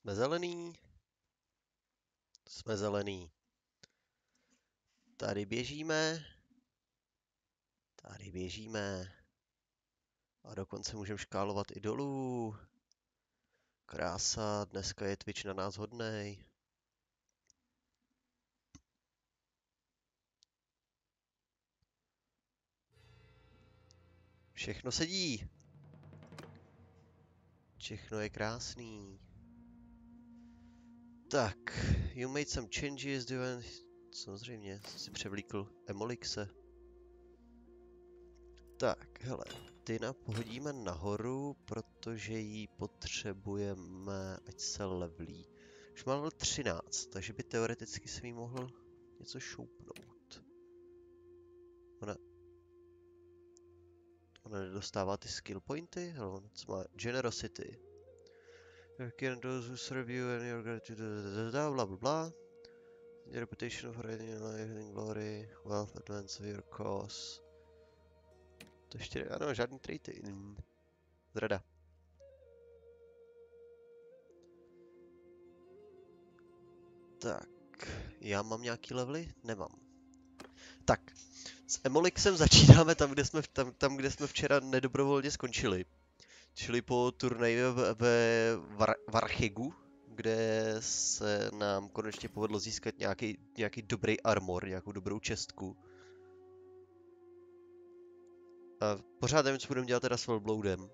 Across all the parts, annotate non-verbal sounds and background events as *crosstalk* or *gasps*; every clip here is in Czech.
Jsme zelený. Jsme zelený. Tady běžíme. Tady běžíme. A dokonce můžeme škálovat i dolů. Krása, dneska je Twitch na nás hodnej. Všechno sedí. Všechno je krásný. Tak, you made some changes, you... Samozřejmě, si převlíkl Emolixe. Tak, hele, Tina pohodíme nahoru, protože ji potřebujeme, ať se levlí. Už má level 13, takže by teoreticky se mi mohl něco šoupnout. Ona... Ona nedostává ty skill pointy? Hele, co má? Generosity. Can those who serve you and your gratitude, bla bla bla. Your reputation for any life and glory, wealth, advance of your cause. To ještě, ano, žádný traity. Zrada. Tak, já mám nějaký levely? Nemám. Tak, s Emolixem *laughs* začínáme tam, kde jsme, tam, tam, kde jsme včera nedobrovolně skončili. Čili po turnaji ve, ve Var, Varchegu, kde se nám konečně povedlo získat nějaký, nějaký dobrý armor, nějakou dobrou čestku. A pořád nevím, co budeme dělat teda s Velbloudem.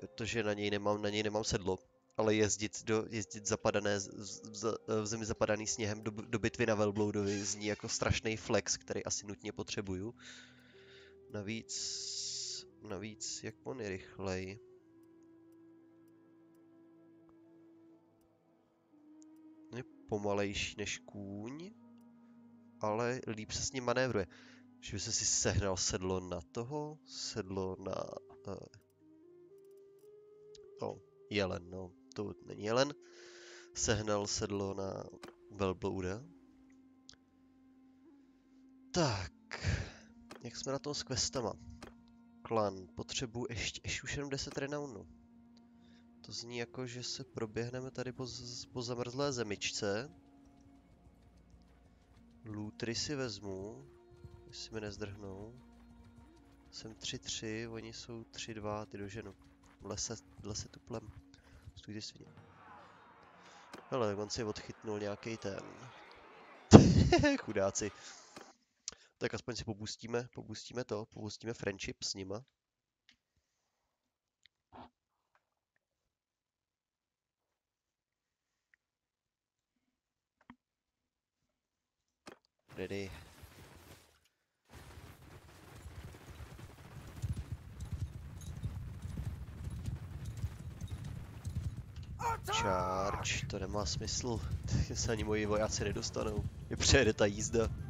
Protože na něj nemám, na něj nemám sedlo. Ale jezdit, do, jezdit zapadané, z, z, v zemi zapadaný sněhem do, do bitvy na Velbloudovi zní jako strašný flex, který asi nutně potřebuju. Navíc, navíc, jak on je rychlej. Je pomalejší než kůň, ale líp se s ním manévruje. Že by se si sehnal sedlo na toho, sedlo na... Uh, oh, jelen, no, to není jelen. Sehnal sedlo na velblouda. Tak, jak jsme na tom s questama? Klan, potřebuji ještě, ještě už jenom 10 renownů. To zní jako, že se proběhneme tady po, po zamrzlé zemičce. Lootry si vezmu, jestli mi nezdrhnou. Jsem 3-3, oni jsou 3-2, ty doženu. V lese, v lese tuplem. Stůj ty svině. Hele, on si odchytnul nějaký ten. *laughs* Chudáci. Tak aspoň si popustíme, popustíme to, popustíme friendship s nima. Ready. Charge, to nemá smysl. *laughs* se ani moji vojáci nedostanou. Je přejede ta jízda.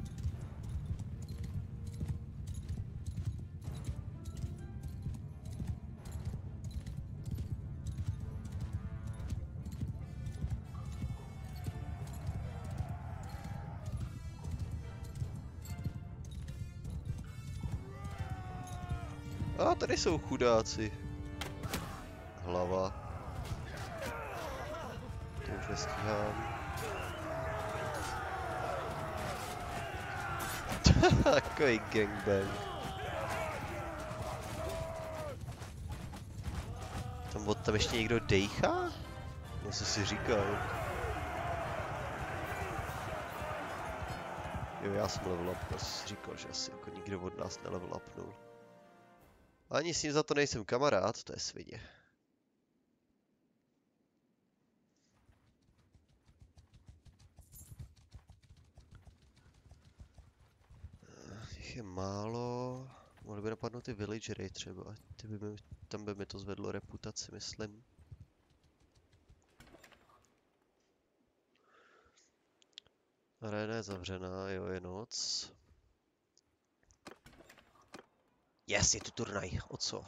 Jsou chudáci. Hlava. To už nestíhám. *laughs* Takový gangbang. Tam tam ještě někdo dejchá? No co si říkal? Jo, já jsem level up, já jsem říkal, že asi jako nikdo od nás nelevel upnul. Ani s ním za to nejsem kamarád, to je svině. Těch je málo. Mohli by napadnout ty villagery třeba. Ty by mi, tam by mi to zvedlo reputaci, myslím. Arena je zavřená, jo, je noc. Yes, je tu turnaj. O co?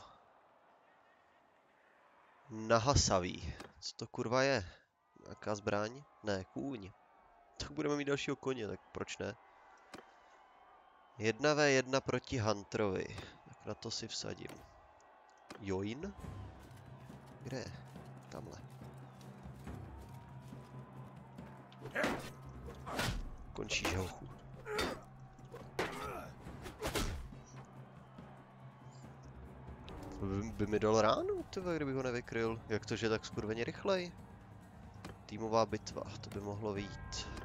Nahasavý. Co to kurva je? Jaká zbraň? Ne, kůň. Tak budeme mít dalšího koně, tak proč ne? 1v1 proti Hunterovi. Tak na to si vsadím. Join? Kde je? Tamhle. Končíš, hochu. By, by mi dal ránu, tyve, kdybych ho nevykryl. Jak to, že tak skurveně rychlej? Týmová bitva, to by mohlo vyjít.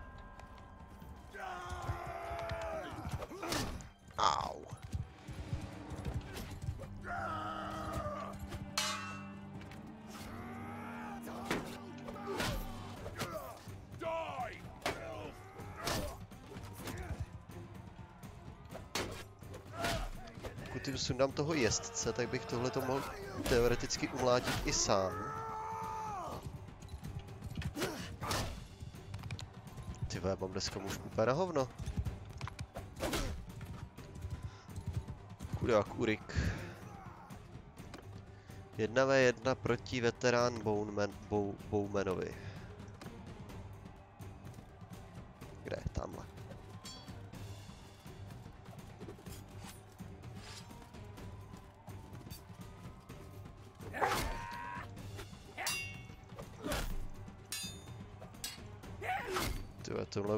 Sundám toho jezdce, tak bych tohle to mohl teoreticky umlátit i sám. Ty vole, mám dneska muž úplně na hovno. Kudák Urik. 1v1 proti veterán Bowman, Bow.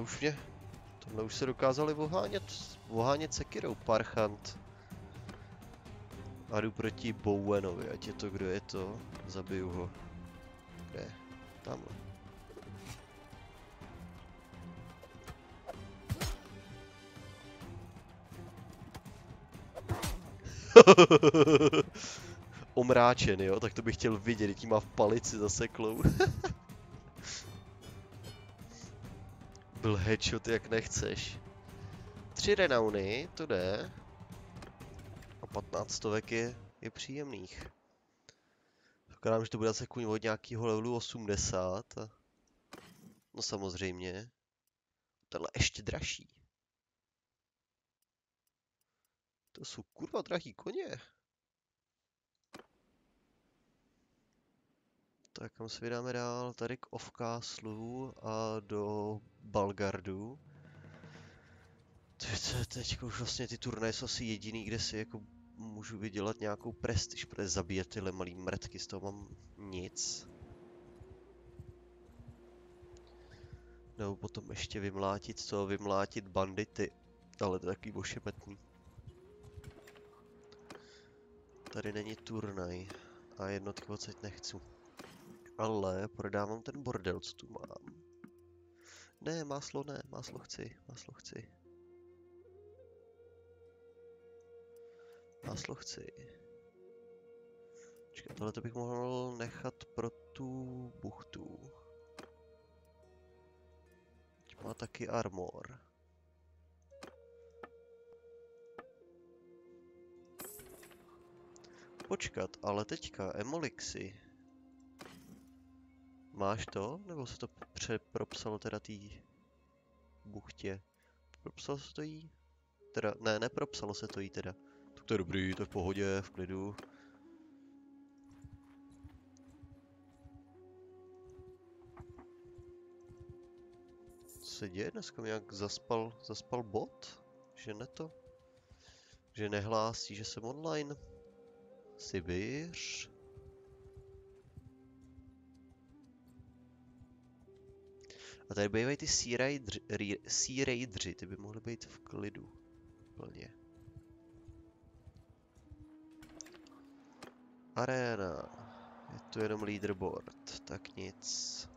Už mě... Tohle už se dokázali ohánět, ohánět sekirou, parchant. A jdu proti Bowenovi, ať je to kdo je to, zabiju ho. Kde? Tamhle. *laughs* Omráčen, jo? Tak to bych chtěl vidět, jaký má v palici zaseklou. *laughs* Byl headshot jak nechceš. Tři renauny, to jde. A 15 stovek je, je příjemných. Dokládám, že to bude zase kuň od nějakého levelu 80. A... No samozřejmě. Tenhle ještě dražší. To jsou kurva drahý koně. Tak kam se vydáme dál? Tady k Offcastle a do Balgardu. Teď už vlastně ty turnaje jsou asi jediný, kde si jako můžu vydělat nějakou prestiž, protože zabíjet tyhle malý mrtky, z toho mám nic. Nebo potom ještě vymlátit co? Vymlátit bandity. Ale to je takový ošepetný. Tady není turnaj. A jednotky odsaď nechci. Ale prodávám ten bordel, co tu mám. Ne, máslo ne, máslo chci, máslo chci. Máslo chci. Počkej, tohle to bych mohl nechat pro tu buchtu. Má taky armor. Počkat, ale teďka Emolixy. Máš to? Nebo se to přepropsalo teda tý buchtě? Propsalo se to jí? Teda, ne, nepropsalo se to jí teda. Tak to je dobrý, to je v pohodě, v klidu. Co se děje dneska? Mi jak zaspal, zaspal bot? Že ne to? Že nehlásí, že jsem online? Sibiř? A tady bývají ty Sea, Raidři, ty by mohly být v klidu. Plně. Arena. Je tu jenom leaderboard, tak nic.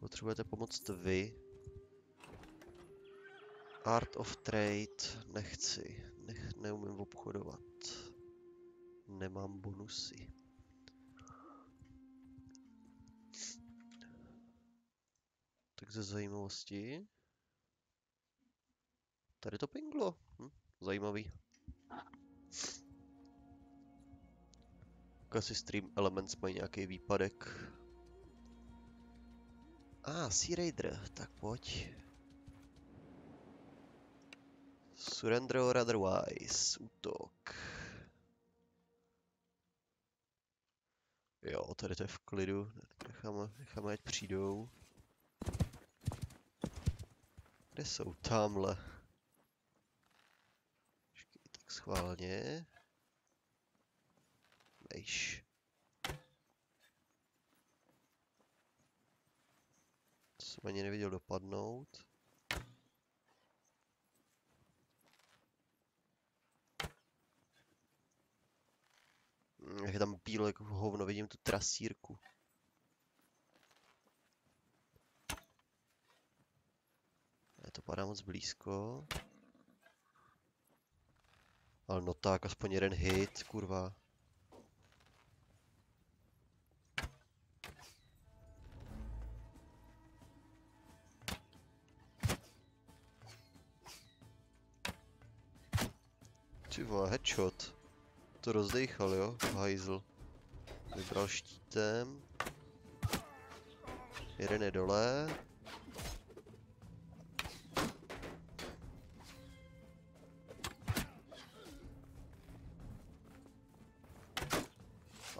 Potřebujete pomoct vy. Art of Trade, nechci. Nech, neumím obchodovat. Nemám bonusy. Ze zajímavosti. Tady to pinglo. Hm, zajímavý. Asi Stream Elements mají nějaký výpadek. A, ah, Sea Raider, tak pojď. Surrender or otherwise, útok. Jo, tady to je v klidu, necháme, necháme ať přijdou. Kde jsou? Tamhle. Počkej, tak schválně. Vejš. Jsem ani neviděl dopadnout. Mm, Jak je tam bílo jako hovno, vidím tu trasírku. To padá moc blízko. Ale no tak, aspoň jeden hit, kurva. Ty vole, headshot. To rozdejchal, jo? Hajzl. Vybral štítem. Jeden je dole.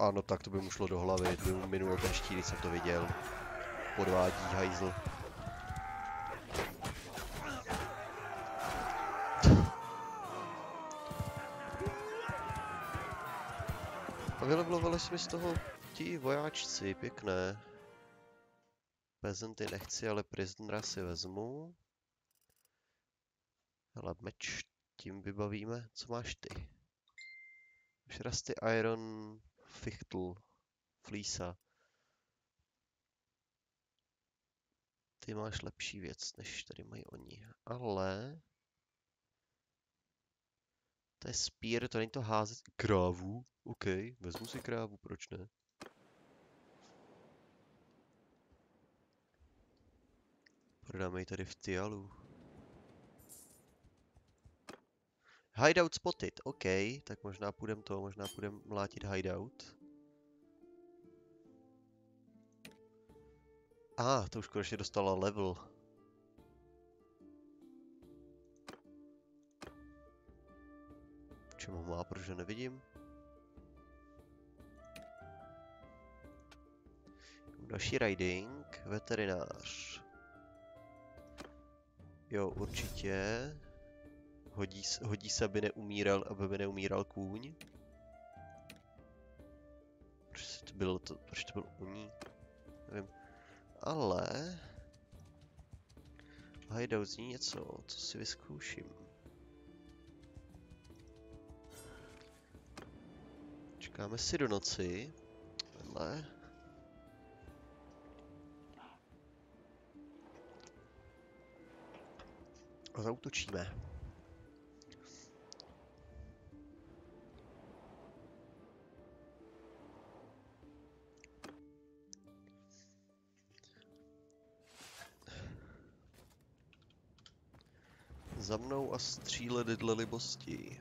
Ano, tak to by mu šlo do hlavy, to by mu minul ten štít, když jsem to viděl. Podvádí hajzl. A vylevlovali jsme z toho ti vojáčci, pěkné. Pezenty nechci, ale Prisonera si vezmu. Hele, meč tím vybavíme. Co máš ty? Máš Rusty Iron Fichtl, Flísa. Ty máš lepší věc, než tady mají oni. Ale... To je spear, to není to házet krávu. OK, vezmu si krávu, proč ne? Prodáme ji tady v Tialu. Hideout spotted, OK, tak možná půjdem to, možná půjdem mlátit hideout. A, ah, to už konečně dostala level. Čemu má, protože nevidím? Další riding, veterinář. Jo, určitě. Hodí, hodí se, aby neumíral, aby by neumíral kůň. Proč to bylo to, proč to byl u ní? Nevím. Ale... Hideout zní něco, co si vyzkouším. Čekáme si do noci. Vedle. A zautočíme. Za mnou a střílet dle libosti.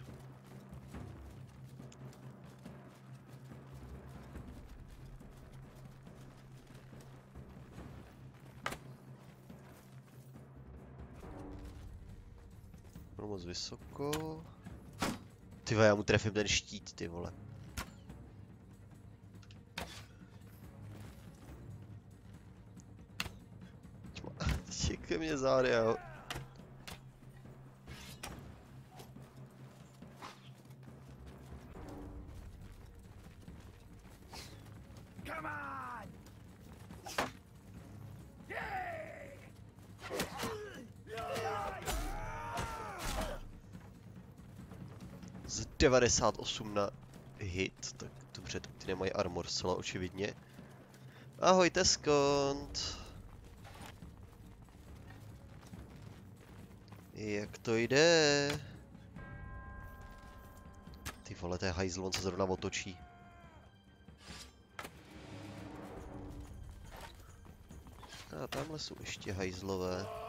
Bylo moc vysoko. Ty já mu trefím ten štít, ty vole. Ke mně zády, já 98 na hit, tak dobře, tak ty nemají armor zcela očividně. Ahoj Teskont. Jak to jde? Ty vole, to je hajzl, on se zrovna otočí. A tamhle jsou ještě hajzlové.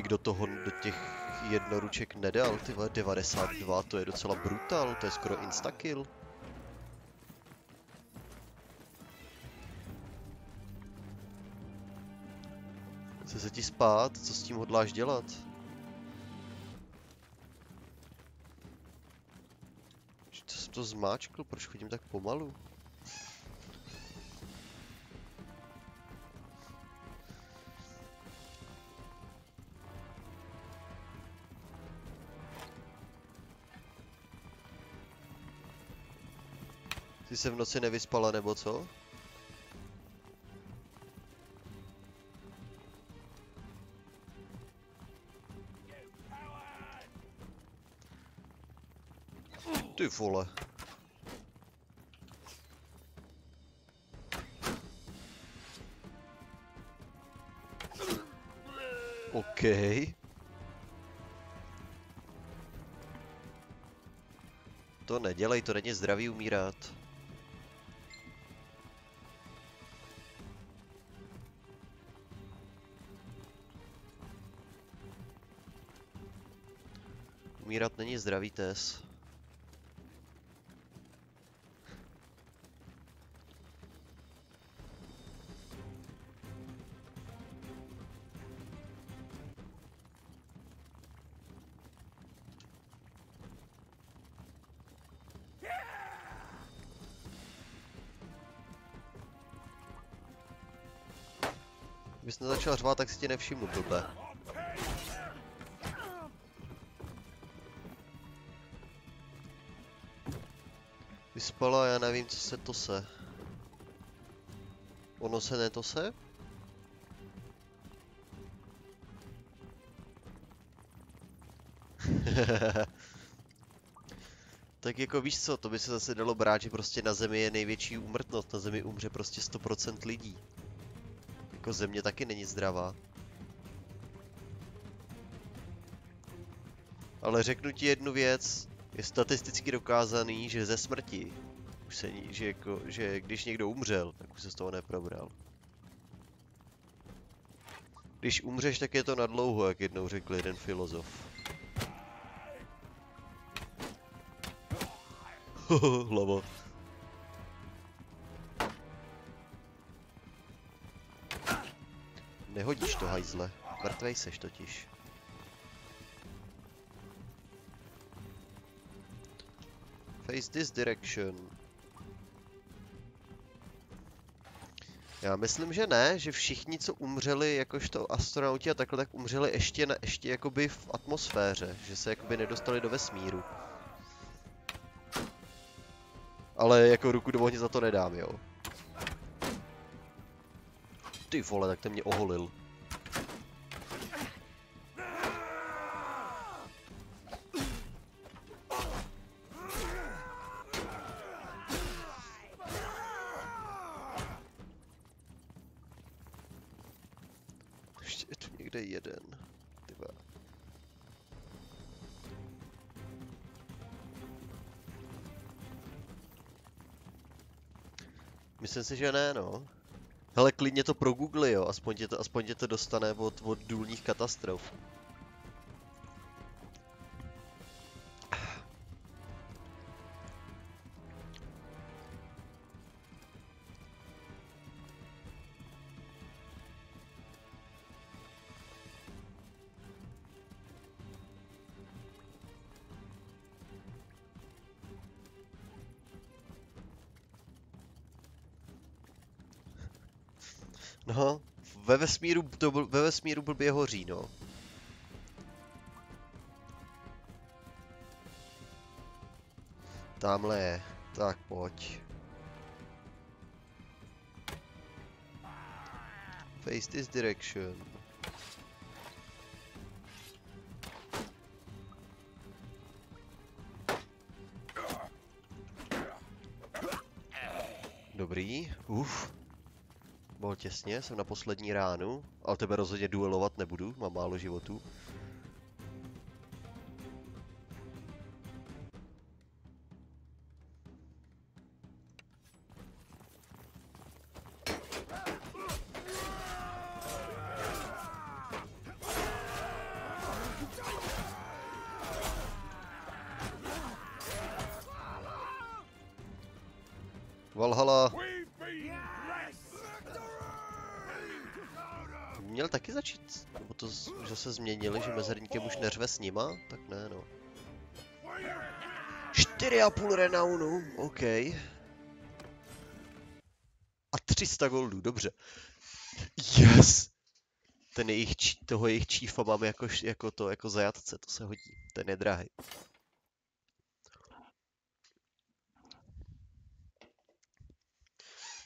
Tolik do toho, do těch jednoruček nedal, ty vole, 92, to je docela brutal, to je skoro instakill. Chce se ti spát? Co s tím hodláš dělat? Co jsem to zmáčkl? Proč chodím tak pomalu? Se v noci nevyspala nebo co? Ty vole. OK. To nedělej, to není zdravý umírat. Umírat není zdravý tes. Kdybys nezačal řvát, tak si tě nevšimnu, blbe. Vyspala, já nevím, co se to se. Ono se ne to se? *laughs* tak jako víš co, to by se zase dalo brát, že prostě na zemi je největší úmrtnost, na zemi umře prostě 100% lidí. Jako země taky není zdravá. Ale řeknu ti jednu věc, je statisticky dokázaný, že ze smrti, už se, že, jako, že když někdo umřel, tak už se z toho neprobral. Když umřeš, tak je to na dlouho, jak jednou řekl jeden filozof. *laughs* Hlava. Nehodíš to, hajzle. Mrtvej seš totiž. Face this direction. Já myslím, že ne, že všichni, co umřeli jakožto astronauti a takhle, tak umřeli ještě, na, ještě jakoby v atmosféře, že se jakoby nedostali do vesmíru. Ale jako ruku do ohně za to nedám, jo. Ty vole, tak ten mě oholil. Myslím si, že ne, no. Hele, klidně to pro Google, jo, aspoň tě to, aspoň tě to dostane od, od důlních katastrof. Vesmíru, to ve vesmíru blbě hoří, no. Tamhle je. Tak pojď. Face this direction. Těsně, jsem na poslední ránu, ale tebe rozhodně duelovat nebudu, mám málo životů. Změnili, že mezerníkem už neřve s nima? Tak ne, no. Čtyři a půl renounu, OK. A 300 goldů, dobře. Yes! Ten jejich, toho jejich čífa mám jako, jako to, jako zajatce, to se hodí. Ten je drahý.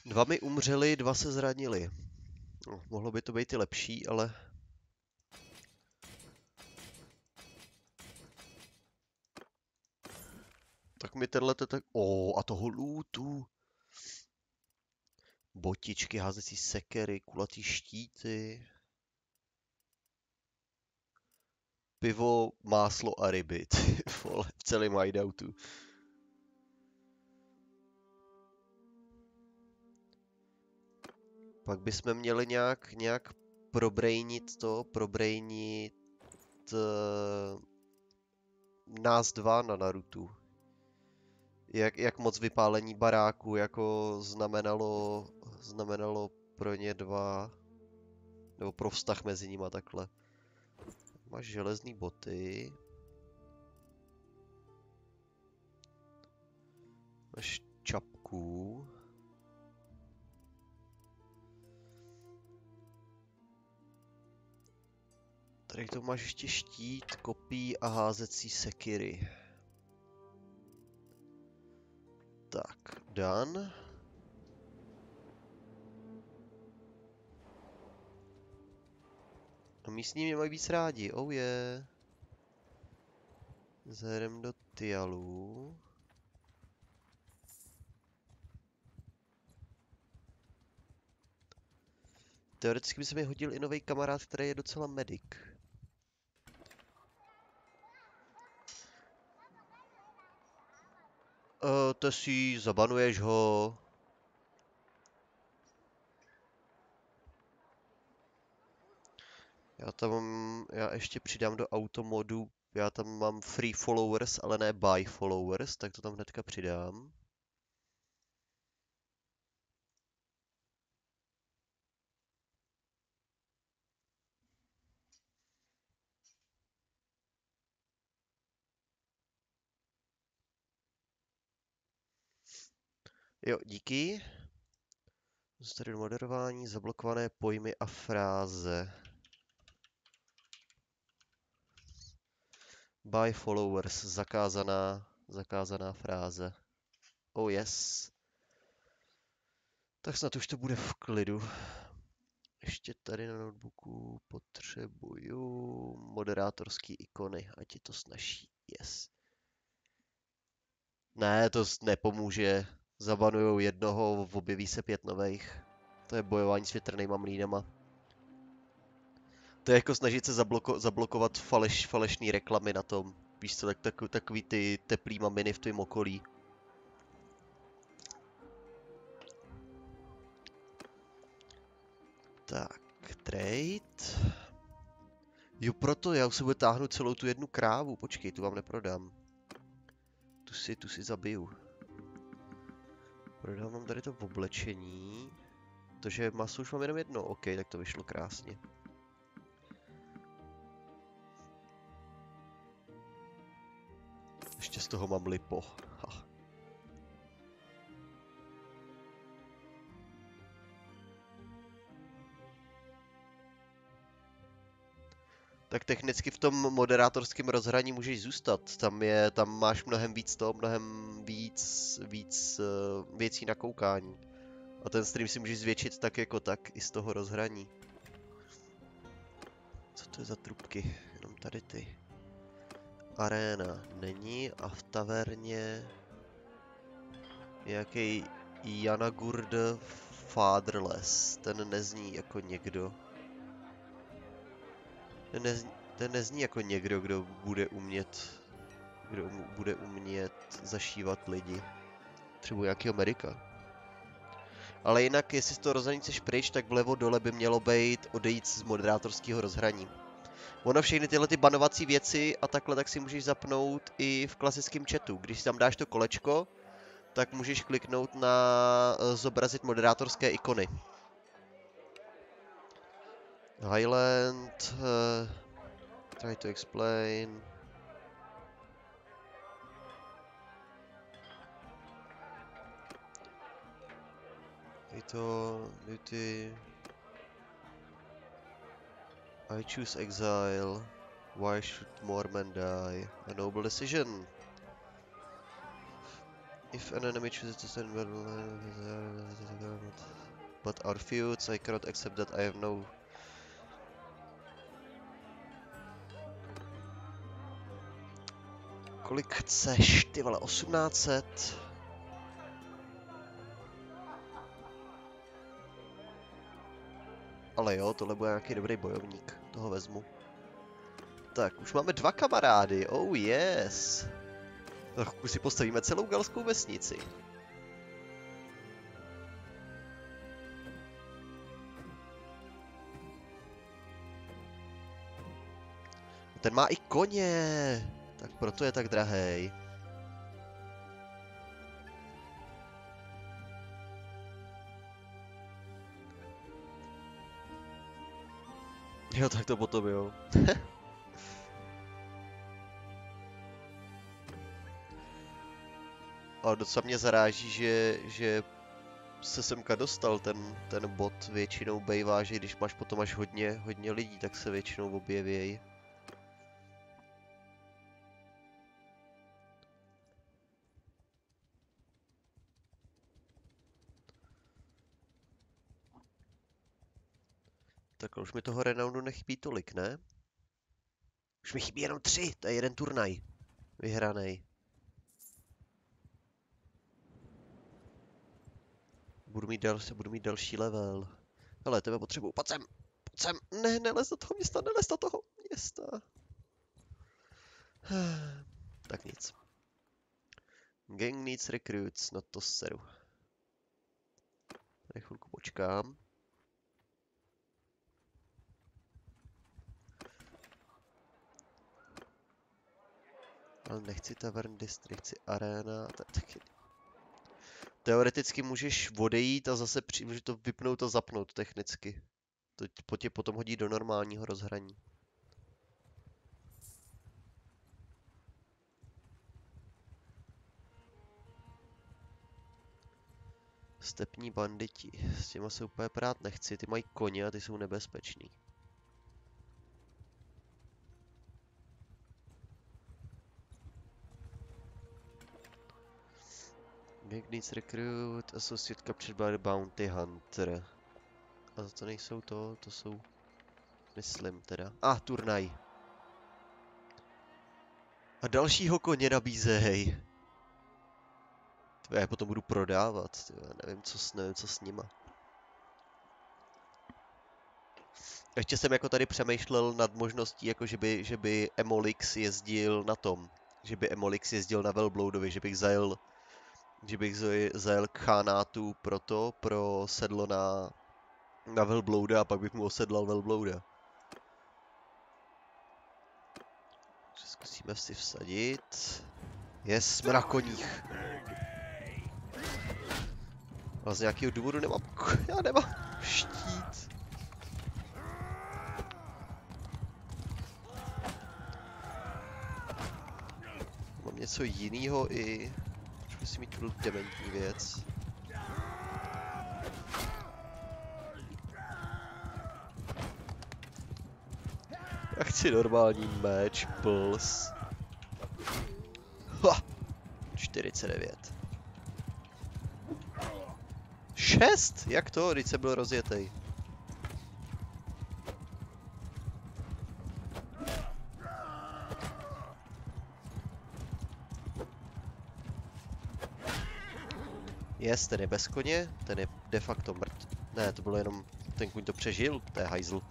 Dva mi umřeli, dva se zranili. No, mohlo by to být i lepší, ale... Mi tenhle tak... O, a toho lootu. Botičky, házecí sekery, kulatý štíty. Pivo, máslo a ryby, *laughs* vole, v celém hideoutu. Pak bychom měli nějak, nějak probrejnit to, probrejnit uh, nás dva na Narutu. Jak, jak moc vypálení baráku jako znamenalo, znamenalo pro ně dva, nebo pro vztah mezi nimi takhle. Máš železné boty. Máš čapku. Tady to máš ještě štít, kopí a házecí sekiry. Tak, done. A místní mě mají víc rádi, oh je. Yeah. Zajedem do Tialu. Teoreticky by se mi hodil i nový kamarád, který je docela medic. Uh, to si zabanuješ ho. Já tam mám, já ještě přidám do automodu, já tam mám free followers, ale ne buy followers, tak to tam hnedka přidám. Jo, díky. Tady moderování, zablokované pojmy a fráze. By followers, zakázaná, zakázaná fráze. Oh yes. Tak snad už to bude v klidu. Ještě tady na notebooku potřebuju moderátorský ikony, ať je to snaží. Yes. Ne, to nepomůže. Zabanujou jednoho, objeví se pět nových. To je bojování s větrnýma mlínama. To je jako snažit se zabloko- zablokovat faleš, falešný reklamy na tom. Víš co, tak, tak, takový ty teplý maminy v tvém okolí. Tak, trade. Jo, proto já už se budu táhnout celou tu jednu krávu. Počkej, tu vám neprodám. Tu si, tu si zabiju. Prodávám tady to v oblečení. Tože maso už mám jenom jedno. OK, tak to vyšlo krásně. Ještě z toho mám lipo. Tak technicky v tom moderátorském rozhraní můžeš zůstat. Tam je, tam máš mnohem víc toho, mnohem víc, víc uh, věcí na koukání. A ten stream si můžeš zvětšit tak jako tak i z toho rozhraní. Co to je za trubky? Jenom tady ty. Arena není a v taverně nějaký Janagurd Fatherless. Ten nezní jako někdo. Ten, nezní, ten nezní jako někdo, kdo bude umět kdo bude umět zašívat lidi. Třeba nějakého Amerika. Ale jinak, jestli z toho rozhraní chceš pryč, tak vlevo dole by mělo být odejít z moderátorského rozhraní. Ono všechny tyhle ty banovací věci a takhle tak si můžeš zapnout i v klasickém chatu. Když si tam dáš to kolečko, tak můžeš kliknout na uh, zobrazit moderátorské ikony. Highland, uh, try to explain. Je to duty. I choose exile. Why should more men die? A noble decision. If an enemy chooses to send but our feuds, I cannot accept that I have no Kolik chceš, ty vole, 1800? Ale jo, tohle bude nějaký dobrý bojovník, toho vezmu. Tak, už máme dva kamarády, oh yes. Tak už si postavíme celou galskou vesnici. Ten má i koně. Tak proto je tak drahej. Jo, tak to potom jo. *laughs* Ale docela mě zaráží, že, že se semka dostal ten, ten bot většinou bejvá, že když máš potom až hodně, hodně lidí, tak se většinou objevějí. Tak už mi toho renounu nechybí tolik, ne? Už mi chybí jenom tři, to je jeden turnaj. Vyhraný. Budu mít, dal, budu mít další level. Ale tebe potřebuju, pojď sem, pojď sem. Ne, nelez do toho města, nelez do toho města. *sighs* tak nic. Gang needs recruits, no to seru. Tady chvilku počkám. Ale nechci Tavern District, chci Arena, taky... Teoreticky můžeš odejít a zase při, můžeš to vypnout a zapnout technicky. To tě potom hodí do normálního rozhraní. Stepní banditi. S těma se úplně prát nechci, ty mají koně a ty jsou nebezpeční. Needs recruit, by the bounty hunter. A to nejsou to, to jsou, myslím teda. A, ah, turnaj. A dalšího koně nabízej. Tvé, já potom budu prodávat, tyhle, nevím co, s, nevím co s nima. Ještě jsem jako tady přemýšlel nad možností, jako že by, že by Emolix jezdil na tom. Že by Emolix jezdil na Velbloudovi, že bych zajel že bych zajel k chánátu proto, pro sedlo na, na velblouda a pak bych mu osedlal velblouda. Zkusíme si vsadit. Yes, jsme na koních. Ale z nějakého důvodu nemám, *laughs* já nemám štít. Mám něco jiného i musí mít tu dementní věc. Já chci normální meč, puls. Ha! 49. 6? Jak to? Když se byl rozjetej. Yes, ten je bez koně, ten je de facto mrt. Ne, to bylo jenom, ten kuň to přežil, to je hajzl.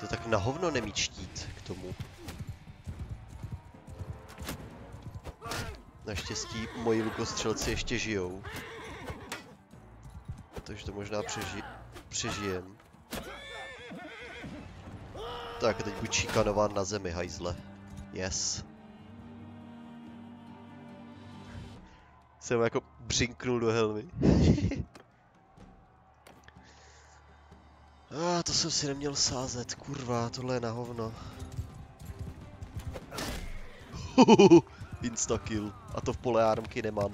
To tak na hovno nemít štít k tomu. Naštěstí moji lukostřelci ještě žijou to možná přeži přežijem. Tak, teď buď šikanován na zemi, hajzle. Yes. Jsem jako břinknul do helmy. *laughs* A ah, to jsem si neměl sázet, kurva, tohle je na hovno. *laughs* Instakill. A to v pole nemám.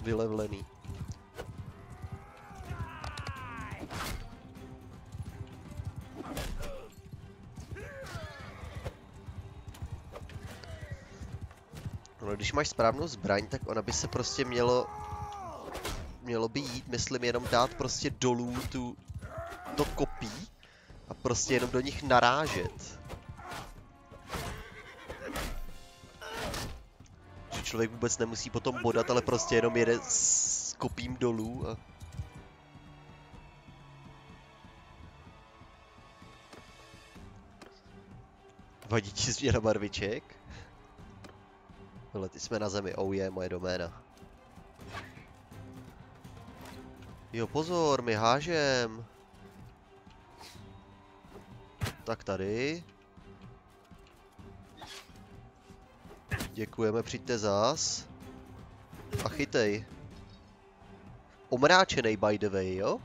Vylevlený. Když máš správnou zbraň, tak ona by se prostě mělo... Mělo by jít, myslím, jenom dát prostě dolů tu... To kopí a prostě jenom do nich narážet. Že člověk vůbec nemusí potom bodat, ale prostě jenom jede s kopím dolů a... Vadí ti změna barviček? Hele, ty jsme na zemi, oh je, moje doména. Jo, pozor, my hážem. Tak tady. Děkujeme, přijďte zás. A chytej. Omráčenej by the way, jo?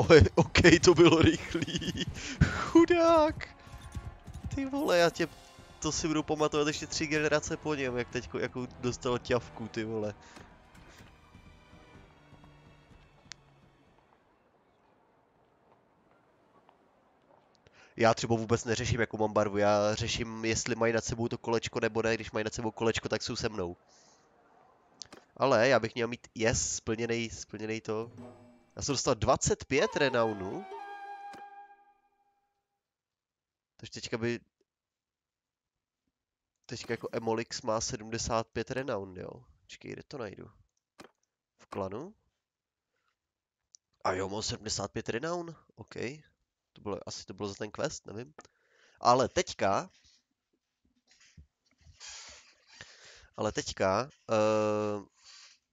Ohe, OK, to bylo rychlý. Chudák. Ty vole, já tě... To si budu pamatovat ještě tři generace po něm, jak teď jako dostal ťavku, ty vole. Já třeba vůbec neřeším, jakou mám barvu, já řeším, jestli mají nad sebou to kolečko nebo ne, když mají nad sebou kolečko, tak jsou se mnou. Ale já bych měl mít yes, splněný, splněný to. Já jsem dostal 25 renownů. Takže teďka by... Teďka jako Emolix má 75 renown, jo. Počkej, kde to najdu? V klanu? A jo, mám 75 renown, OK. To bylo, asi to bylo za ten quest, nevím. Ale teďka... Ale teďka... Uh,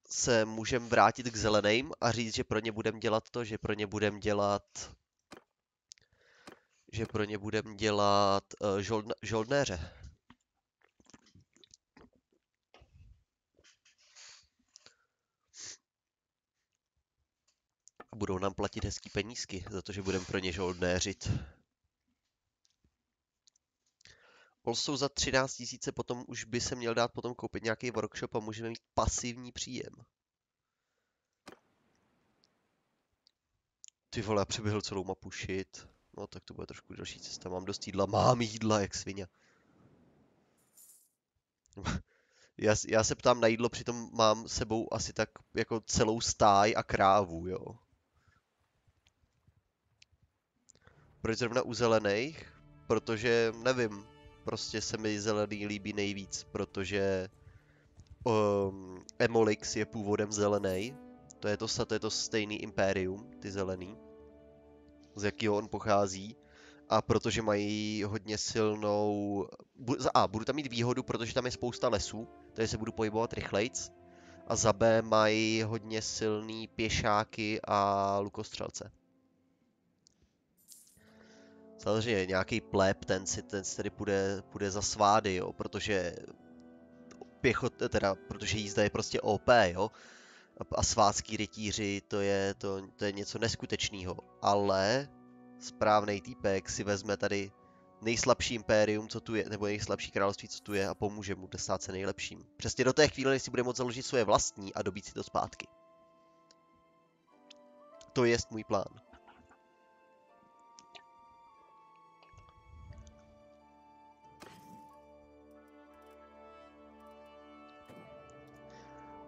se můžeme vrátit k zeleným a říct, že pro ně budeme dělat to, že pro ně budeme dělat že pro ně budeme dělat uh, žoldn žoldnéře. A budou nám platit hezký penízky za to, že budeme pro ně žoldnéřit. Also za 13 tisíce potom už by se měl dát potom koupit nějaký workshop a můžeme mít pasivní příjem. Ty vole, já přeběhl celou mapu, shit. No tak to bude trošku další cesta, mám dost jídla, mám jídla jak svině. *laughs* já, já se ptám na jídlo, přitom mám sebou asi tak jako celou stáj a krávu, jo. Proč zrovna u zelených? Protože, nevím, prostě se mi zelený líbí nejvíc, protože um, Emolix je původem zelený. To je to, to je to stejný impérium, ty zelený, z jakého on pochází. A protože mají hodně silnou... A, budu tam mít výhodu, protože tam je spousta lesů, takže se budu pohybovat rychlejc. A za B mají hodně silný pěšáky a lukostřelce. Samozřejmě nějaký pleb, ten si, ten si tedy půjde, půjde za svády, jo, protože pěchot, teda, protože jízda je prostě OP, jo, a svátský rytíři, to je, to, to je něco neskutečného, ale správný týpek si vezme tady nejslabší impérium, co tu je, nebo nejslabší království, co tu je a pomůže mu dostat se nejlepším. Přesně do té chvíle, než si bude moct založit svoje vlastní a dobít si to zpátky. To je můj plán.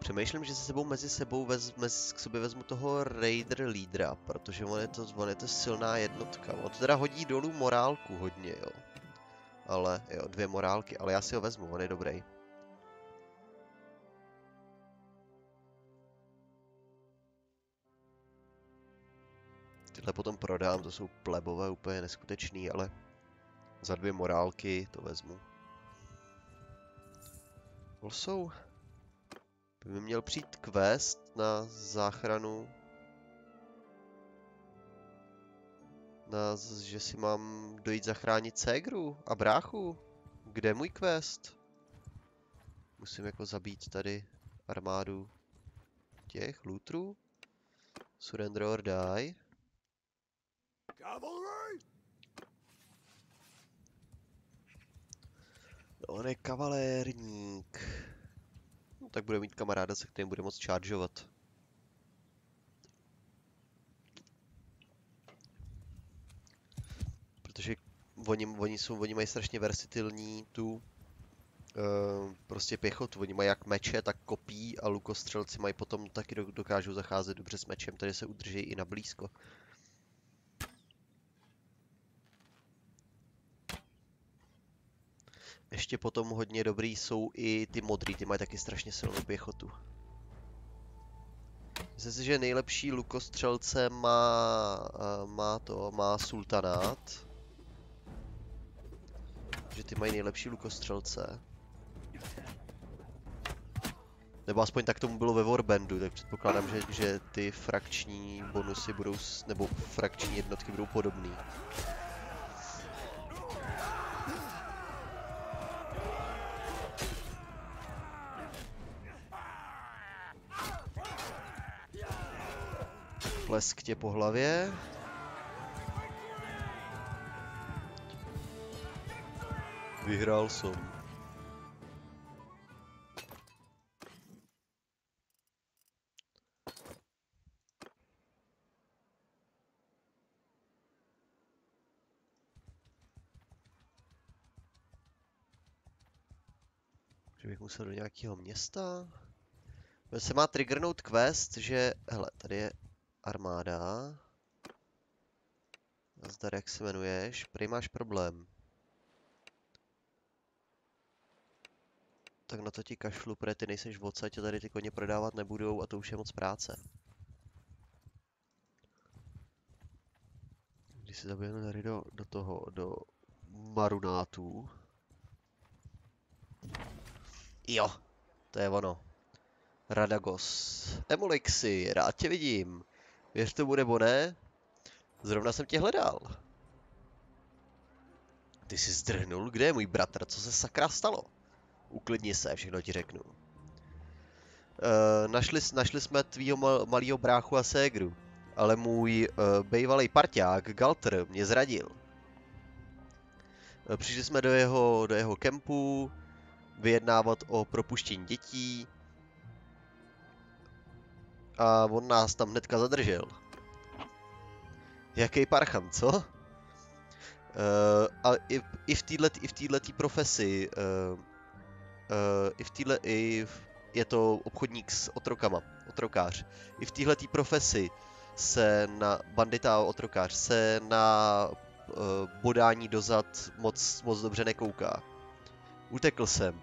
Přemýšlím, že se sebou mezi sebou vez, mez, k sobě vezmu toho Raider lídra, protože on je, to, on je to silná jednotka. On to teda hodí dolů morálku hodně, jo. Ale, jo, dvě morálky, ale já si ho vezmu, on je dobrý. Tyhle potom prodám, to jsou plebové úplně neskutečný, ale za dvě morálky to vezmu. Also, by mi měl přijít quest na záchranu. Na, že si mám dojít zachránit Segru a bráchu. Kde je můj quest? Musím jako zabít tady armádu těch lootrů. Surrender or die. On je kavalérník tak bude mít kamaráda, se kterým bude moc chargeovat. Protože oni, oni, jsou, oni mají strašně versitilní, tu Uh, prostě pěchotu. Oni mají jak meče, tak kopí a lukostřelci mají potom taky dokážou zacházet dobře s mečem, tady se udrží i na blízko. Ještě potom hodně dobrý jsou i ty modrý, ty mají taky strašně silnou pěchotu. Myslím si, že nejlepší lukostřelce má, uh, má to, má sultanát. Že ty mají nejlepší lukostřelce. Nebo aspoň tak tomu bylo ve Warbandu, tak předpokládám, že, že ty frakční bonusy budou, nebo frakční jednotky budou podobný. Plesk tě po hlavě. Vyhrál jsem. Že bych musel do nějakého města? Se má triggernout quest, že... Hele, tady je armáda. Nazdar, jak se jmenuješ? Prý máš problém. Tak na to ti kašlu, protože ty nejseš v odsaď tady ty koně prodávat nebudou a to už je moc práce. Když se zabijeme tady do, do toho, do marunátů. Jo, to je ono. Radagos. Emolixi, rád tě vidím. Věř tomu nebo ne? Zrovna jsem tě hledal. Ty jsi zdrhnul? Kde je můj bratr? Co se sakra stalo? Uklidni se, všechno ti řeknu. Uh, našli, našli jsme tvýho mal, malýho bráchu a ségru, ale můj uh, bývalý parťák Galter mě zradil. Uh, přišli jsme do jeho, do jeho kempu vyjednávat o propuštění dětí a on nás tam hnedka zadržel. Jaký parchant, co? Uh, a i, i v této i v této profesi uh, Uh, i v téhle, i v, je to obchodník s otrokama, otrokář. I v téhle profesi se na bandita a otrokář se na uh, bodání dozad moc, moc dobře nekouká. Utekl jsem. Uh,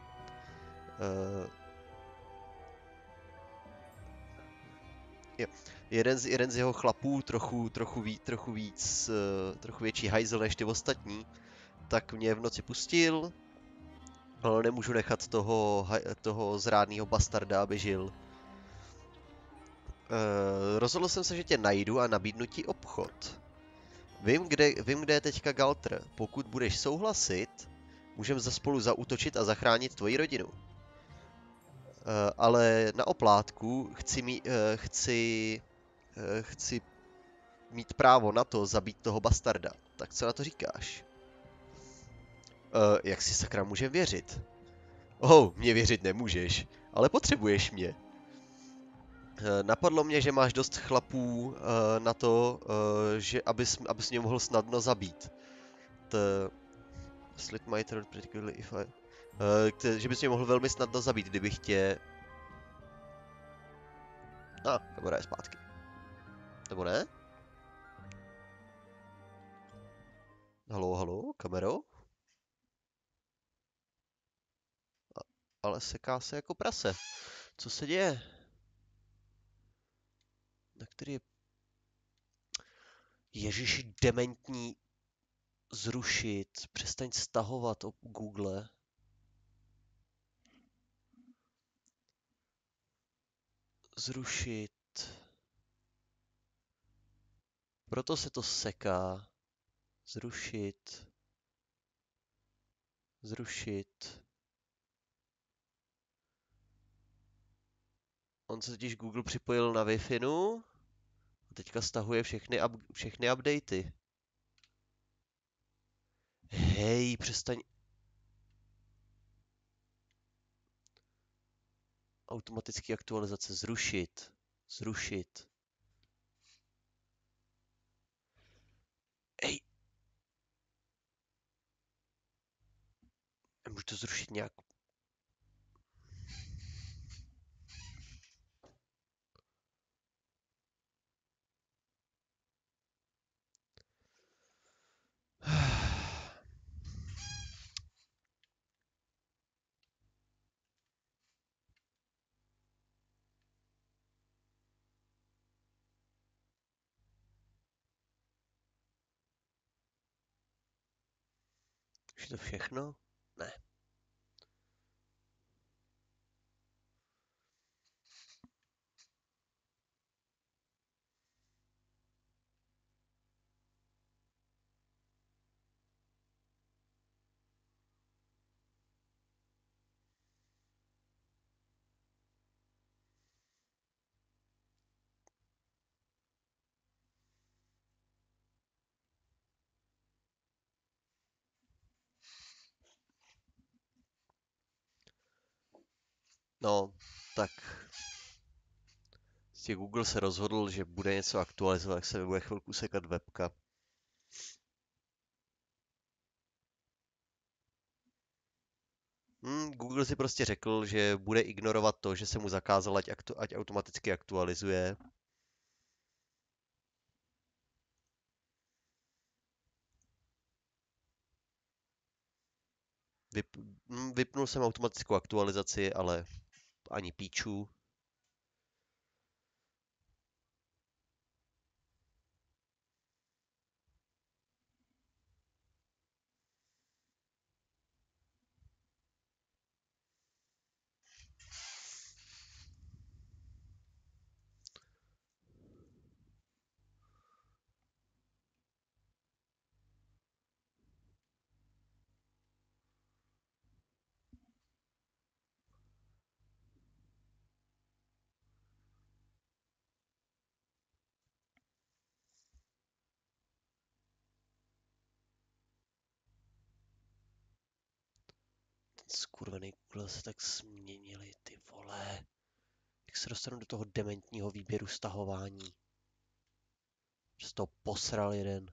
Jeden z, jeden z jeho chlapů, trochu, trochu, ví, trochu víc, uh, trochu větší hajzel než ty ostatní, tak mě v noci pustil, ale nemůžu nechat toho, toho zrádného bastarda, aby žil. Uh, rozhodl jsem se, že tě najdu a nabídnu ti obchod. Vím kde, vím, kde je teďka Galtr. Pokud budeš souhlasit, můžeme za spolu zaútočit a zachránit tvoji rodinu. Uh, ale na oplátku chci, mí, uh, chci, uh, chci mít právo na to zabít toho bastarda. Tak co na to říkáš? Jak si sakra můžem věřit? Oh, mě věřit nemůžeš, ale potřebuješ mě. Napadlo mě, že máš dost chlapů na to, že abys, abys mě mohl snadno zabít. T... Slit my throat particularly if I... T, že bys mě mohl velmi snadno zabít, kdybych tě... A, ah, kamera je zpátky. Nebo ne? Halo, halo, kamero? ale seká se jako prase. Co se děje? Na který je... Ježiši, dementní zrušit. Přestaň stahovat o Google. Zrušit. Proto se to seká. Zrušit. Zrušit. On se totiž Google připojil na Wi-Fi a teďka stahuje všechny, up, všechny updaty. Hej, přestaň. automatické aktualizace zrušit. Zrušit. Ej! Můžu to zrušit nějak to všechno? Ne. No, tak prostě Google se rozhodl, že bude něco aktualizovat, tak se bude chvilku sekat webka. Hmm, Google si prostě řekl, že bude ignorovat to, že se mu zakázal, ať, aktu- ať automaticky aktualizuje. Vyp, hm, vypnul jsem automatickou aktualizaci, ale ani píčů. Skurvený Google se tak změnili, ty vole. Jak se dostanu do toho dementního výběru stahování? Že toho posral jeden.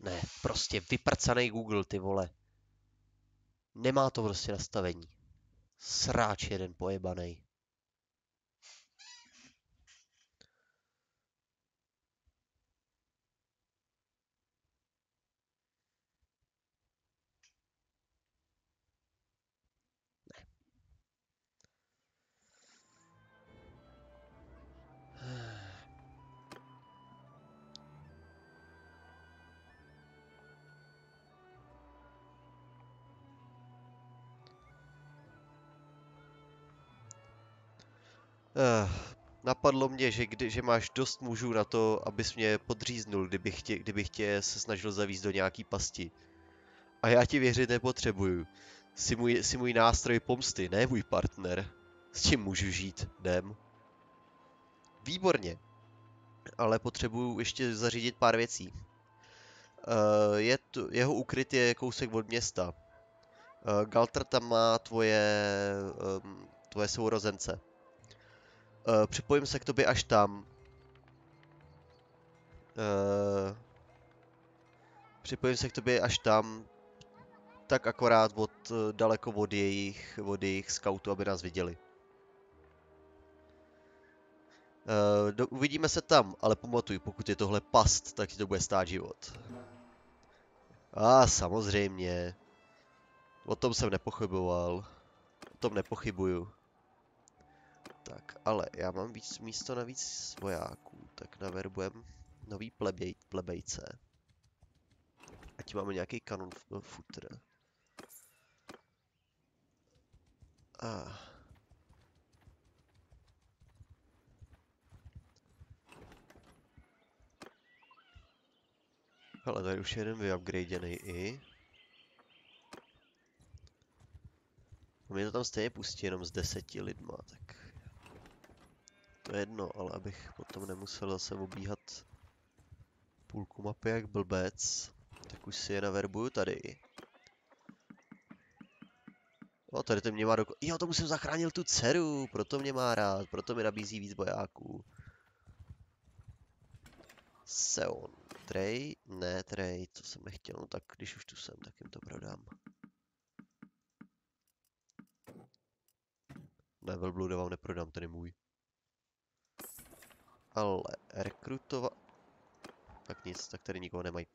Ne, prostě vyprcanej Google, ty vole. Nemá to prostě nastavení. Sráč jeden pojebanej. Uh, napadlo mě, že, kdy, že máš dost mužů na to, abys mě podříznul, kdybych tě, kdybych tě se snažil zavíst do nějaký pasti. A já ti věřit nepotřebuju. Jsi můj, jsi můj nástroj pomsty, ne můj partner. S tím můžu žít, jdem. Výborně. Ale potřebuju ještě zařídit pár věcí. Uh, je tu, jeho ukryt je kousek od města. Uh, Galter tam má tvoje, um, tvoje sourozence. Uh, připojím se k tobě až tam. Uh, připojím se k tobě až tam, tak akorát od, daleko od jejich, od jejich scoutů, aby nás viděli. Uh, do, uvidíme se tam, ale pamatuj, pokud je tohle past, tak ti to bude stát život. A ah, samozřejmě. O tom jsem nepochyboval. O tom nepochybuju. Tak, ale já mám víc místo na víc vojáků, tak naverbujem nový plebej, plebejce. Ať máme nějaký kanon footer. A. Ale tady už je jeden vyupgradený i. Mě to tam stejně pustí jenom s deseti lidma, tak To je jedno, ale abych potom nemusel zase obíhat půlku mapy jak blbec, tak už si je naverbuju tady. O, tady to mě má doko... Jo, tomu jsem zachránil tu dceru, proto mě má rád, proto mi nabízí víc bojáků. Seon. Tray? Ne, tray, to jsem nechtěl, no tak když už tu jsem, tak jim to prodám. Ne, Velbluda vám neprodám, ten je můj. Ale rekrutovat... Tak nic, tak tady nikoho nemají.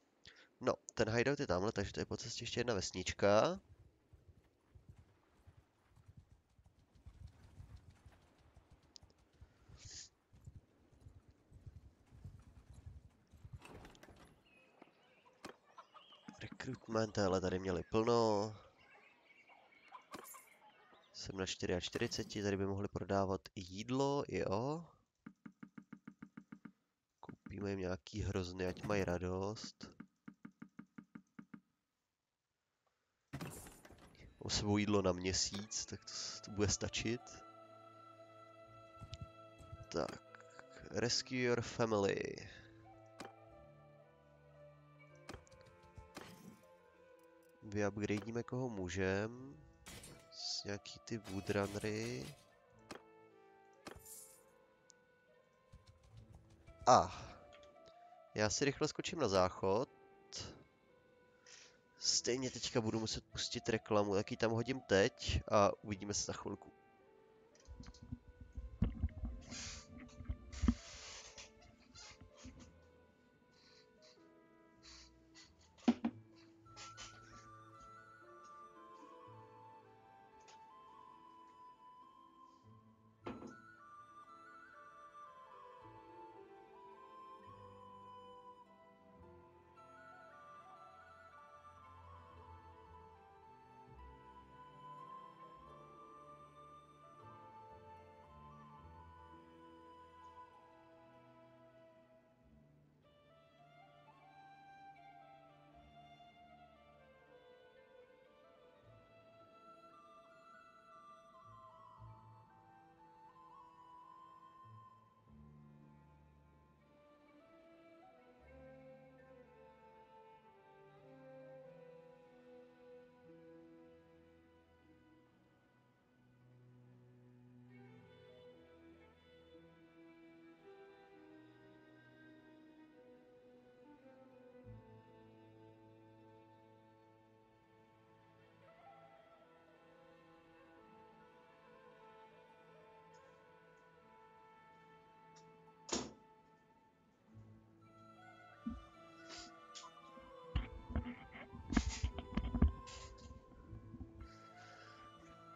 No, ten hideout je tamhle, takže to je po cestě ještě jedna vesnička. Recruitment, ale tady měli plno. Jsem na 44, tady by mohli prodávat i jídlo, jo. Koupíme jim nějaký hrozný, ať mají radost. Sebou jídlo na měsíc, tak to, to bude stačit. Tak, rescue your family. Vyupgradíme koho můžem. S nějaký ty woodrunnery. A. Ah. Já si rychle skočím na záchod. Stejně teďka budu muset pustit reklamu, tak ji tam hodím teď a uvidíme se za chvilku.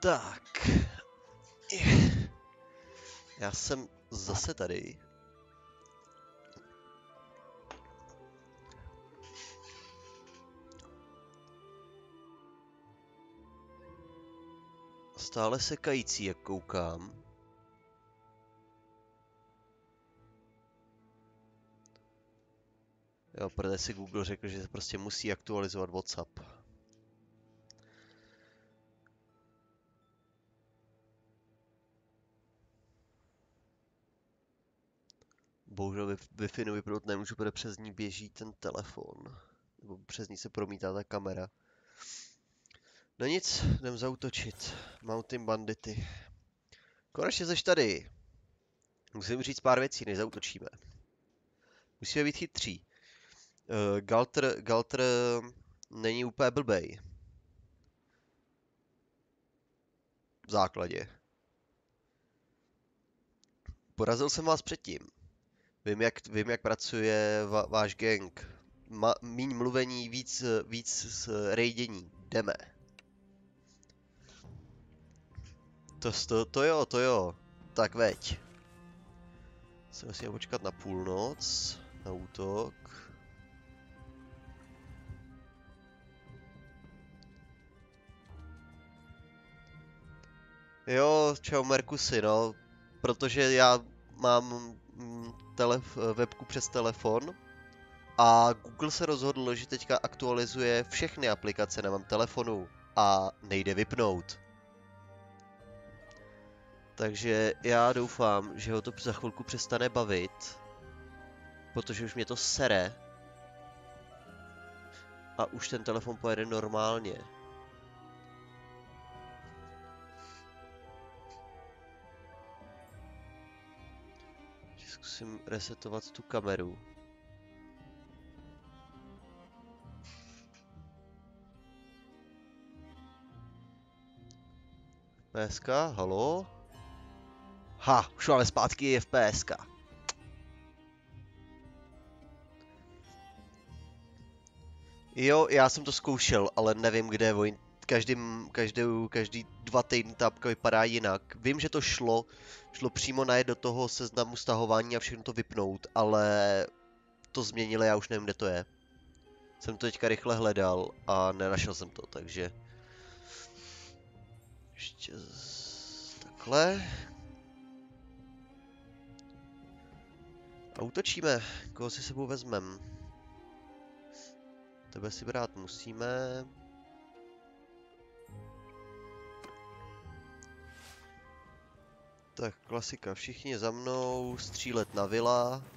Tak. Já jsem zase tady. Stále sekající, jak koukám. Jo, protože si Google řekl, že se prostě musí aktualizovat WhatsApp. Bohužel Wi-Fi vypnout nemůžu, protože přes ní běží ten telefon. Nebo přes ní se promítá ta kamera. No nic, jdem zautočit. Mountain bandity. Konečně jsi tady. Musím říct pár věcí, než zautočíme. Musíme být chytří. Uh, Galter, Galter není úplně blbej. V základě. Porazil jsem vás předtím. Vím, jak, vím, jak pracuje va, váš gang. Míň mluvení, víc, víc s rejdění. Jdeme. To, to, to jo, to jo. Tak veď. Se musíme počkat na půlnoc, na útok. Jo, čau Merkusy, no. Protože já mám mm, telef- webku přes telefon a Google se rozhodl, že teďka aktualizuje všechny aplikace na mém telefonu a nejde vypnout. Takže já doufám, že ho to za chvilku přestane bavit, protože už mě to sere. A už ten telefon pojede normálně. Zkusím resetovat tu kameru. PSK, halo? Ha, už máme zpátky je v PSK. Jo, já jsem to zkoušel, ale nevím, kde je Každý, každý, každý dva týdny ta apka vypadá jinak. Vím, že to šlo, šlo přímo najet do toho seznamu stahování a všechno to vypnout, ale to změnili, já už nevím, kde to je. Jsem to teďka rychle hledal a nenašel jsem to, takže... Ještě takhle. A útočíme. Koho si sebou vezmem? Tebe si brát musíme. Tak, klasika. Všichni za mnou, střílet na vila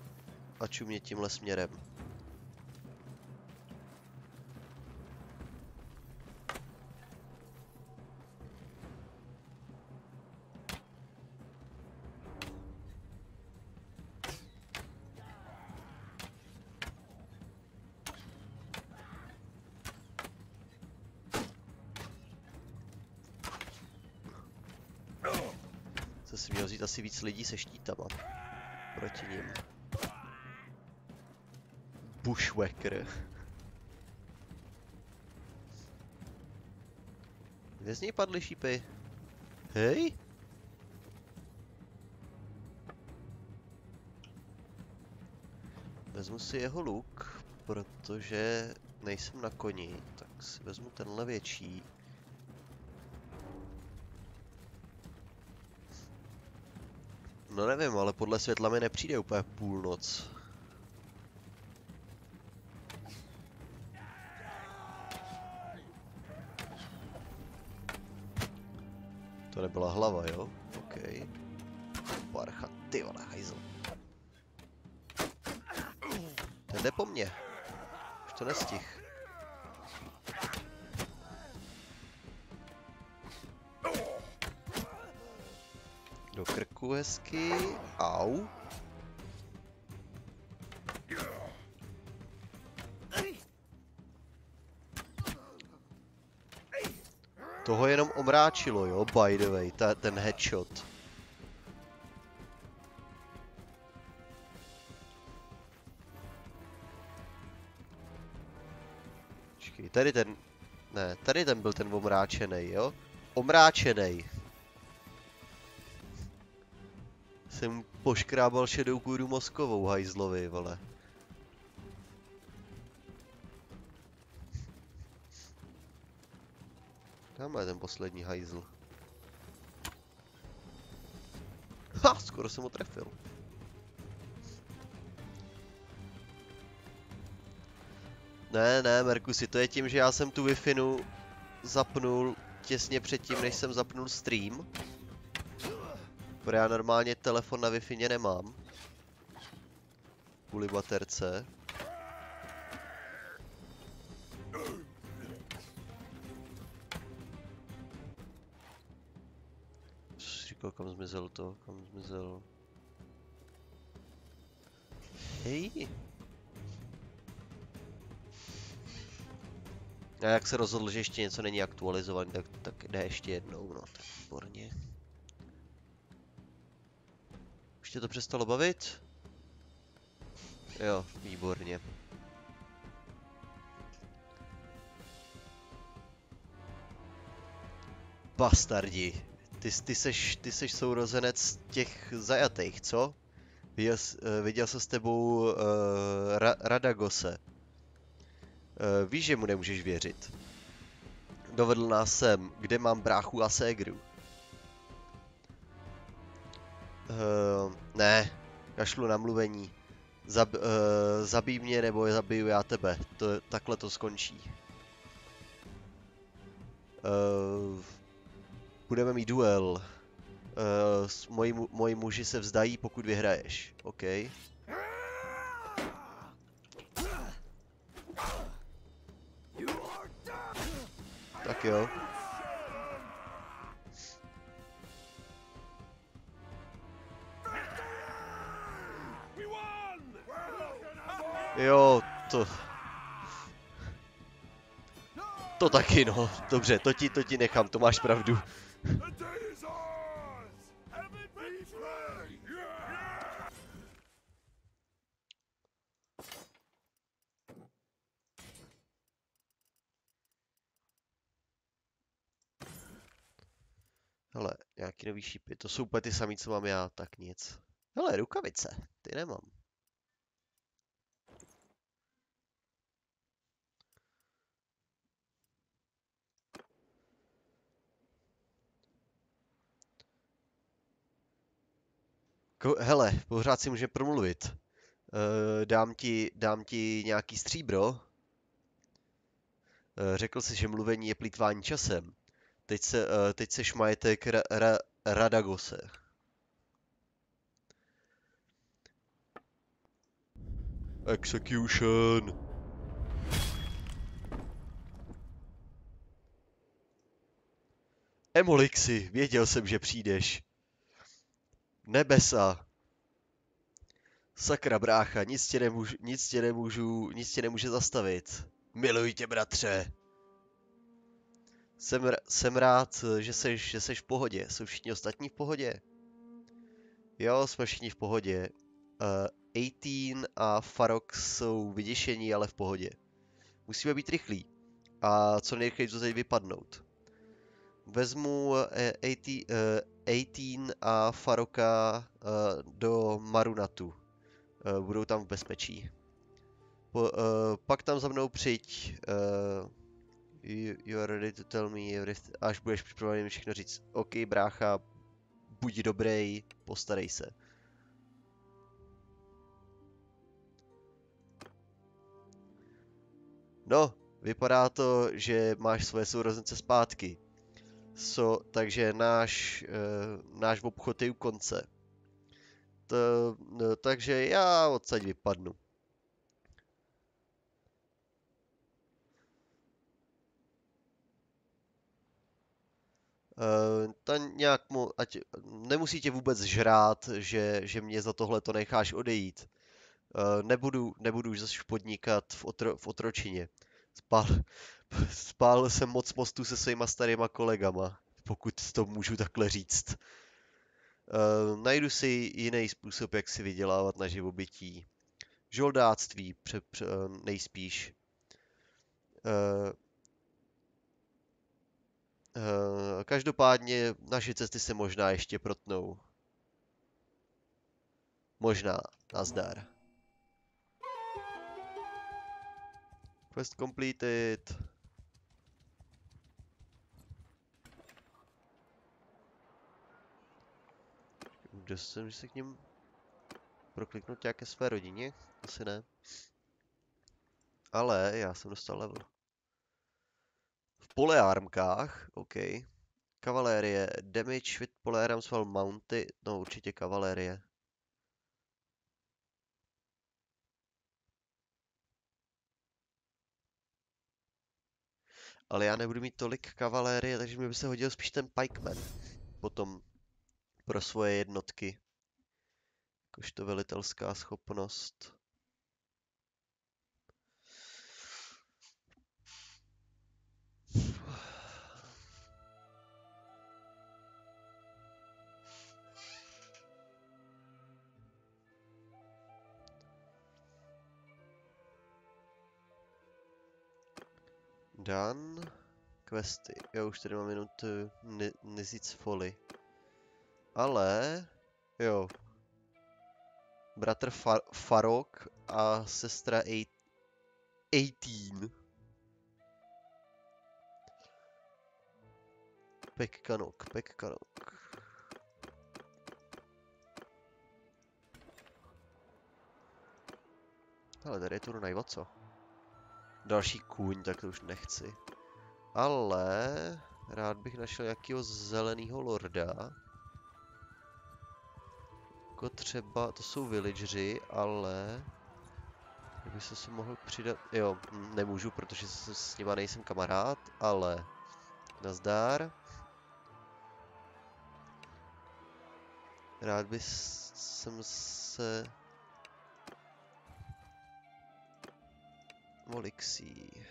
a čumě tímhle směrem. Lidí se štítama. Proti ním. Bushwhacker. Kde z něj padly šípy? Hej? Vezmu si jeho luk, protože nejsem na koni, tak si vezmu tenhle větší. No nevím, ale podle světla mi nepřijde úplně půlnoc. To nebyla hlava, jo? OK. Parcha, ty vole, hajzl. Ten jde po mně. Už to nestih. Krku hezky. Au. Toho jenom omráčilo, jo, by the way, ta, ten headshot. Tady ten, ne, tady ten byl ten omráčený, jo? Omráčený. Jsem poškrábal šedou kůru mozkovou hajzlovi, vole. Tam je ten poslední hajzl. Ha, skoro jsem ho trefil. Ne, ne, Merkusi, to je tím, že já jsem tu wi zapnul těsně předtím, než jsem zapnul stream. Protože já normálně telefon na wi nemám. Kvůli baterce. Říkal, kam zmizel to, kam zmizel. Hej! A jak se rozhodl, že ještě něco není aktualizované, tak, tak jde ještě jednou, no tak výborně. Už tě to přestalo bavit? Jo, výborně. Bastardi. Ty, ty, seš, ty seš sourozenec těch zajatých, co? Viděl, uh, viděl se s tebou uh, Ra Radagose. Uh, víš, že mu nemůžeš věřit. Dovedl nás sem, kde mám bráchu a ségru. Uh, ne, kašlu na mluvení. Zab, uh, zabij mě nebo zabiju já tebe. To, takhle to skončí. Uh, budeme mít duel. s- moji, moji muži se vzdají, pokud vyhraješ. OK. Tak jo. Jo, to... To taky no, dobře, to ti, to ti nechám, to máš pravdu. Hele, nějaký nový šípy, to jsou úplně ty samý, co mám já, tak nic. Hele, rukavice, ty nemám. Hele, pořád si můžeme promluvit. Uh, dám ti, dám ti nějaký stříbro. Uh, řekl jsi, že mluvení je plýtvání časem. Teď se, uh, teď seš majetek ra, ra, Radagose. Execution. Emolixi, věděl jsem, že přijdeš. Nebesa. Sakra brácha, nic tě nemůžu, nic tě nemůžu, nic tě nemůže zastavit. Miluji tě, bratře. Jsem, jsem rád, že seš, že seš v pohodě. Jsou všichni ostatní v pohodě? Jo, jsme všichni v pohodě. Uh, 18 a Farok jsou vyděšení, ale v pohodě. Musíme být rychlí. A co nejrychleji to teď vypadnout. Vezmu eh, 18, eh, 18 a Faroka eh, do Marunatu. Budou tam v bezpečí. Po, pak tam za mnou přijď. You, you are ready to tell me everything. Až budeš připravený všechno říct. OK, brácha, buď dobrý, postarej se. No, vypadá to, že máš svoje sourozence zpátky. So, takže náš, uh, náš obchod je u konce. To, no, takže já odsaď vypadnu. Uh, ta nějak mu, ať nemusí tě vůbec žrát, že, že mě za tohle to necháš odejít. Uh, nebudu, nebudu už zase podnikat v, otro, v otročině. Spál, spál jsem moc mostů se svýma starýma kolegama, pokud to můžu takhle říct. Uh, najdu si jiný způsob, jak si vydělávat na živobytí. Žoldáctví pře, pře, nejspíš. Uh, Uh, každopádně naše cesty se možná ještě protnou. Možná. Nazdar. Quest completed. Kde jsem se k ním prokliknout nějaké své rodině? Asi ne. Ale já jsem dostal level. V polearmkách, OK. Kavalérie, damage with polearms while mounted, no určitě kavalérie. Ale já nebudu mít tolik kavalérie, takže mi by se hodil spíš ten pikeman. Potom pro svoje jednotky. Jakožto velitelská schopnost. Dan. Questy. Já už tady mám jenom tu Folly. Ale... Jo. Bratr Far Farok a sestra eight 18. Pekkanok, Pekkanok. Ale tady je tu najva co? Další kůň, tak to už nechci. Ale rád bych našel nějakého zeleného lorda. Jako třeba, to jsou villageři, ale... Kdyby se si mohl přidat... Jo, nemůžu, protože s, s nima nejsem kamarád, ale... Nazdár. Rád bych jsem se... Molixí.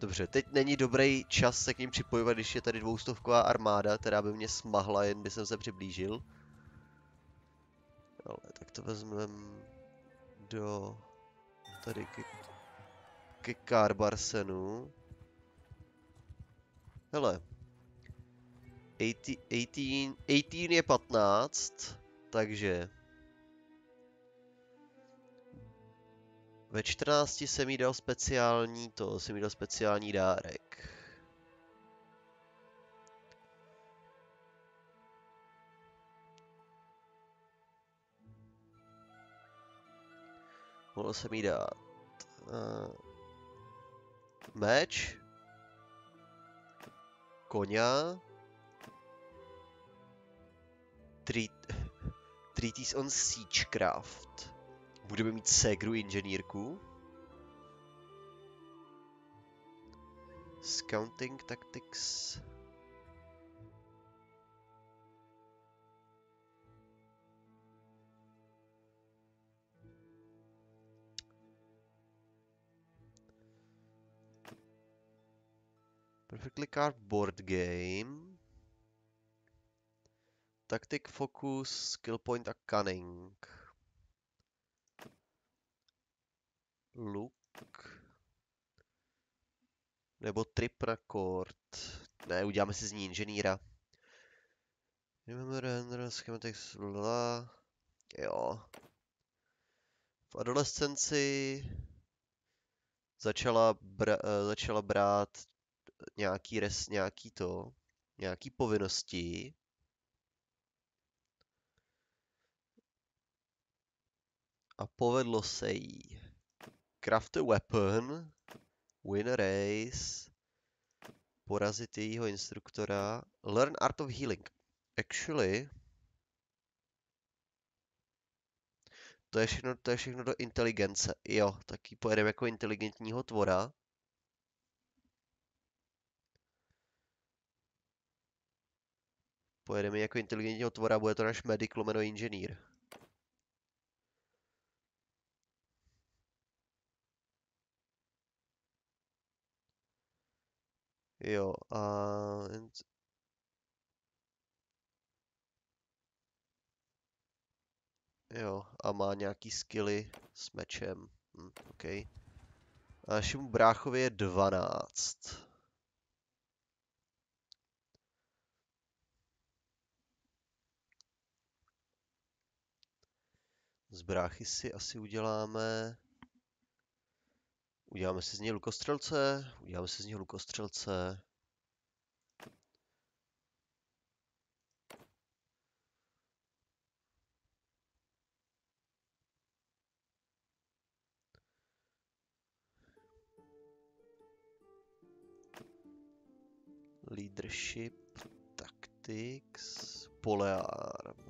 Dobře, teď není dobrý čas se k ním připojovat, když je tady dvoustovková armáda, která by mě smahla, jen by jsem se přiblížil. Ale tak to vezmeme do... tady ke, ke Karbarsenu. Hele. 18, 18 je 15, takže... Ve 14 jsem jí dal speciální to, jsem jí dal speciální dárek. Mohl jsem jí dát uh, meč, koně, Treatise on Siegecraft. Budeme mít Segru inženýrku. Scouting Tactics. Perfectly carved board game. Tactic, focus, skill point a cunning. Look. Nebo trip kort. Ne, uděláme si z ní inženýra. Remember render schematics, bla. Jo. V adolescenci začala, bra, uh, začala brát nějaký res, nějaký to, nějaký povinnosti. A povedlo se jí. Craft a weapon, win a race, porazit jejího instruktora, learn art of healing. Actually, to je všechno, to je všechno do inteligence. Jo, taky pojedeme jako inteligentního tvora. Pojedeme jako inteligentního tvora, bude to náš medic lomeno inženýr. Jo, a... Jo, a má nějaký skilly s mečem. Hm, OK. A našemu bráchovi je 12. Z bráchy si asi uděláme... Uděláme si z něj lukostřelce, uděláme si z něj lukostřelce. Leadership, Tactics, Polearm.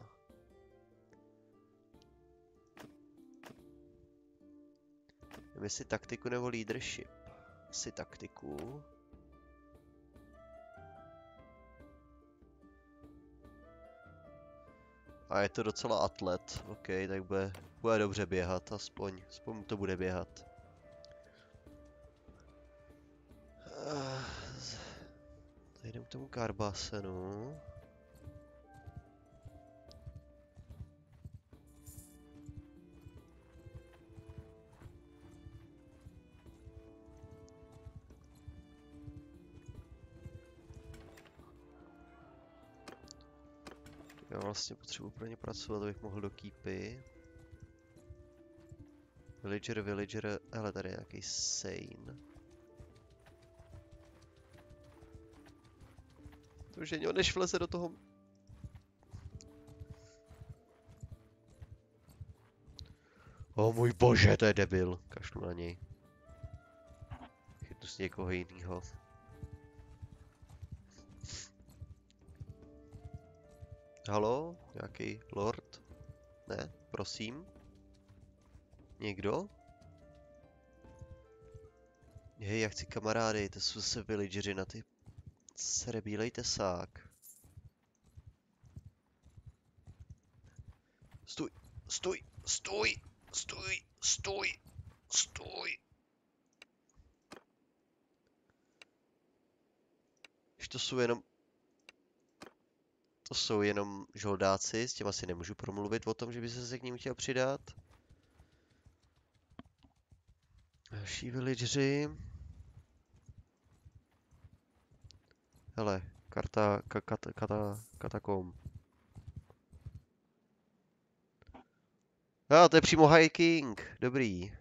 Nevím, jestli taktiku nebo leadership. Asi taktiku. A je to docela atlet, ok, tak bude, bude dobře běhat, aspoň, aspoň to bude běhat. Zajdeme k tomu Karbasenu. Já vlastně potřebuji pro ně pracovat, abych mohl do kýpy. Villager, villager, hele tady je nějaký sane. To že než vleze do toho... O můj bože, to je debil. Kašlu na něj. Chytnu z někoho jinýho. Halo? Nějaký lord? Ne, prosím. Někdo? Hej, já chci kamarády, to jsou se villageri na ty srebílej tesák. Stůj, stůj, stůj, stůj, stůj, stůj. Když to jsou jenom... To jsou jenom žoldáci, s těma si nemůžu promluvit o tom, že by se k ním chtěl přidat. Další villageri. Hele, karta, ka, kata, kata, katakom. A, to je přímo hiking, dobrý.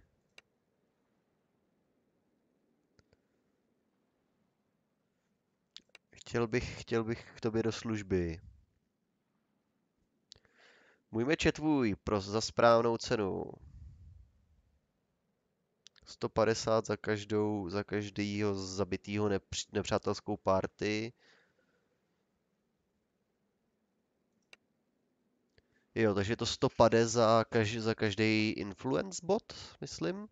Chtěl bych, chtěl bych k tobě do služby. Můj meč je tvůj, pro za správnou cenu. 150 za každou, za každýho zabitýho nepř, nepřátelskou party. Jo, takže to 150 za, kaž, za každý influence bot, myslím.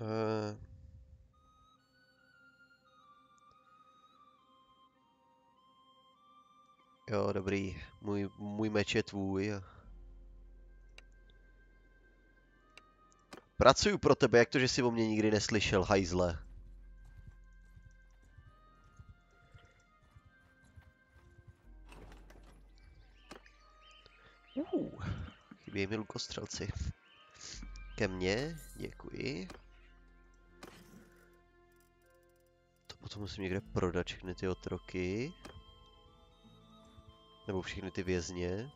Uh, jo, dobrý. Můj, můj meč je tvůj. Pracuju pro tebe, jak to, že jsi o mě nikdy neslyšel, hajzle. Uh, chybějí mi lukostřelci. Ke mně, děkuji. Potom musím někde prodat všechny ty otroky. Nebo všechny ty vězně.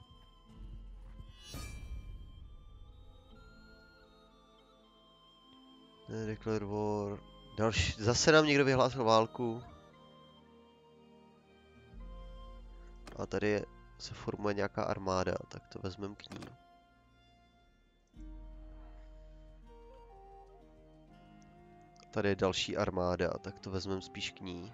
Declare war. Další, zase nám někdo vyhlásil válku. A tady je, se formuje nějaká armáda, tak to vezmeme k ní. Tady je další armáda, tak to vezmeme spíš k ní.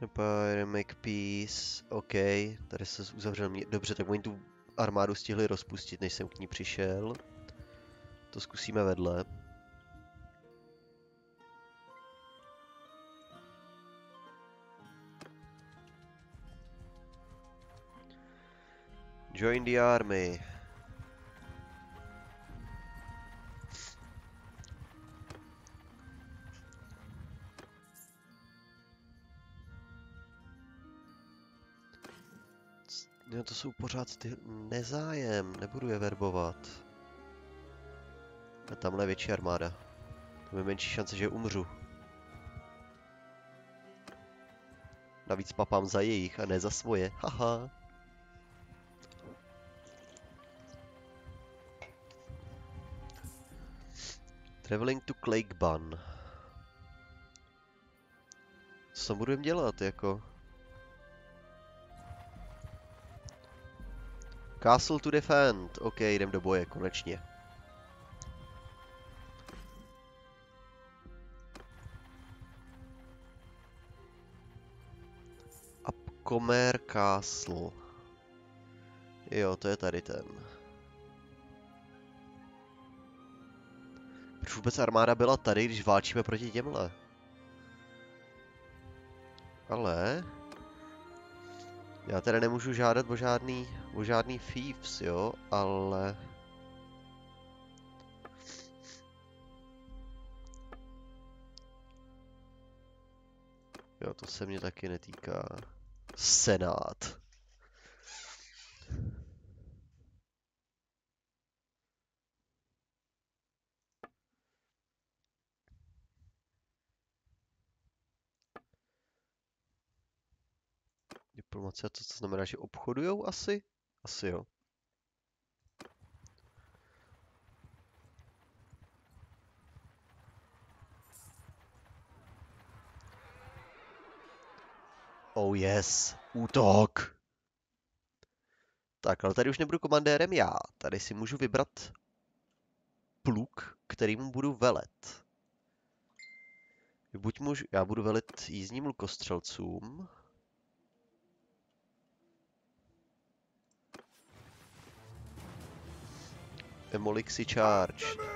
Empire, make peace, OK, tady se uzavřel mě. Dobře, tak oni tu armádu stihli rozpustit, než jsem k ní přišel. To zkusíme vedle. Join the army. Jo, to jsou pořád ty nezájem, nebudu je verbovat. A tamhle je větší armáda. To je menší šance, že umřu. Navíc papám za jejich a ne za svoje, haha. Traveling to Clakeban. Co budeme dělat, jako? Castle to defend. OK, jdem do boje, konečně. Upcomer Castle. Jo, to je tady ten. Proč vůbec armáda byla tady, když válčíme proti těmhle? Ale... Já teda nemůžu žádat o žádný, o žádný thieves, jo, ale... Jo, to se mě taky netýká. Senát. Diplomace, to, co znamená, že obchodujou asi? Asi jo. Oh yes, útok. Tak, ale tady už nebudu komandérem já. Tady si můžu vybrat pluk, kterýmu budu velet. Buď můžu, já budu velet jízdním lukostřelcům. Emolixi charge.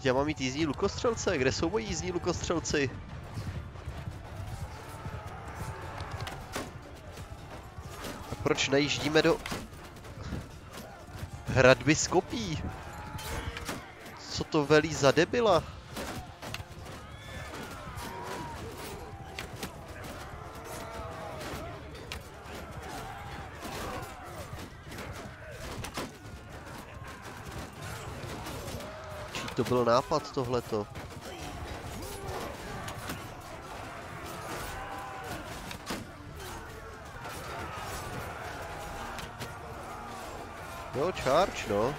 Víte, já mám mít jízdní lukostřelce, kde jsou moji jízdní lukostřelci? A proč najíždíme do hradby z kopí? Co to velí za debila? To byl nápad tohleto? Jo, charge, no.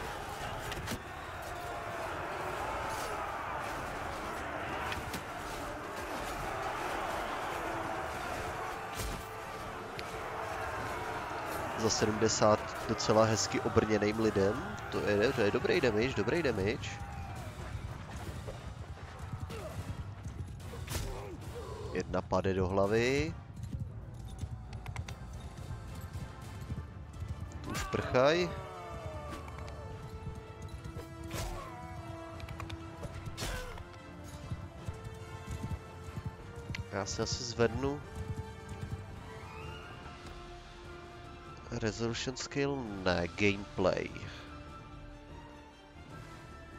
Za 70 docela hezky obrněným lidem. To je, to je dobrý damage, dobrý damage. Jedna pade do hlavy. Tu už prchaj. Já si asi zvednu Resolution skill? Ne, gameplay.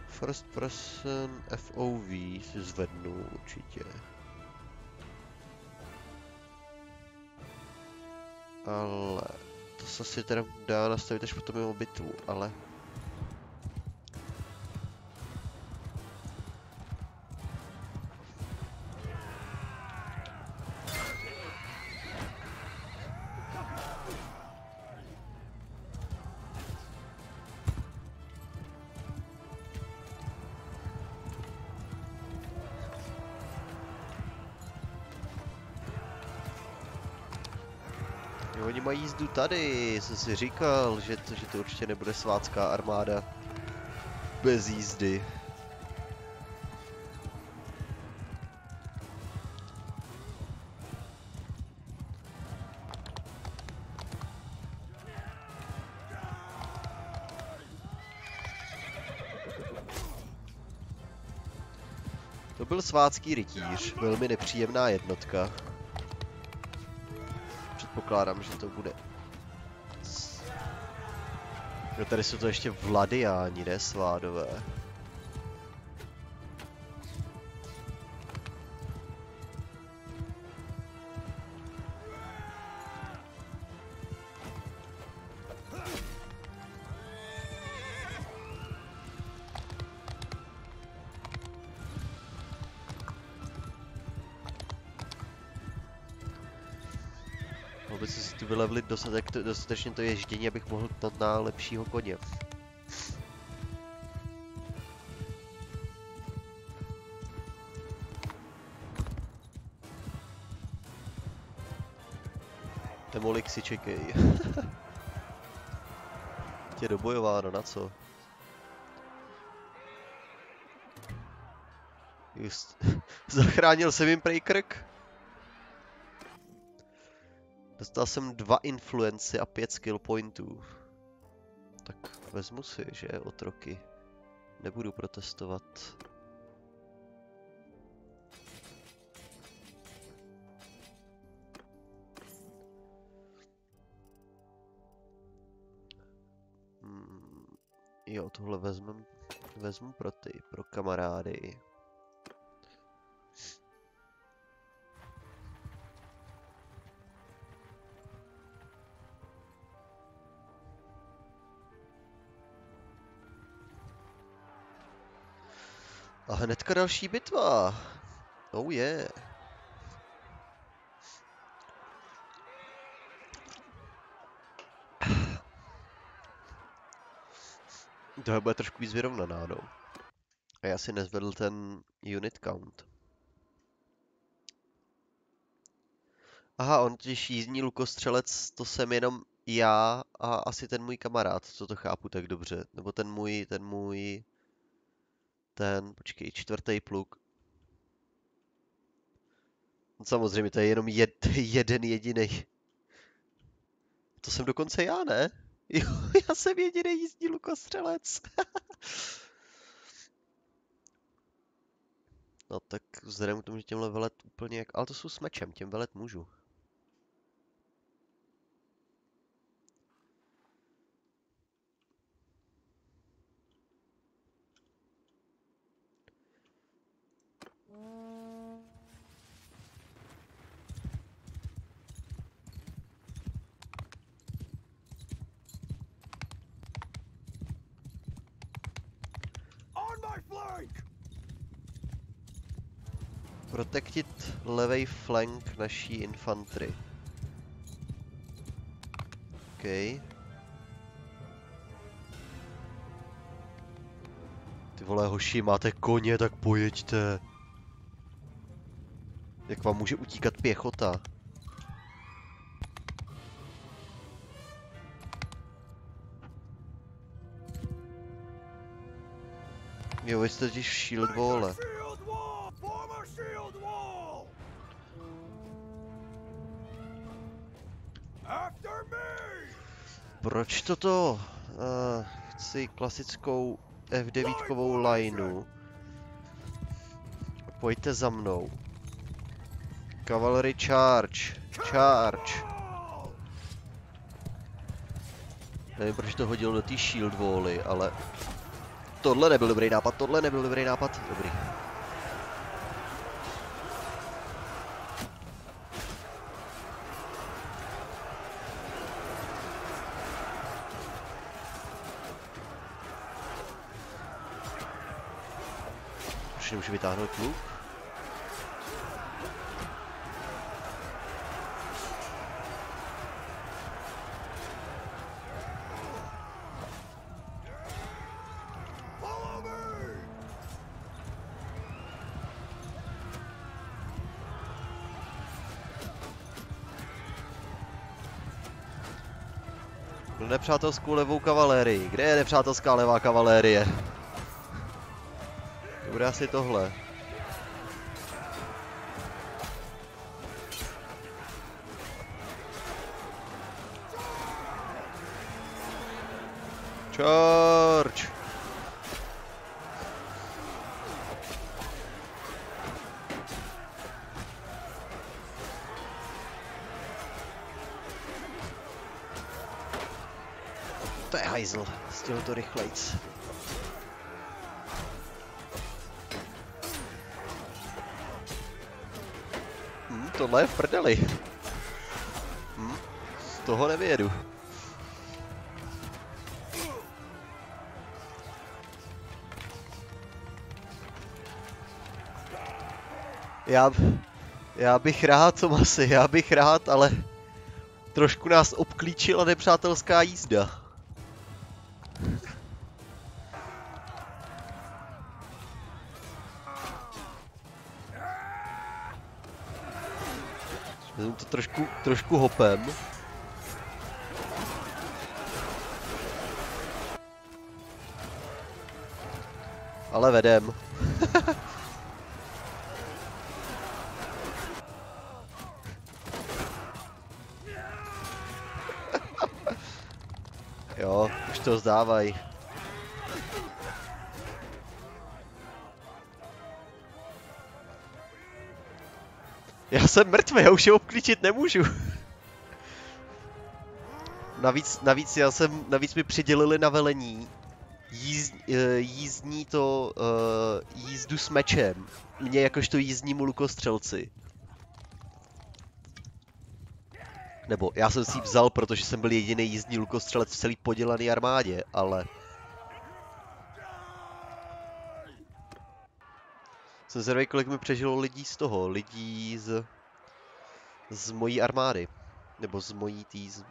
First person FOV si zvednu určitě. Ale to se si teda dá nastavit až potom mimo bitvu, ale tady, jsem si říkal, že to, že to určitě nebude svátská armáda bez jízdy. To byl svátský rytíř, velmi nepříjemná jednotka. Předpokládám, že to bude. Jo, tady jsou to ještě vladiáni, ne svádové. Dostatek, dostatečně to ježdění, abych mohl to na lepšího koně. Demolik si čekej. *laughs* Tě dobojováno, na co? Just. *laughs* Zachránil jsem jim prej krk. Dostal jsem dva influenci a pět skill pointů. Tak vezmu si, že otroky. Nebudu protestovat. Hmm, jo, tohle vezmem, vezmu pro ty, pro kamarády. hnedka další bitva. Oh yeah. To bude trošku víc vyrovnaná, no. A já si nezvedl ten unit count. Aha, on těž jízdní lukostřelec, to jsem jenom já a asi ten můj kamarád, co to chápu tak dobře. Nebo ten můj, ten můj ten, počkej, čtvrtý pluk. No samozřejmě, to je jenom jed, *laughs* jeden jediný. To jsem dokonce já, ne? *laughs* Jo, já jsem jediný jízdní lukostřelec. *laughs* no tak vzhledem k tomu, že těmhle velet úplně jak... Ale to jsou s mečem, těm velet můžu. Protektit levý flank naší infantry. OK. Ty vole hoši, máte koně, tak pojeďte. Jak vám může utíkat pěchota? Jo, vy jste totiž shield wall. Proč toto? Uh, chci klasickou F9 lineu. Pojďte za mnou. Cavalry charge. Charge. Nevím, proč to hodil do té shield wally, ale... Tohle nebyl dobrý nápad, tohle nebyl dobrý nápad. Dobrý. Vytáhnout luk. nepřátelskou levou kavalérii. Kde je nepřátelská levá kavalérie? Bude asi tohle. Charge! To je hajzl, stěl to rychlejc. Tohle je v prdeli. Hm, z toho nevědu. Já, já bych rád, co asi, já bych rád, ale trošku nás obklíčila nepřátelská jízda. Trošku, trošku hopem. Ale vedem. *laughs* jo, už to zdávají. Já jsem mrtvý, já už je obklíčit nemůžu. navíc, navíc já jsem, navíc mi přidělili na velení jízd, eh, jízdní to, uh, jízdu s mečem. Mě jakožto jízdnímu lukostřelci. Nebo já jsem si ji vzal, protože jsem byl jediný jízdní lukostřelec v celý podělaný armádě, ale... Jsem zvědavý, kolik mi přežilo lidí z toho, lidí z... z mojí armády. Nebo z mojí tý... z,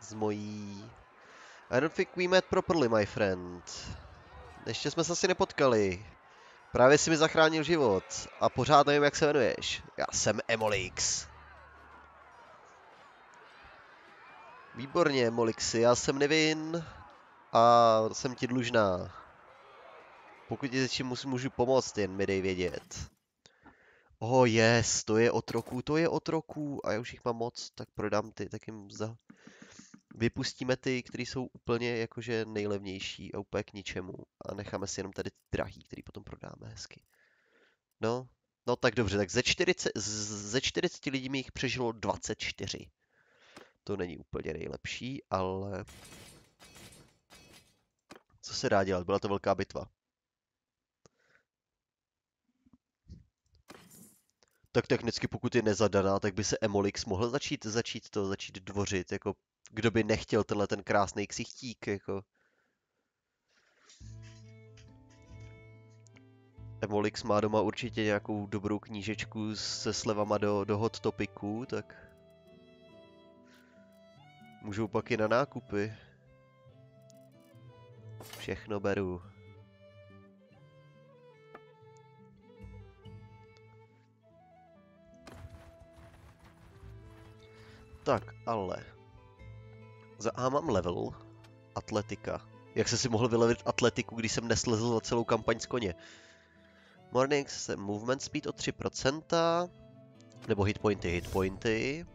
z mojí... I don't think we met properly, my friend. Ještě jsme se asi nepotkali. Právě si mi zachránil život a pořád nevím, jak se jmenuješ. Já jsem Emolix. Výborně, Emolixi, já jsem Nevin a jsem ti dlužná. Pokud ti čím můžu pomoct, jen mi dej vědět. Oh yes, to je otroků, to je otroků a já už jich mám moc, tak prodám ty, tak jim za... Vypustíme ty, které jsou úplně jakože nejlevnější a úplně k ničemu a necháme si jenom tady ty drahý, který potom prodáme hezky. No, no tak dobře, tak ze 40, ze 40 lidí mi jich přežilo 24. To není úplně nejlepší, ale... Co se dá dělat? Byla to velká bitva. Tak technicky pokud je nezadaná, tak by se Emolix mohl začít, začít to, začít dvořit, jako kdo by nechtěl tenhle ten krásný ksichtík, jako. Emolix má doma určitě nějakou dobrou knížečku se slevama do, do hot topiků, tak můžou pak i na nákupy. Všechno beru. Tak, ale... Za A mám level. Atletika. Jak se si mohl vylevit atletiku, když jsem neslezl za celou kampaň z koně? Mornings movement speed o 3%. Nebo hitpointy, hitpointy.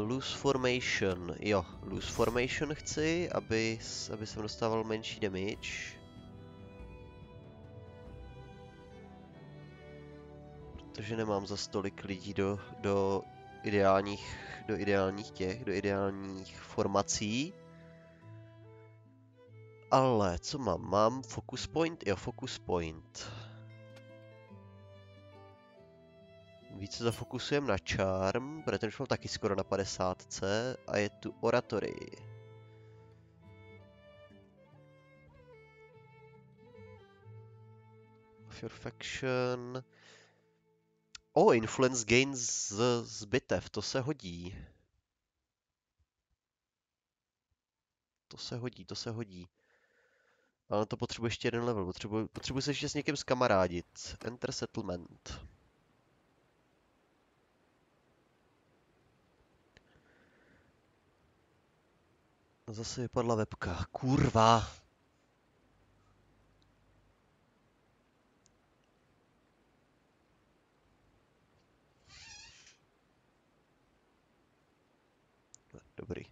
Loose Formation, jo, Loose Formation chci, aby, aby jsem dostával menší damage. Protože nemám za stolik lidí do, do ideálních, do ideálních těch, do ideálních formací. Ale co mám? Mám Focus Point? Jo, Focus Point. Více zafokusujeme na Charm, protože ten už taky skoro na 50 a je tu Oratory. Of your faction. Oh, influence gains z, z bitev, to se hodí. To se hodí, to se hodí. Ale to potřebuje ještě jeden level, potřebuji, potřebuji se ještě s někým skamarádit. Enter settlement. Zase vypadla webka. Kurva. Dobrý.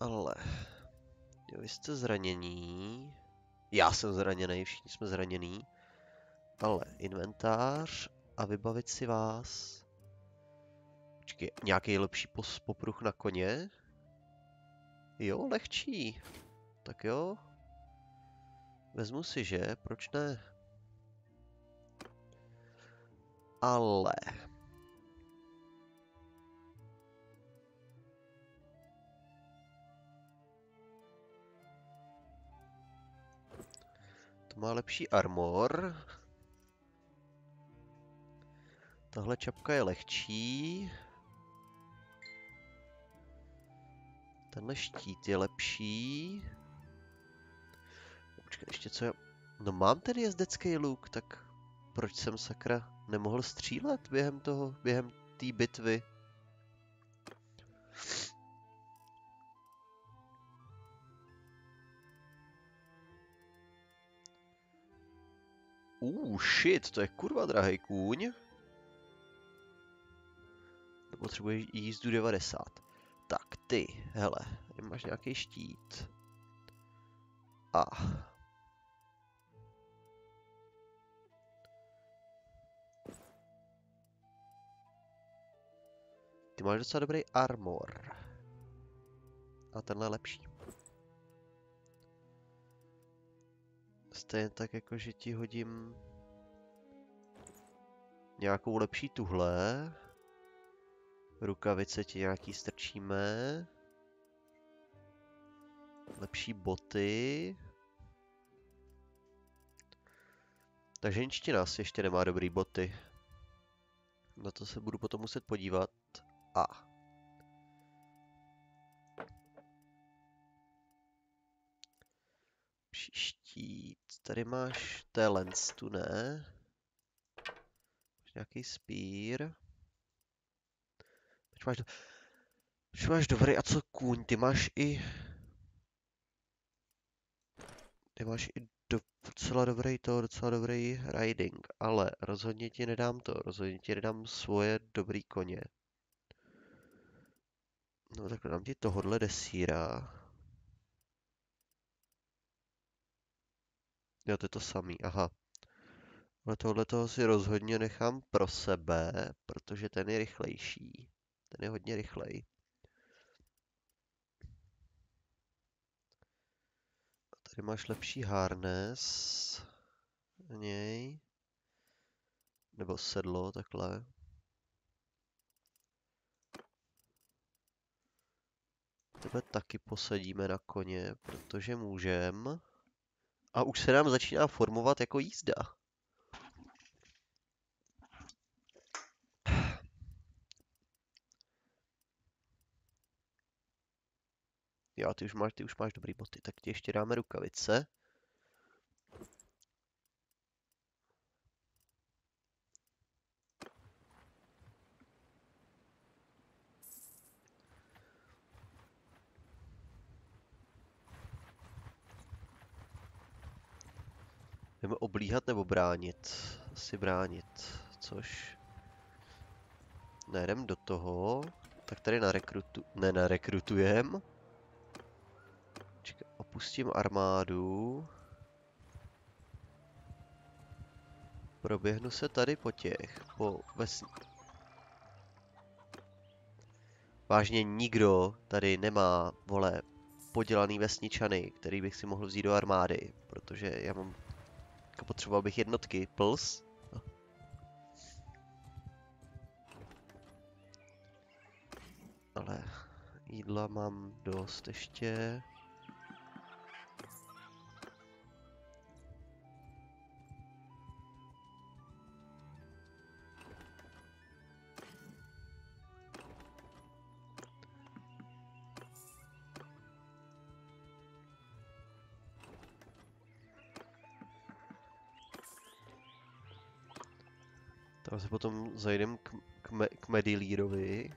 Ale... Jo, vy jste zranění. Já jsem zraněný, všichni jsme zranění. Ale inventář a vybavit si vás. Počkej, nějaký lepší popruh na koně? Jo, lehčí. Tak jo. Vezmu si, že? Proč ne? Ale... To má lepší armor. Tahle čapka je lehčí. Tenhle štít je lepší. Počkej, ještě co je... No mám ten jezdecký luk, tak proč jsem sakra nemohl střílet během toho, během té bitvy? Uh, shit, to je kurva drahý kůň potřebuješ jízdu 90. Tak ty, hele, máš nějaký štít. A. Ty máš docela dobrý armor. A tenhle je lepší. Stejně tak jako, že ti hodím nějakou lepší tuhle. Rukavice ti nějaký strčíme. Lepší boty. Ta ženština asi ještě nemá dobrý boty. Na to se budu potom muset podívat. A. Příští. Tady máš, to lens tu, ne? Nějaký spír. Proč máš, do... Proč máš dobrý, a co kůň, ty máš i... Ty máš i do, docela dobrý to, docela dobrý riding, ale rozhodně ti nedám to, rozhodně ti nedám svoje dobrý koně. No tak dám ti tohodle desíra. Jo, to je to samý, aha. Ale tohle toho si rozhodně nechám pro sebe, protože ten je rychlejší. Ten je hodně rychlej. A tady máš lepší harness. Něj. Nebo sedlo, takhle. Tebe taky posadíme na koně, protože můžem. A už se nám začíná formovat jako jízda. Jo, ty už máš, ty už máš dobrý boty, tak ti ještě dáme rukavice. Jdeme oblíhat nebo bránit? Asi bránit, což... Ne, jdem do toho. Tak tady narekrutu... Ne, narekrutujem. Čekaj, opustím armádu. Proběhnu se tady po těch, po ves... Vážně nikdo tady nemá, vole, podělaný vesničany, který bych si mohl vzít do armády, protože já mám jako potřeboval bych jednotky. Plus. Ale jídla mám dost ještě. Tam se potom zajdem k, k, me, k Medilírovi.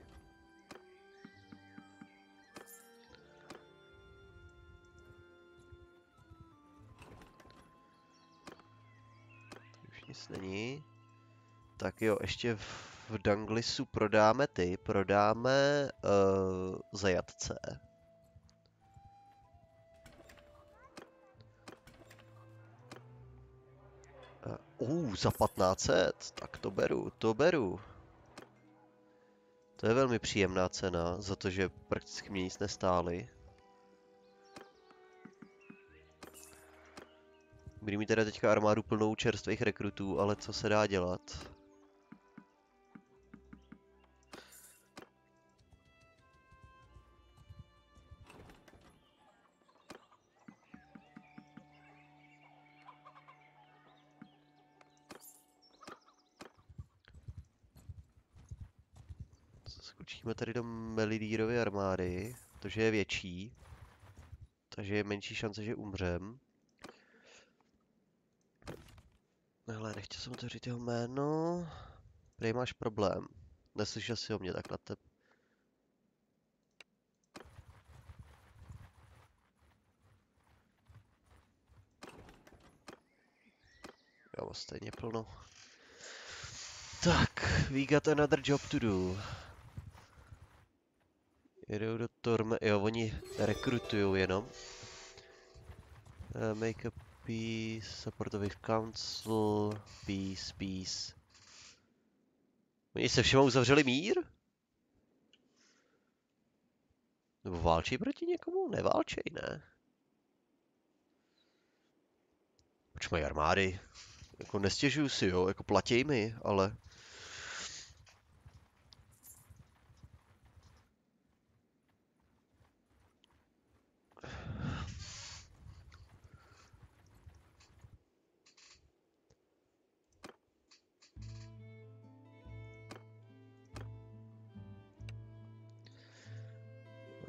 Už nic není. Tak jo, ještě v Danglisu prodáme ty, prodáme uh, zajatce. Uh, za 1500, tak to beru, to beru. To je velmi příjemná cena, za to, že prakticky mě nic nestály. Budu mít teda teďka armádu plnou čerstvých rekrutů, ale co se dá dělat? Skočíme tady do Melidírovy armády, protože je větší. Takže je menší šance, že umřem. Hele, nechtěl jsem otevřít jeho jméno. Prej máš problém. Neslyšel si o mě tak na teb. Jo, stejně plno. Tak, we got another job to do. Jedou do Torme, jo, oni rekrutujou jenom. Uh, make a peace, support with council, peace, peace. Oni se všema uzavřeli mír? Nebo válčí proti někomu? Neválčej, ne? Proč mají armády? Jako nestěžuju si, jo, jako platí mi, ale...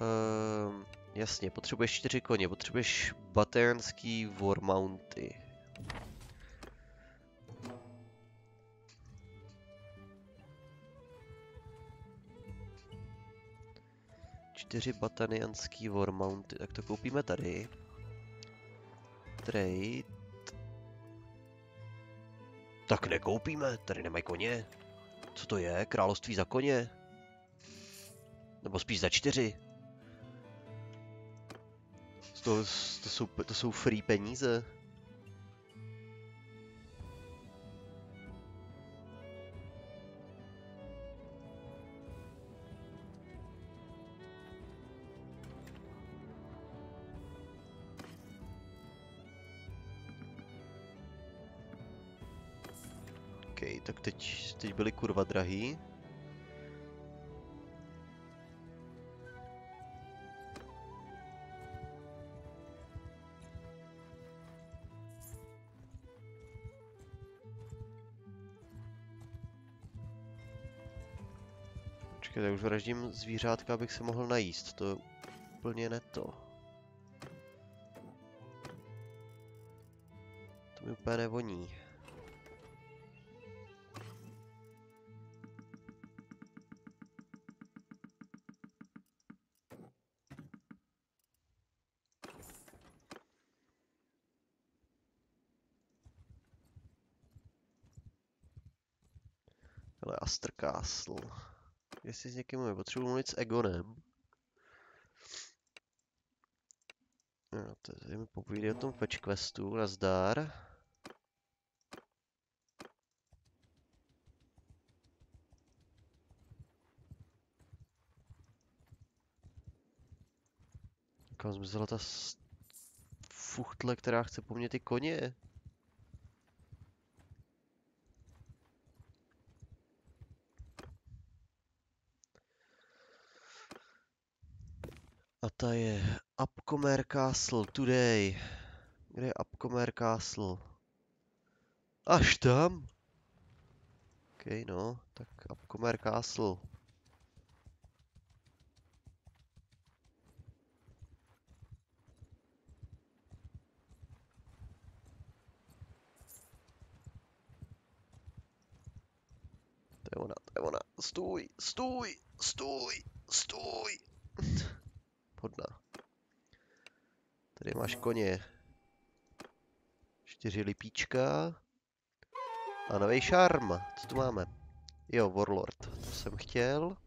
Um, jasně, potřebuješ čtyři koně, potřebuješ batérnský warmounty. Čtyři batanianský warmounty, tak to koupíme tady. Trade. Tak nekoupíme, tady nemají koně. Co to je? Království za koně? Nebo spíš za čtyři? To, to, jsou, to jsou free peníze. OK, tak teď, teď byly kurva drahý. Počkej, už vraždím zvířátka, abych se mohl najíst. To úplně ne to. To mi úplně nevoní. Ale Castle. Jestli s někým mluvím, potřebuji mluvit s Egonem. No, tady mi povídej o tom fetch questu, nazdar. Kam zmizela ta fuchtle, která chce po mně ty koně? A ta je Upcomer Castle Today. Kde je Upcomer Castle? Až tam? OK, no, tak Upcomer Castle. To je ona, to je ona. Stůj, stůj, stůj, stůj. *laughs* Hodná. Tady máš koně. Čtyři lipíčka. A nový šarm. Co tu máme? Jo, Warlord. To jsem chtěl.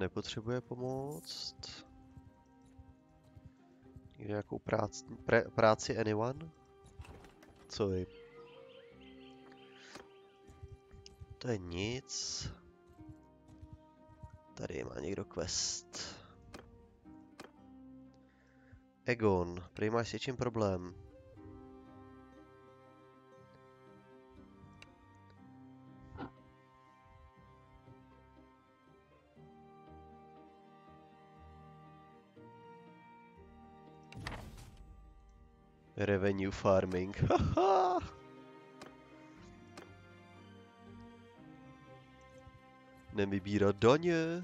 Nepotřebuje. Někde nějakou práci, pré, práci anyone? Co vím. To je nic. Tady má někdo quest. Egon, prý máš s něčím problém. Revenue farming. *laughs* Nevybírat daně.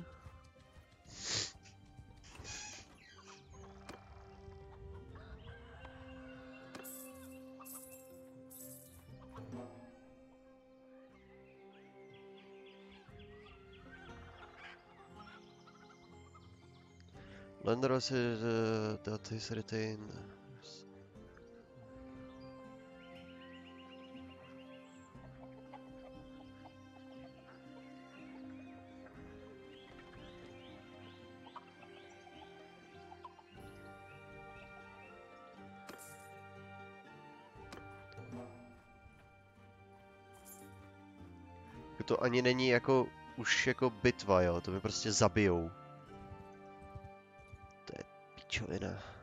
Lender is uh, that is retained. Ani není jako už jako bitva, jo, to mě prostě zabijou. To je pičovina.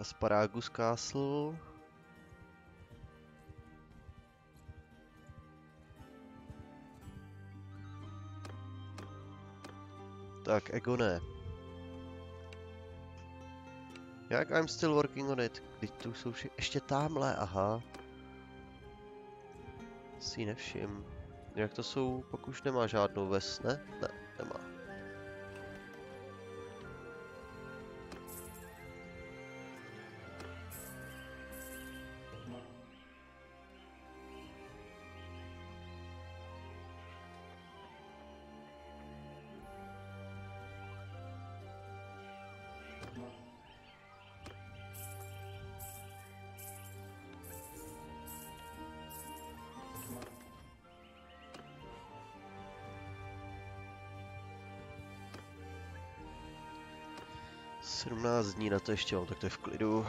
Asparagus Castle. Tak, Egone. Jak I'm still working on it. Teď tu jsou vši... Ještě tamhle, aha. Si nevšim. Jak to jsou, pak už nemá žádnou ves, ne? Ne, dní na to ještě mám, tak to je v klidu.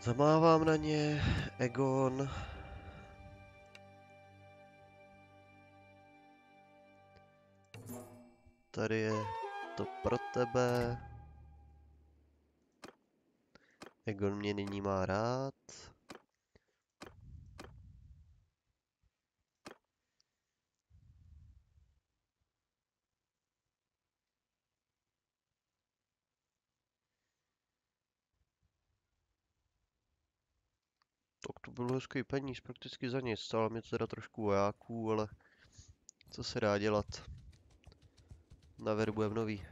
Zamávám na ně, Egon. Tady je to pro tebe. Egon mě nyní má rád. Hezký peníz prakticky za nic. Stále mě teda trošku vojáků, ale co se dá dělat. Naverbujem nový.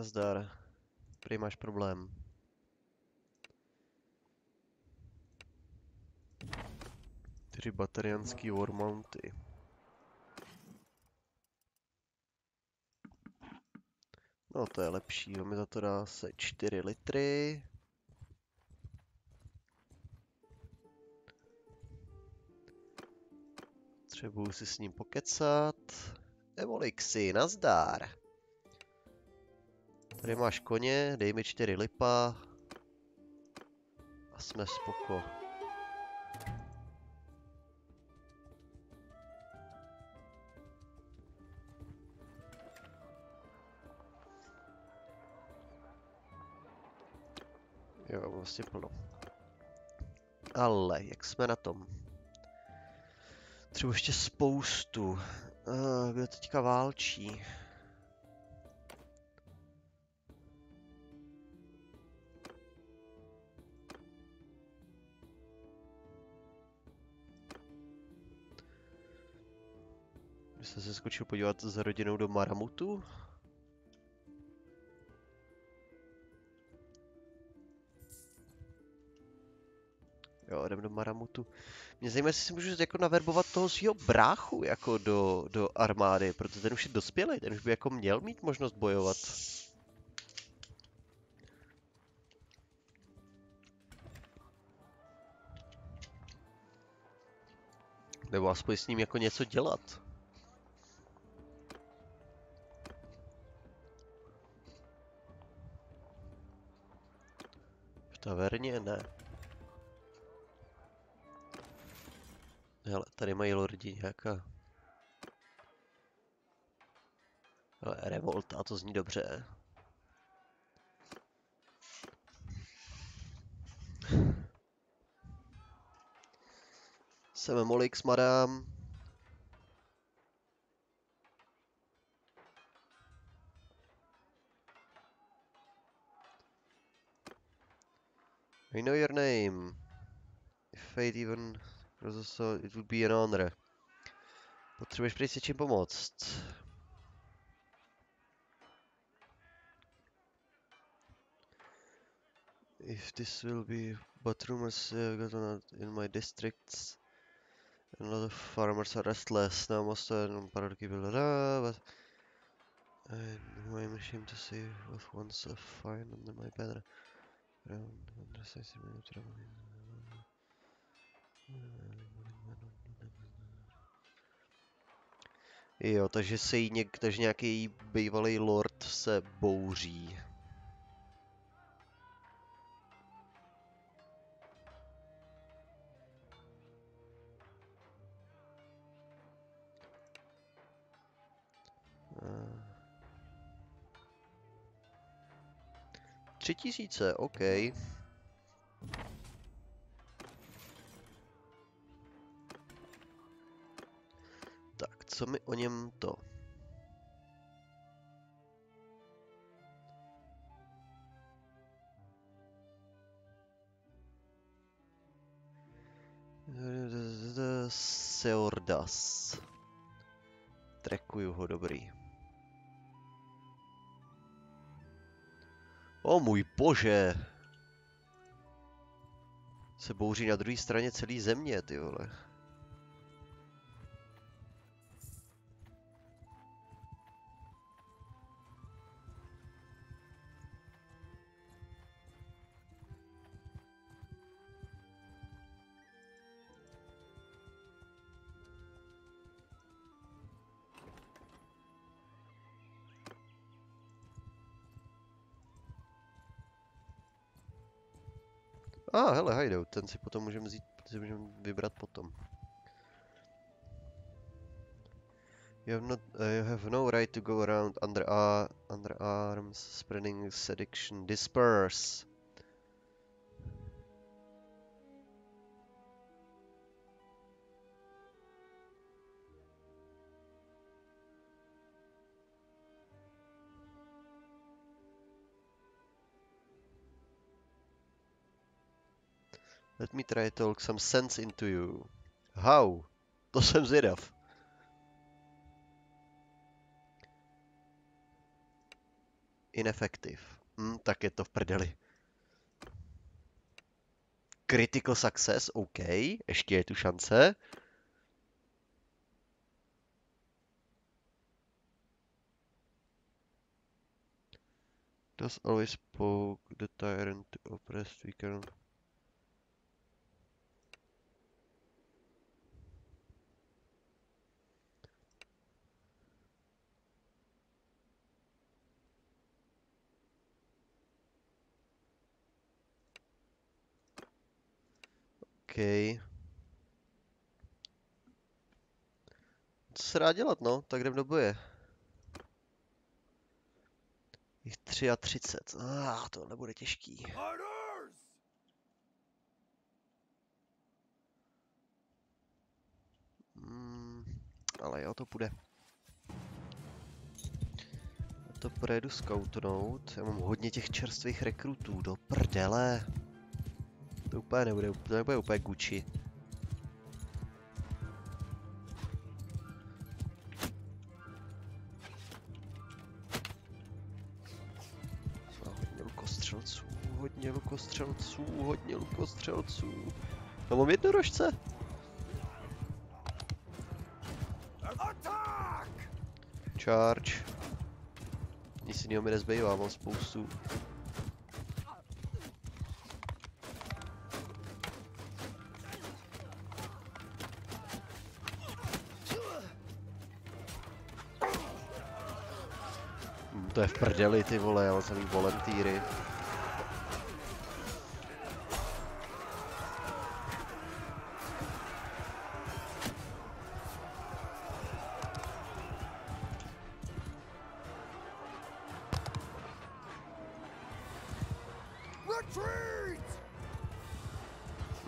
Nazdar. Prý máš problém. Tři baterianský warmounty. No to je lepší, mi za to dá se 4 litry. Třebuju si s ním pokecat. Emolixy, nazdár. Tady máš koně, dej mi čtyři lipa. A jsme spoko. Jo, vlastně plno. Ale, jak jsme na tom? Třeba ještě spoustu. Uh, kdo teďka válčí? Jsem se skočil podívat s rodinou do Maramutu. Jo, jdem do Maramutu. Mě zajímá, jestli si můžu jako naverbovat toho svého bráchu jako do, do armády, protože ten už je dospělý, ten už by jako měl mít možnost bojovat. Nebo aspoň s ním jako něco dělat. Taverně? Ne. Hele, tady mají lordi nějaká. Revolt, a to zní dobře. Jsem Molix, madám. I know your name. If fate even so, it would be an honor. Potřebuješ prý se čím pomoct. If this will be, but rumors uh, got on in my districts, a lot of farmers are restless. Now most of them blah blah, but I'm ashamed to say was once a fine under my banner. Jo, takže se jí něk, takže nějaký bývalý lord se bouří. Uh. Tři tisíce, OK. Tak, co mi o něm to? Seordas. Trekuju ho, dobrý. O můj bože! Se bouří na druhé straně celé země, ty vole. A, ah, hele, Hideout, ten si potom můžeme vzít, si můžeme vybrat potom. You have, not, uh, you have no right to go around under, uh, under arms, spreading sediction, disperse. Let me try to talk some sense into you. How? To jsem zvědav. Ineffective. Hm, tak je to v prdeli. Critical success, OK, ještě je tu šance. Does always poke the tyrant to oppress weaker. Co se dá dělat, no? Tak jdem do boje. Jich 33. Ah, tohle bude těžký. Hmm, ale jo, to půjde. Já to projedu scoutnout. Já mám hodně těch čerstvých rekrutů, do prdele. To úplně nebude, to nebude úplně Gucci. hodně lukostřelců, hodně lukostřelců, hodně lukostřelců. Já mám jednorožce. Charge. Nic jiného mi nezbývá, mám spoustu to je v prdeli ty vole, ale samý volentýry.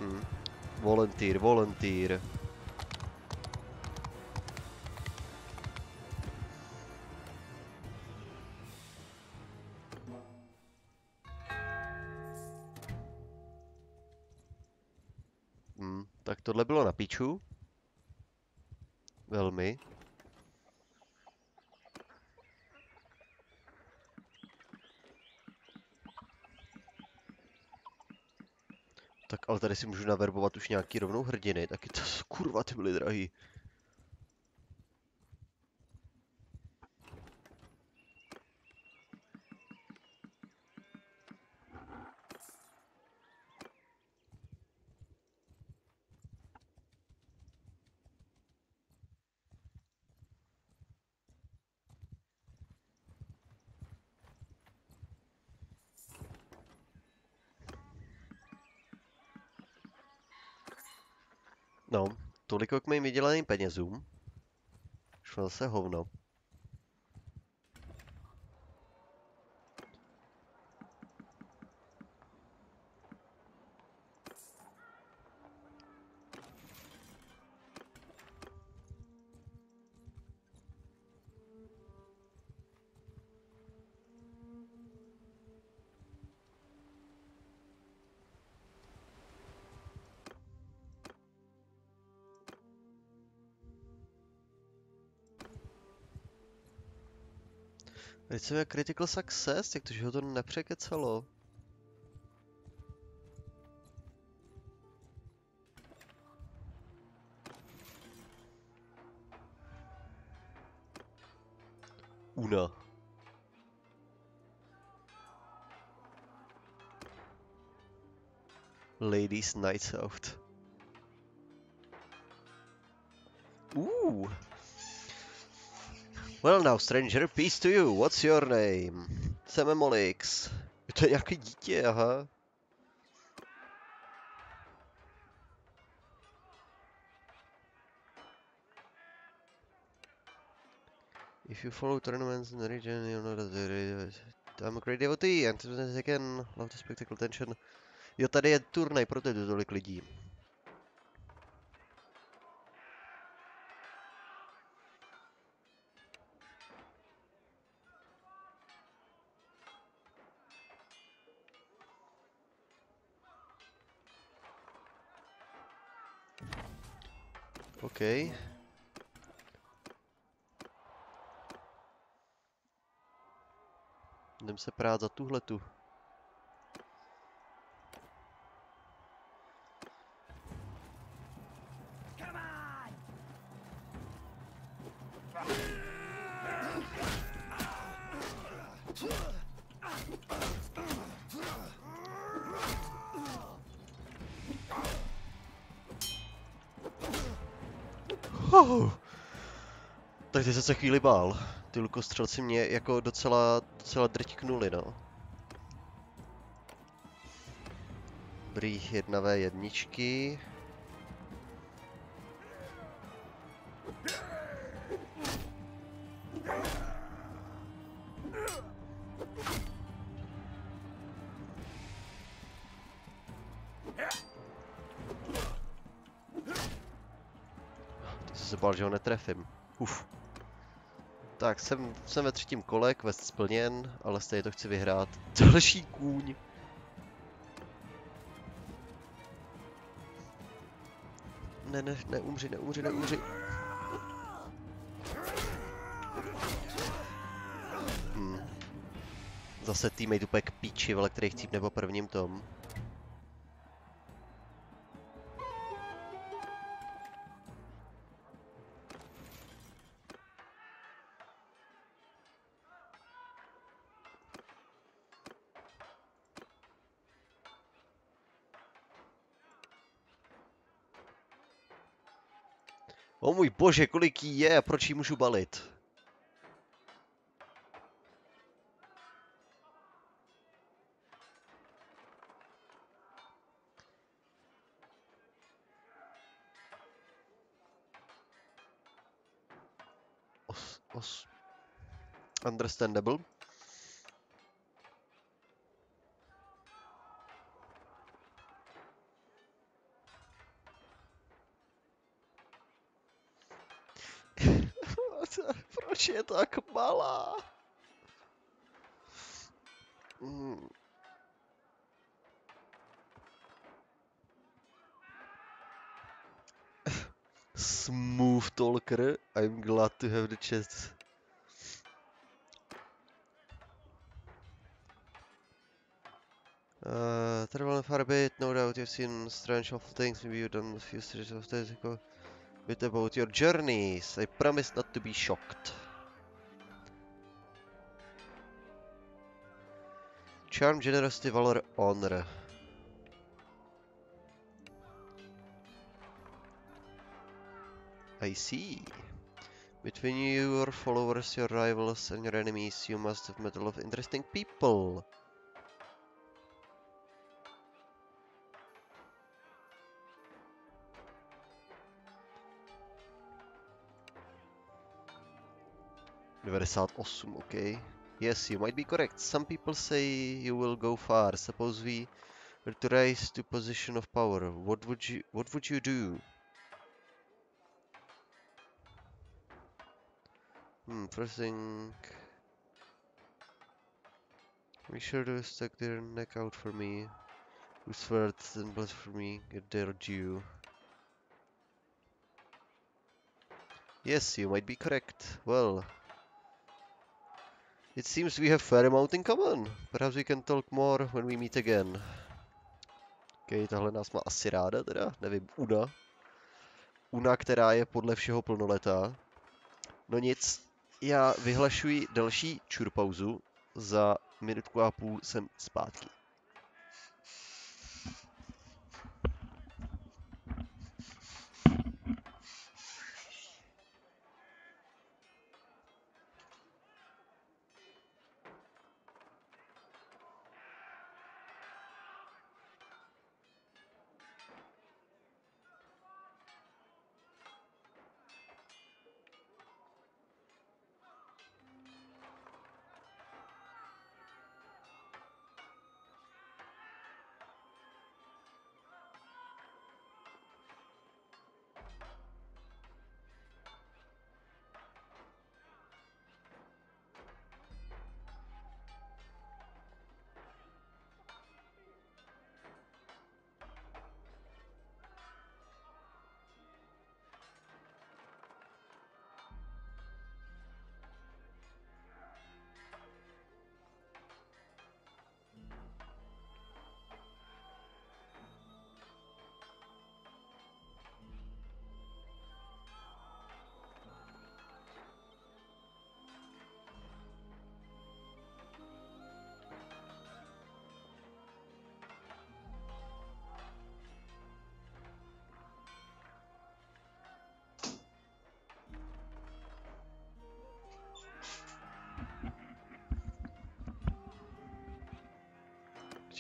Hmm. Volunteer, volunteer. Tady si můžu naverbovat už nějaký rovnou hrdiny, taky to kurva ty byly drahý. No, toliko k mým vydělaným penězům. Šlo se hovno. Měl critical success, jak to, že ho to nepřekecalo. Una. Ladies Nights Out. Well now, stranger, peace to you. What's your name? Jsem Emolix. To je nějaký dítě, aha. If you follow tournaments in the region, you know that the I'm a great devotee, and again, love the spectacle tension. Jo, tady je turnaj, proto je tu tolik lidí. Jdem se prát za tuhletu. Tak ty se se chvíli bál. Ty lukostřelci mě jako docela, docela drťknuli, no. Dobrý, jedna v jedničky. Ty se bál, že ho netrefím. Uf. Tak, jsem, jsem ve třetím kole, quest splněn, ale stejně to chci vyhrát. *laughs* Další kůň. Ne, ne, neumři, neumři, neumři. Hmm. Zase teammate úplně k píči, vele, který chcípne po prvním tom. Bože, kolik jí je a proč jí můžu balit? Os, os. Understandable. Hmm. Smooth talker, I'm glad to have the chance. Uh, travel far a bit, no doubt you've seen strange awful things, maybe you've done a few series of days ago. Bit about your journeys, I promise not to be shocked. Charm, Generosity, Valor, Honor. I see. Between your followers, your rivals, and your enemies, you must have met a lot of interesting people. Devadesát osm, okay. Yes, you might be correct. Some people say you will go far. Suppose we were to rise to position of power. What would you what would you do? Hmm, first thing Make sure to stick their neck out for me. Who's worth and blood for me, get their due. Yes, you might be correct. Well, it seems we have fair amount in common. Perhaps we can talk more when we meet again. Ok, tahle nás má asi ráda teda, nevím, Una. Una, která je podle všeho plnoletá. No nic, já vyhlašuji další čurpauzu. Za minutku a půl jsem zpátky.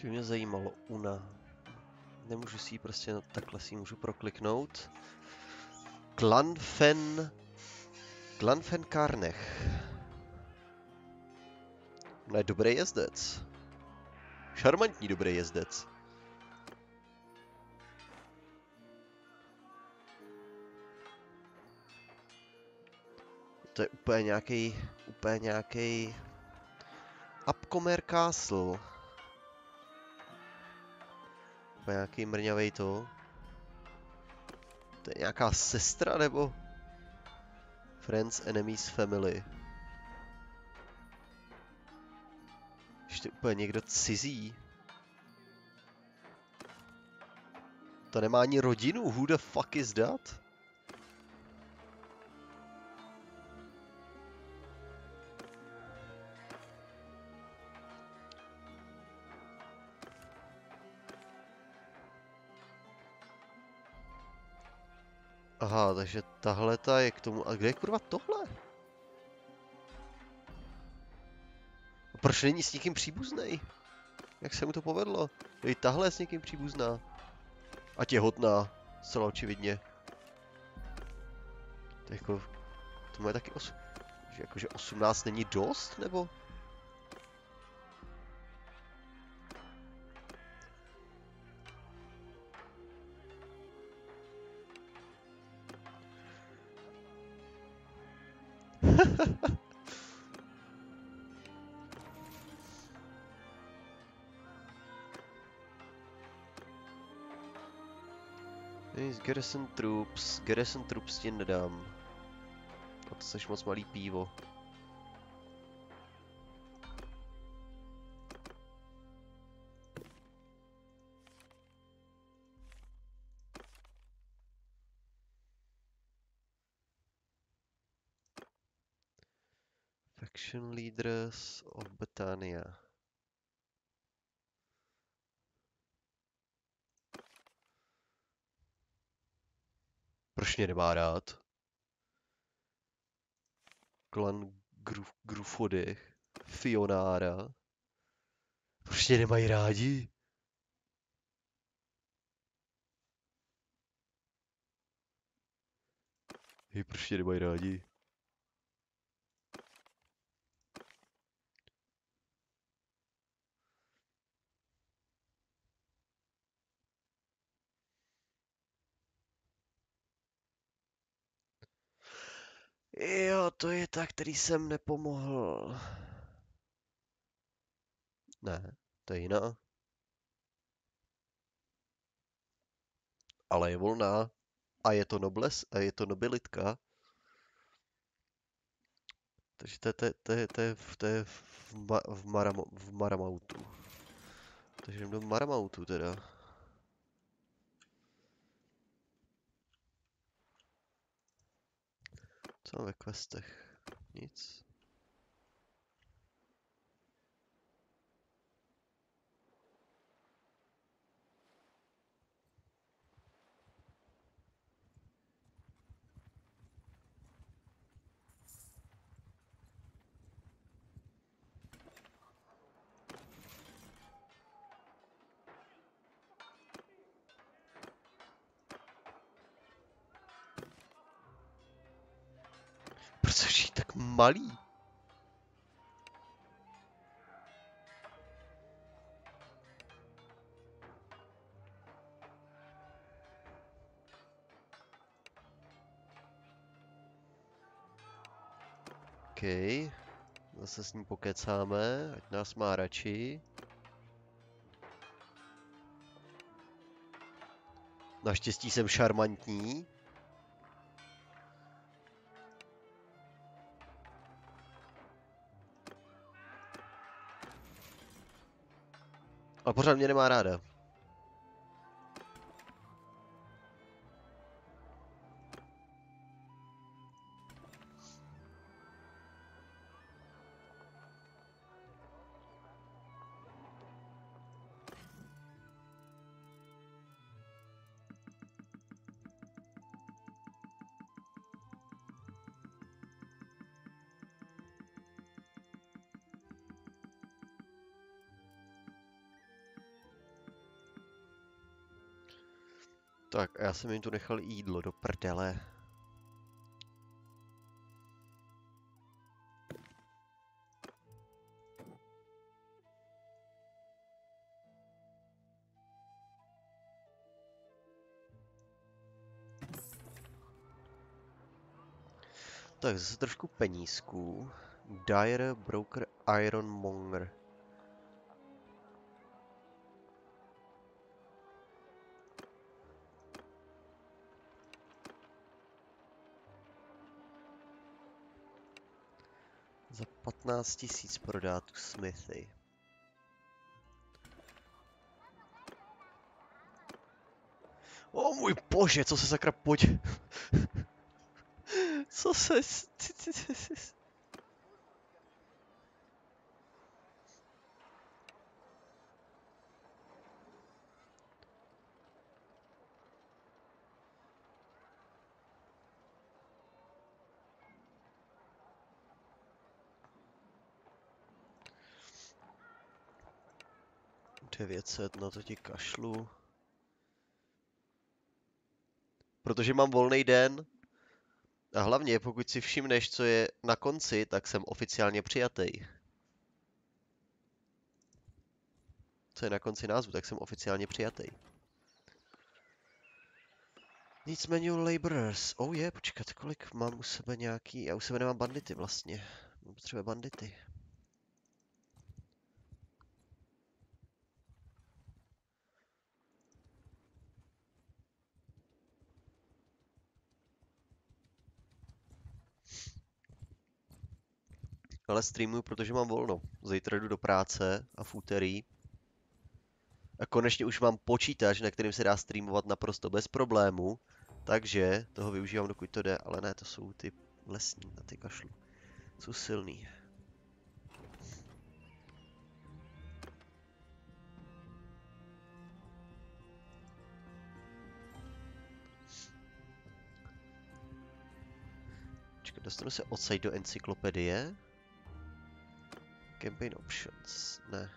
By mě zajímalo, Una. Nemůžu si ji prostě takhle si ji můžu prokliknout. Glanfen... Glanfen Karnech. Ona je dobrý jezdec. Šarmantní dobrý jezdec. To je úplně nějaký, úplně nějaký Upcomer Castle. Úplně nějaký mrňavej to. To je nějaká sestra nebo? Friends, enemies, family. Ještě úplně někdo cizí. To nemá ani rodinu, who the fuck is that? Aha, takže tahle ta je k tomu. A kde je kurva tohle? A proč není s někým příbuzný? Jak se mu to povedlo? I tahle je s někým příbuzná. A těhotná, zcela očividně. To jako, to má taky os... Že jakože 18 není dost, nebo? Garrison Troops, Garrison Troops ti nedám. A to seš moc malý pivo. Faction Leaders of Britannia. Proč mě nemá rád? Klan Gruf, Grufodech, Fionára. Proč mě nemají rádi? Hej, proč mě nemají rádi? Jo, to je ta, který jsem nepomohl. Ne, to je jiná. Ale je volná. A je to nobles, a je to nobilitka. Takže to je, to je, to je, to je v, ma, v, Maramo, v Maramautu. Takže jdem do Maramautu teda. Co mám ve questech? Nic. Malí? OK. Zase s ním pokecáme, ať nás má radši. Naštěstí jsem šarmantní. Pořád mě nemá ráda. Jsem jim tu nechal jídlo do prdele. Tak, zase trošku penízků. Dire Broker Ironmonger. 15 tisíc prodá tu Smithy. O můj bože, co se sakra pojď. *laughs* co se... s- ty- ty- ty- ty- Devět set, no to ti kašlu. Protože mám volný den. A hlavně, pokud si všimneš, co je na konci, tak jsem oficiálně přijatý. Co je na konci názvu, tak jsem oficiálně přijatý. Nic menu laborers. Oh je, počkat, kolik mám u sebe nějaký... Já u sebe nemám bandity vlastně. Mám potřebuje bandity. Ale streamuju, protože mám volno. Zítra jdu do práce a v úterý. A konečně už mám počítač, na kterým se dá streamovat naprosto bez problému. Takže toho využívám, dokud to jde. Ale ne, to jsou ty lesní na ty kašlu. Jsou silný. Dostanu se odsaď do encyklopedie. Campaign options, ne.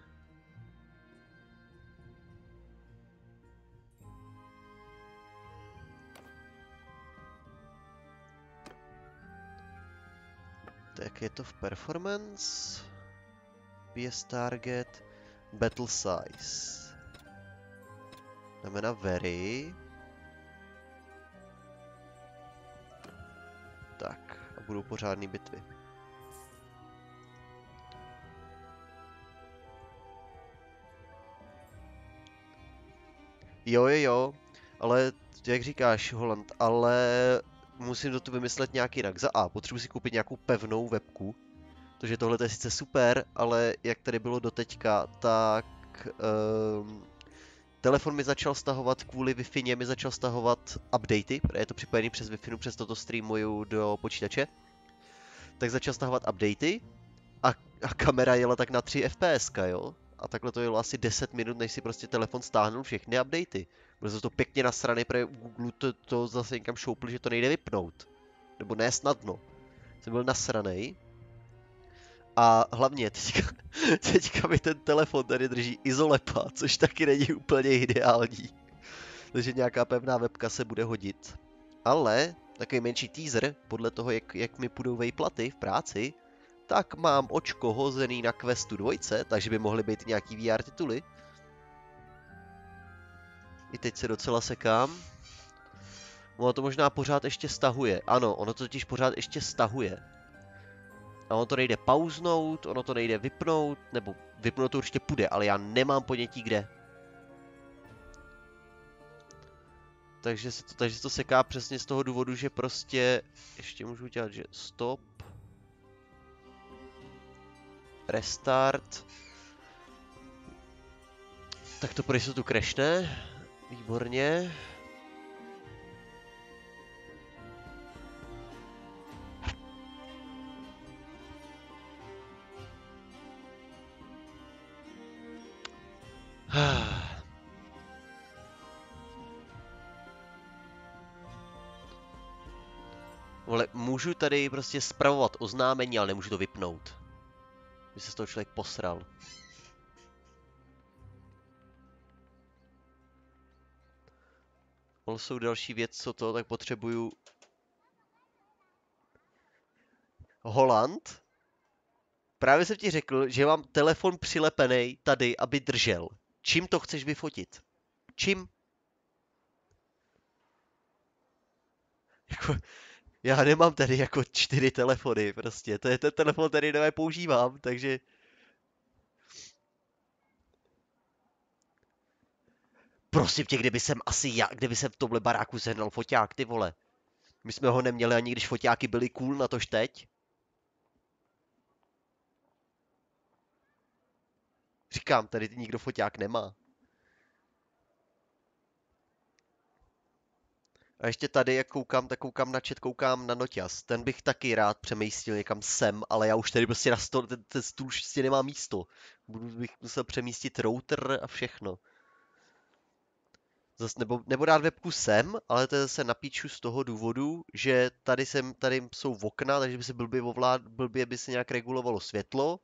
Tak je to v performance. PS target. Battle size. Jdeme na very. Tak. a budou pořádné bitvy. Jo, jo, jo, ale jak říkáš, Holand, ale musím do toho vymyslet nějak jinak. Za A, potřebuji si koupit nějakou pevnou webku, protože tohle je sice super, ale jak tady bylo doteďka, tak um, telefon mi začal stahovat kvůli Wi-Fi, mi začal stahovat updaty, protože je to připojený přes Wi-Fi, přes toto streamuju do počítače. Tak začal stahovat updaty a, a kamera jela tak na 3 fps, jo? A takhle to jelo asi 10 minut, než si prostě telefon stáhnul všechny updaty. Bylo to pěkně nasraný, protože Google to, to zase někam šoupl, že to nejde vypnout. Nebo ne snadno. Jsem byl nasraný. A hlavně teďka, *laughs* teďka mi ten telefon tady drží izolepa, což taky není úplně ideální. Takže nějaká pevná webka se bude hodit. Ale takový menší teaser, podle toho, jak, jak mi půjdou vejplaty v práci, tak mám očko hozený na Questu 2, takže by mohly být nějaký VR tituly. I teď se docela sekám. Ono to možná pořád ještě stahuje. Ano, ono to totiž pořád ještě stahuje. A ono to nejde pauznout, ono to nejde vypnout, nebo vypnout to určitě půjde, ale já nemám ponětí kde. Takže se to, takže se to seká přesně z toho důvodu, že prostě ještě můžu dělat, že stop. Restart. Tak to pro tu crashne. Výborně. *sighs* Vole, můžu tady prostě spravovat oznámení, ale nemůžu to vypnout. By se z toho člověk posral. jsou další věc, co to, tak potřebuju... Holand? Právě jsem ti řekl, že mám telefon přilepený tady, aby držel. Čím to chceš vyfotit? Čím? Jako, já nemám tady jako čtyři telefony, prostě. To je ten telefon, který nové používám, takže... Prosím tě, kdyby jsem asi já, kdyby jsem v tomhle baráku sehnal foťák, ty vole. My jsme ho neměli ani když foťáky byly cool, na tož teď. Říkám, tady nikdo foťák nemá. A ještě tady, jak koukám, tak koukám na chat, koukám na Noťas. Ten bych taky rád přemístil někam sem, ale já už tady prostě na stůl, ten, ten stůl už prostě nemá místo. Budu bych musel přemístit router a všechno. Zas, nebo, nebo dát webku sem, ale to je zase napíču z toho důvodu, že tady, sem, tady jsou okna, takže by se blbě, ovlád, blbě by se nějak regulovalo světlo,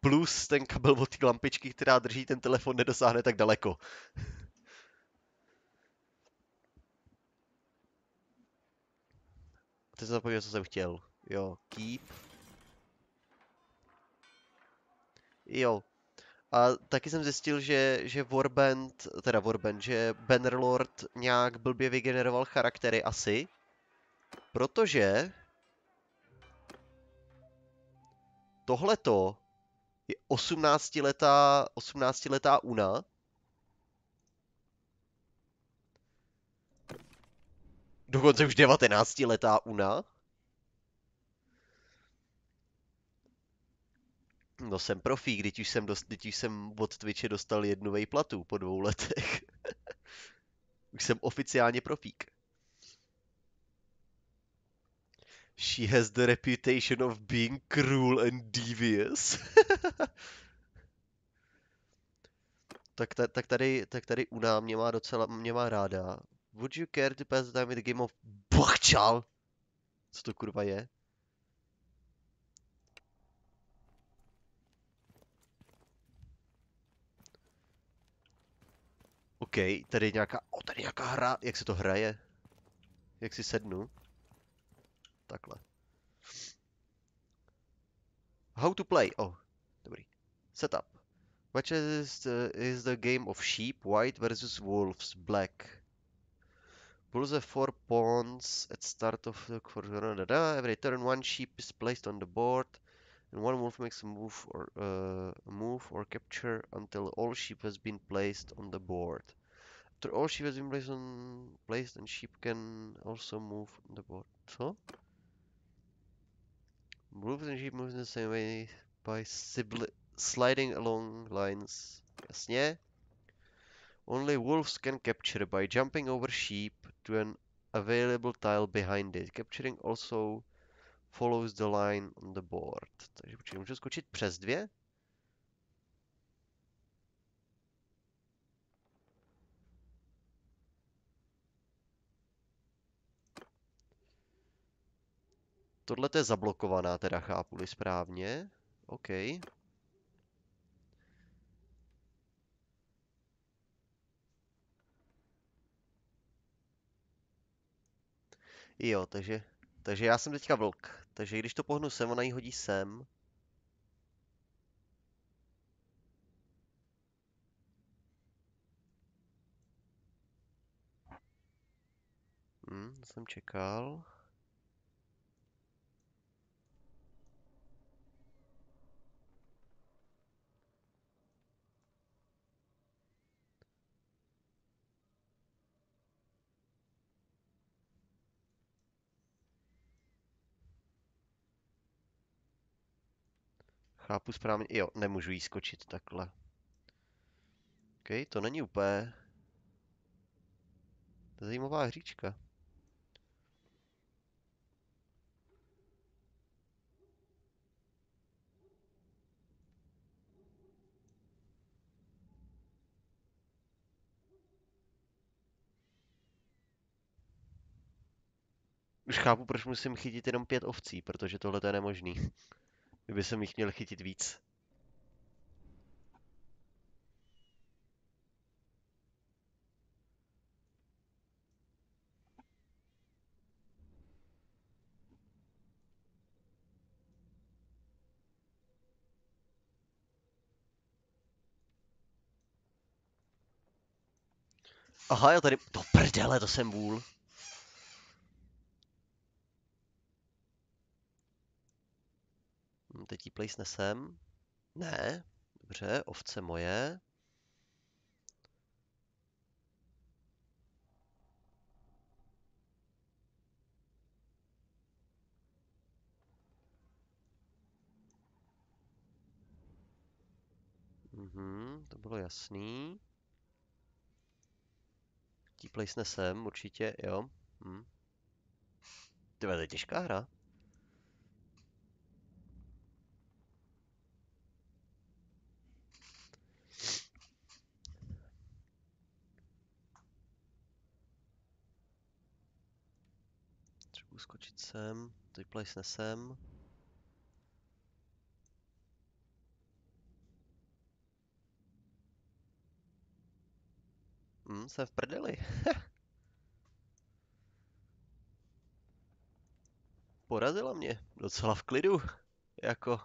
plus ten kabel od té lampičky, která drží ten telefon, nedosáhne tak daleko. Teď jsem zapomněl, co jsem chtěl. Jo, keep. Jo, a taky jsem zjistil, že, že Warband, teda Warband, že Bannerlord nějak blbě vygeneroval charaktery asi. Protože... Tohleto je 18 letá, 18 letá Una. Dokonce už 19 letá Una. No jsem profík, když už jsem, dost, když už jsem od Twitche dostal jednu vejplatu po dvou letech. *laughs* už jsem oficiálně profík. She has the reputation of being cruel and devious. *laughs* tak, ta, tak, tady, tak tady Una mě má docela, mě má ráda. Would you care to pass the time with the game of Bachčal? Co to kurva je? OK, tady je nějaká, o, tady je nějaká hra, jak se to hraje? Jak si sednu? Takhle. How to play, oh, dobrý. Setup. Which is the, is the game of sheep, white versus wolves, black. Pulls have four pawns at start of the da. Every turn one sheep is placed on the board and one wolf makes a move or uh, a move or capture until all sheep has been placed on the board. After all sheep has been placed on placed and sheep can also move on the board. Co? Wolves and sheep move in the same way by sliding along lines. Jasně. Only wolves can capture by jumping over sheep to an available tile behind it. Capturing also follows the line on the board. Takže počkej, můžu skočit přes dvě? Tohle je zablokovaná, teda chápu-li správně. OK. Jo, takže, takže já jsem teďka vlk. Takže když to pohnu sem, ona ji hodí sem. Hm, jsem čekal. Chápu správně. Jo, nemůžu jí skočit takhle. OK, to není úplně... Zajímavá hříčka. Už chápu, proč musím chytit jenom pět ovcí, protože tohle to je nemožný. Kdyby jsem jich měl chytit víc. Aha, jo, tady... To prdele, to jsem vůl. Teď jí plejsne sem. Ne, dobře, ovce moje. Mhm, to bylo jasný. Tí plejsne sem, určitě, jo. Hm. To je těžká hra. Třeba skočit sem, teď plejsne sem. Hm, jsem v prdeli. *laughs* Porazila mě, docela v klidu. Jako...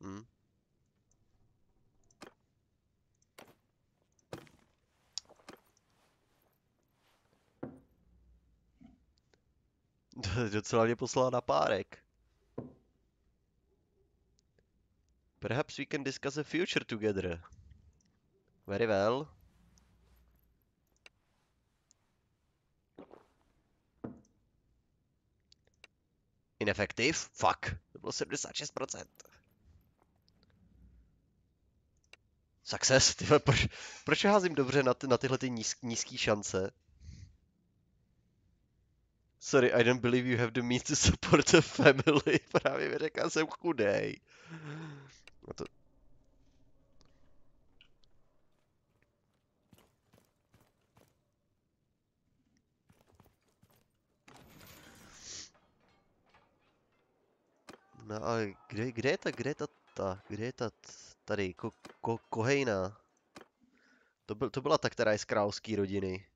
Hm. *laughs* Docela mě poslala na párek. Perhaps we can discuss a future together. Very well. Ineffective? Fuck. To bylo 76%. Success? Tyhle, proč, proč házím dobře na, ty, na tyhle ty níz, nízké šance? Sorry, I don't believe you have the means to support a family. *laughs* Právě mi řekl, jsem chudej. No to... No ale kde, kde je ta, kde je ta, ta kde je ta, tady, ko, ko, Kohejna? To, byl, to byla ta, která je z královské rodiny.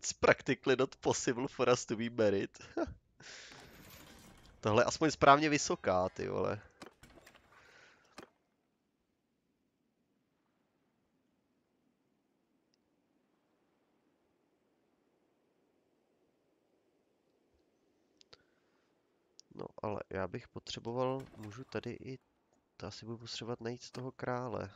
It's practically not possible for us to be married. *laughs* Tohle je aspoň správně vysoká, ty vole. No, ale já bych potřeboval, můžu tady i, to asi budu potřebovat najít z toho krále.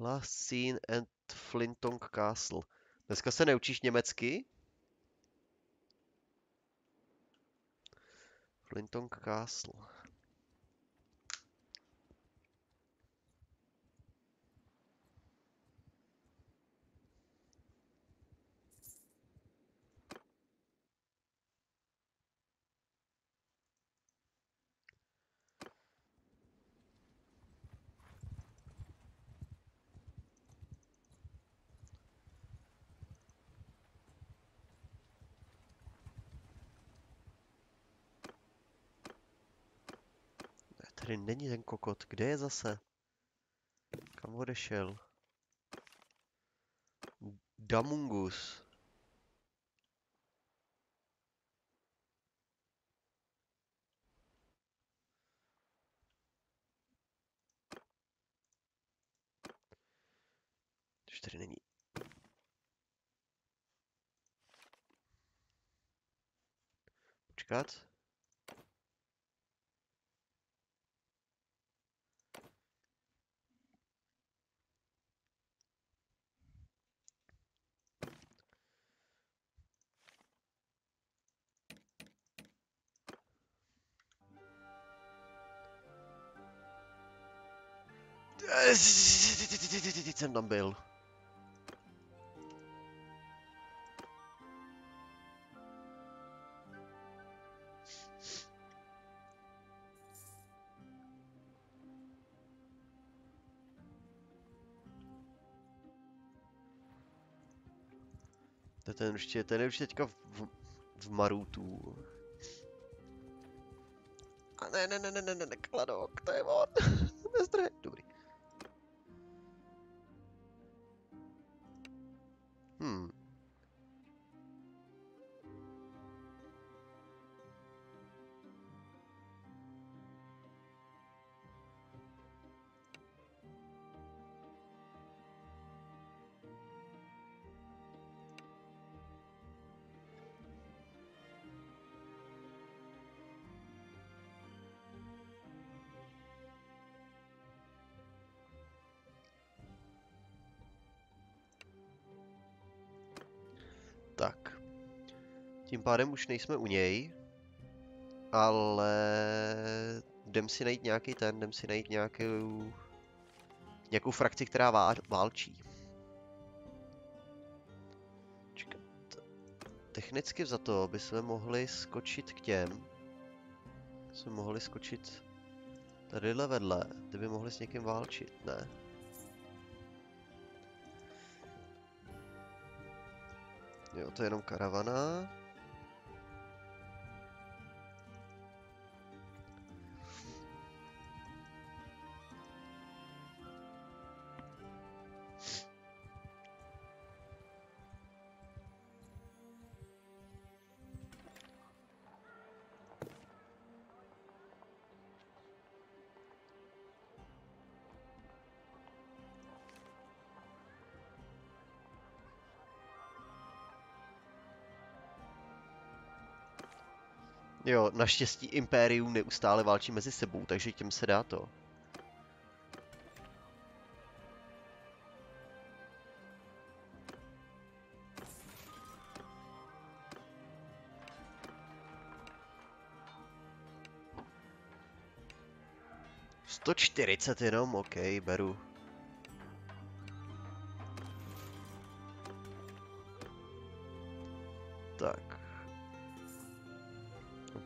Last seen at Flintong Castle. Dneska se neučíš německy? Flintong Castle. Tady není ten kokot. Kde je zase? Kam odešel? Damungus. Už tady není. Počkat. Teď jsem tam byl. To ten určitě, ten je určitě teďka v, v Marutu. A ne, ne, ne, ne, ne, ne, ne, Kladok, to je on. *laughs* Nezdrhej, dobrý. Tím pádem už nejsme u něj. Ale... Jdem si najít nějaký ten, jdem si najít nějakou... Nějakou frakci, která vá, válčí. Čekat. Technicky za to bychom mohli skočit k těm. Jsme mohli skočit tadyhle vedle, ty by mohli s někým válčit, ne? Jo, to je jenom karavana. Jo, naštěstí Impérium neustále válčí mezi sebou, takže těm se dá to. Sto čtyřicet jenom, ok, beru.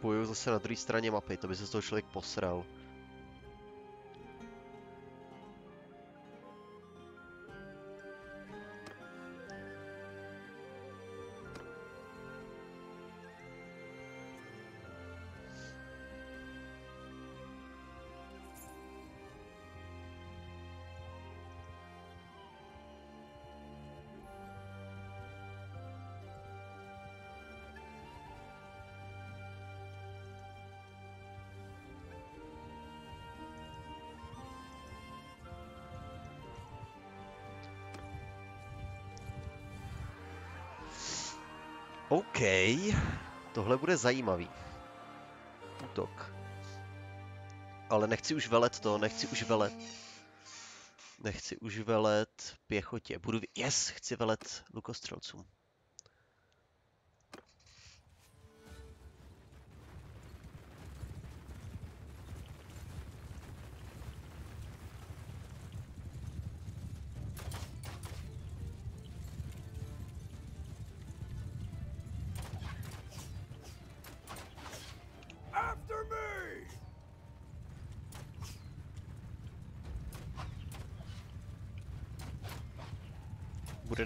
Bojuju zase na druhé straně mapy, to by se z toho člověk posral. Tohle bude zajímavý. Útok. Ale nechci už velet to, nechci už velet. Nechci už velet pěchotě. Budu... Yes, chci velet lukostřelcům.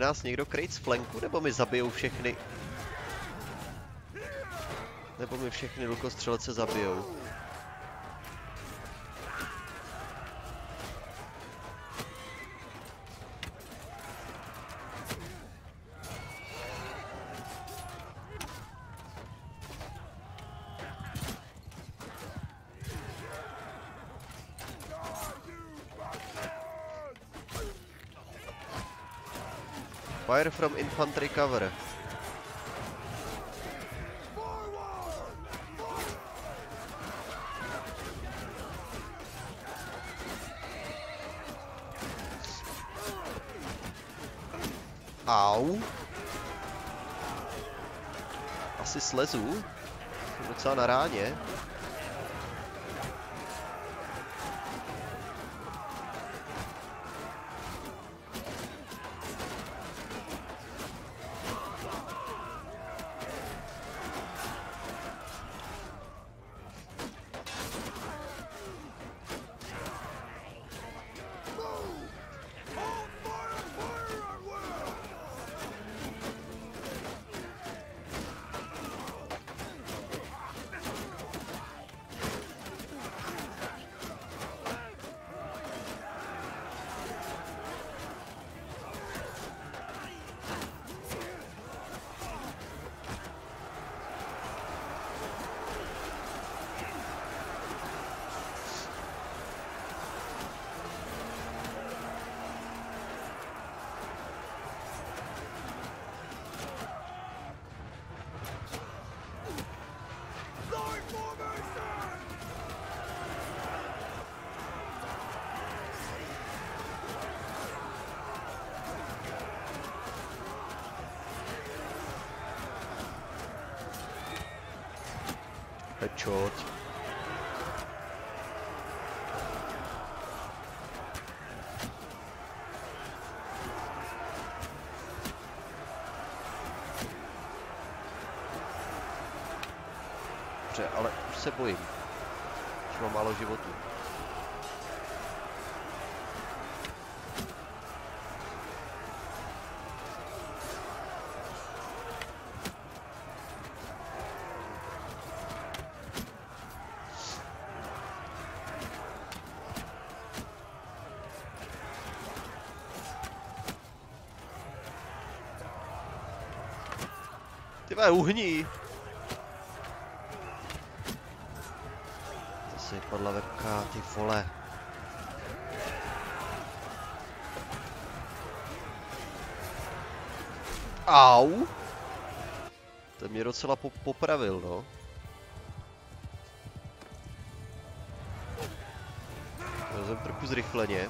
Nás někdo krejt z flanku, nebo mi zabijou všechny? Nebo mi všechny lukostřelce zabijou? Fire from infantry cover. Au. Asi slezu. Jsem docela na ráně. Vole, uhní! Zase padla webka, ty vole. Au! Ten mě docela po popravil, no. Já jsem trochu zrychleně.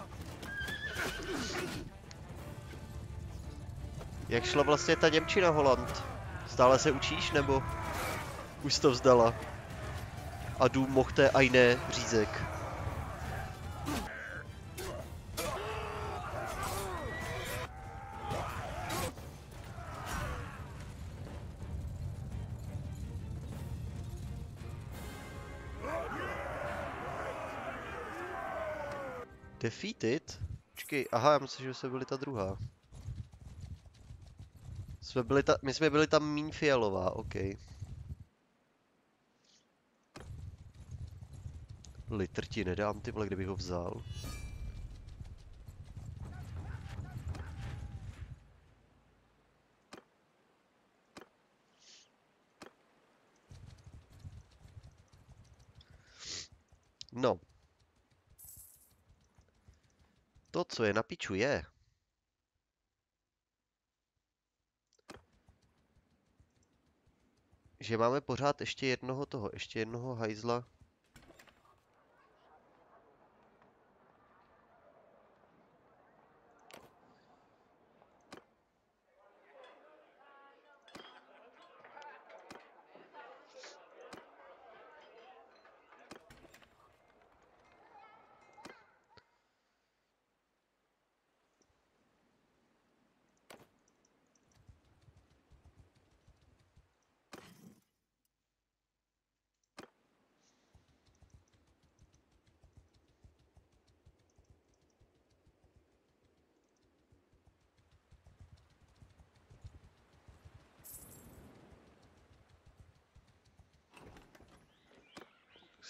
Jak šla vlastně ta Němčina Holand? Stále se učíš, nebo už to vzdala? A du mochte eine řízek. Defeated? Počkej, aha, já myslím, že jsme byli ta druhá. Jsme byli ta, my jsme byli tam míň fialová, OK. Litr ti nedám, ty vole, kdybych ho vzal. No. To, co je na piču, je, že máme pořád ještě jednoho toho, ještě jednoho hajzla.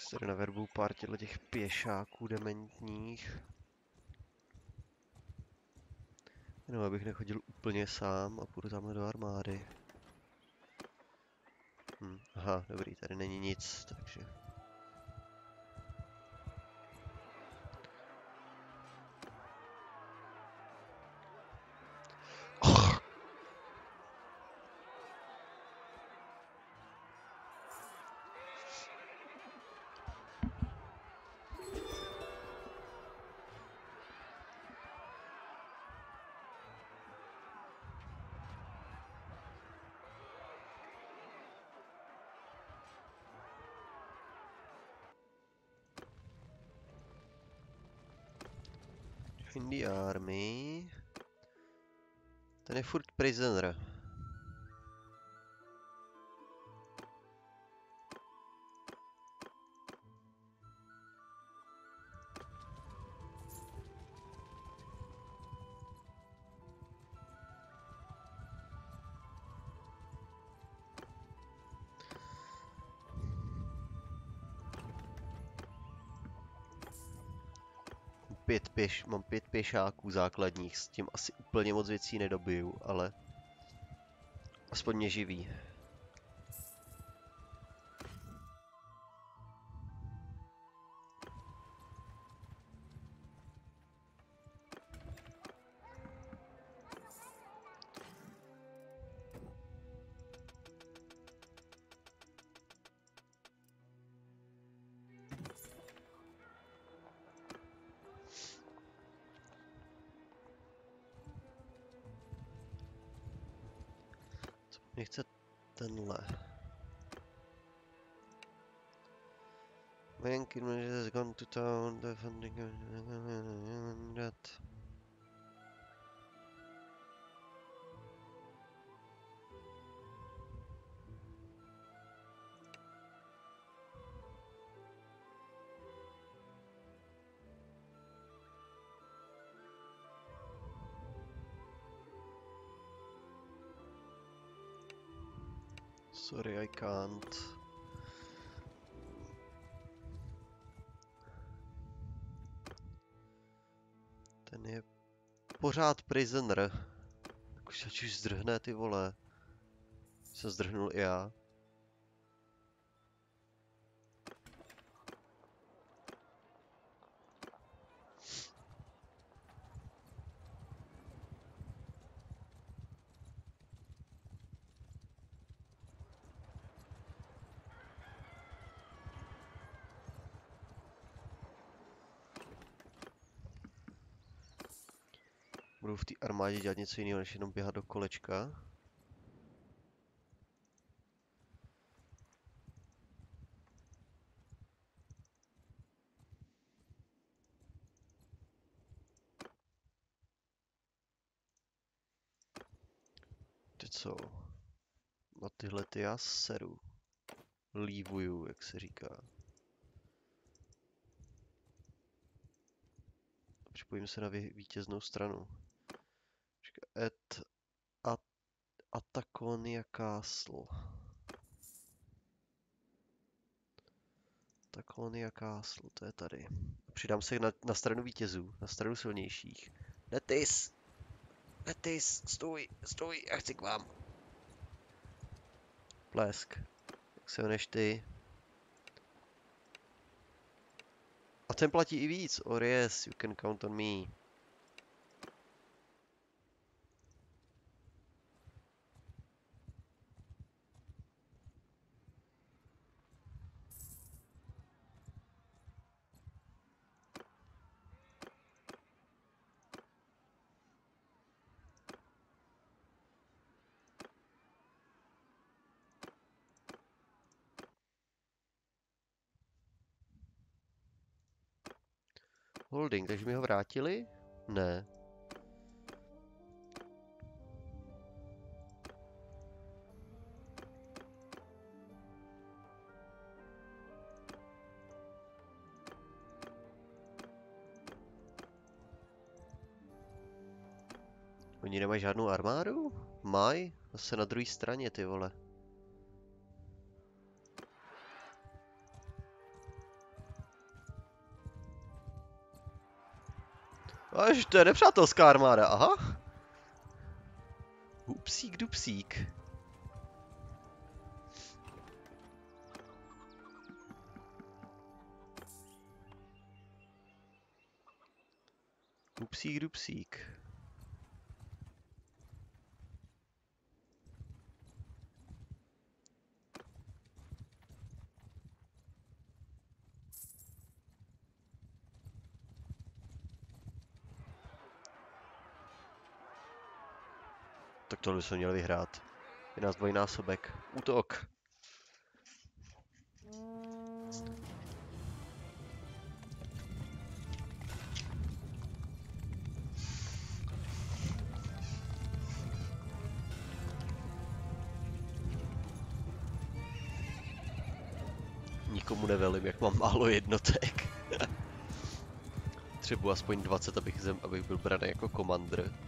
Si tady naverbuju pár těchto těch pěšáků dementních. Jenom abych nechodil úplně sám a půjdu tamhle do armády. Hm, aha, dobrý, tady není nic, takže... Ten je pěš, mám pět pěšáků základních, s tím asi úplně moc věcí nedobiju, ale aspoň mě živí. Pořád prisoner. Tak už ať zdrhne ty vole. Se zdrhnul i já. Budu v té armádě dělat něco jiného, než jenom běhat do kolečka. Ty co? Na tyhle ty já seru. Lívuju, jak se říká. Připojím se na vítěznou stranu. Počkej, Et at, Atakonia Castle. Atakonia Castle, to je tady. Přidám se na, na stranu vítězů, na stranu silnějších. Netis! Netis, stůj, stůj, já chci k vám. Plesk. Jak se než ty. A ten platí i víc. Or yes, you can count on me. Holding, takže mi ho vrátili? Ne. Oni nemají žádnou armádu? Mají? Zase na druhé straně, ty vole. Až to je nepřátelská armáda, aha. Upsík, dupsík. Upsík, dupsík. Tak tohle bychom měli vyhrát. Je nás dvojnásobek. Útok. Nikomu nevelím, jak mám málo jednotek. *laughs* Třeba aspoň 20, abych, zem, abych byl braný jako komandr.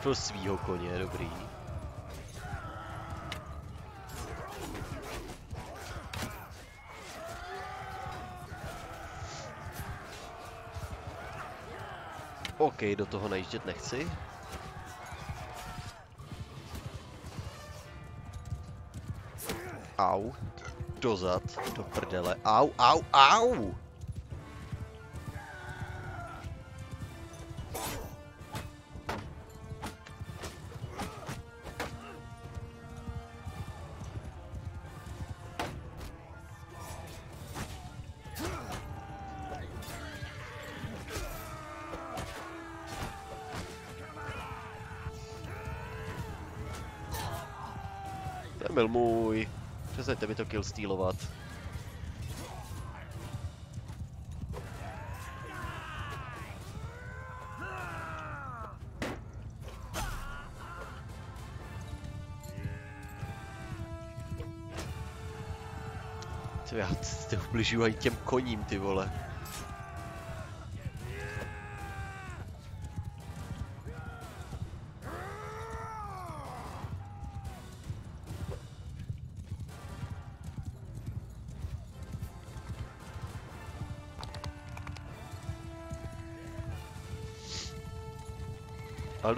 Trefil svýho koně, dobrý. OK, do toho najíždět nechci. Au. Dozad, do prdele. Au, au, au! To killstealovat. Ty já ty ubližuju ani těm koním, ty vole.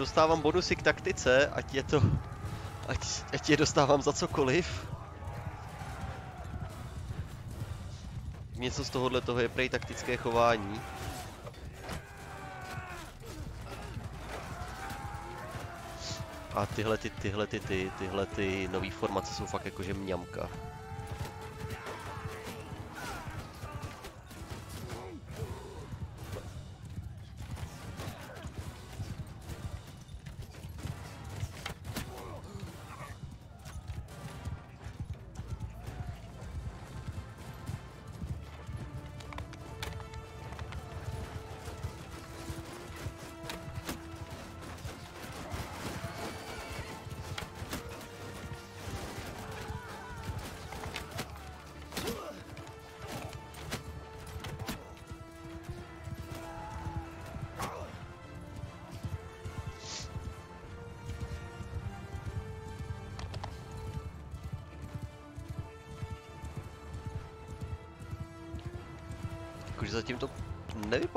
Dostávám bonusy k taktice, ať je to... Ať, ať je dostávám za cokoliv. Něco z tohohle toho je prej taktické chování. A tyhle ty, tyhle ty, ty, tyhle ty nový formace jsou fakt jakože mňamka.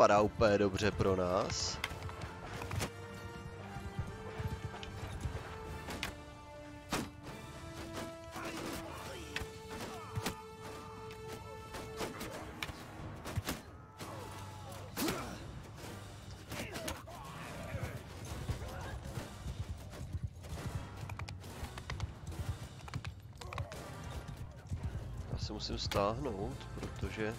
Nevypadá úplně dobře pro nás. Já se musím stáhnout, protože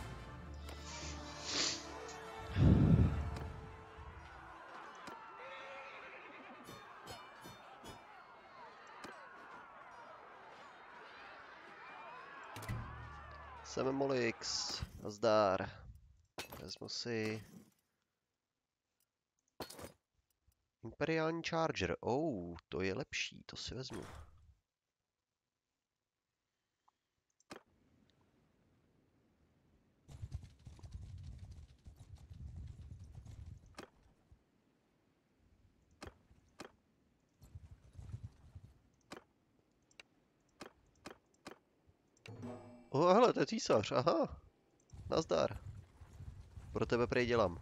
Vezmu si... Imperiální Charger. Oh, to je lepší, to si vezmu. O, hele, to je císař, aha. Nazdar. Pro tebe prej dělám.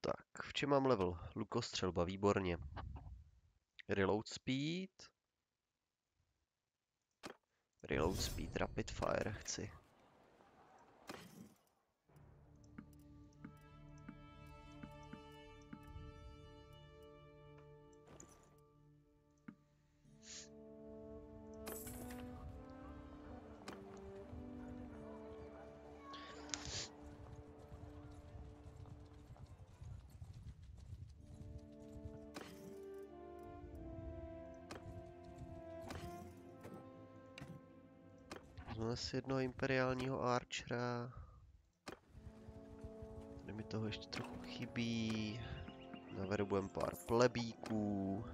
Tak, v čem mám level? Lukostřelba, výborně. Reload speed. Reload speed, rapid fire chci. Imperiálního archera. Tady mi toho ještě trochu chybí. Naverbujeme pár plebíků.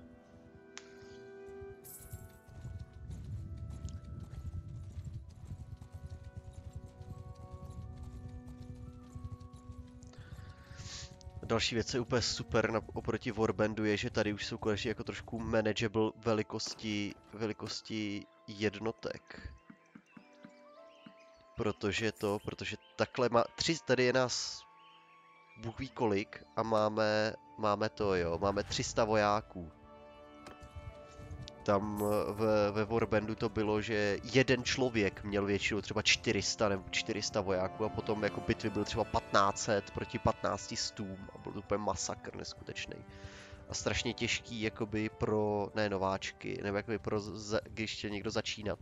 Další věc, je úplně super na, oproti Warbandu, je, že tady už jsou konečně jako trošku manageable velikosti, velikosti jednotek protože to, protože takhle má, tři, tady je nás Bůh ví kolik a máme, máme to jo, máme 300 vojáků. Tam v, ve Warbandu to bylo, že jeden člověk měl většinou třeba 400 nebo 400 vojáků a potom jako bitvy byly třeba 1500 proti 15 stům a byl to úplně masakr neskutečný. A strašně těžký jakoby pro, ne nováčky, nebo jakoby pro, když chtěl někdo začínat.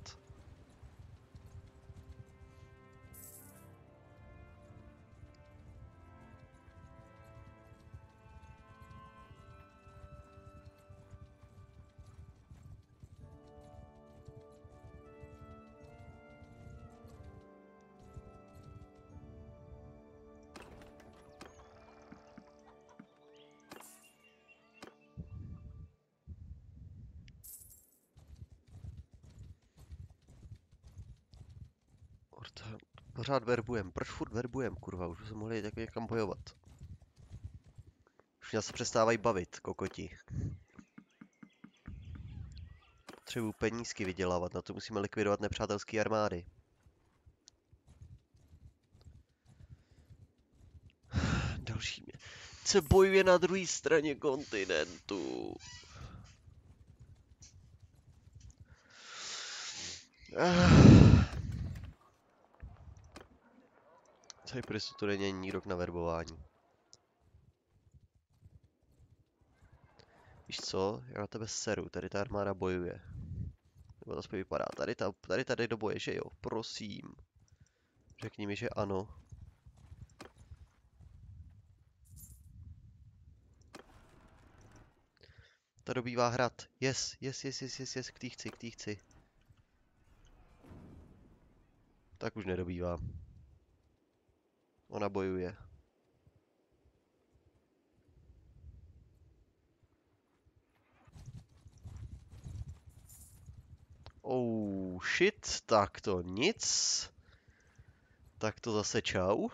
Pořád verbujem. Proč furt verbujem, kurva? Už jsme mohli jít někam bojovat. Už mě se přestávají bavit, kokoti. Potřebuju penízky vydělávat, na to musíme likvidovat nepřátelské armády. Další mě. Se bojuje na druhé straně kontinentu. Ah. Cypressu to není rok na verbování. Víš co, já na tebe seru, tady ta armáda bojuje. Nebo to aspoň vypadá, tady, ta, tady tady do boje, že jo, prosím. Řekni mi, že ano. Ta dobývá hrad. Yes, yes, yes, yes, yes, yes, k tý chci, k tý chci. Tak už nedobývá. Ona bojuje. Oh shit, tak to nic. Tak to zase čau.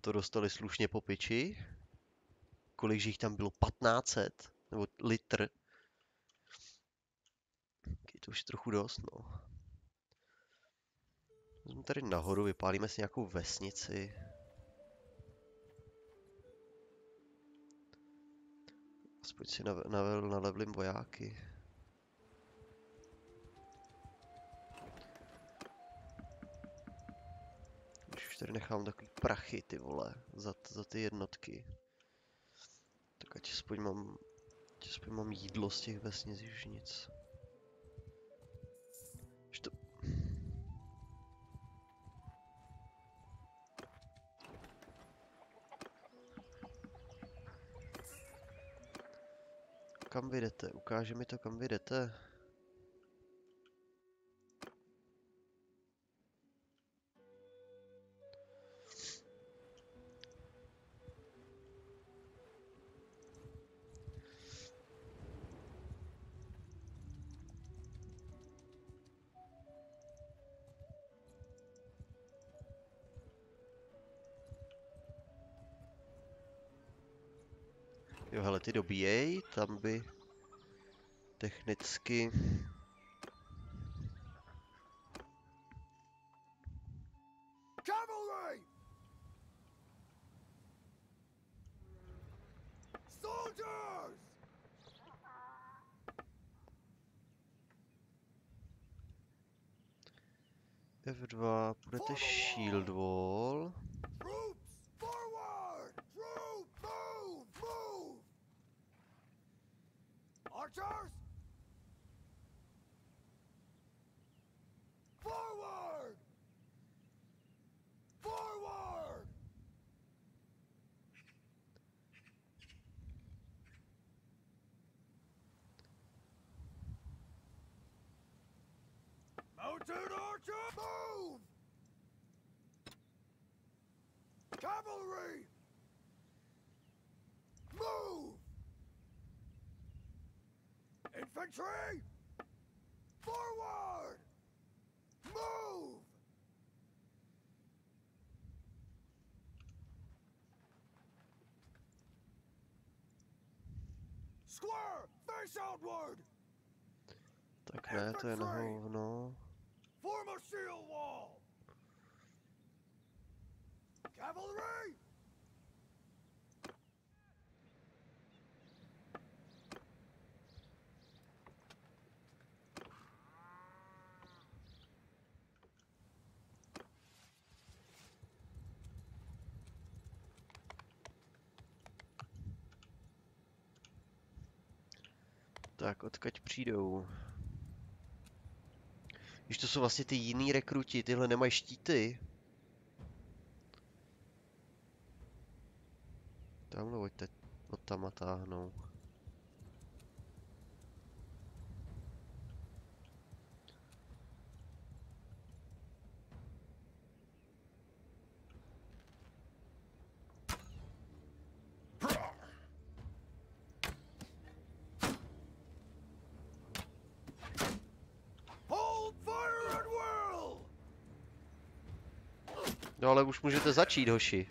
To dostali slušně po piči. Kolik jich tam bylo? 1500? Nebo litr? Je to už trochu dost, no. Vezmu tady nahoru, vypálíme si nějakou vesnici. Aspoň si navel na levlim vojáky. Když už tady nechám takový prachy, ty vole, za, za ty jednotky. Tak ať aspoň mám, ať aspoň mám jídlo z těch vesnic, už nic. Kam vy jdete? Ukáže mi to, kam vy jdete? Jo, hele, ty dobíjej, tam by technicky... Face outward! Tak ne, to je na hovno. Form a shield wall! Cavalry! Odkaď přijdou? Když to jsou vlastně ty jiný rekruti, tyhle nemají štíty. Tamhle pojďte od tam táhnou. Hold fire at will! No ale už můžete začít, hoši.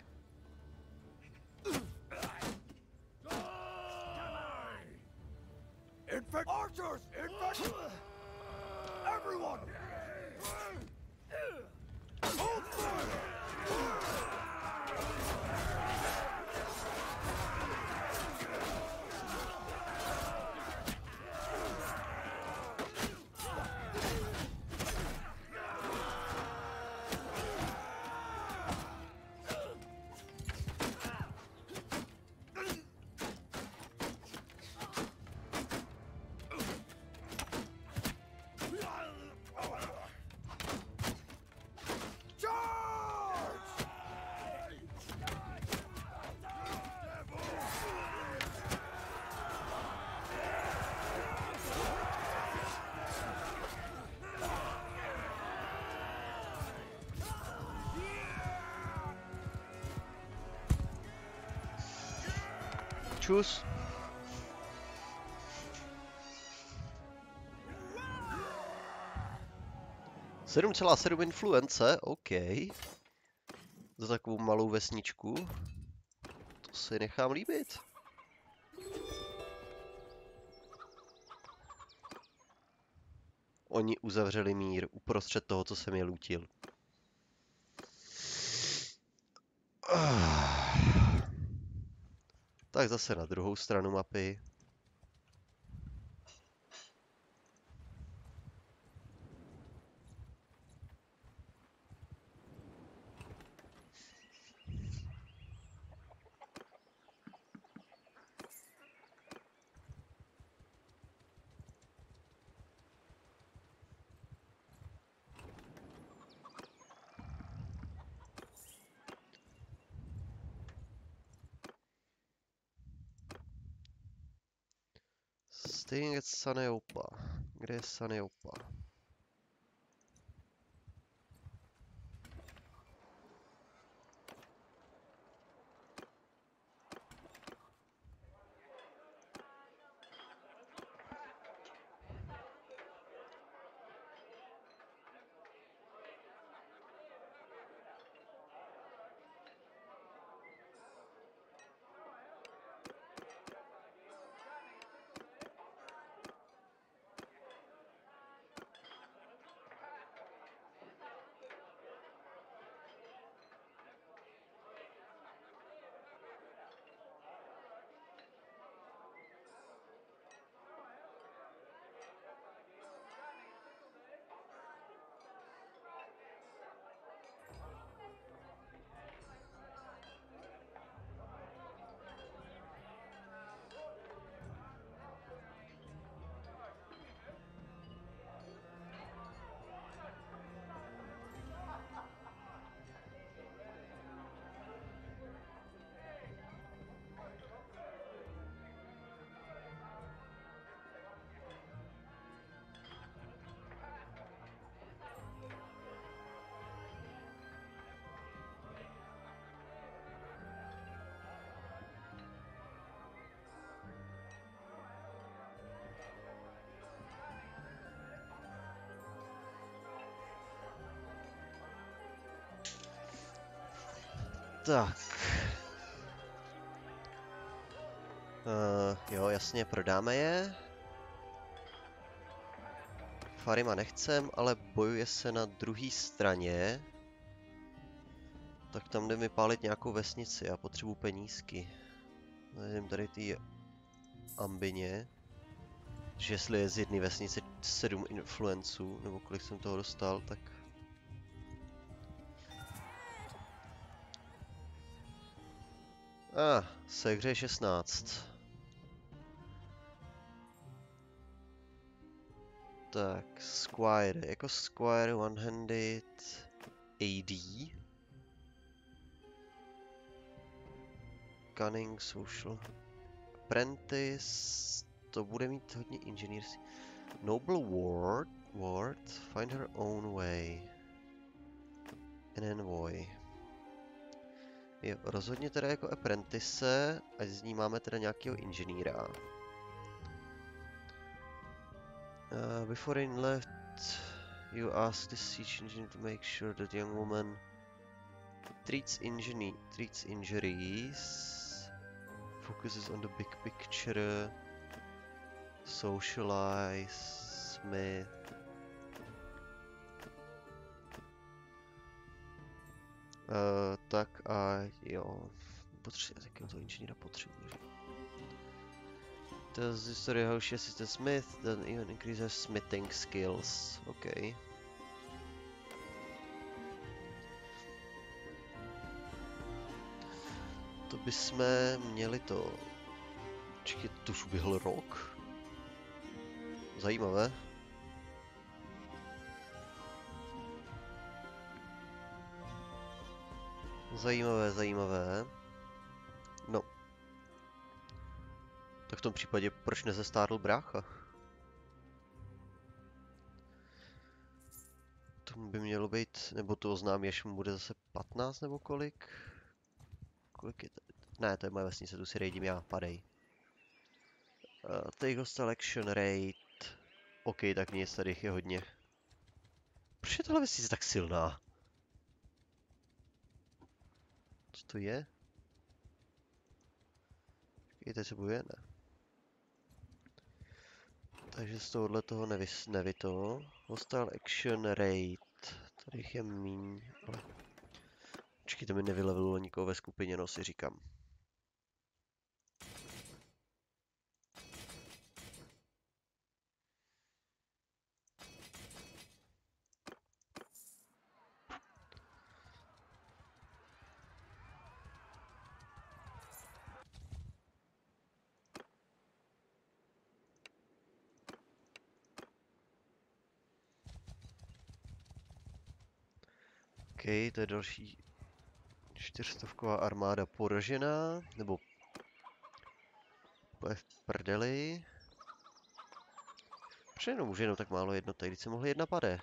Čus. Sedm celá sedm influence, OK. Za takovou malou vesničku. To si nechám líbit. Oni uzavřeli mír uprostřed toho, co jsem je lutil. Tak zase na druhou stranu mapy. Kde je Tak. Uh, jo, jasně, prodáme je. Farima nechcem, ale bojuje se na druhé straně. Tak tam jde mi pálit nějakou vesnici, já potřebuji penízky. Nevím, tady ty ambině. Že jestli je z jedné vesnice sedm influenců, nebo kolik jsem toho dostal, tak A, ah, se hře 16. Tak, Squire, jako Squire one-handed AD. Cunning, Social. Apprentice, to bude mít hodně engineers. Noble Ward, Ward, find her own way. An envoy. Jo, rozhodně teda jako apprentice, ať z ní máme teda nějakého inženýra. Uh, before in left, you asked the siege engineer to make sure that young woman treats, injury, treats injuries, focuses on the big picture, socialize, Smith, Uh, tak a jo, potřebuji, jakého toho inženýra potřebuji. Tells the story how she assisted Smith, then even increase her smithing skills. OK. To bychom měli to... Čekaj, to už uběhl rok? Zajímavé. Zajímavé, zajímavé. No. Tak v tom případě proč nezestárl brácha? Tomu by mělo být, nebo to oznámí, až mu bude zase 15 nebo kolik? Kolik je to? Ne, to je moje vesnice, tu si rejdím já, padej. Uh, take selection rate. OK, tak nic, tady je hodně. Proč je tahle vesnice tak silná? Co to je? Počkejte, se bojuje, ne? Takže z tohohle toho nevys, nevito. Hostile action rate. Tady je míň, ale... Počkejte, mi nevylevilo nikoho ve skupině, no si říkám. To je další čtyřstovková armáda poražená, nebo je v prdeli. Proč jenom už jenom tak málo jednotek, když se mohli jedna pade.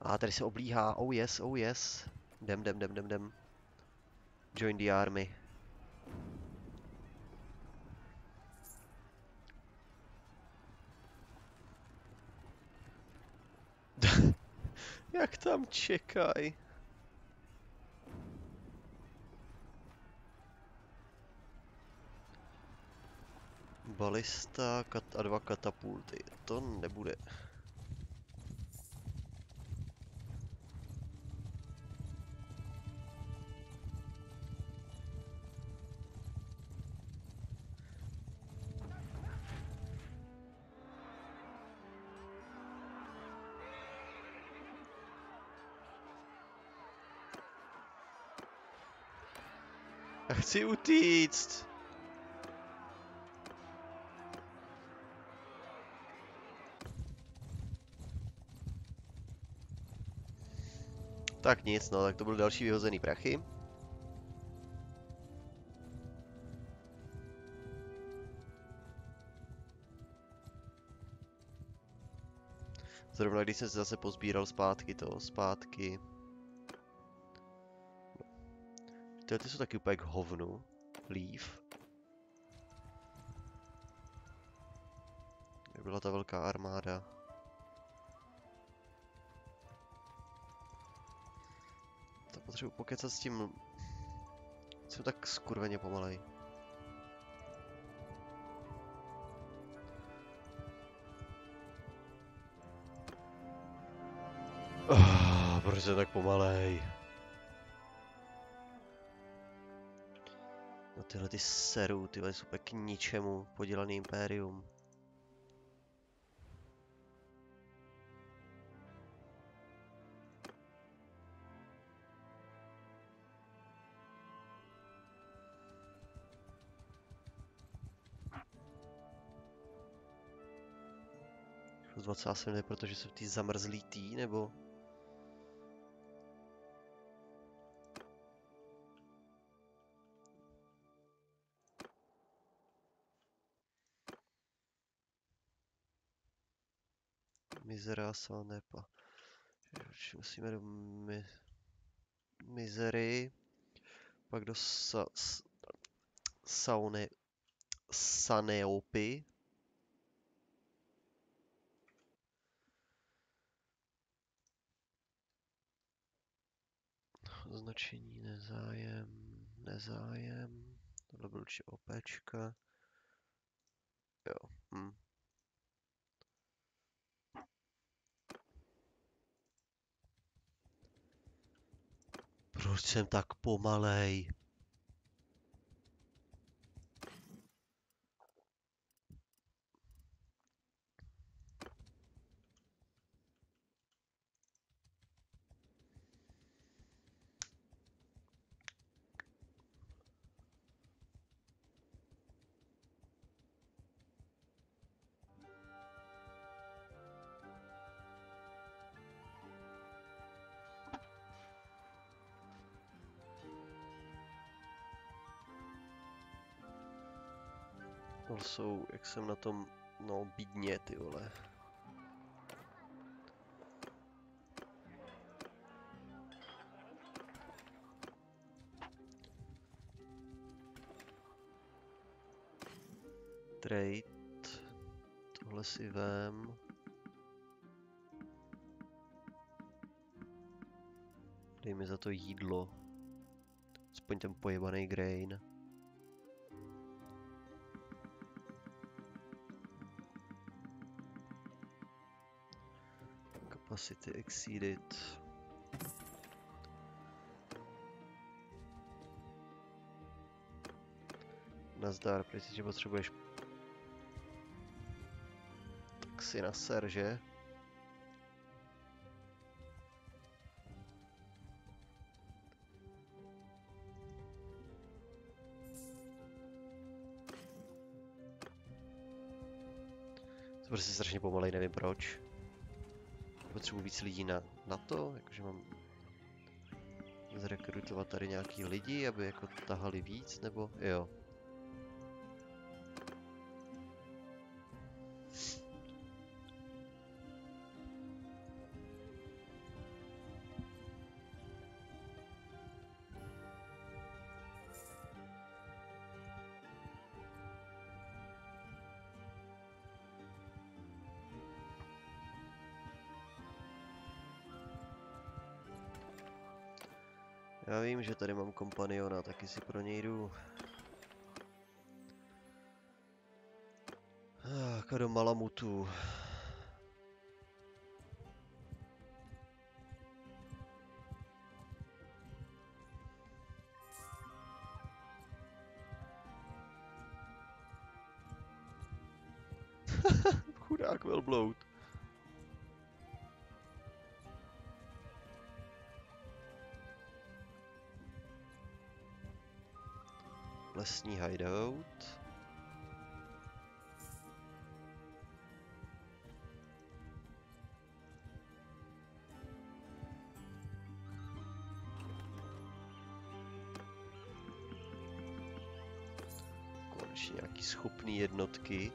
A tady se oblíhá, oh yes, oh yes. Jdem, jdem, jdem, jdem, jdem. Join the army. *laughs* Jak tam čekaj? Balista kat a dva katapulty. To nebude. Chci utíct. Tak nic, no, tak to byly další vyhozený prachy. Zrovna když jsem se zase pozbíral zpátky to, zpátky. Tyhle ty jsou taky úplně k hovnu. Leaf. Kde byla ta velká armáda? To potřebuji pokecat s tím... Jsem tak skurveně pomalej. Oh, proč jsem tak pomalej? Tyhle ty seru, tyhle jsou k ničemu podělaný impérium. Se mne, protože jsou ty zamrzlý tý, nebo... Mizera Sanepa. Už musíme do mi, Mizery, pak do sa, s, Saune, Saneopy. Označení nezájem, nezájem. Tohle byl určitě OPčka. Jo, hm. Proč jsem tak pomalej? Jsou, jak jsem na tom, no, bídně, ty vole. Trade. Tohle si vem. Dej mi za to jídlo. Aspoň ten pojebaný grain. Capacity exceeded. Nazdar, že potřebuješ tak si naser, že? Prostě strašně pomalej, nevím proč. Potřebuji víc lidí na, na to, jakože mám zrekrutovat tady nějaký lidi, aby jako tahali víc, nebo jo. Že tady mám kompaniona, taky si pro něj jdu. Ah, do Malamutu. Jednotky.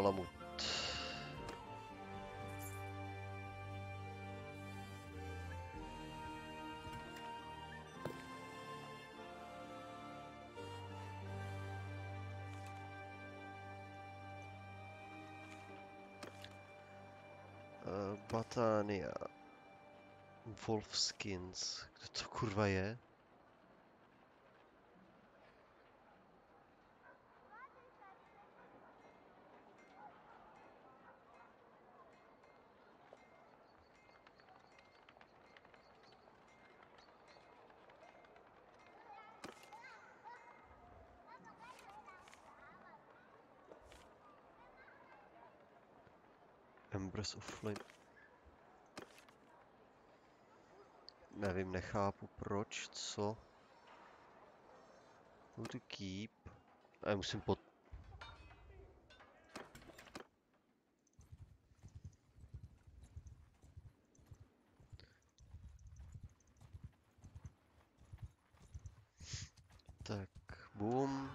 Malamut. Uh, Batánia. Wolfskins. Kdo to kurva je? Embers of Flame. Nevím, nechápu proč, co. Who to keep. A já musím pod... Tak, boom,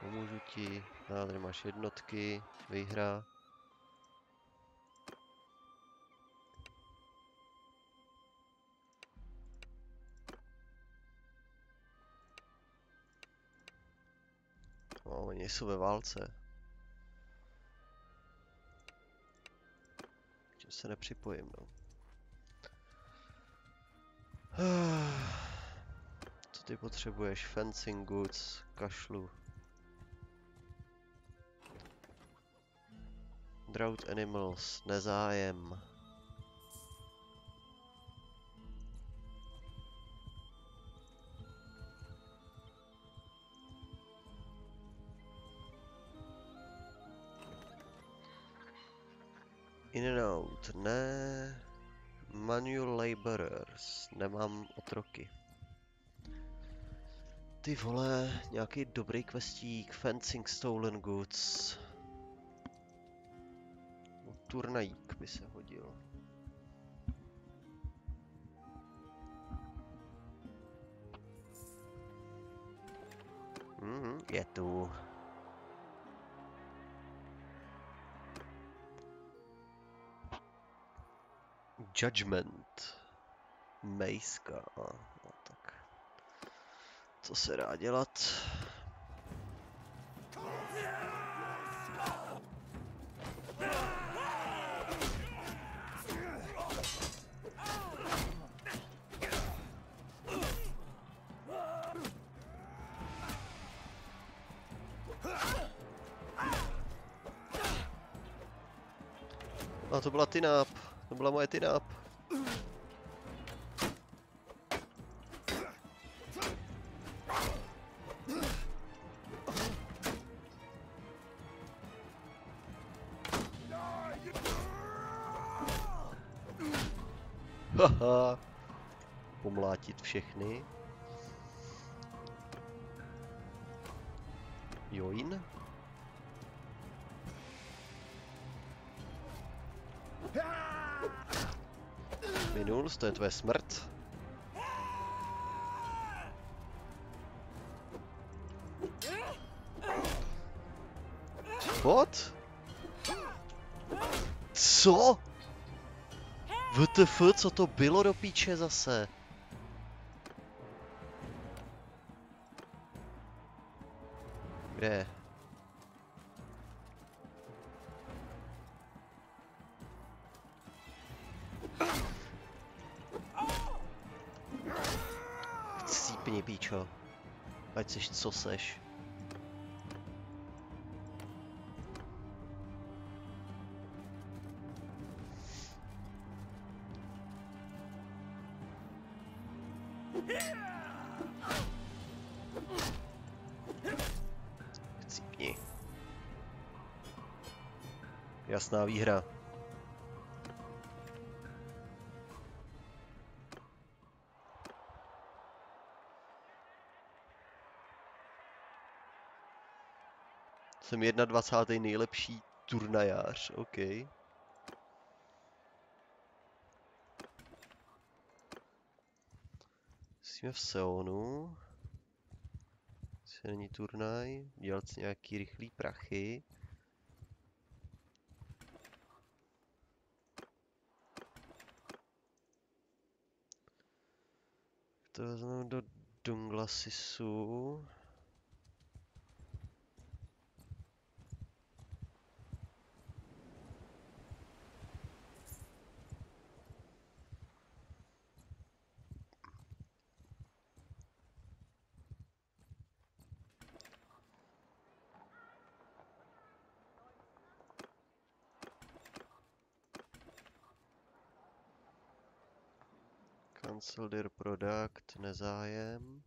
pomůžu ti. A tady máš jednotky, vyhra. No, oni jsou ve válce. Tím se nepřipojím, no. *sighs* Co ty potřebuješ? Fencing goods, kašlu. Drought animals, nezájem. In and out, ne. Manual laborers, nemám otroky. Ty vole, nějaký dobrý questík, fencing stolen goods. Turnajík by se hodil. Mhm, je tu. Judgment. Mejska. No tak. Co se dá dělat? A to byla ty náp. To byla moje Tinap. Haha. Pomlátit všechny. To je tvoje smrt. What? Co? VTF, co to bylo do píče zase? Seš co seš. Cípni. Jasná výhra. Jsem 21. nejlepší turnajář, OK. Jsme v Seonu. Se není turnaj, dělat si nějaký rychlý prachy. To vezmeme do Dunglasisu. Their product, nezájem.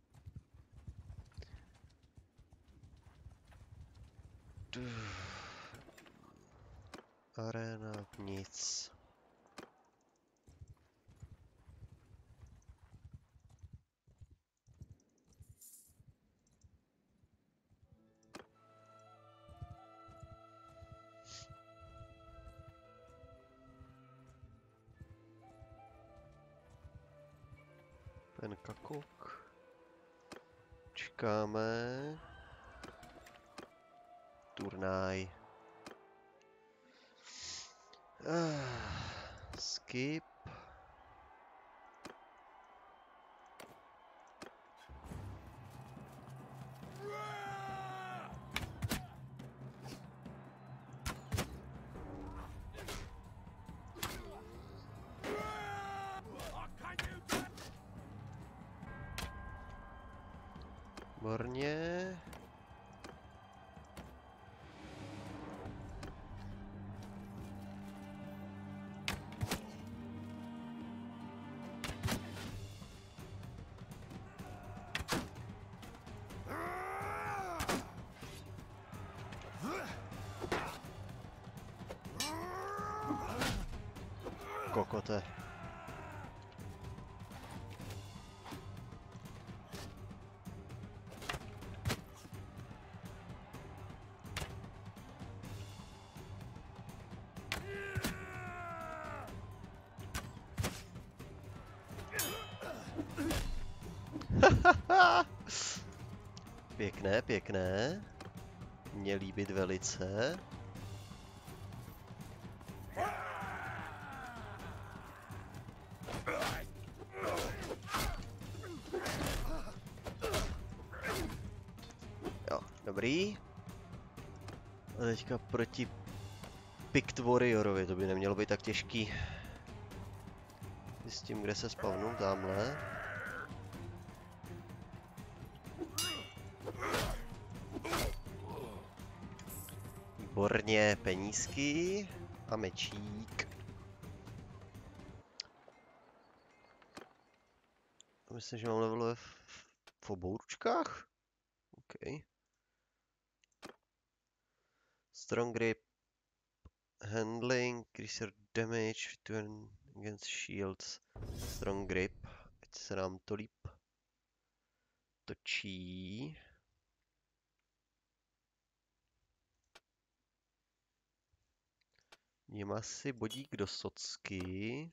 Arena, nic. Ten kakuk. Čekáme. Turnaj. Ah, skip. Pěkné, pěkné. Mně líbit velice. Jo, dobrý. A teďka proti Pict Warriorovi, to by nemělo být tak těžký. Zjistím, kde se spavnu, tamhle. Výborně, penízky a mečík. Myslím, že mám level v, v obou ručkách. OK. Strong grip. Handling, increaser damage, return against shields. Strong grip. Ať se nám to líp točí. Jdeme si bodík do socky.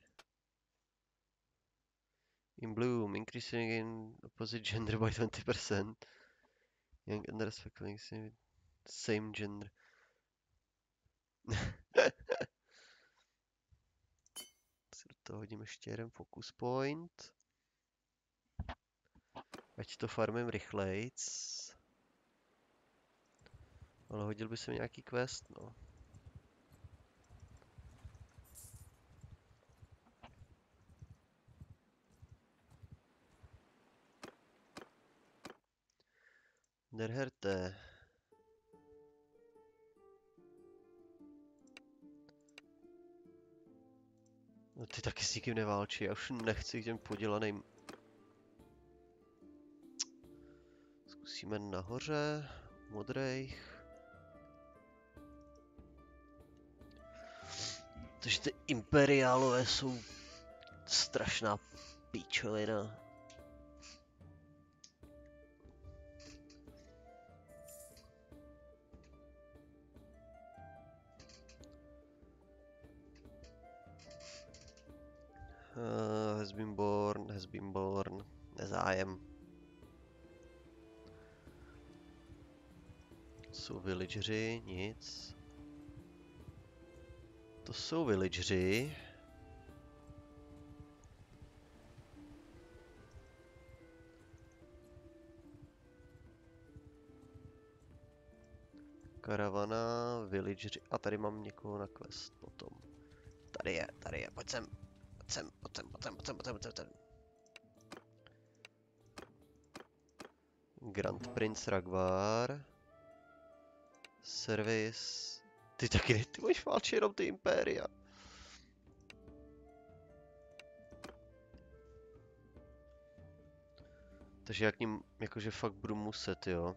In bloom, increasing in opposite gender by 20%. Young and respecting same gender. *laughs* si do toho hodím ještě jeden focus point. Ať to farmím rychlejc. Ale hodil by se mi nějaký quest, no. Der Herte. No ty taky s nikým neválčí, já už nechci k těm podělaným. Zkusíme nahoře, modrejch. Takže ty imperiálové jsou strašná píčovina. Uh, has been born, has been born. Nezájem. Jsou villageri, nic. To jsou villageri. Karavana, villageri. A tady mám někoho na quest potom. Tady je, tady je, pojď sem. Sem, sem, sem, sem, sem, pojď sem. Grand Prince Ragvar. Service. Ty taky ty máš válčit jenom ty impéria. Takže já k ním jakože fakt budu muset, jo.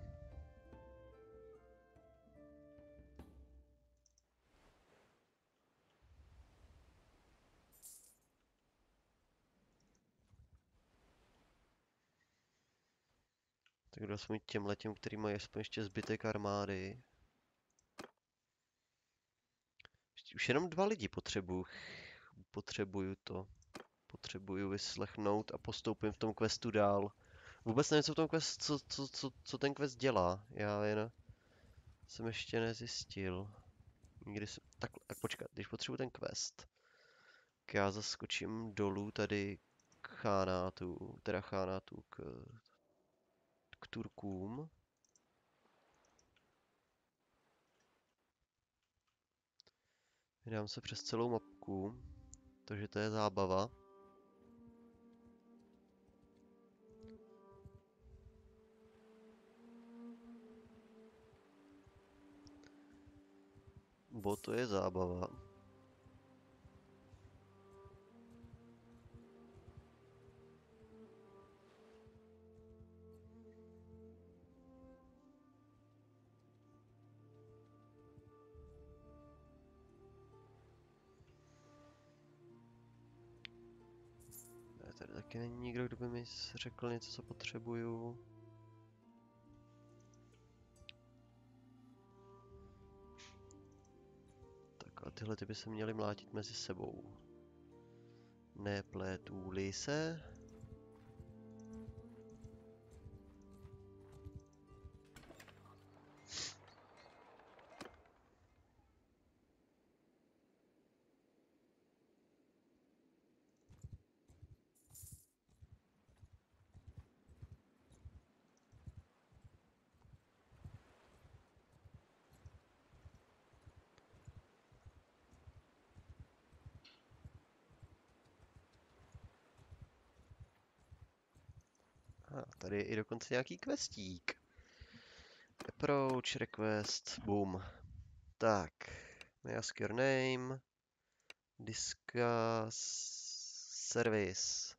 Tak kdo aspoň těm letěm, který mají aspoň ještě zbytek armády. Už jenom dva lidi potřebuju. Potřebuju to. Potřebuju vyslechnout a postoupím v tom questu dál. Vůbec nevím, co v tom quest, co, co, co, co ten quest dělá. Já jen jsem ještě nezjistil. Nikdy jsem, tak, tak počkat, když potřebuji ten quest, tak já zaskočím dolů tady k chánátu, teda chánátu k, Turkům. Vydám se přes celou mapku, takže to je zábava. Bo to je zábava. Taky není nikdo, kdo by mi řekl něco, co potřebuju. Tak a tyhle ty by se měly mlátit mezi sebou. Nepletů-li se. Tady i dokonce nějaký questík. Approach, request, boom. Tak, may ask your name, discuss, service.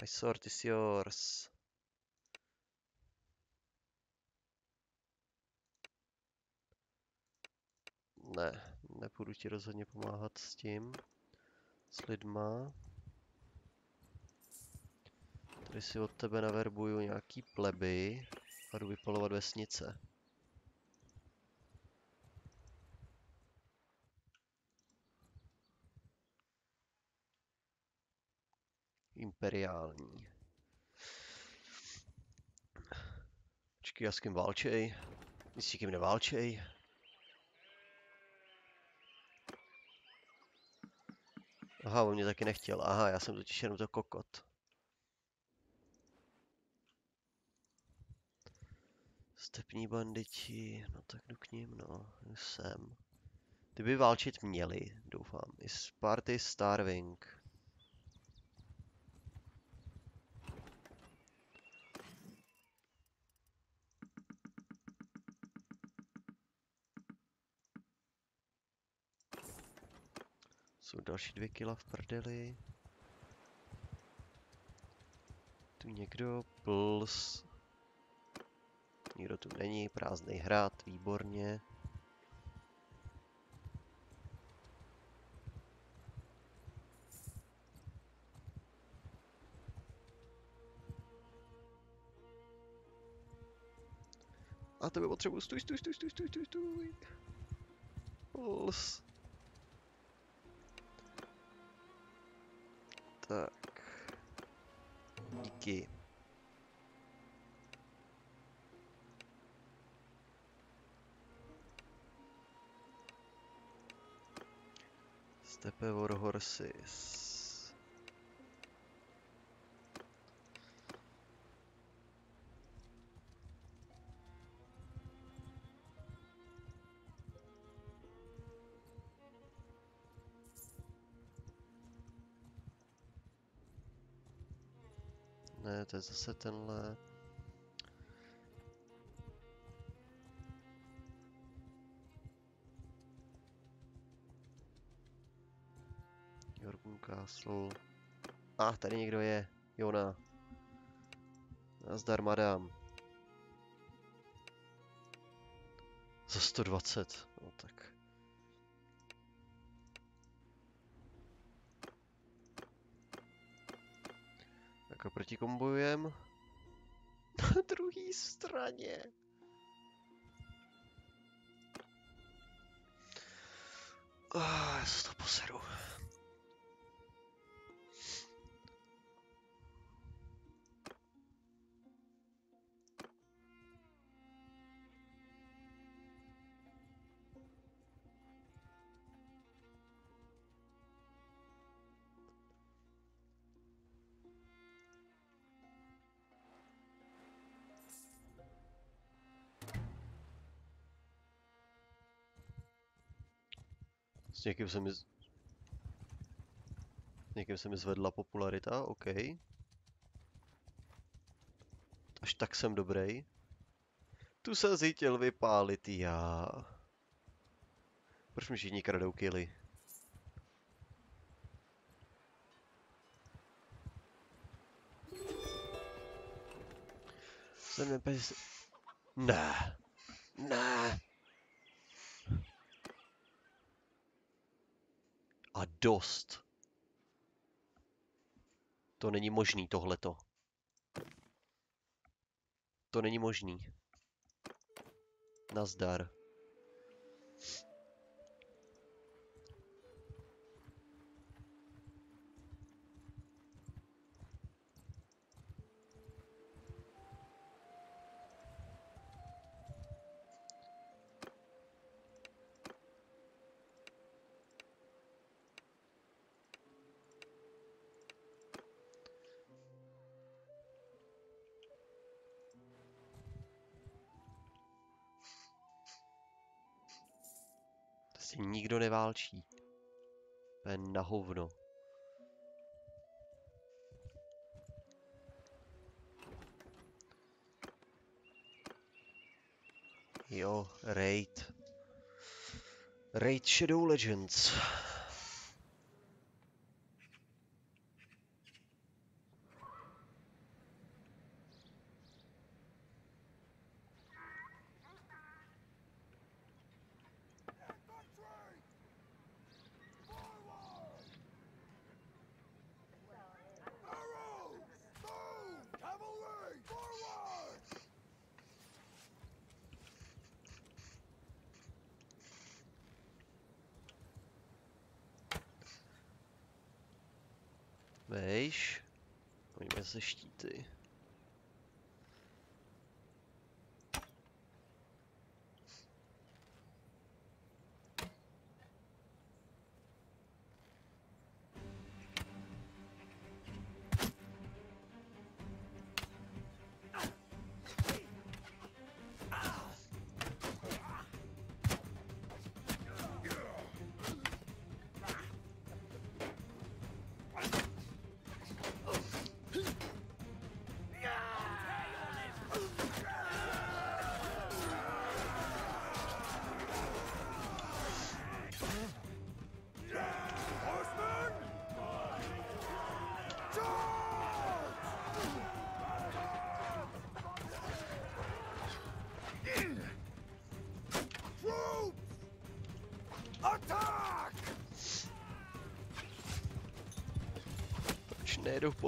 My sword is yours. Ne, nepůjdu ti rozhodně pomáhat s tím. S lidma. Tady si od tebe naverbuju nějaký pleby a jdu vypalovat vesnice. Imperiální. Počkej, já s kým válčej? Ty s kým neválčej? Aha, on mě taky nechtěl. Aha, já jsem totiž jenom to kokot. Stepní banditi, no tak jdu k ním, no, jdu sem. Ty by válčit měli, doufám. I Sparty Starving. Jsou další dvě kila v prdeli. Tu někdo plus. Nikdo tu není, prázdný hrad, výborně. A tebe potřebuji, stůj, stůj, stůj, stůj, stůj, stůj, stůj. Plus. Tak. Díky. Steppe Warhorses. Ne, to je zase tenhle. Castle. A, ah, tady někdo je. Jona. Nazdar, madam. Za 120. No tak. Tak a proti komu bojujem? *laughs* Na druhé straně. Ah, já se to poseru. S někým se mi... z- S někým se mi zvedla popularita, OK. Až tak jsem dobrý. Tu se zítil vypálit já. Proč mi všichni kradou kily? Jsem nepes... Ne. Ne. A dost. To není možný tohleto. To není možný. Nazdar. Neválčí. To je na hovno. Jo, raid. Raid Shadow Legends.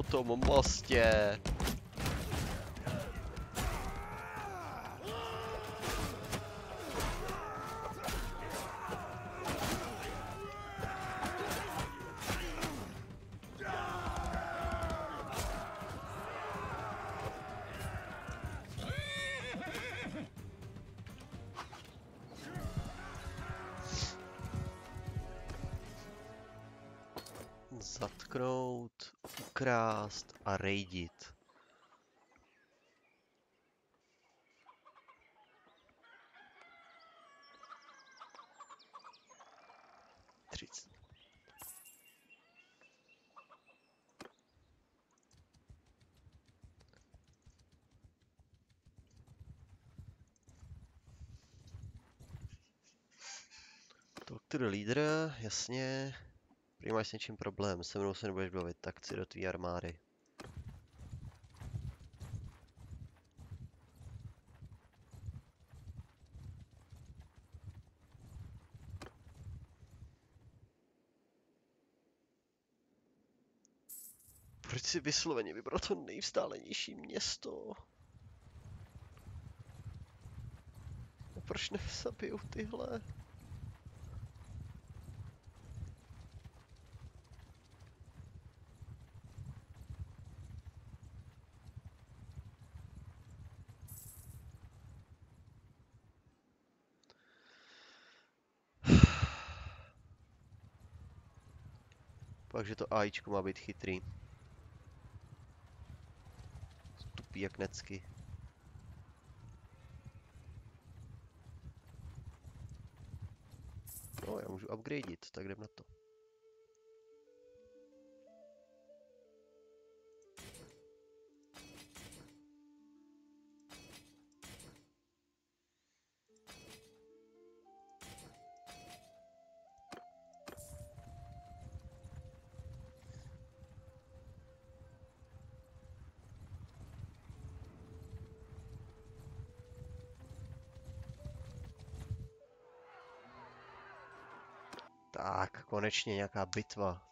Tom mostě? Ukrást a rejdit. Třicet. Doktor lídr, jasně. Prý máš s něčím problém, se mnou se nebudeš bavit, tak chci do tvý armády. Proč si vysloveně vybral to nejvzdálenější město? A proč nezabijou tyhle? Pak, že to AIčko má být chytrý. Tupý jak necky. No, já můžu upgradeit, tak jdem na to. Konečně nějaká bitva.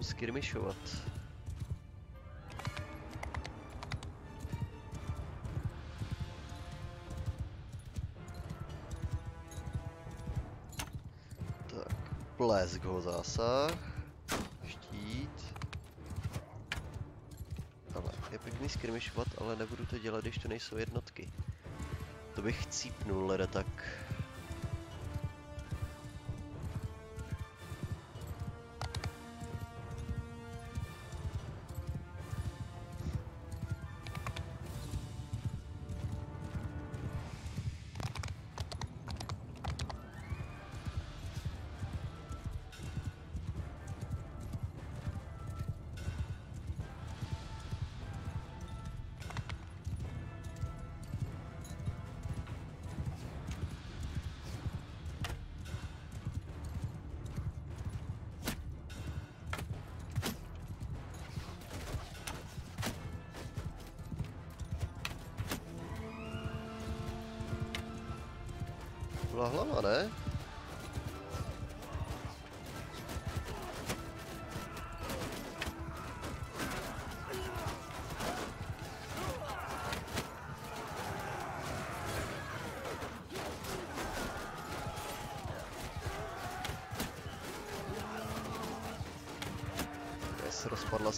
Jdem skirmishovat. Tak, blesk ho zásah. Štít. Ale je pěkný skirmishovat, ale nebudu to dělat, když to nejsou jednotky. To bych chcípnul, leda tak.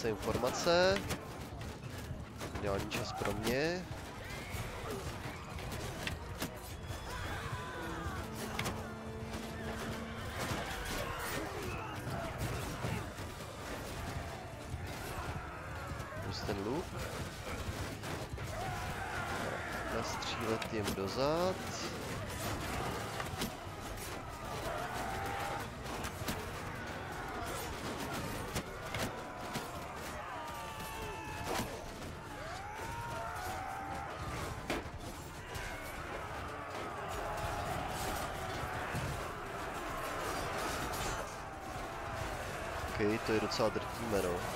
Informace. Ideální čas pro mě. OK, to je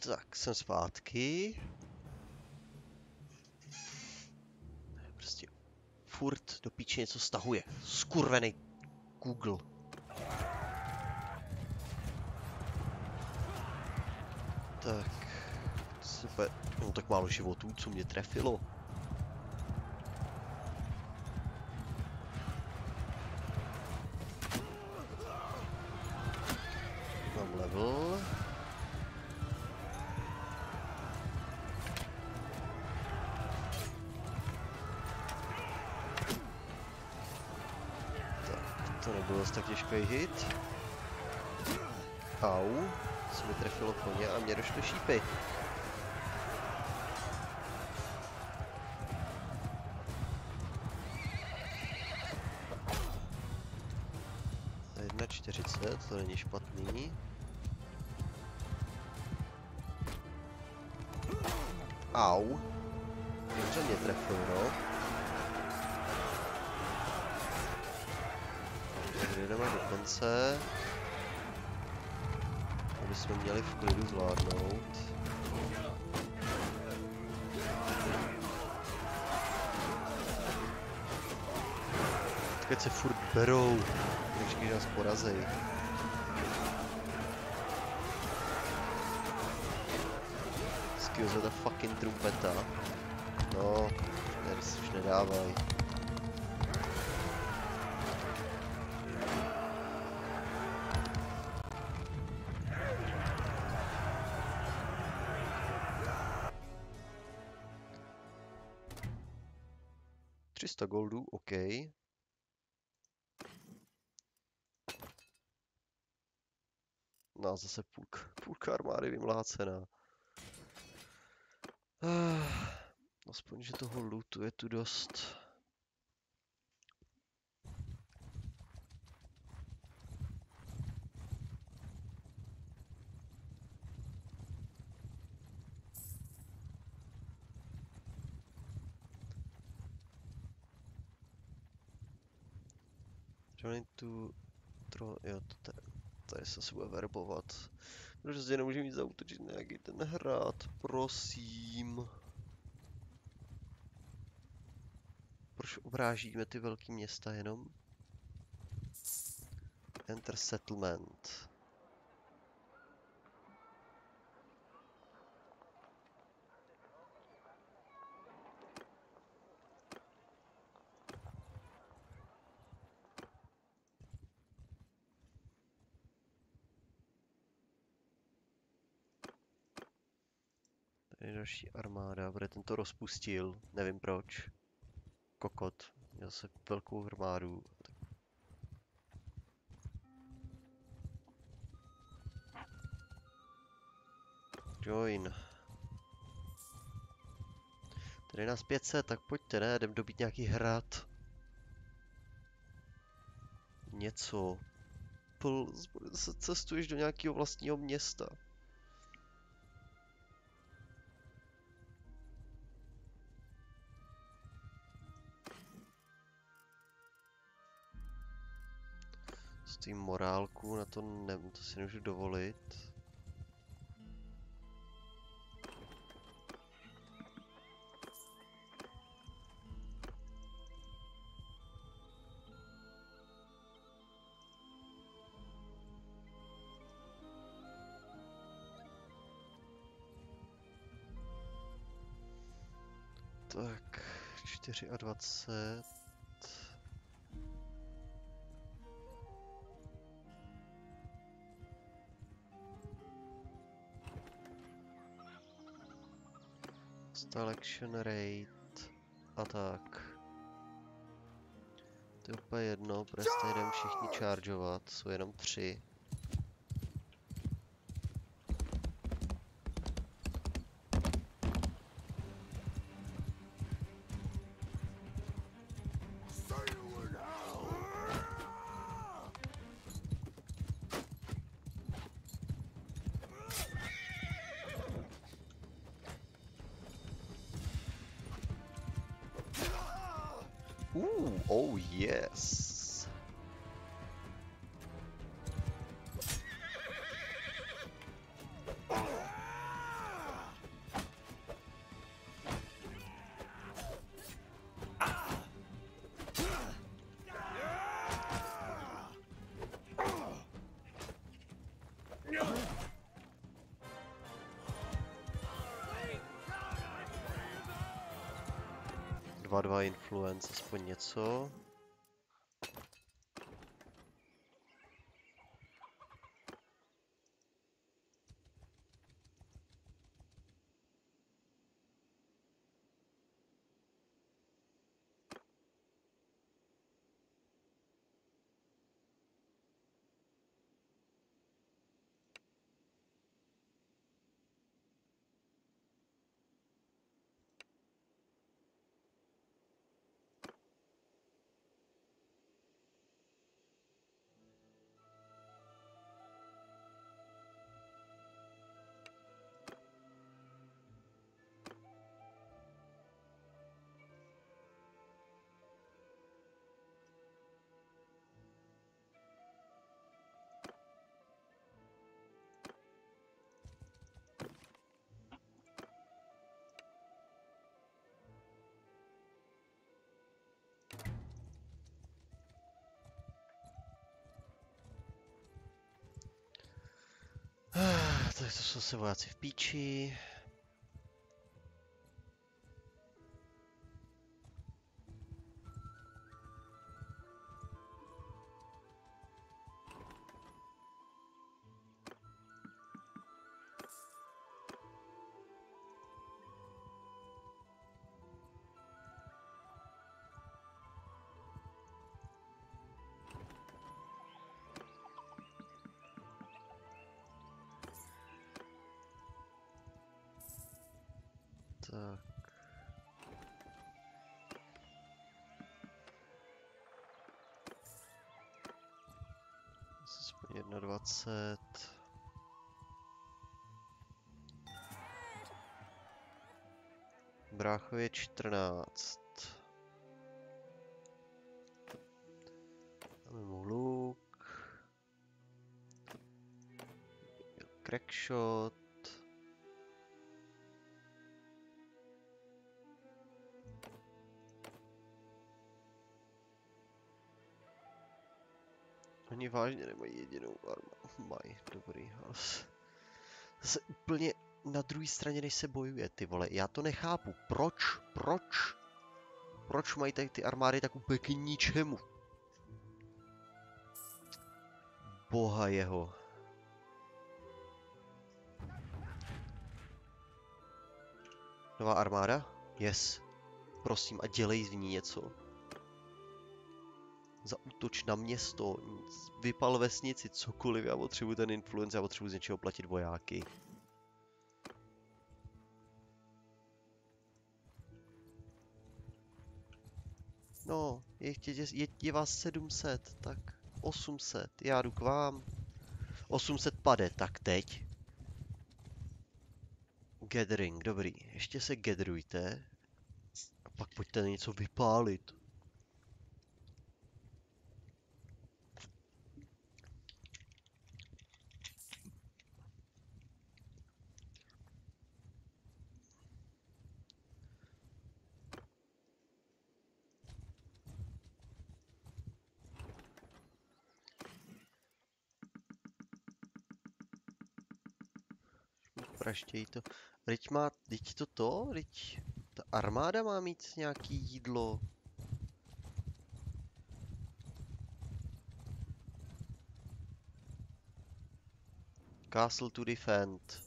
Tak, jsem zpátky. Prostě furt do píči něco stahuje. Skurvený Google. Tak. No tak málo životů, co mě trefilo. Těžký hit. Au, se mi trefilo koně a mě došly šípy. Za 1,40, to není špatný. Au. Dobře mě trefil, no. konce. Aby bychom měli v klidu zvládnout. Teď se furt berou, když nás porazej. Skills the fucking trumpeta. No, nervs už nedávají. 100 goldů, OK. No zase půlka, půlka armády vymlácená. Ah, aspoň, že toho lootu je tu dost. Tady se bude verbovat. Protože zde nemůže mít zautočit nějaký ten hrad, prosím. Proč obrážíme ty velké města jenom? Enter settlement. Další armáda, bude ten to rozpustil, nevím proč. Kokot, měl se velkou armádu. Join. Tady nás 500, tak pojďte, ne, jdem dobít nějaký hrad. Něco. Pl, cestuješ do nějakého vlastního města. S tím morálku, na to, ne, to si nemůžu dovolit. Tak, 24. Selection rate a tak. To je úplně jedno, prostě jdem všichni chargeovat, jsou jenom tři. Dva dva influence, aspoň něco. Tak to jsou se vojáci v píči. 20. Bráchově 14. máme mu luk. Crackshot. Vážně nemají jedinou armu. *laughs* Mají, dobrý, ale zase úplně na druhé straně, než se bojuje, ty vole. Já to nechápu. Proč? Proč? Proč mají tady ty armády tak úplně k ničemu? Boha jeho. Nová armáda? Yes. Prosím, a dělej z ní něco. Zaútoč na město, vypal vesnici, cokoliv, já potřebuji ten influence, já potřebuji z něčeho platit vojáky. No, je, je, je, je vás 700, tak 800, já jdu k vám. 800 pade, tak teď. Gathering, dobrý, ještě se gatherujte. A pak pojďte něco vypálit. Praštějí to. Teď má, teď to to, teď ta armáda má mít nějaký jídlo. Castle to defend.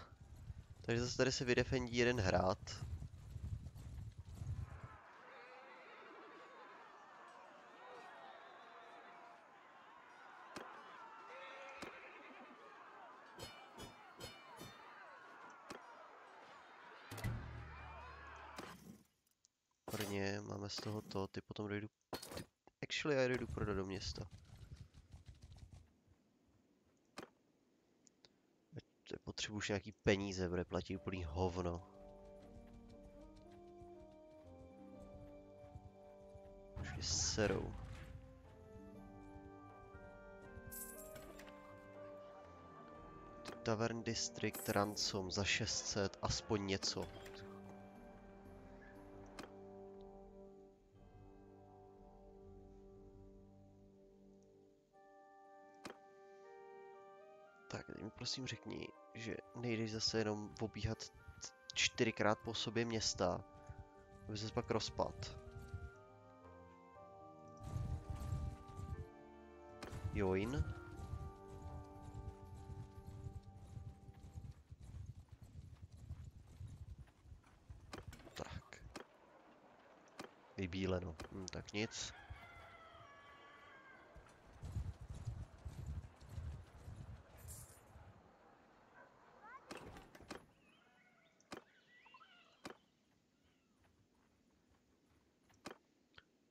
*laughs* Takže zase tady se vydefendí jeden hrad. Brně, máme z toho to, ty potom dojdu, ty, actually já dojdu prodat do města. Potřebuji nějaký peníze, bude platit úplný hovno. Už mě serou. Tavern District Ransom za 600, aspoň něco. Prosím řekni, že nejdeš zase jenom obíhat čtyřikrát po sobě města, aby se pak rozpad. Join. Tak. Vybíleno. Hm, tak nic.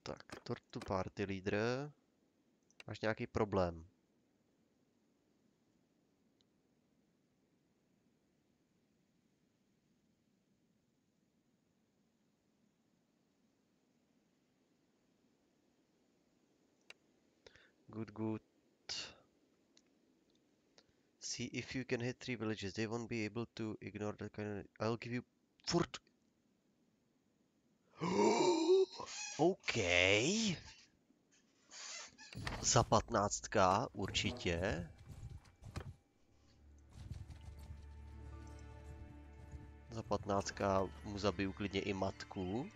Tak, Party Leader. Máš nějaký problém? Good, good. See if you can hit three villages. They won't be able to ignore kind of... I'll give you... Furt! *gasps* OK za patnáctka, určitě. Za patnáctka mu zabiju klidně i matku.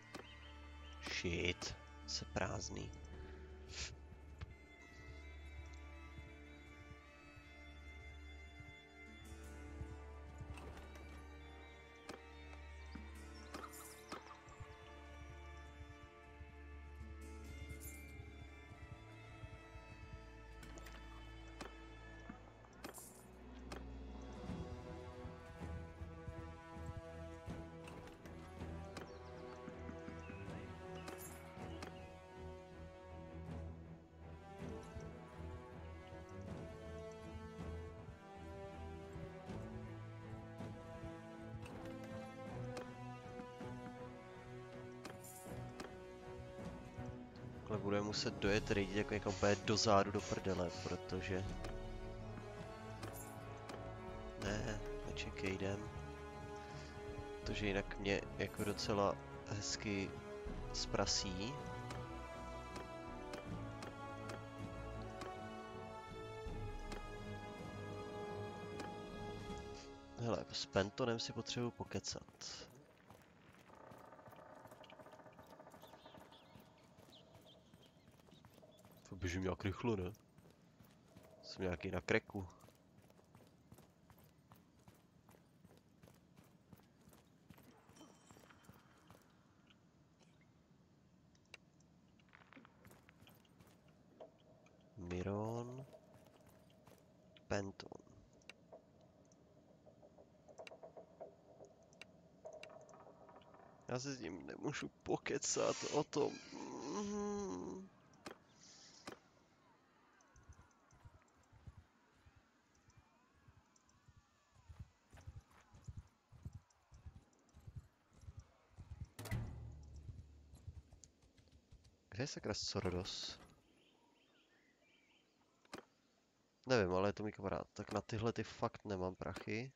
Shit, se prázdný. Muset dojet rejdi jako někam úplně dozadu do prdele, protože... Ne, nečekej, jdem. Protože jinak mě jako docela hezky zprasí. Hele, s Pentonem si potřebuji pokecat. Běžím nějak rychle, ne? Jsem nějaký na kreku. Miron. Penton. Já se s ním nemůžu pokecat o tom. Mm. Kde sakra Sordos? Nevím, ale je to můj kamarád. Tak na tyhle ty fakt nemám prachy.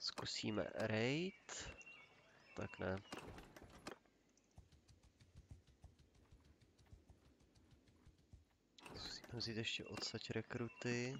Zkusíme raid. Tak ne. Zkusíme vzít ještě odsaď rekruty.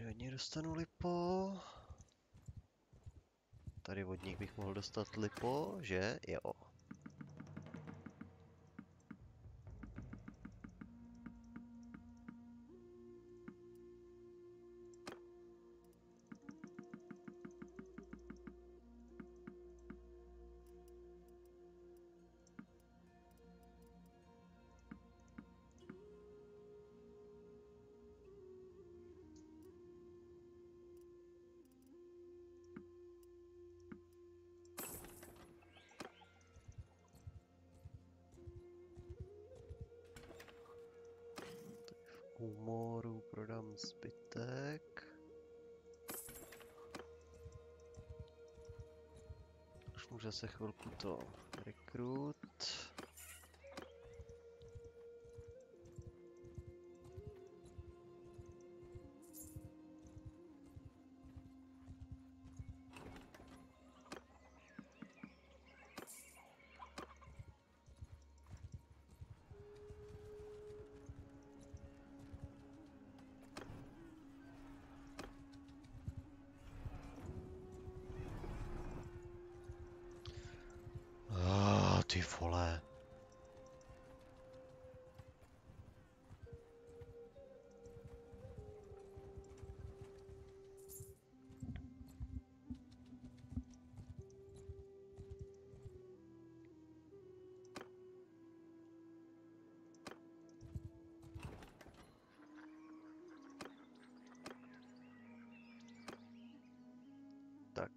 Tady od něj dostanu lipo. Tady od nich bych mohl dostat lipo, že? Jo. Zase chvilku to rekrut.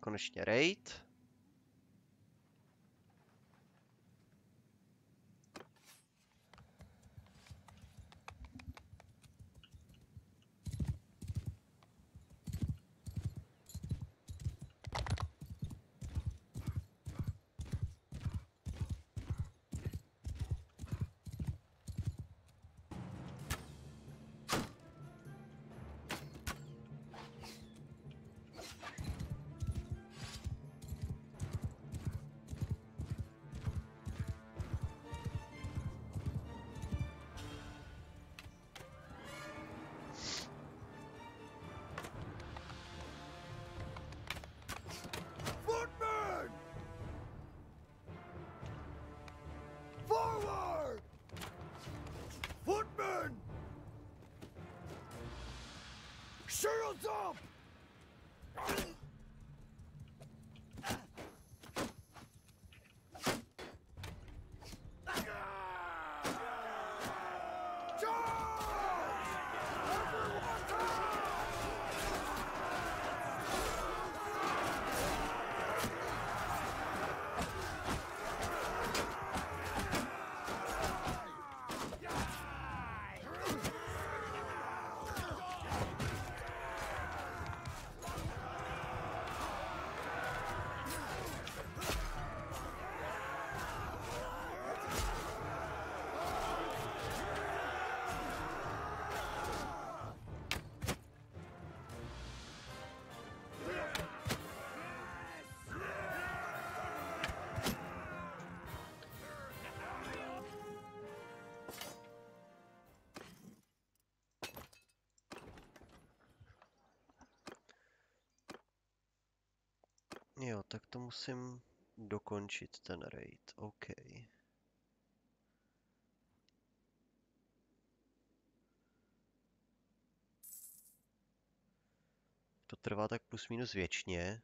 Konečně raid. Shields up! Jo, tak to musím dokončit ten raid. OK. To trvá tak plus minus věčně.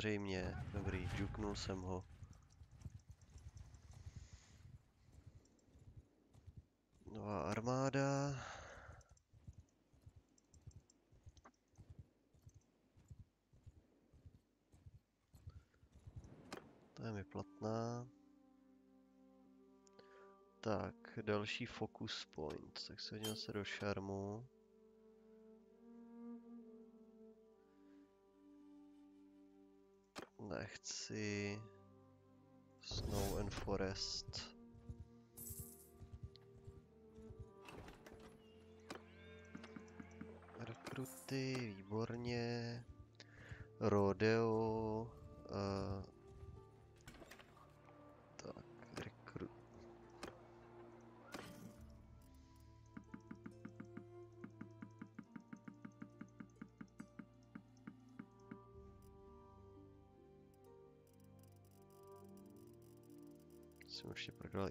Samozřejmě, dobrý, džuknul jsem ho. Nová armáda. To je mi platná. Tak, další focus point. Tak se hodím se do šarmu. Nechci Snow and Forest.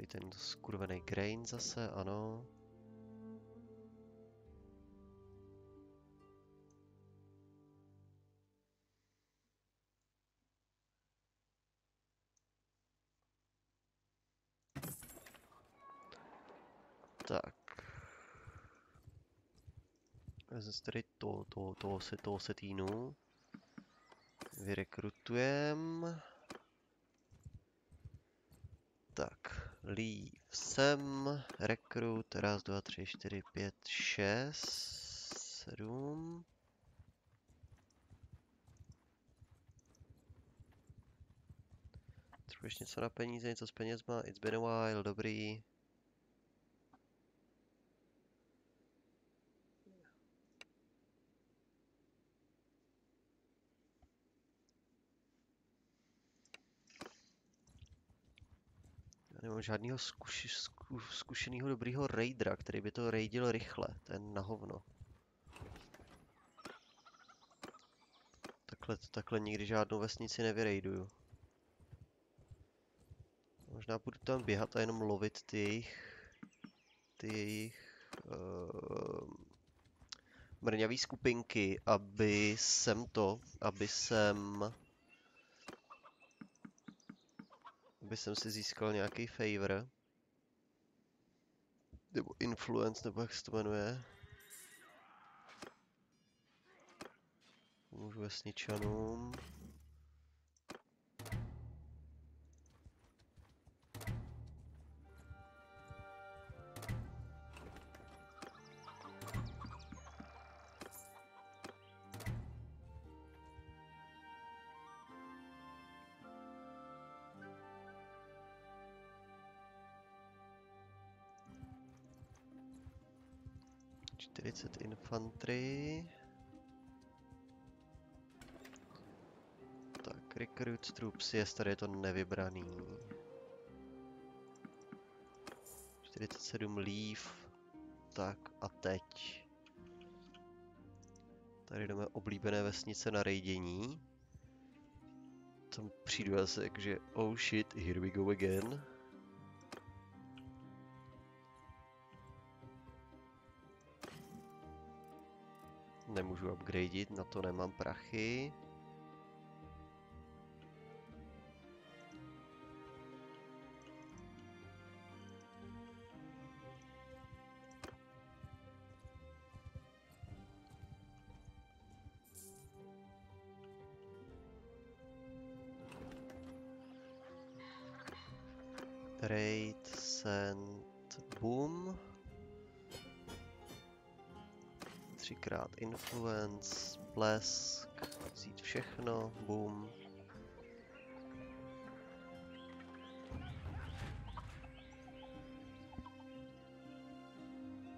Ten skurvený grain zase, ano. Tak. Vezmu si tady to, to, to, se, to setínu. Vyrekrutujem. Tak, leave sem, rekrut, raz, dva, tři, čtyři, pět, šest, sedm. Potřebuješ něco na peníze, něco s penězma, it's been a while, dobrý. Nemám žádného zkuši, zku, zkušeného dobrýho raidera, který by to raidil rychle. To je na hovno. takhle, takhle nikdy žádnou vesnici nevyrejduju. Možná budu tam běhat a jenom lovit ty jejich, ty jejich uh, mrňavý skupinky, aby jsem to, aby jsem, aby jsem si získal nějaký favor. Nebo influence, nebo jak se to jmenuje. Můžu vesničanům. Infantry. Tak, recruit troops, jest, tady je to nevybraný. 47 leaf. Tak a teď. Tady jdeme oblíbené vesnice na rejdění. Tam přijdu zase, takže oh shit, here we go again. Nemůžu upgradeit, na to nemám prachy. Influence, blesk, vzít všechno, boom.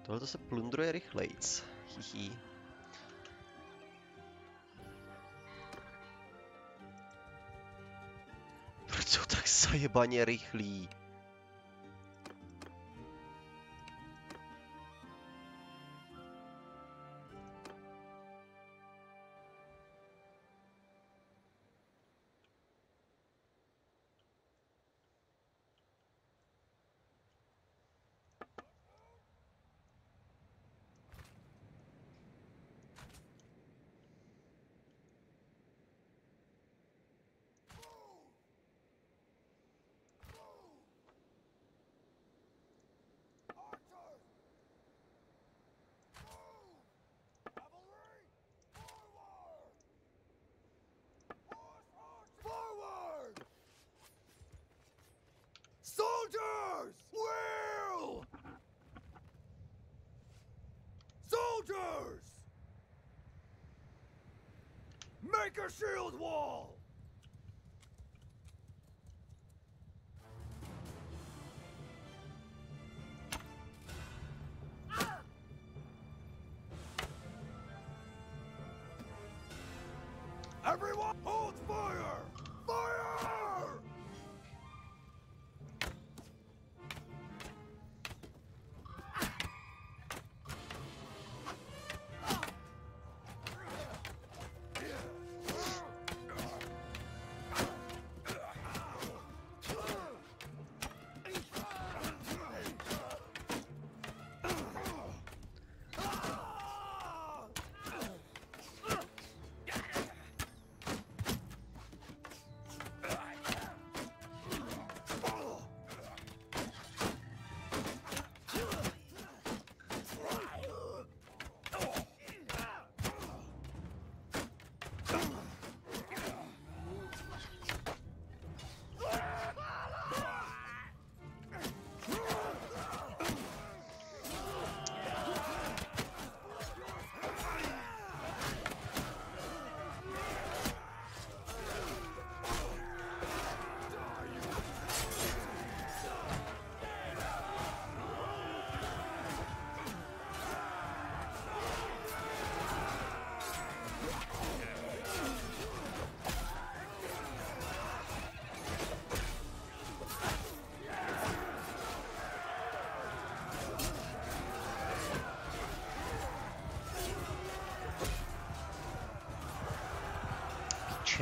Tohle se plundruje rychlejc. Hihi. Proč jsou tak zajebaně rychlí? Shield wall!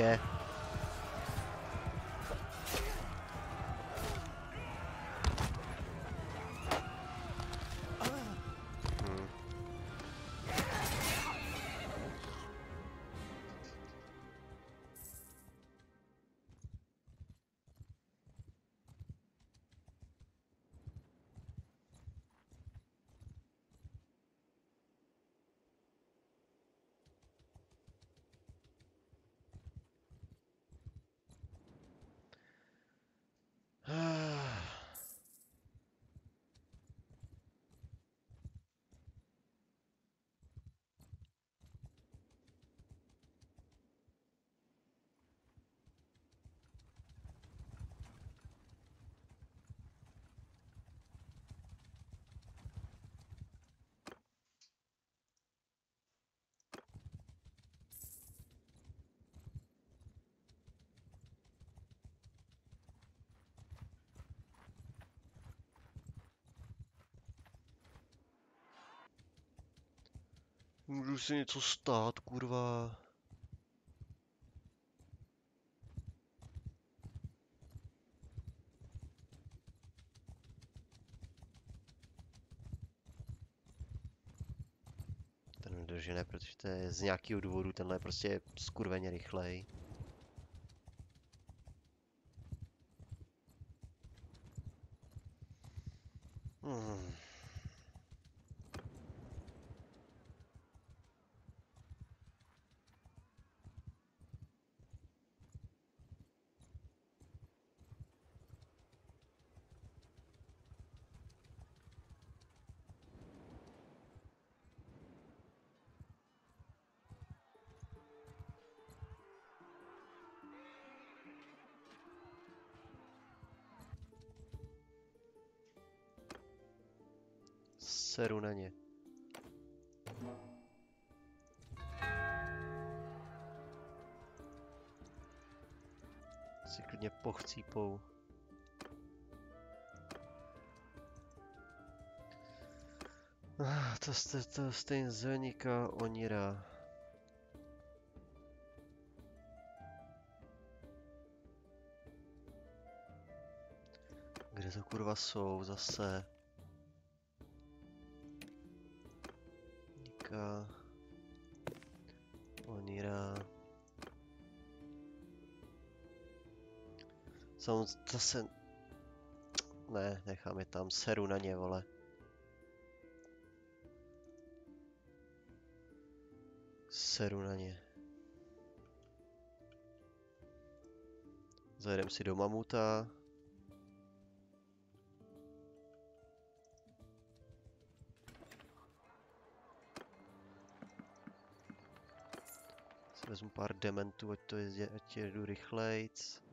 chair. Můžu si něco stát, kurva. Ten nedožene, protože to je z nějakého důvodu, tenhle je prostě skurveně rychlej. Pochcípou. Ah, to jste to stejně zveníka Onira. Kde to kurva jsou zase? Jsou zase... Ne, nechám je tam, seru na ně, vole. Seru na ně. Zajedem si do mamuta. Vezmu pár dementů, ať to jezdě, ať jedu rychlejc.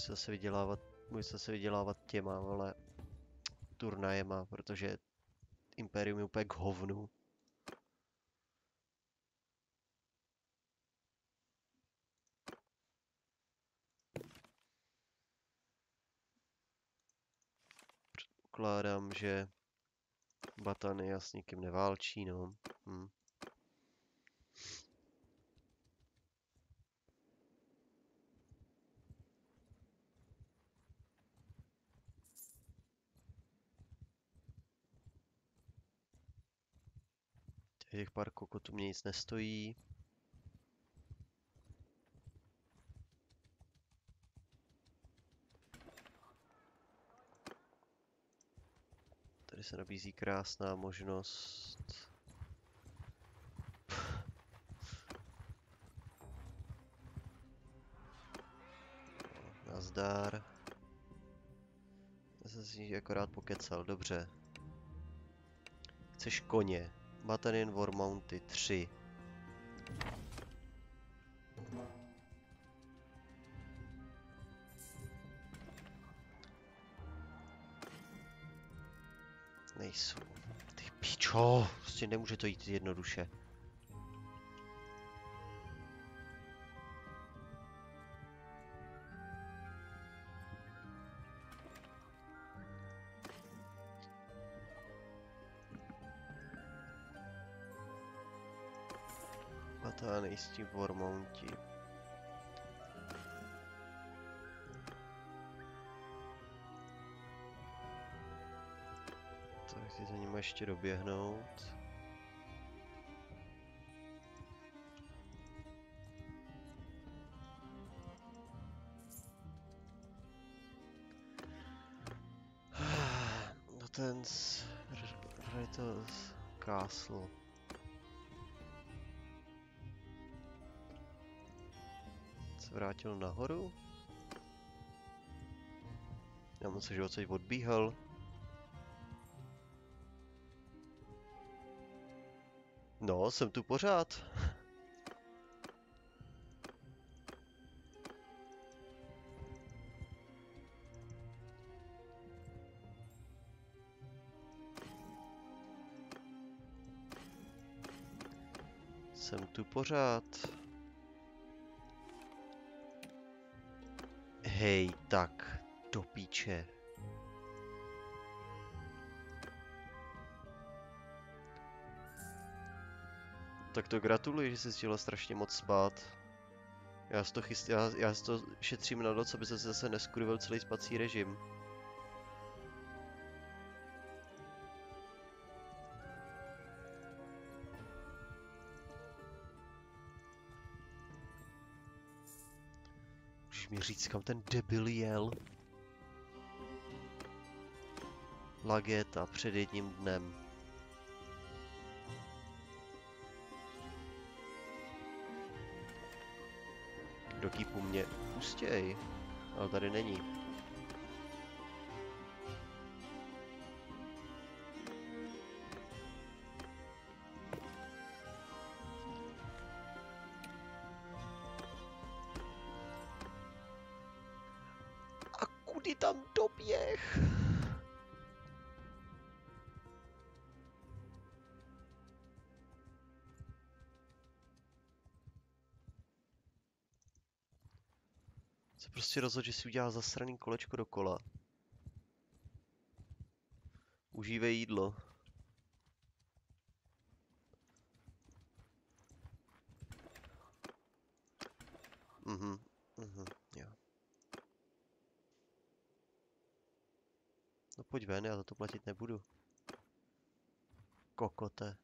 Se zase vydělávat, budu se zase vydělávat těma, vole, turnajema, protože Imperium je úplně k hovnu. Předpokládám, že Batania s nikým neválčí, no. Hm. Těch pár kokotů mě nic nestojí. Tady se nabízí krásná možnost. Nazdar. Já jsem si akorát pokecal, dobře. Chceš koně. Battalion War Mounty 3. Nejsou. Ty pičo, prostě nemůže to jít jednoduše. Ta nejistí Vormounti. Tak ty za nimi ještě doběhnout. *sighs* No ten z Rittles Castle. Vrátil nahoru? Já myslím, že odsaď odbíhal. No, jsem tu pořád. Jsem tu pořád. Hej, tak, do píče. Tak to gratuluji, že jsi chtěla strašně moc spát. Já si to, chyst, já, já si to šetřím na noc, aby se zase neskurvil celý spací režim. Mi říct, kam ten debil jel? Lageta před jedním dnem. Do kýpu mě pustěj, ale tady není. Rozhodl, že si udělá zasraný kolečko dokola. Užívej jídlo. Mhm, mhm, jo. No pojď ven, já za to platit nebudu. Kokote.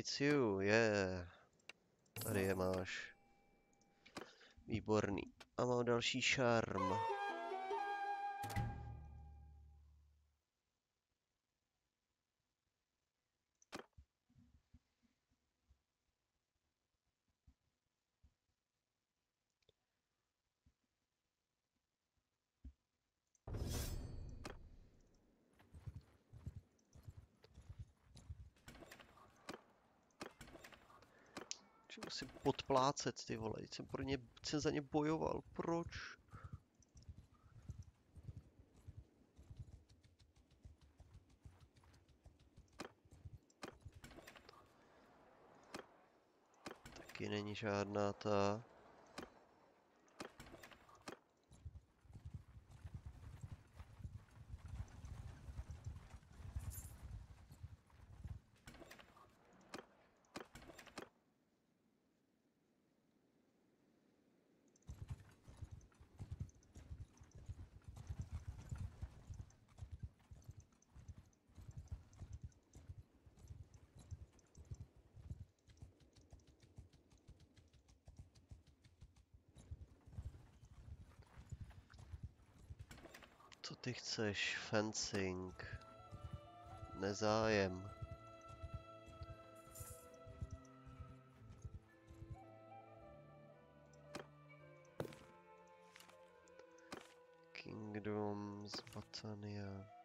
It's you, yeah. Tady je máš. Výborný. A mám další šarm. Musím podplácet ty vole, jsem pro ně, jsem za ně bojoval, proč? Taky není žádná ta... Co ty chceš? Fencing. Nezájem. Kingdoms, Batania.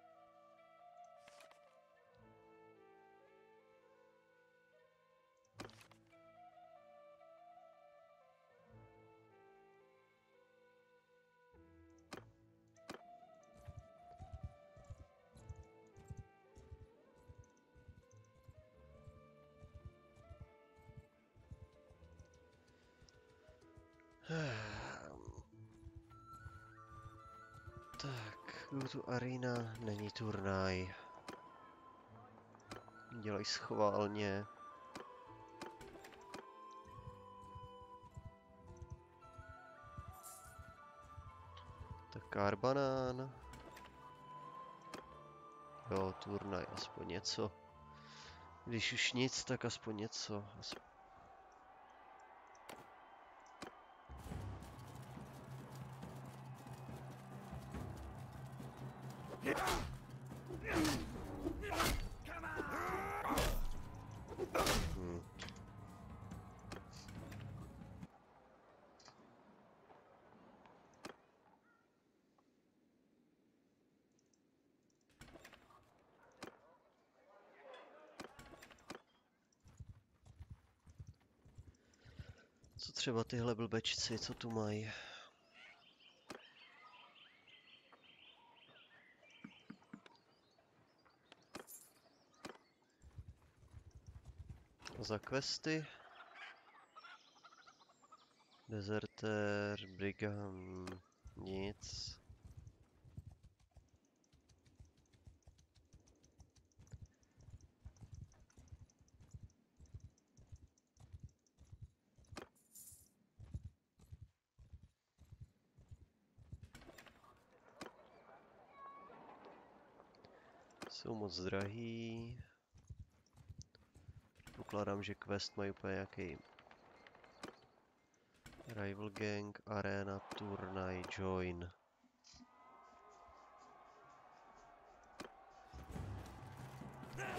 To arena, není turnaj. Dělají schválně. Tak karbanán. Jo, turnaj, aspoň něco. Když už nic, tak aspoň něco. Aspoň... Hmm. Co třeba tyhle blbečci, co tu mají? Za questy? Deserter, Brigand, nic. Jsou moc drahý. Pokládám, že quest mají úplně nějaký Rival Gang, Arena, Turnaj, Join.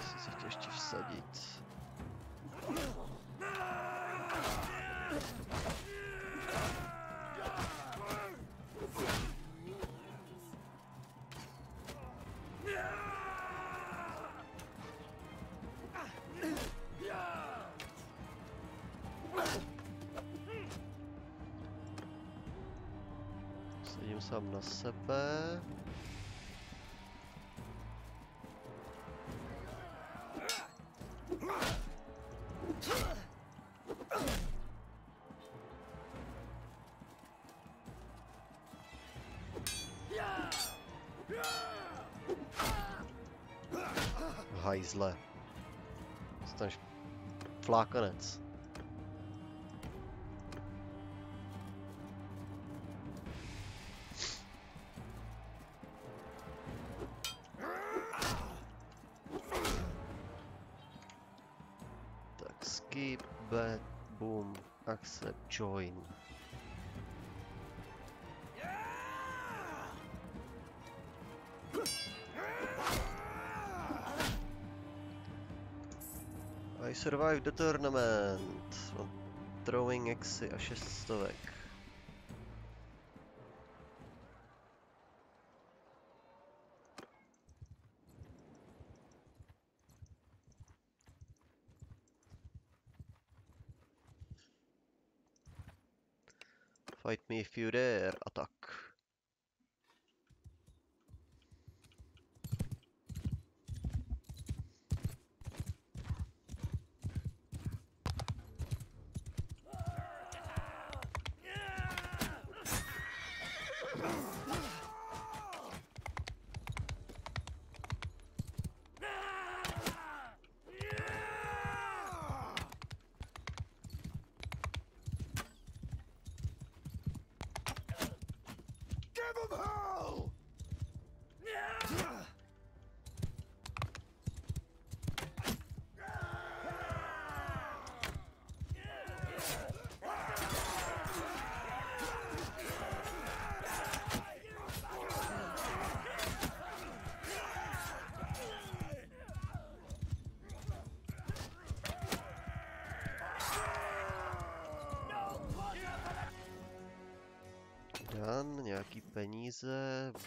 Jsem se chtěl ještě vsadit. Sám na sebe. Hajzle. Staneš flákanec. join. I survived the tournament! Throwing exi a 600. Min Führer-attack.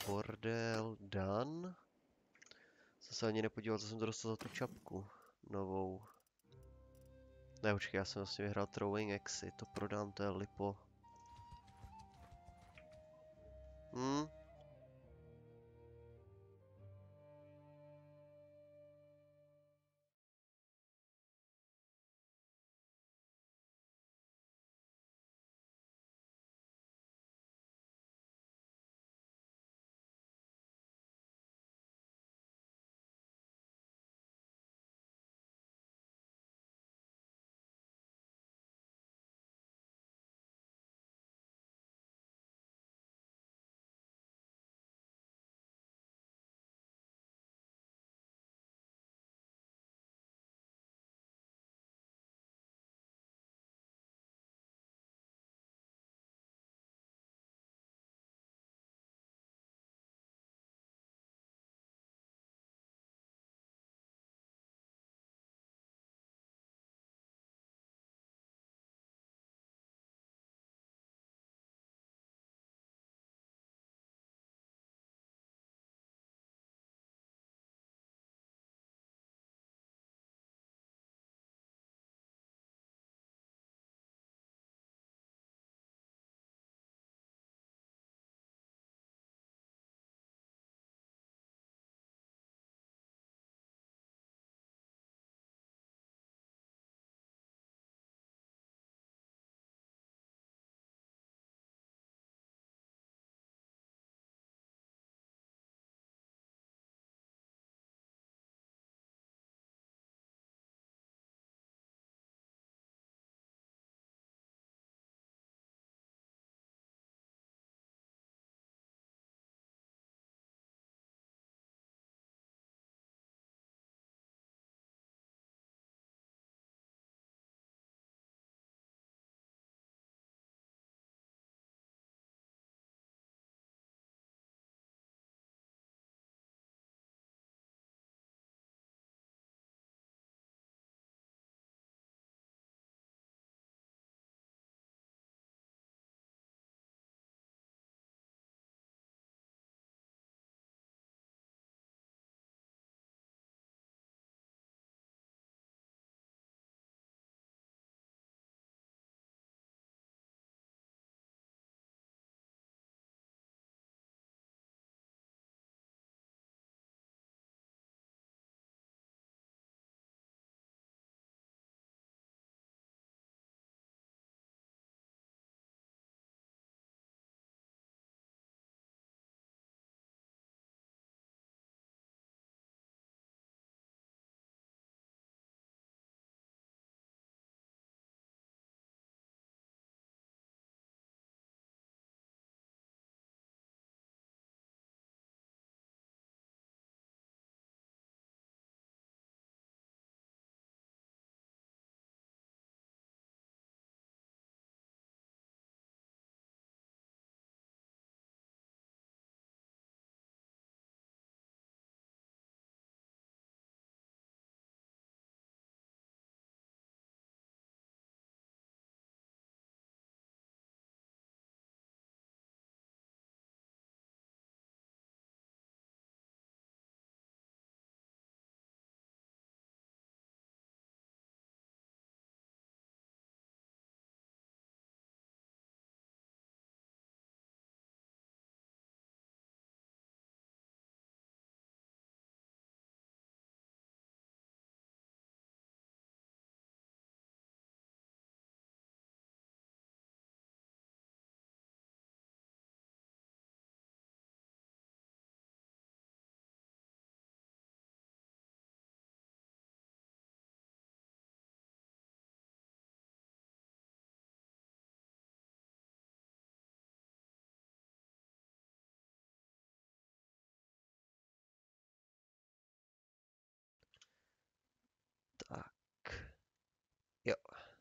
Bordel, Dan. Jsem se ani nepodíval, co jsem dostal za tu čapku. Novou. Ne, počkej, já jsem vlastně vyhrál Throwing Exy, to prodám, to je lipo.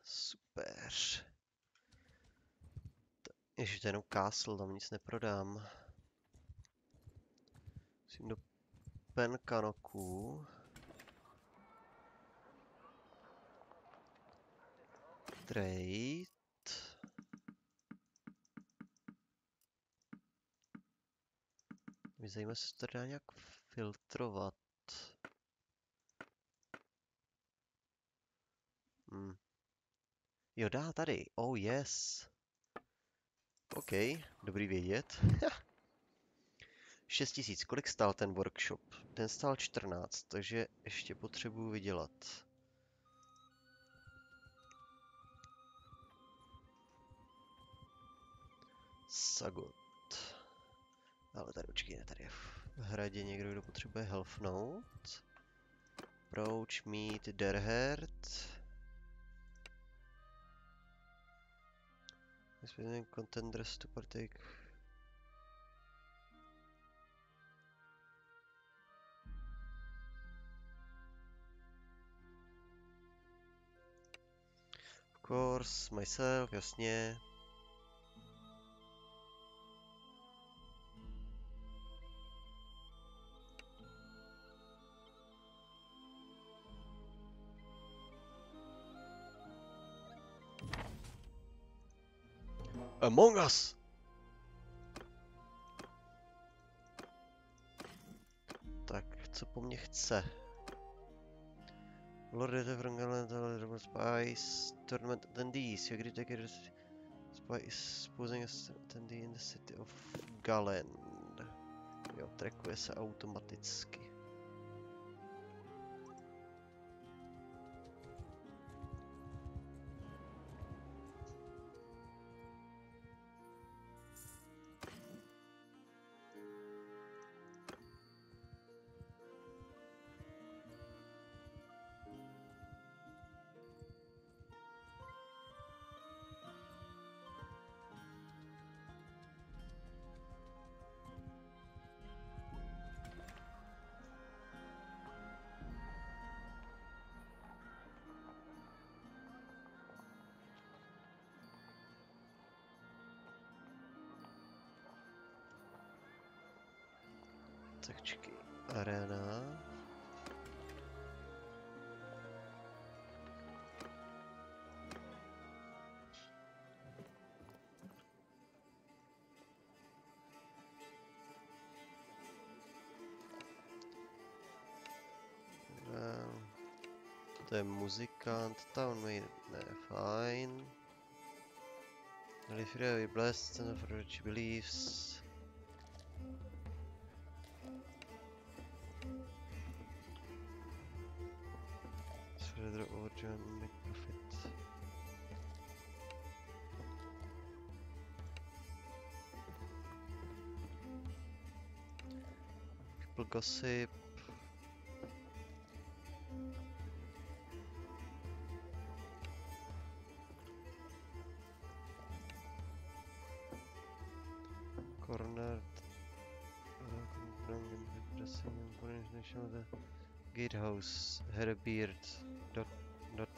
Super. Ježiš, to je jenom castle, tam nic neprodám. Musím do Penkanoků. Trade. Mě zajímá, se to dá nějak filtrovat. Hmm. Jo, dá tady. Oh, yes. OK, dobrý vědět. *laughs* 6000, kolik stál ten workshop? Ten stál 14, takže ještě potřebuju vydělat. Sagot. Ale tady počkej, tady je v hradě někdo, kdo potřebuje note. Approach, meet, Derhert. Expecting contenders to partake. Of course, myself, jasně. Among Us! Tak, co po mně chce? Lord from Gallant, Spice, Tournament attendees. You agree to take Spy is posing as attendee in the city of Galen. Jo, trackuje se automaticky. To je muzikant, town main, ne, fajn. Live free, blessed, and for which he believes. Further profit. People gossip. A beard. Not, not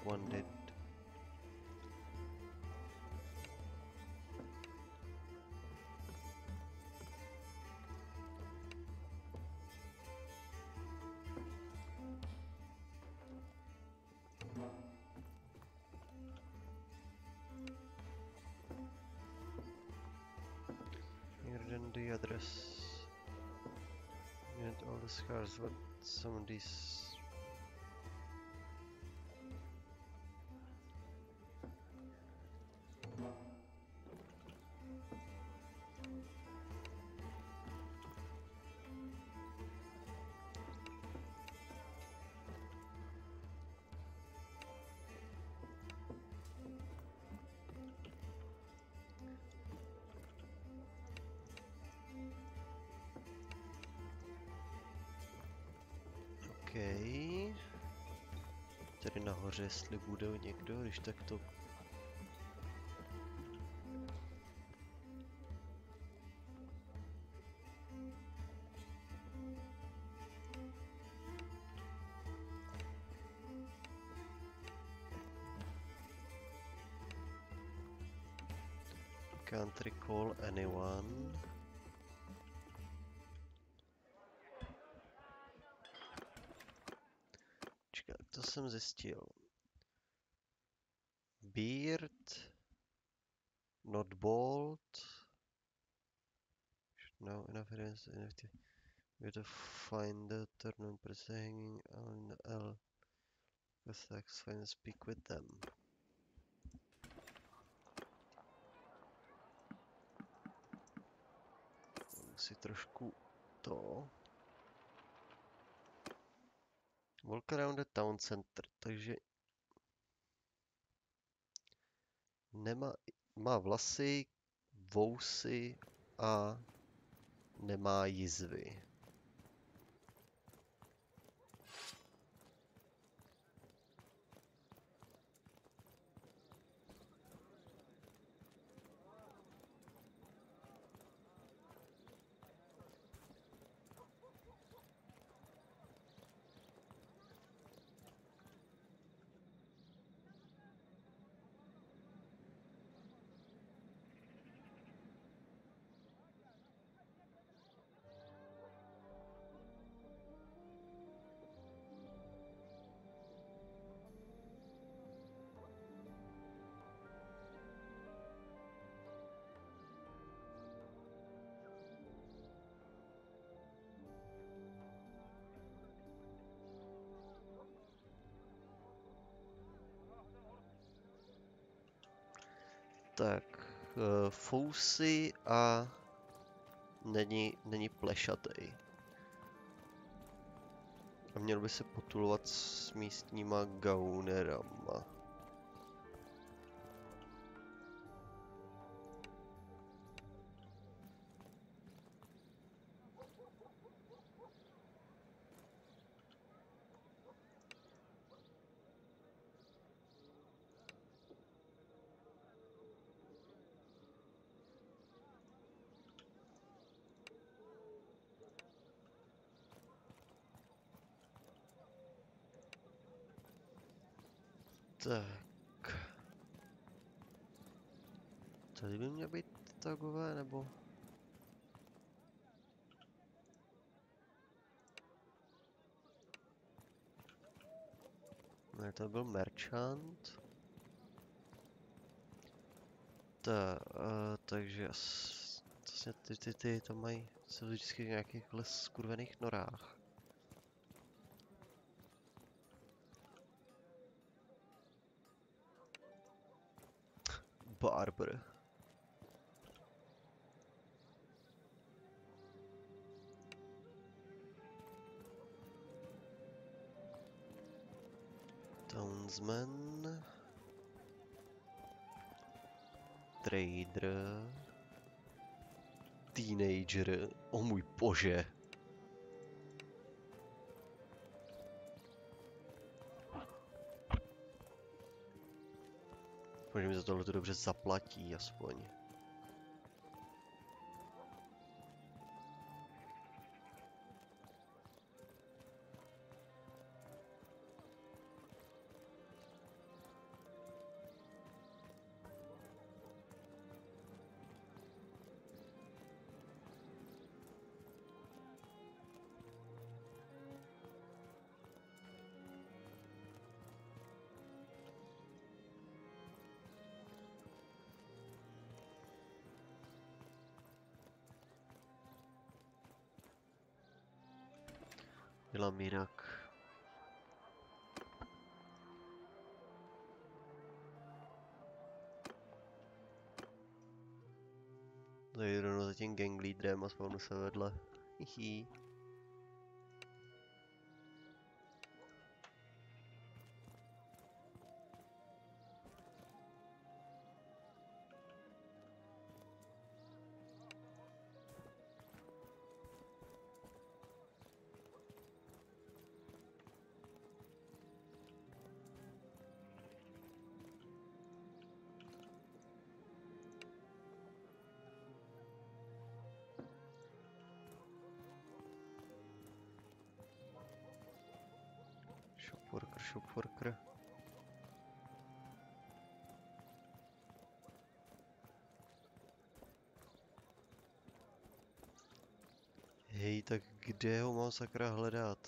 then the address. And all the scars, what some of these Nahoře, jestli bude někdo, když tak to... Can't recall anyone. Jsem zjistil. Beard, not bald. No enough evidence enough to you to find the turn person hanging on L. That's fine speak with them. si trošku to. Walk around the town center, takže nemá, má vlasy, vousy a nemá jizvy. Tak, uh, fousy a není, není plešatej. A měl by se potulovat s místníma gaunerama. To byl merchant. Ta, uh, takže as, vlastně ty, ty, ty, to mají, jsou vždycky v nějakých skurvených norách. Barber. Townsman. Trader. Teenager. O můj bože. Že mi za tohle to dobře zaplatí aspoň. Jinak. Zajdu rovnou za tím gang leaderem a spavnu se vedle. Hihi. shopworker. Hej, tak kde ho mám sakra hledat?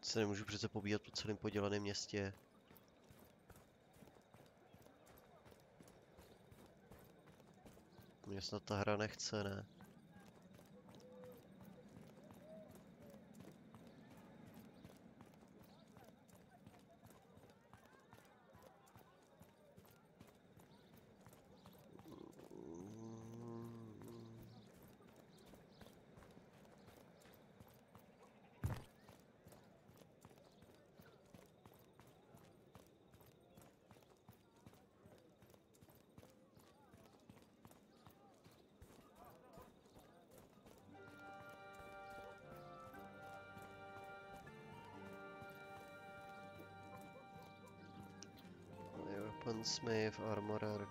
Se nemůžu přece pobíhat po celém podělaném městě. Mě snad ta hra nechce, ne? Weaponsmith, Armorer.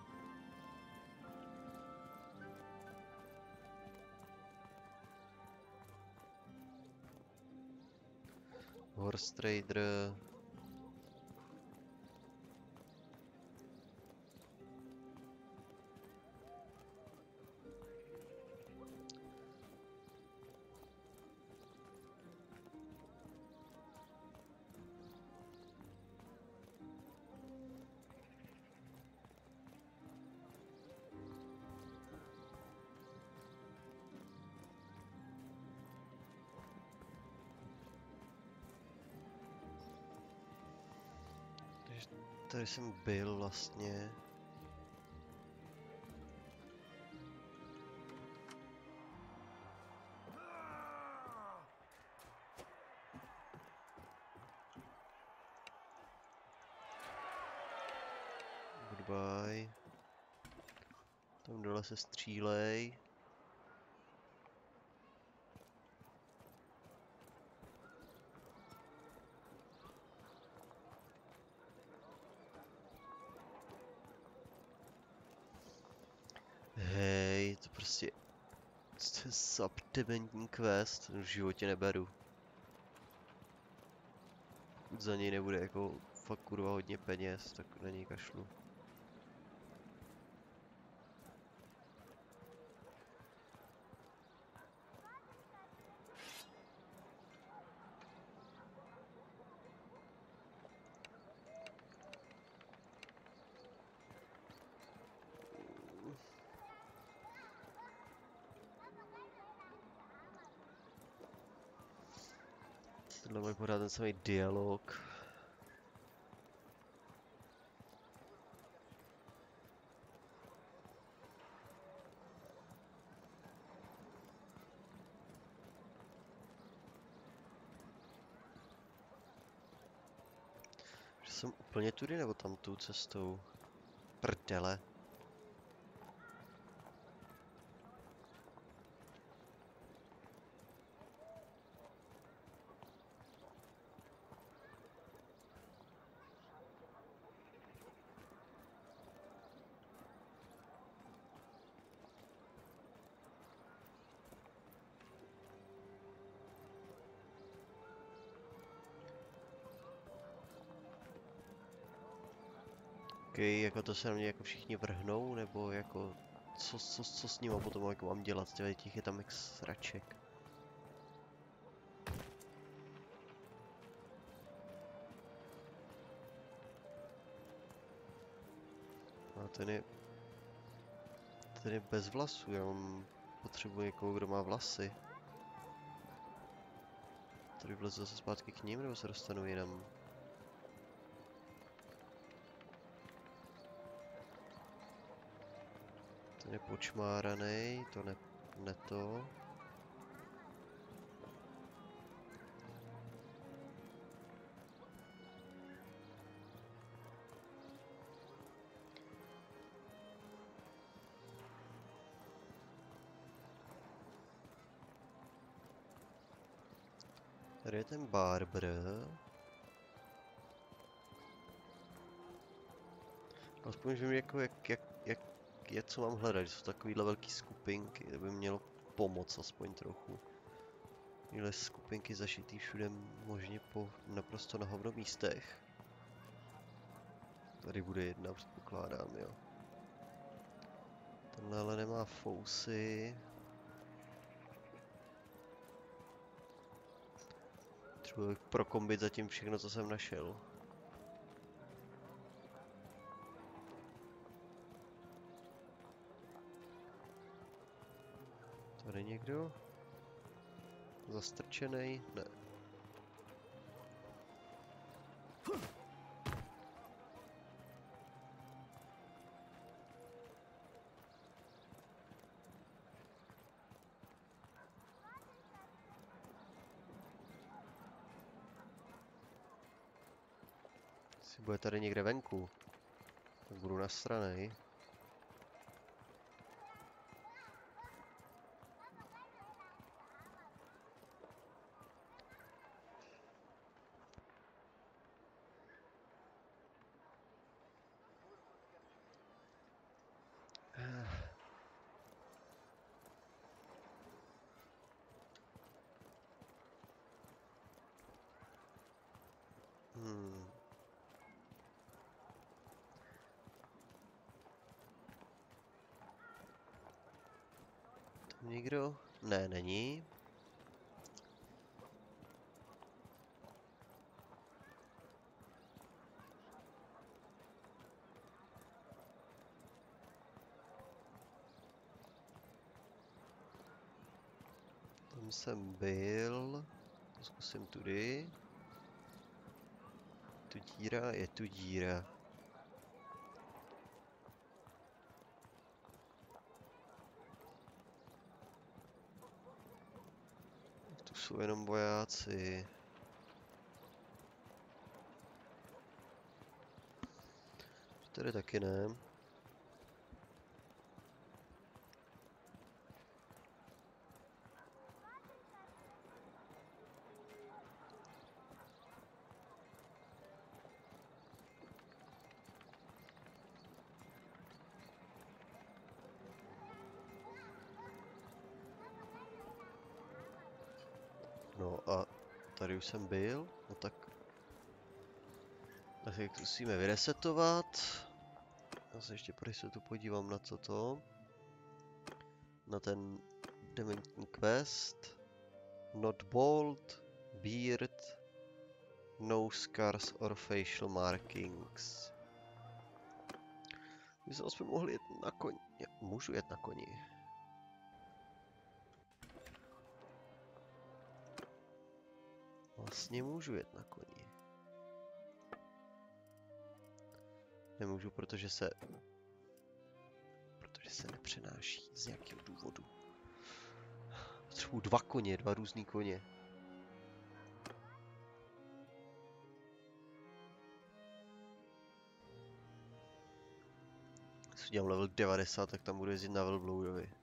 Horse Trader. Tady jsem byl vlastně. Goodbye. Tam dole se střílej. Hej, to prostě... To je subdementní quest, v životě neberu. Za něj nebude jako fakt kurva hodně peněz, tak na něj kašlu. Tohle samý dialog. Jsem úplně tudy nebo tam tou cestou? Prdele. OK, jako to se na mě jako všichni vrhnou, nebo jako co, co, co s ním potom jako mám dělat, těle těch je tam jak sraček. A ten je... Ten je bez vlasů, já mám... Potřebuji někoho, kdo má vlasy. Tady vlezu zase zpátky k ním, nebo se dostanu jinam? Je počmáraný, to ne, ne to. Tady je ten barber. Aspoň vím, jako jak, jak, je, co mám hledat, jsou takovýhle velký skupinky, to by mělo pomoct aspoň trochu. Tyhle skupinky zašitý všude možně po naprosto na hovno místech. Tady bude jedna, předpokládám, jo. Tenhle ale nemá fousy. Potřebuji prokombit zatím všechno, co jsem našel. Tady někdo? Zastrčený? Ne. Jestli bude tady někde venku, tak budu nasranej. Hmm. Tam někdo? Ne, není. Tam jsem byl. Zkusím tudy. Tu díra, je tu díra. Tu jsou jenom vojáci. Tady taky ne. No a tady už jsem byl, no tak... Tak musíme vyresetovat. Já se ještě pro tu podívám na co to. Na ten dementní quest. Not bold, beard, no scars or facial markings. My jsme mohli jet na koni. Můžu jet na koni. Vlastně můžu jet na koni. Nemůžu, protože se... Protože se nepřenáší z nějakého důvodu. Potřebuji dva koně, dva různý koně. Když udělám level 90, tak tam budu jezdit na velbloudovi.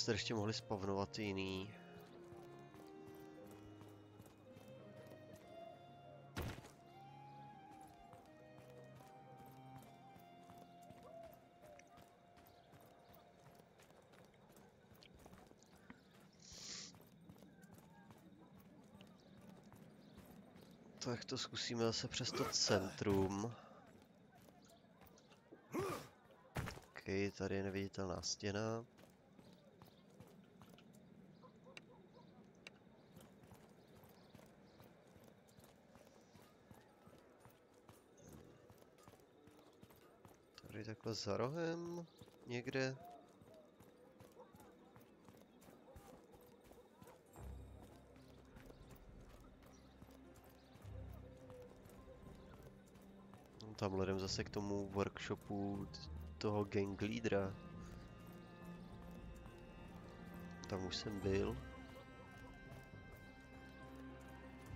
Kdybyste ještě mohli spavnovat jiný. Tak to zkusíme zase přes to centrum. OK, tady je neviditelná stěna. Tady takhle za rohem někde. No, Tam hledem zase k tomu workshopu toho gang leadera. Tam už jsem byl.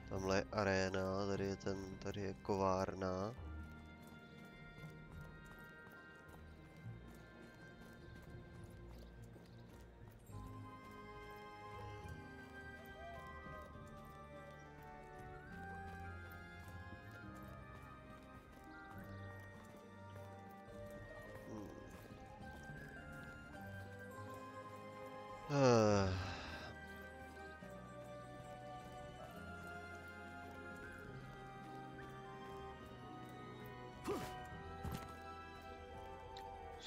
Tamhle je aréna, tady je ten, tady je kovárna.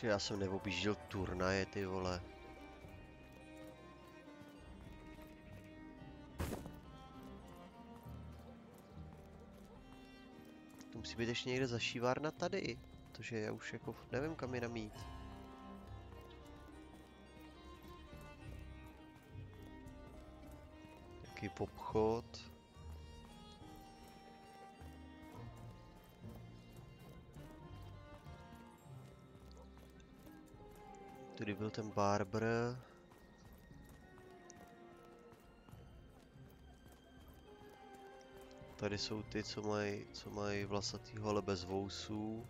Že já jsem neobjížděl turnaje, ty vole. To musí být ještě někde zašívárna tady. Protože já už jako nevím kam jinam jít. Jaký obchod. Tady byl ten barber. Tady jsou ty, co mají, co mají vlasatýho, ale bez vousů.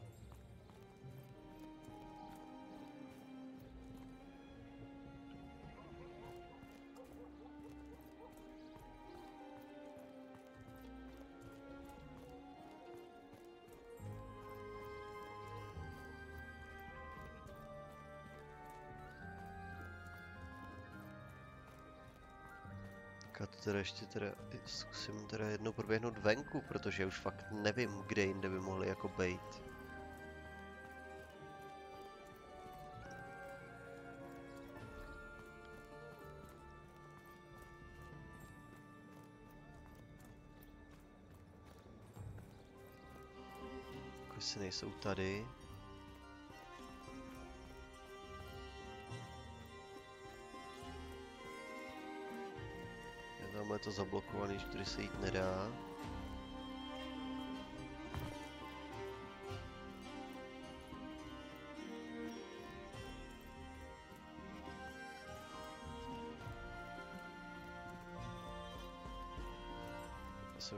Teda ještě teda zkusím teda jednou proběhnout venku, protože už fakt nevím, kde jinde by mohli jako bejt. Jako jestli nejsou tady. To zablokovaný, tady se jít nedá.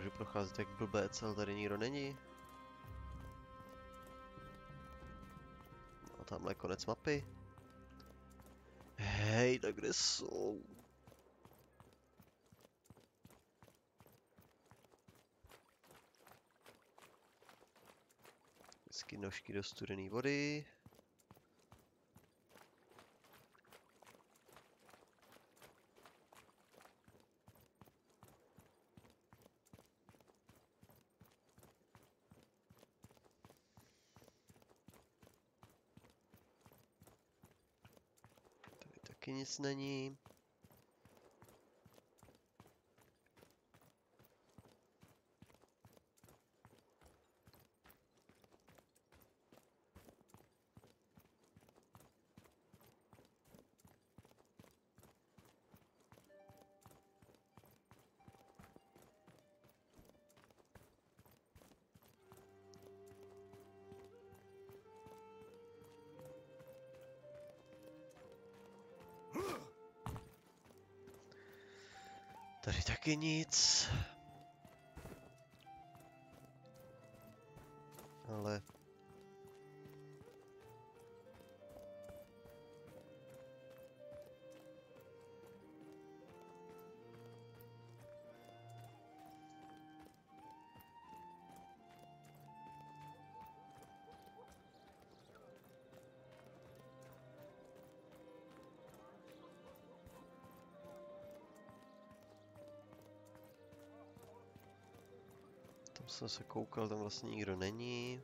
Že procházet jak blbec, ale tady nikdo není. A tamhle konec mapy. Hej, tak kde jsou? Vždycky nožky do studené vody. Tady taky nic není. Taky nic. Se koukal, tam vlastně nikdo není.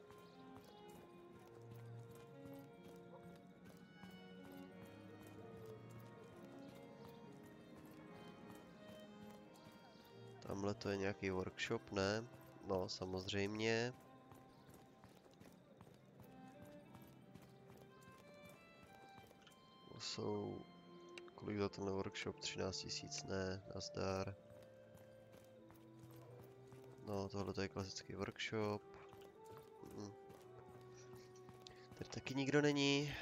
Tamhle to je nějaký workshop, ne? No, samozřejmě. To jsou... Kolik za tenhle workshop? 13 tisíc, ne, nazdar. No, tohle je klasický workshop. Hm. Tady taky nikdo není.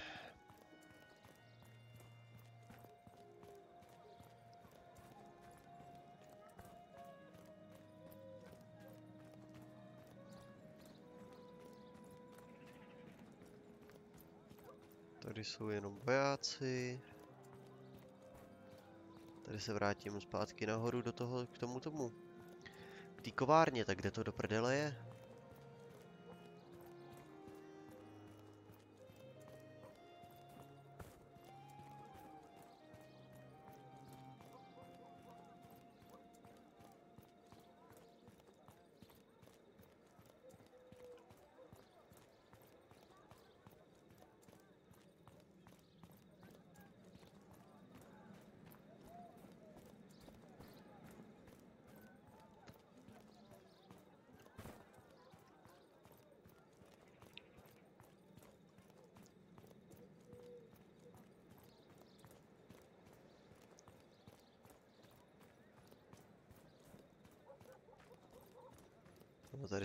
Tady jsou jenom vojáci. Tady se vrátím zpátky nahoru do toho, k tomu tomu. Té kovárně, tak kde to do prdele je?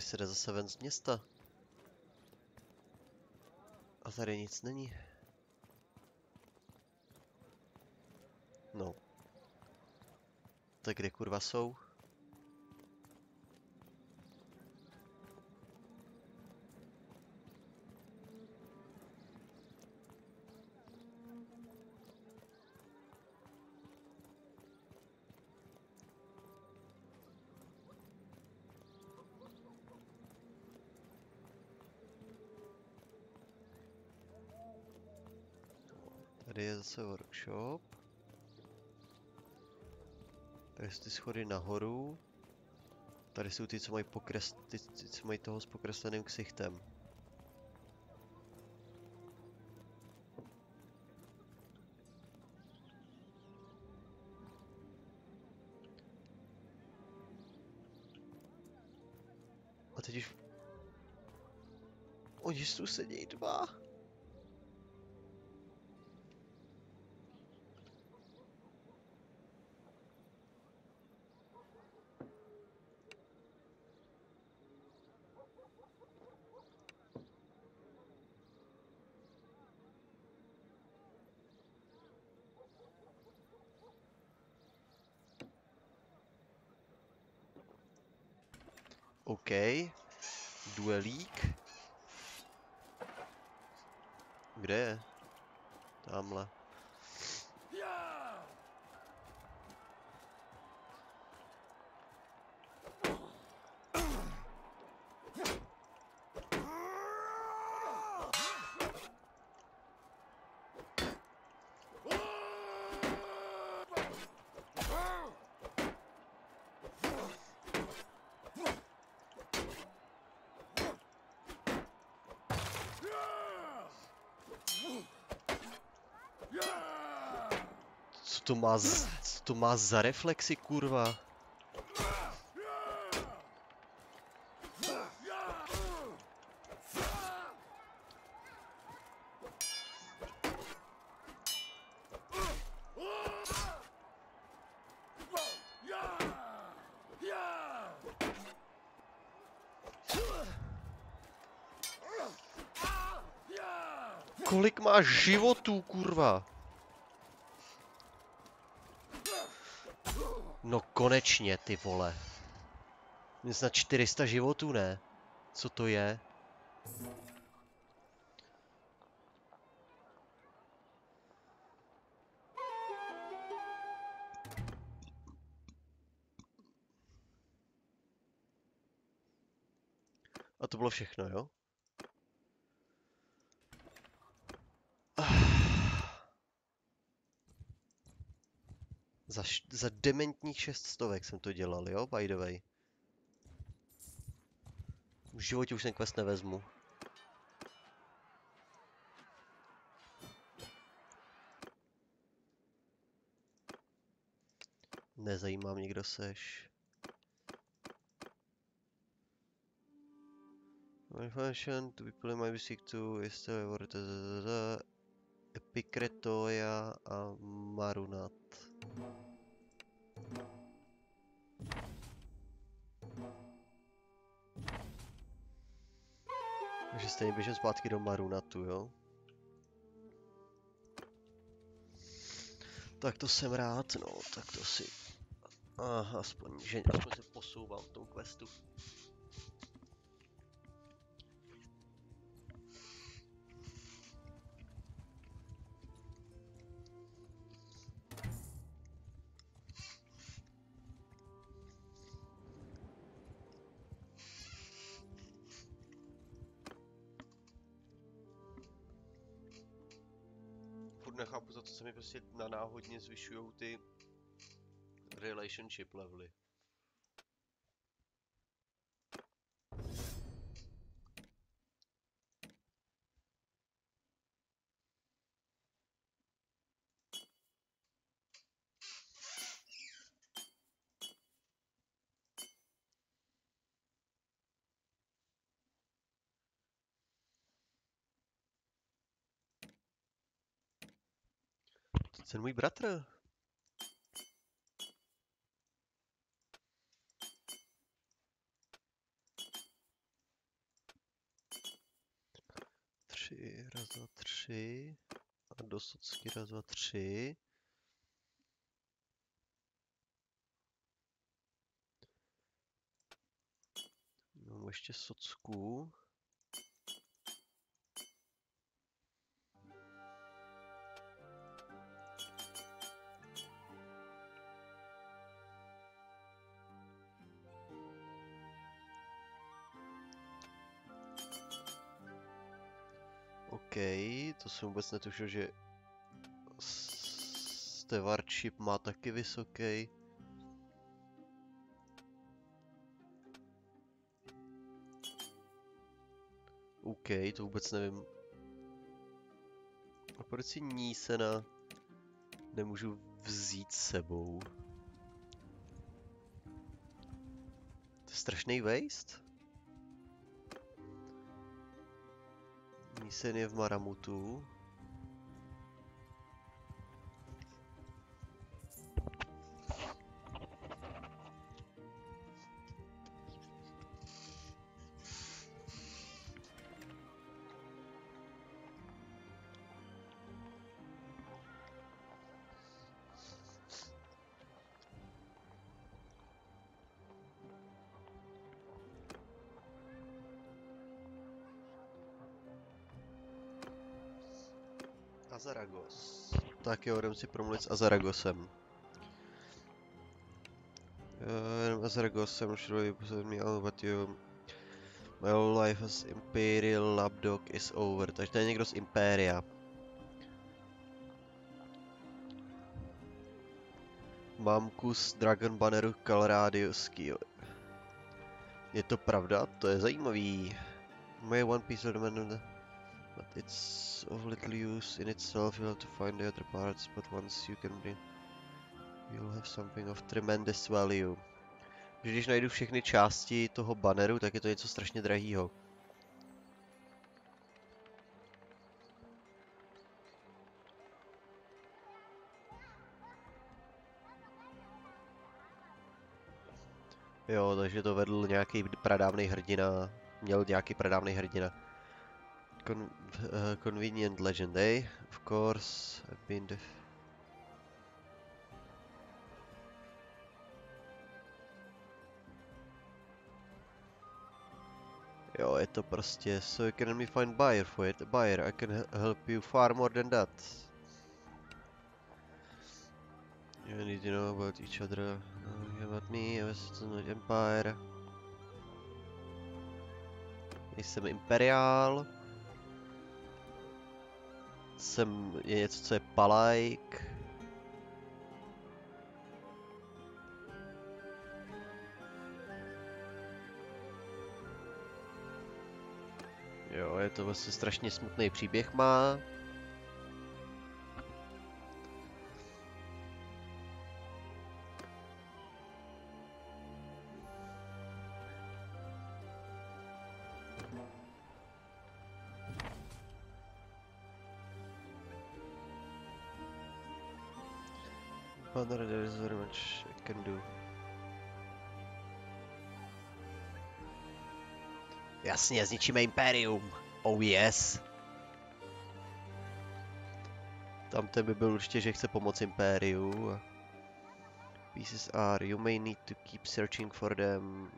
Se jde zase ven z města. A tady nic není. No. Tak kde kurva jsou? Tady je workshop. Tady jsou ty schody nahoru. Tady jsou ty, co mají pokres... Ty, ty co mají toho s pokresleným ksichtem. A teď už... Oni tu sedí dva. OK. Duelík. Kde je? Tamhle. Co to má, z, co to má za reflexy, kurva? Kolik má životů, kurva? No konečně, ty vole. Mě snad 400 životů, ne? Co to je? A to bylo všechno, jo? Za, za dementních šest stovek jsem to dělal, jo, by the way. V životě už ten quest nevezmu. Nezajímá mě, kdo seš. Information to be seek to is the word Epikretoja a Marunat. Takže stejně běžím zpátky do Marunatu, jo? Tak to jsem rád, no, tak to si... Aha, aspoň, že aspoň se posouvám v tom questu. Prostě na náhodně zvyšují ty relationship levely. Ten můj bratr. Tři, raz, dva, tři. A do socky raz, dva, tři. Mám ještě socku. Jsem vůbec netušil, že Stewardship má taky vysoký. OK, to vůbec nevím. A proč si Nísena nemůžu vzít sebou? To je strašný waste. Nísen je v Maramutu. Jdem si promluvit s Azaragosem. Azaragos, I'm sure you put me all but you... My life as Imperial Lapdog is over. Takže to je někdo z Imperia. Mám kus Dragon Banneru Kalradiuský. Je to pravda? To je zajímavý. My one piece of the man but it's of little use in itself. You'll have to find the other parts, but once you can bring, you'll have something of tremendous value. Že když najdu všechny části toho banneru, tak je to něco strašně drahýho. Jo, takže to vedl nějaký pradávný hrdina. Měl nějaký pradávný hrdina. Con uh, convenient legend, eh? Of course, I've been the... Jo, je to so you can only find buyer for it, buyer, I can help you far more than that. You need to know about each other, uh, about me, I was in the Empire. Jsem imperiál. Jsem, je něco, co je palajk. Jo, je to vlastně strašně smutný příběh má. Jasně, zničíme Imperium. Oh yes. Tam ten by byl určitě, že chce pomoct Imperiu. Pieces are, you may need to keep searching for them.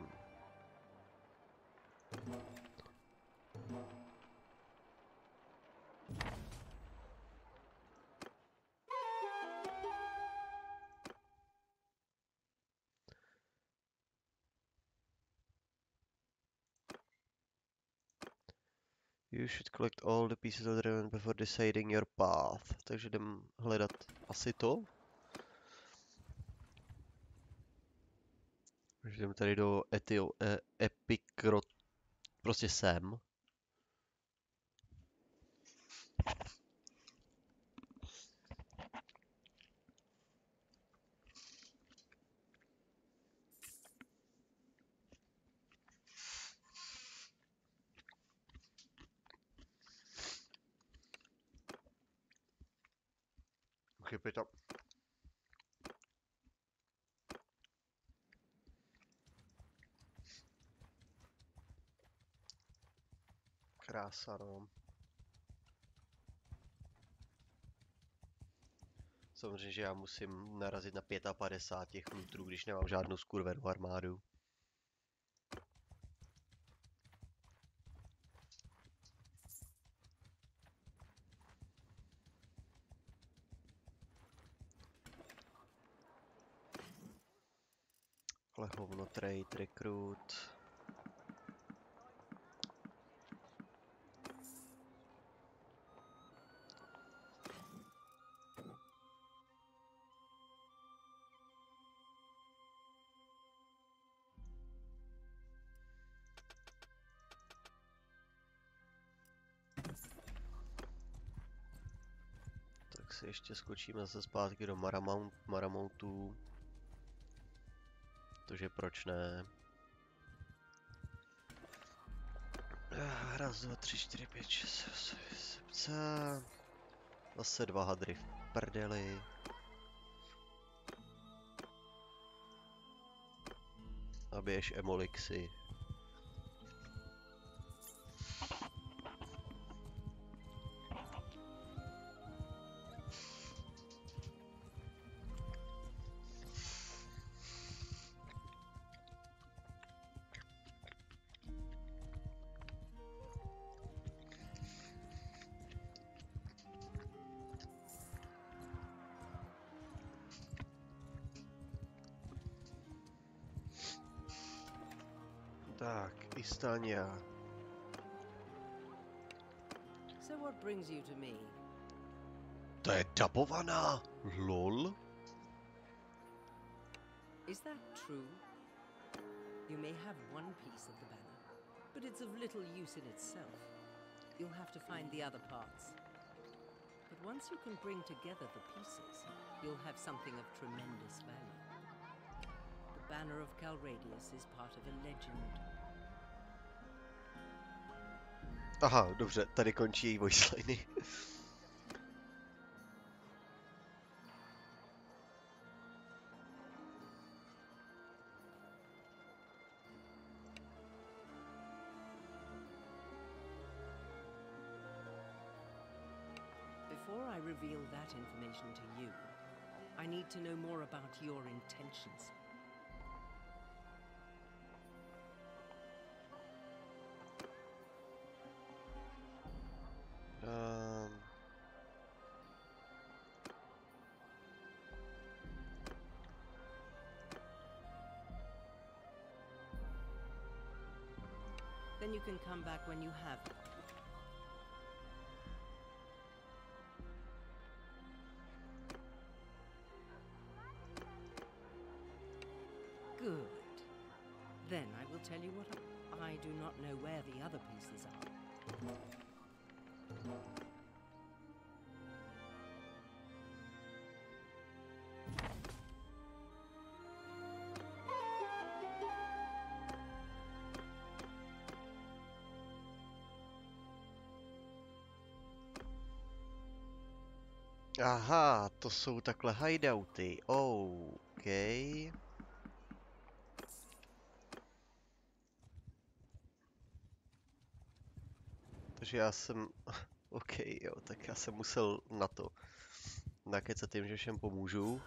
Should collect all the pieces of the diamond before deciding your path. Takže jdem hledat asi to. Takže jdem tady do Etio, e, Epikrot, prostě sem. Chyby tam. Krása, no. Samozřejmě, že já musím narazit na 55 těch metrů, když nemám žádnou skurvenou armádu. Ale hovno, trade, recruit. Tak si ještě skočíme zase zpátky do Maramount, Maramountu. Protože proč ne? Ah, Raz, dva, tři, čtyři, pět, šest, osm, sedm, Zase dva hadry v prdeli. A běž emolixy. So what brings you to me? To je dabovaná! LOL? Is that true? You may have one piece of the banner, but it's of little use in itself. You'll have to find the other parts. But once you can bring together the pieces, you'll have something of tremendous value. The banner of Calradius is part of a legend. Aha, dobře, tady končí její voiceliny. Before I reveal that information to you, I need to know more about your intentions. You can come back when you have it. Aha, to jsou takhle hideouty. OK. Takže já jsem... *laughs* OK, jo, tak já jsem musel na to nakecat tím, že všem pomůžu.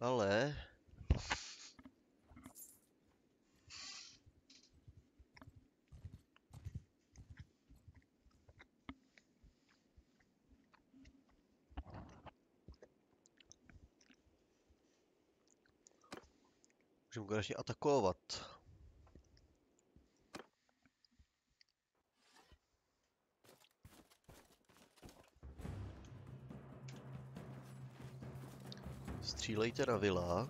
Ale... můžeme konečně atakovat. Střílejte na vila.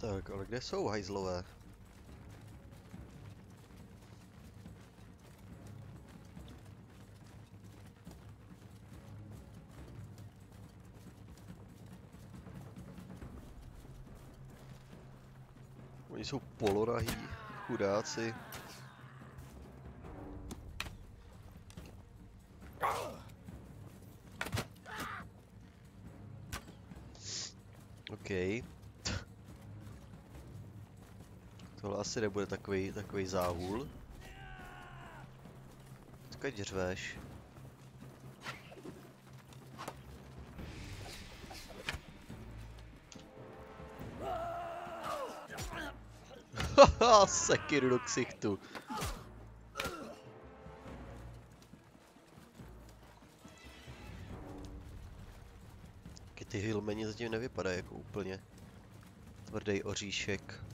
Tak, ale kde jsou hajzlové? Jsou polonahý, chudáci. OK. Tohle asi nebude takový, takový závůl. Teď řveš. Haha, sekiru do ksichtu. Ty hilmeni zatím nevypadají jako úplně tvrdý oříšek.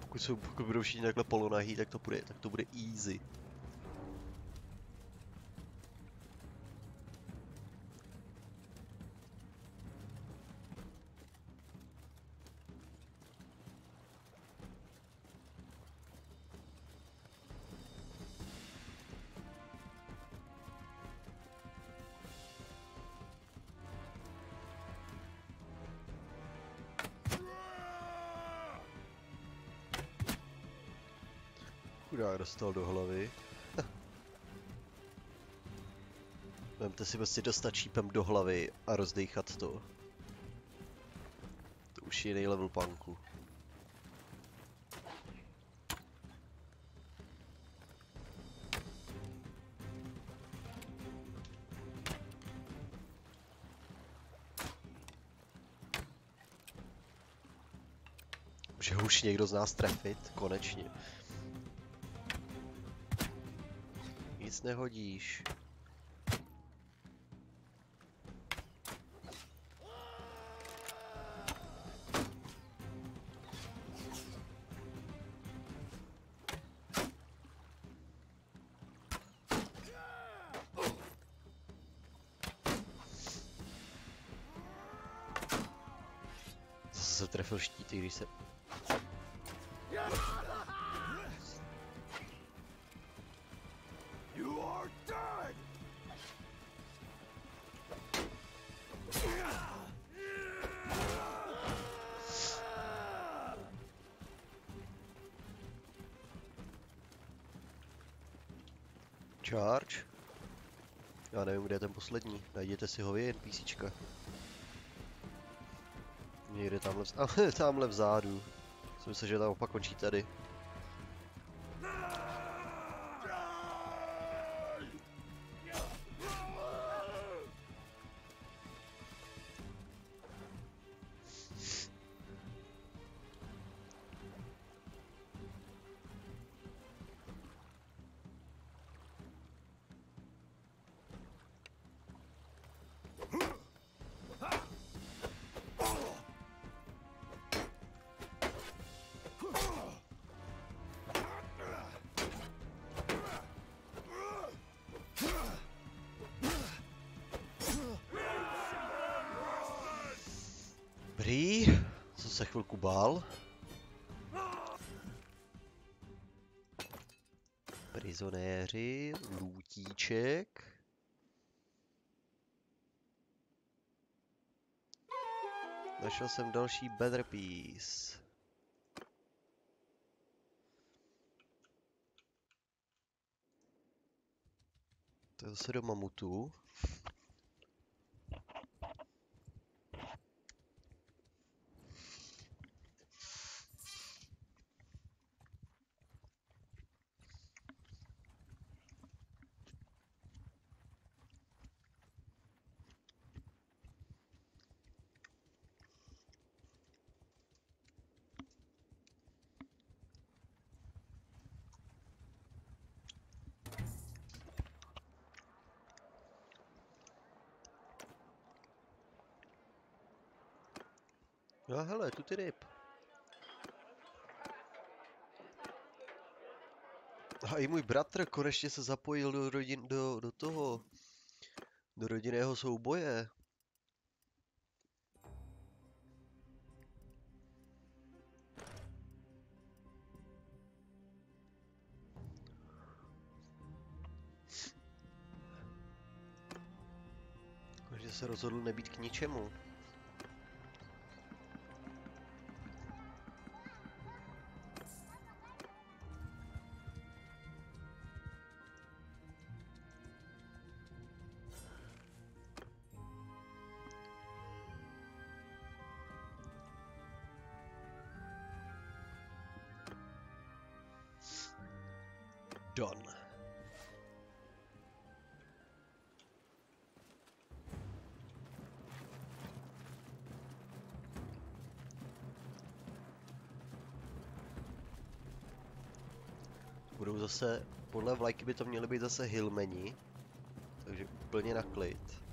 Pokud, jsou, pokud budou všichni takhle polonahý, tak to bude, tak to bude easy. Dostal do hlavy. Vemte si prostě dostat šípem do hlavy a rozdejchat to. To už je jiný level punku. Může už někdo z nás trefit, konečně. Nehodíš. Zase se trefil štíty, když se... are dead! Charge? Já nevím, kde je ten poslední. Najděte si ho vy, NPCčka. Někde tamhle, ale *laughs* tamhle vzadu. Jsem myslel, že tam opak končí tady. Lůtíček. Našel jsem další better piece. To je zase do mamutu. Ryb. A i můj bratr konečně se zapojil do, rodin, do, do toho, do rodinného souboje. Takže se rozhodl nebýt k ničemu. Zase, podle vlajky by to měly být zase hillmeni, takže úplně na klid.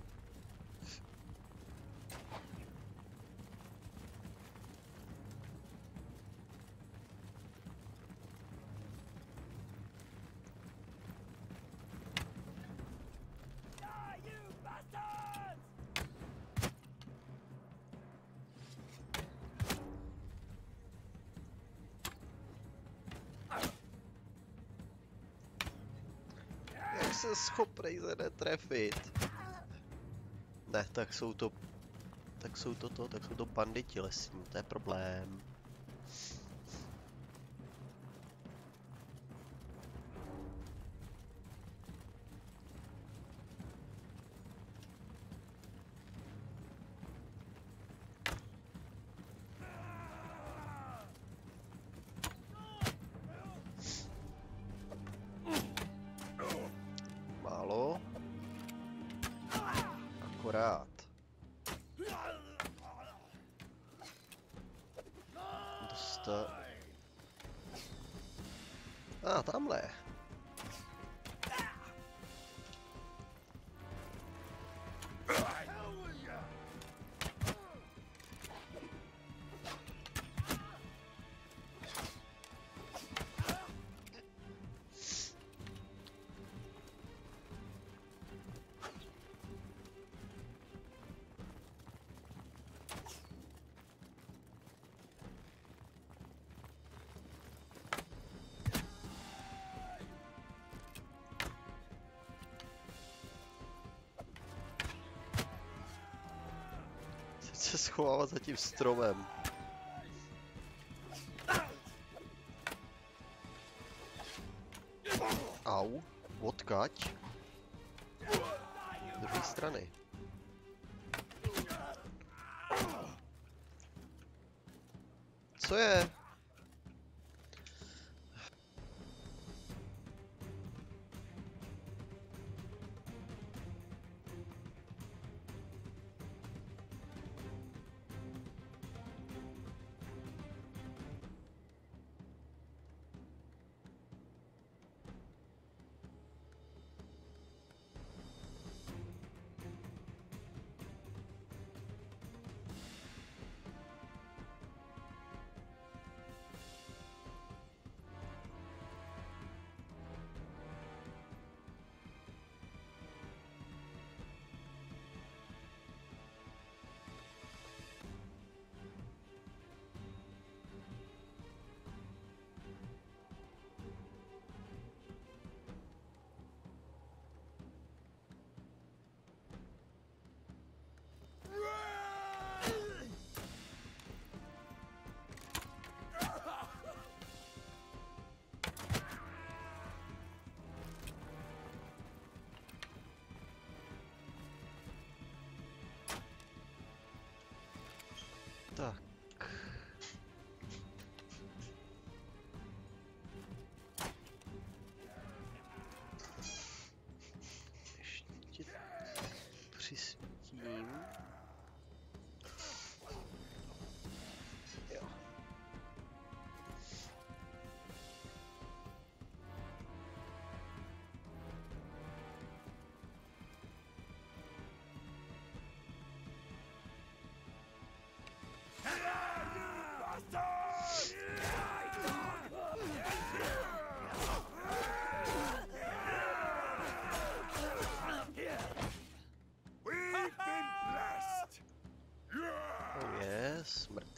Schopnej se netrefit? Ne, tak jsou to... Tak jsou to to, tak jsou to banditi lesní, to je problém. Schovává za tím stromem. Au, odkaď? Z druhé strany. office team.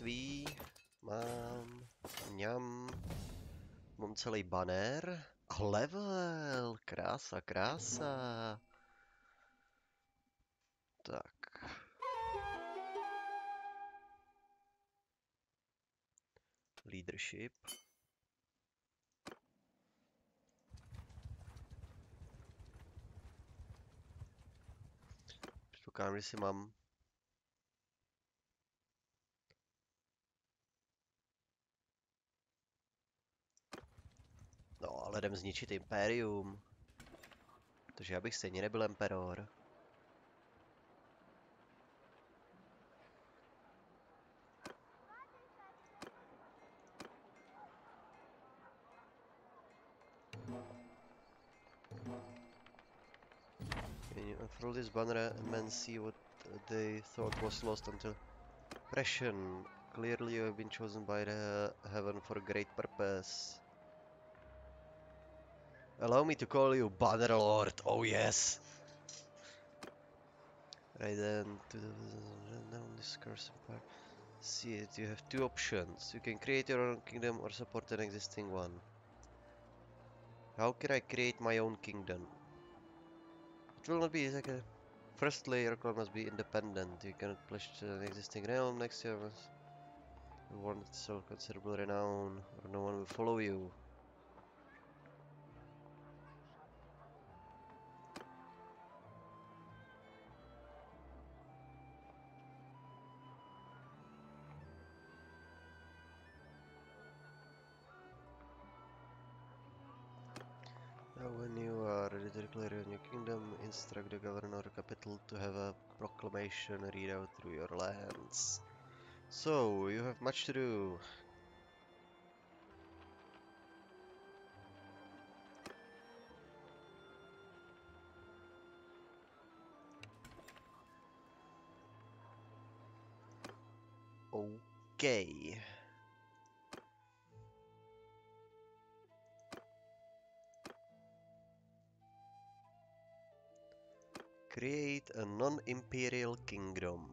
Království. Mám. Mňam. Mám celý banner. A level. Krása, krása. Tak. Leadership. Předpokládám, že si mám Ale jdem zničit Imperium. Protože já bych stejně nebyl Emperor. Unfurl this banner men see what they thought was lost until Pression. Clearly you have been chosen by the heaven for great purpose. Allow me to call you Bannerlord. Oh yes. Right then, to the down this empire. See it. You have two options. You can create your own kingdom or support an existing one. How can I create my own kingdom? It will not be like a firstly your clan must be independent. You cannot pledge to an existing realm next yours. You want so considerable renown, or no one will follow you. Instruct the governor capital to have a proclamation read out through your lands. So, you have much to do. Okay. Create a non-imperial kingdom.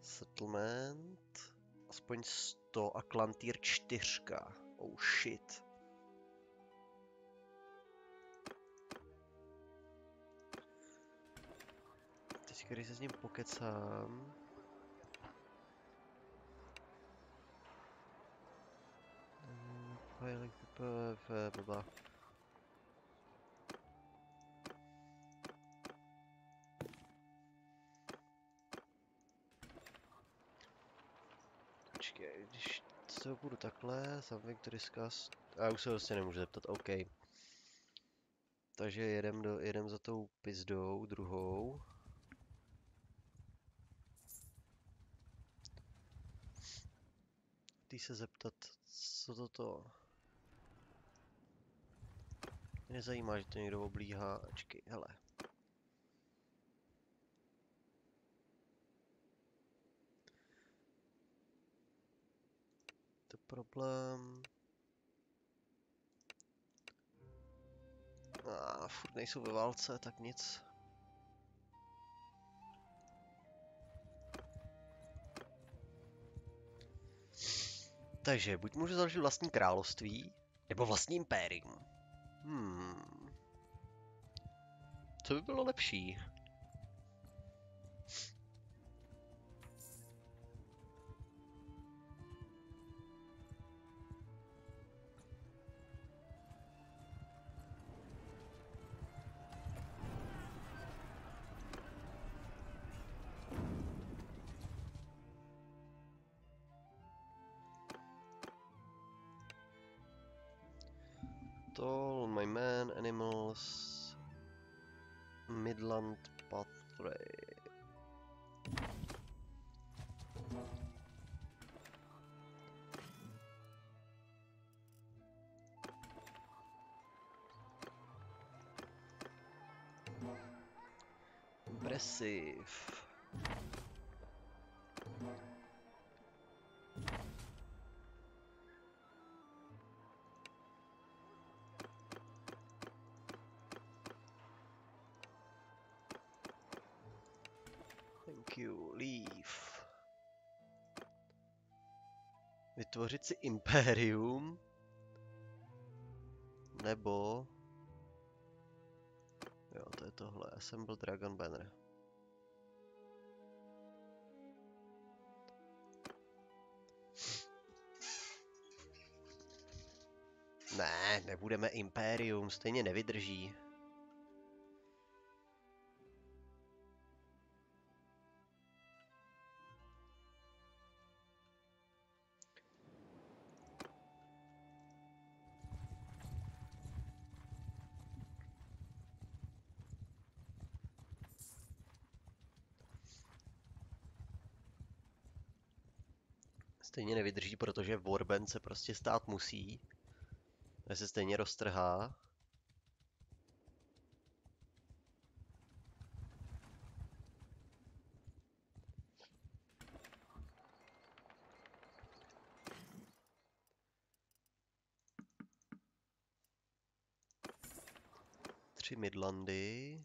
Settlement. Aspoň 100 a Klantýr 4. Oh shit. Teď když se s ním pokecám. Mm, blah, blah. Se budu takhle, something to discuss, a už se vlastně nemůžu zeptat, OK. Takže jedem, do, jedem za tou pizdou, druhou. Ty se zeptat, co to to? Mě nezajímá, že to někdo oblíhá, ačkej, hele. Problém. A furt nejsou ve válce, tak nic. Takže buď můžu založit vlastní království, nebo vlastní impérium. Hmm. Co by bylo lepší? Impressive. Thank you. Leave. Vytvořit si impérium. Nebo... Jo, to je tohle. Assemble Dragon Banner. Ne, nebudeme impérium, stejně nevydrží. Stejně nevydrží, protože Warband se prostě stát musí. Ale se stejně roztrhá. Tři Midlandy.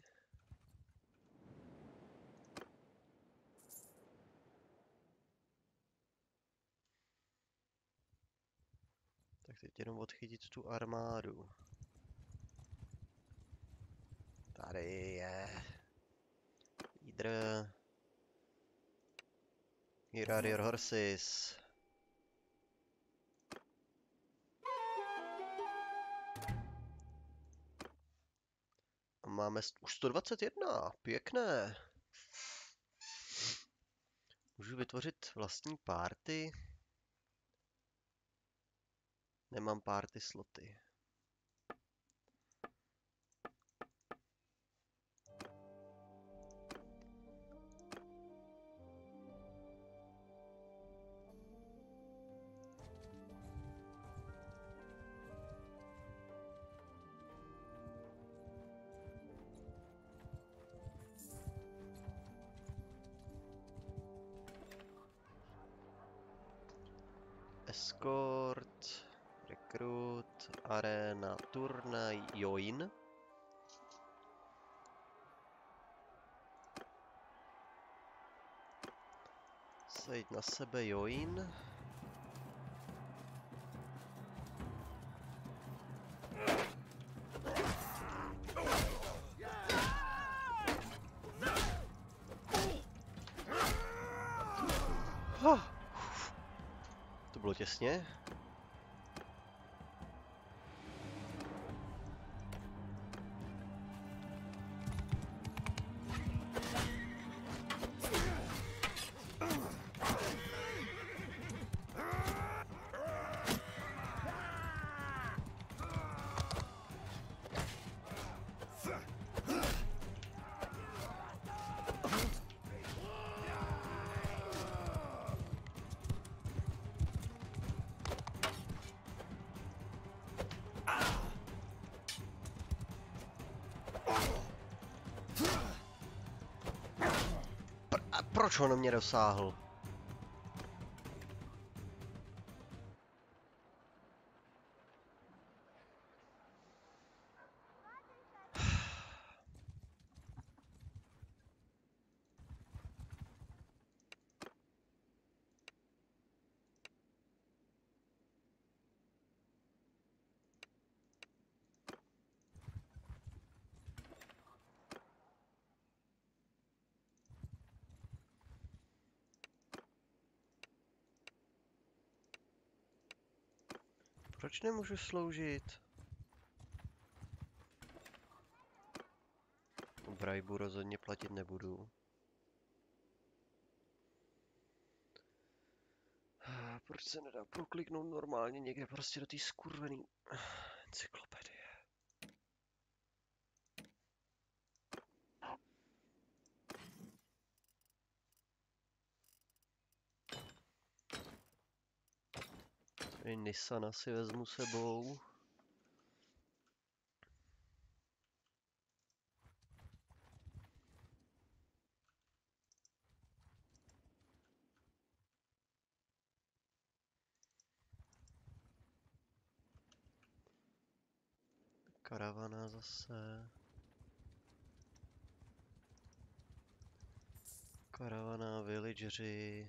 Teď jenom odchytit tu armádu. Tady je. Jídr. Here are your horses. A máme už 121, pěkné. Můžu vytvořit vlastní party? Nemám party sloty. Join. Sejít na sebe join. Uf. To bylo těsně. Proč on mě dosáhl? Proč nemůžu sloužit? Brajbu rozhodně platit nebudu. Ah, Proč se nedá prokliknout normálně někde prostě do té skurvený *sighs* encyklopedie? Tady Nissana si vezmu sebou. Karavana zase. Karavana, villageri.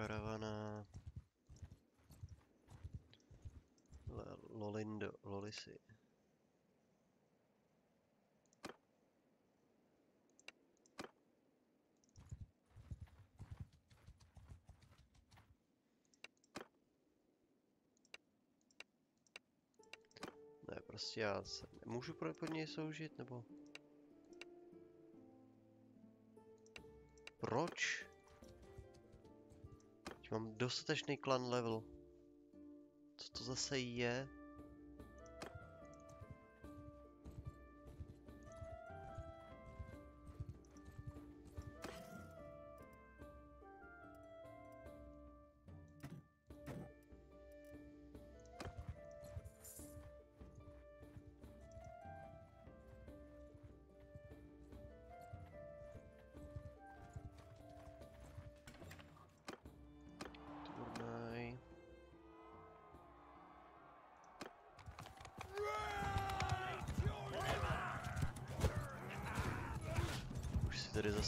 Karavana. Lolindo, Lolisy. Ne, prostě já se nemůžu pro něj soužit, nebo... Proč? Mám dostatečný klan level. Co to zase je?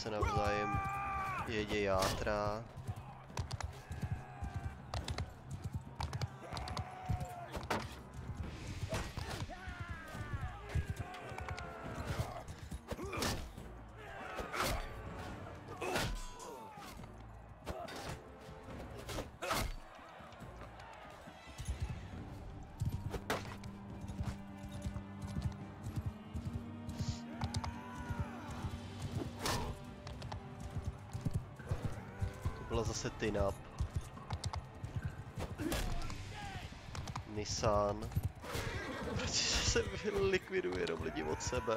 Zase navzájem jedě játra. Zase Tinap. Nissan. Proč se *laughs* likviduje jenom lidi od sebe?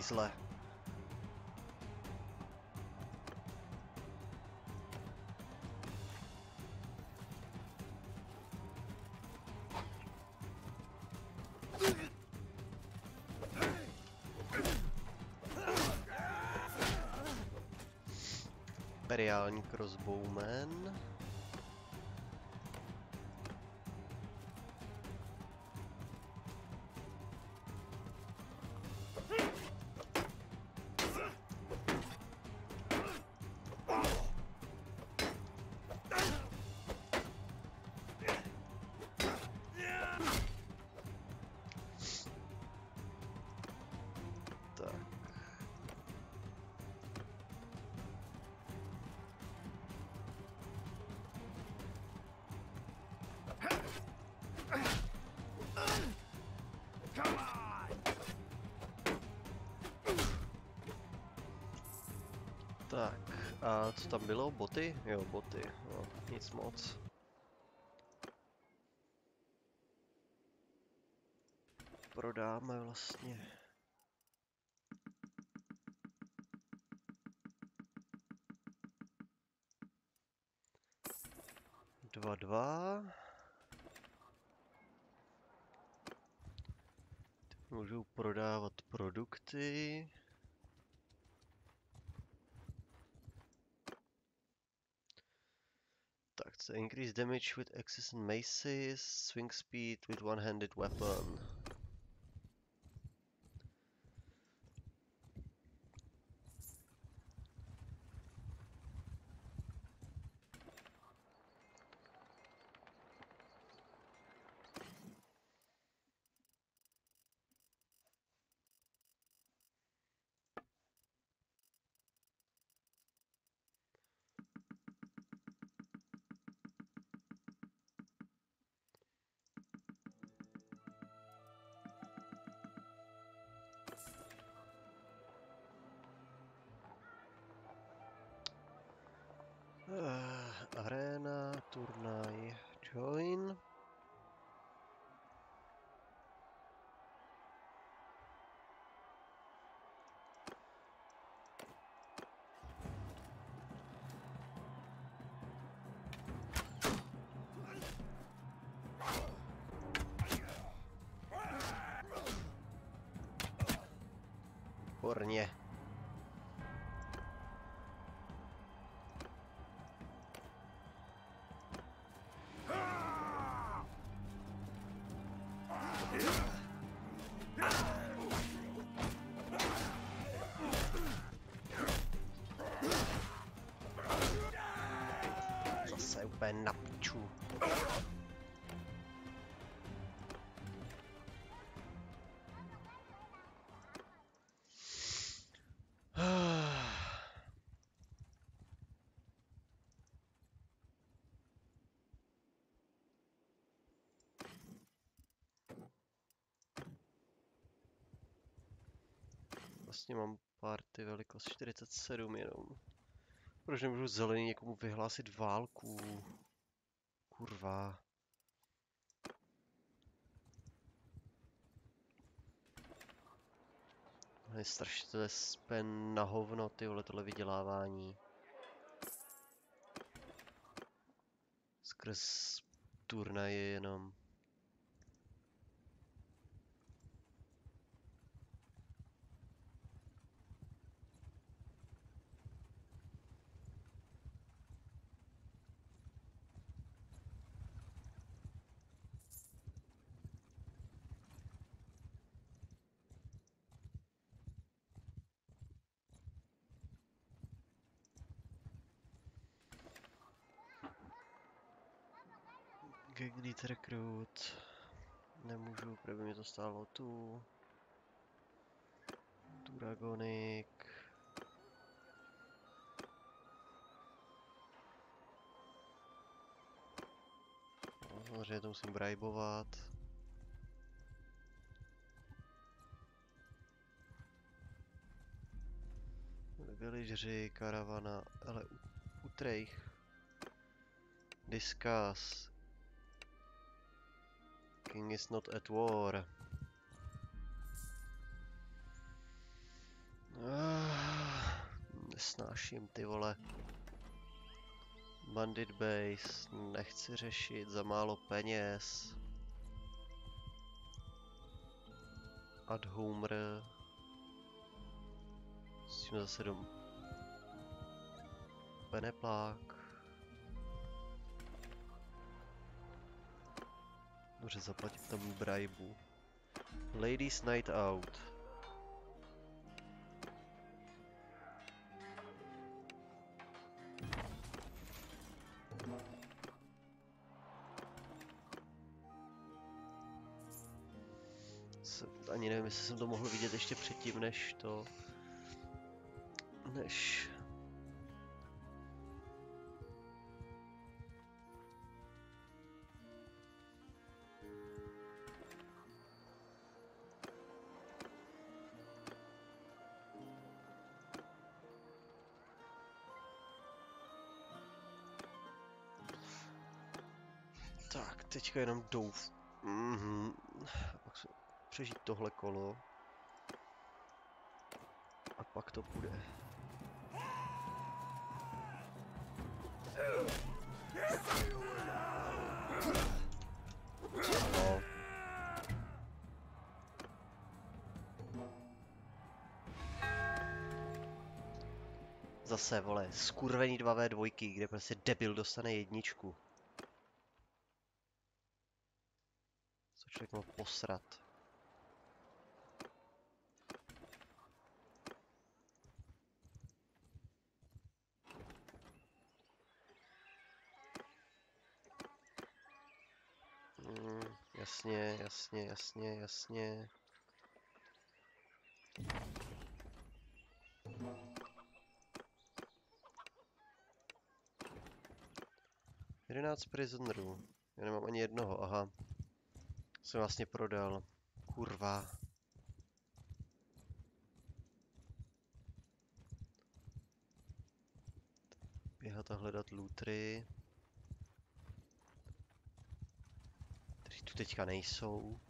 Hajzle. Imperiální crossbowman. A co tam bylo? Boty? Jo, boty. No, nic moc. Prodáme vlastně. Increase damage with axes and maces, swing speed with one-handed weapon. Arena, turnaj, join. Výborně. Úplně na piču. Vlastně mám party velikost 47 jenom. Proč nemůžu zelený někomu vyhlásit válku? Kurva. Je strašně to je spen na hovno, ty vole, tohle vydělávání. Skrz turnaje jenom. Gegnit Recruit. Nemůžu, protože by to stálo tu. Duragonik. No, samozřejmě to musím bribovat. Villageři, karavana, ale u, Utrecht. Discuss. King is not at war. Ah, nesnáším ty vole. Bandit base, nechci řešit za málo peněz. Ad. S tím zase dom. Beneplák. Dobře, zaplatím tam brajbu. Ladies Night Out. Ani nevím, jestli jsem to mohl vidět ještě předtím, než to... Než... jenom douf. Mhm. Pak se přežít tohle kolo. A pak to. No. Zase, vole, skurvený 2v2, kde prostě debil dostane jedničku. Mohl posrat. Mm, jasně, jasně, jasně, jasně. Jedenáct prisonerů. Já nemám ani jednoho, aha. Jsem vlastně prodal. Kurva. Běhat a hledat lootry. Kteří tu teďka nejsou.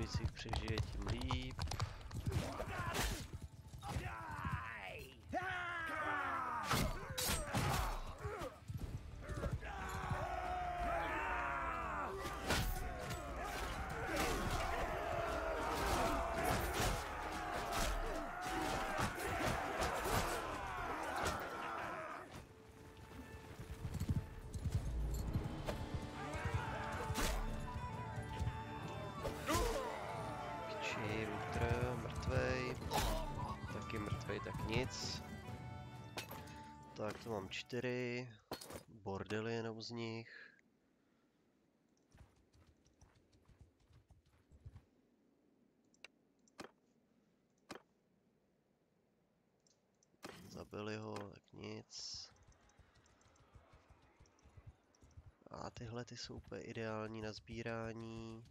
Čím víc nic. Tak to mám čtyři. Bordely jenom z nich. Zabili ho, tak nic. A tyhle ty jsou úplně ideální na sbírání.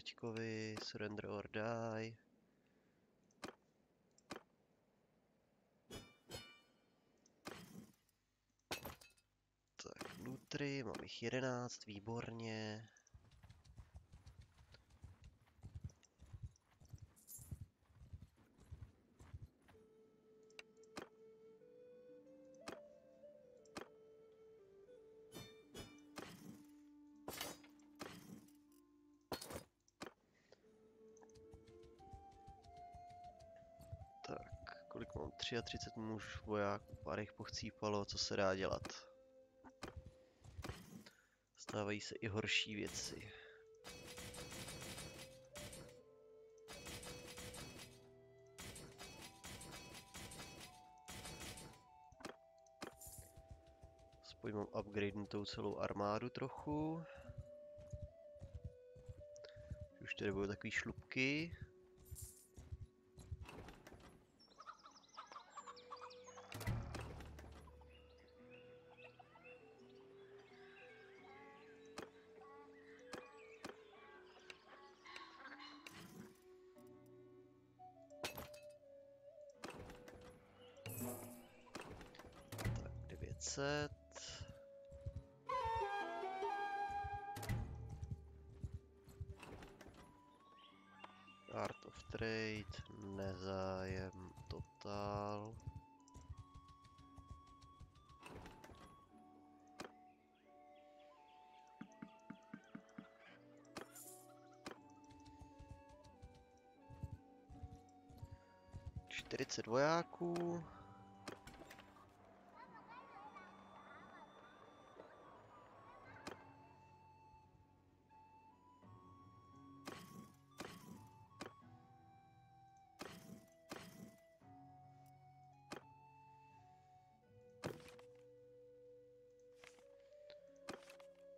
Taťkovi, surrender or die. Tak, lootry, mám jich 11, výborně. 33 muž, vojáků, pár jich pochcípalo, co se dá dělat. Stávají se i horší věci. Aspoň mám upgradenutou celou armádu trochu. Už tady budou takový šlupky. 20 vojáků.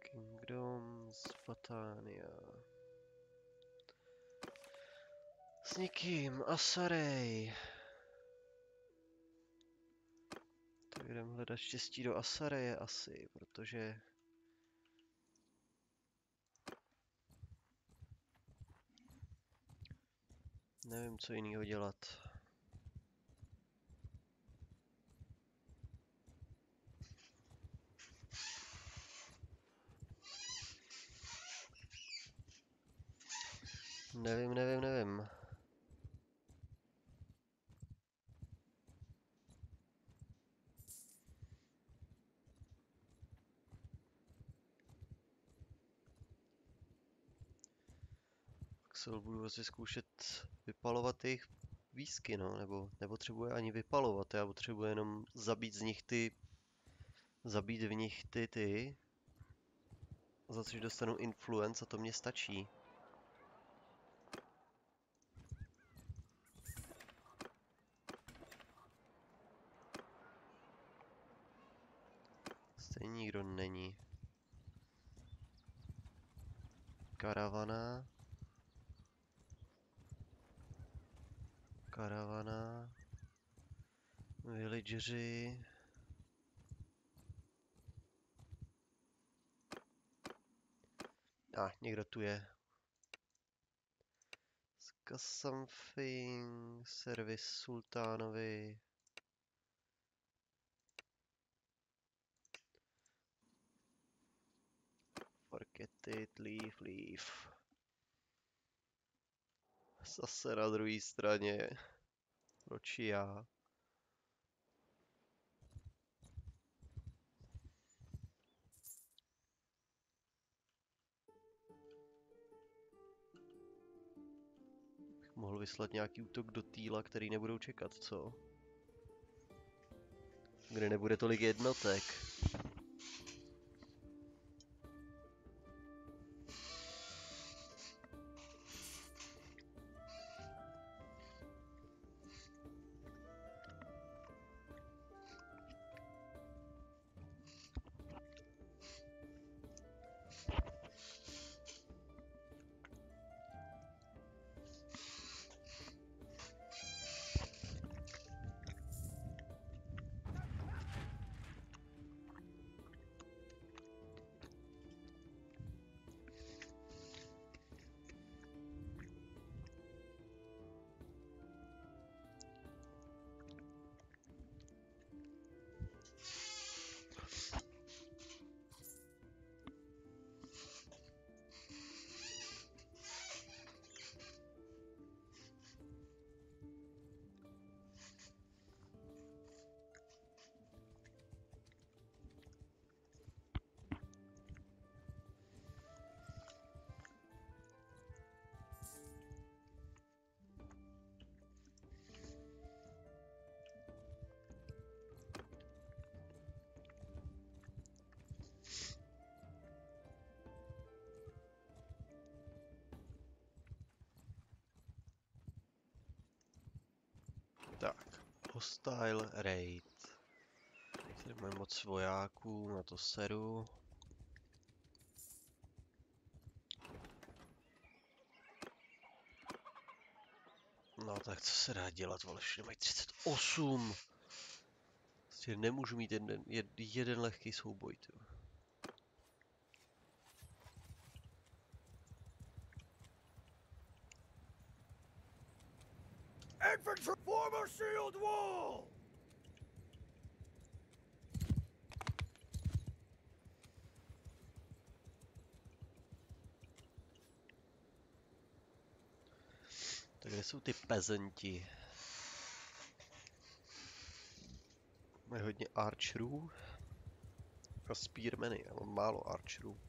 Kingdoms Batania. S nikým, Asarej. Hledat štěstí do Asareje asi, protože... Nevím, co jiného dělat. Nevím, nevím, nevím. Se budu asi zkoušet vypalovat jejich výsky, no, nebo nepotřebuje ani vypalovat, já potřebuji jenom zabít z nich ty, zabít v nich ty ty, za což dostanu influence a to mě stačí. Stejně nikdo není. Karavana. Karavana. Villageri. A, ah, někdo tu je. Zkaz something, servis sultánovi. it, leave, leave. Zase na druhé straně. Proč já? Bych mohl vyslat nějaký útok do týla, který nebudou čekat, co? Kde nebude tolik jednotek. Hostile raid. Tady máme moc vojáků, na to seru. No tak co se dá dělat, vole, všude mají 38. Prostě nemůžu mít jeden, jed, jeden lehký souboj, tu. Infantry, form a shield wall! Tak kde jsou ty pezenti? Mají hodně archerů a spearmeny, já mám málo archerů.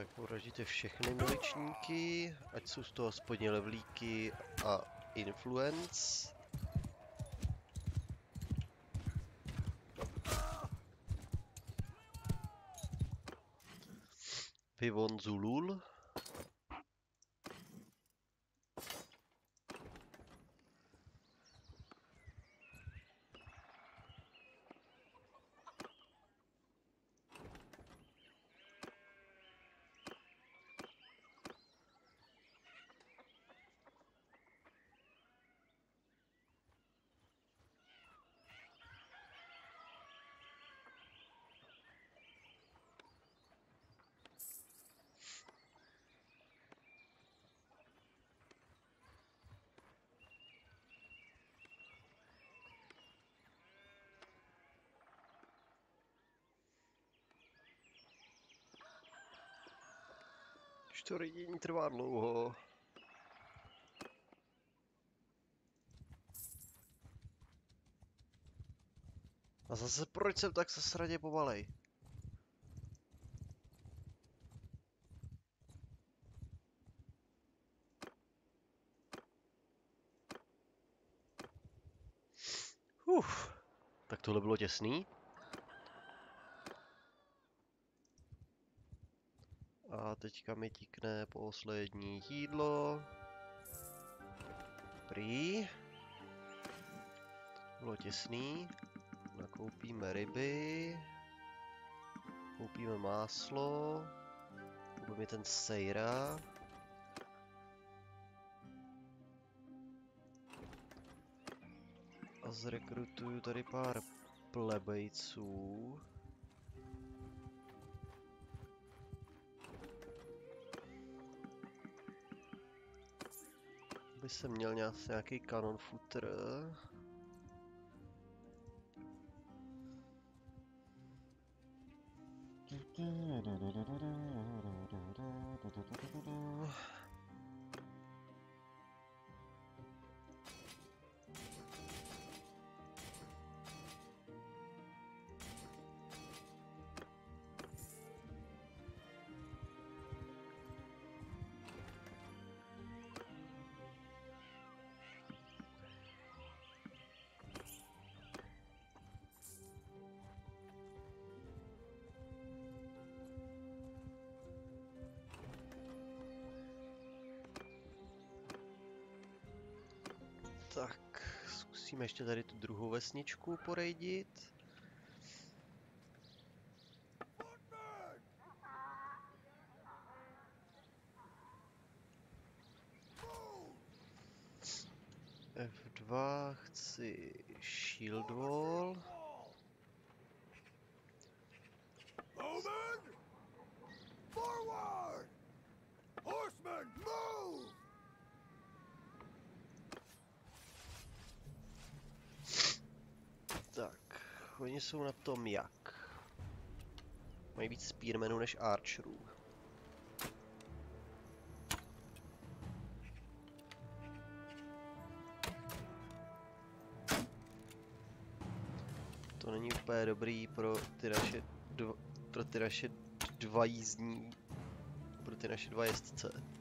Tak poražíte všechny miličníky, ať jsou z toho aspoň levlíky a influence. Vivon Zulul. Ridění trvá dlouho. A zase proč jsem tak sradě pomalej? Uf, tak tohle bylo těsný. A teďka mi tikne poslední jídlo. Prý. Bylo těsný. Nakoupíme ryby. Koupíme máslo. Koupíme ten sejra. A zrekrutuju tady pár plebejců. Se měl nějak- nějaký kanon footer. Zkusíme ještě tady tu druhou vesničku porejdit. Footmen! Move! F2 chci shield wall. Bowman! Forward! Horsemen, move! Tak, oni jsou na tom jak? Mají víc spearmenů než archerů. To není úplně dobrý pro ty naše dva, pro ty naše dva jízdní, pro ty naše dva jezdce.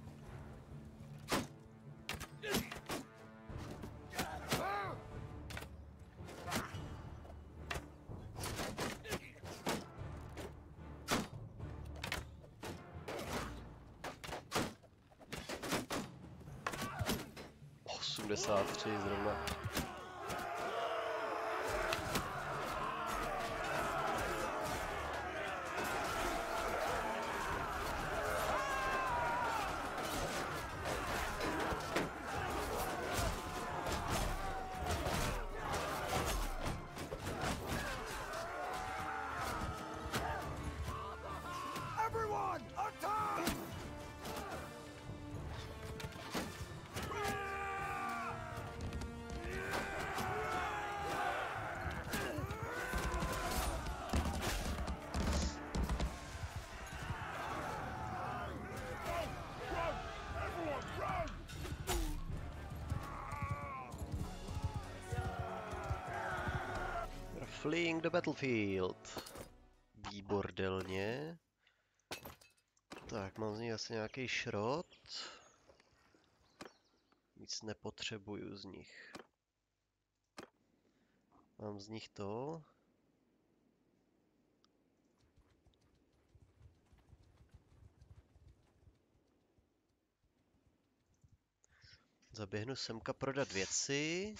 Fleeing the battlefield. Výbordelně. Tak, mám z ní asi nějaký šrot. Nic nepotřebuju z nich. Mám z nich to. Zaběhnu semka prodat věci.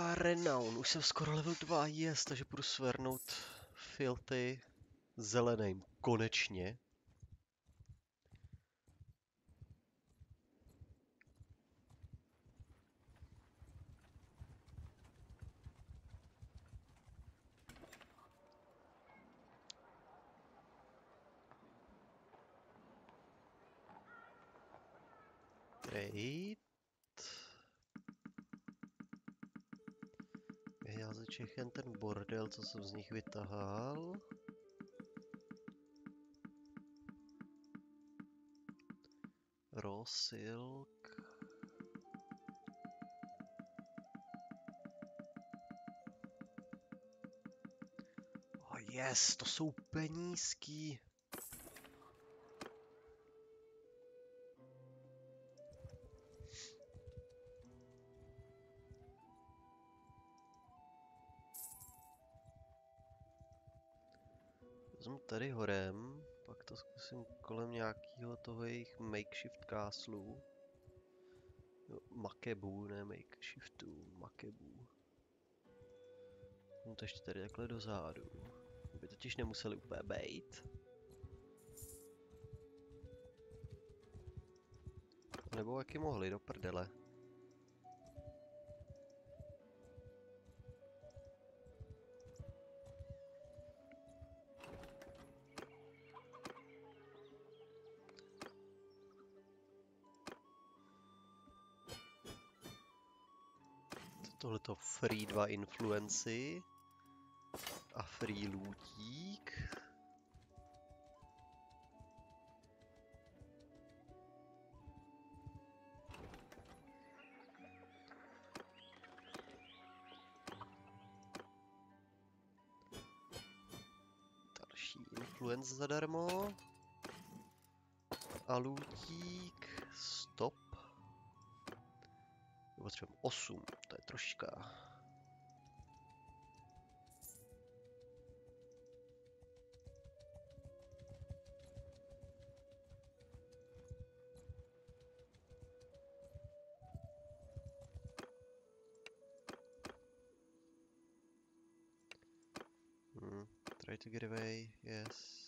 A Renown, už jsem skoro level 2, yes, takže půjdu svernout filty zeleným, konečně. Trade. Vyházet všechen ten bordel, co jsem z nich vytahal. Raw silk. Oh yes, to jsou penízky. Vezmu tady horem, pak to zkusím kolem nějakého toho jejich makeshift castle. Jo, Makebu, ne makeshiftu, Makebu. No to ještě tady takhle dozadu. By totiž nemuseli úplně bejt. Nebo jaký mohli, do prdele. Tohleto free 2 influency a free lootík. Další influence zadarmo. A lootík. Potřebujeme 8, to je trošička. Hmm, try to get away, yes.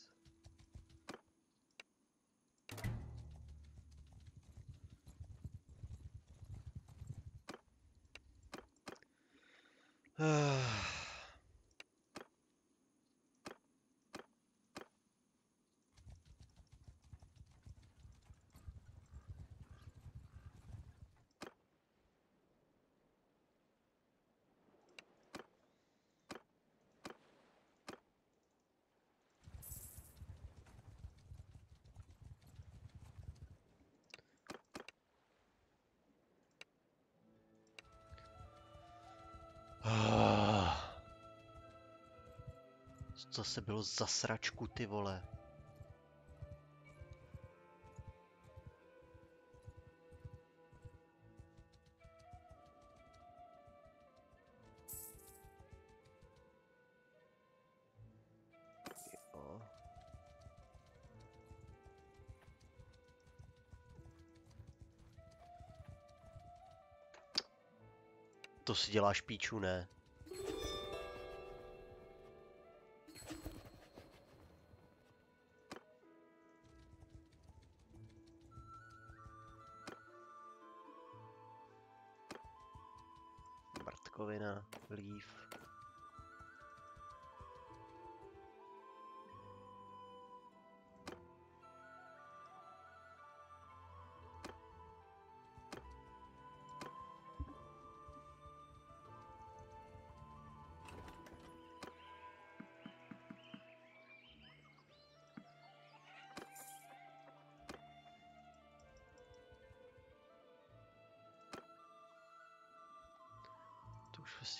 Zase bylo za sračku, ty vole? To si děláš píču, ne?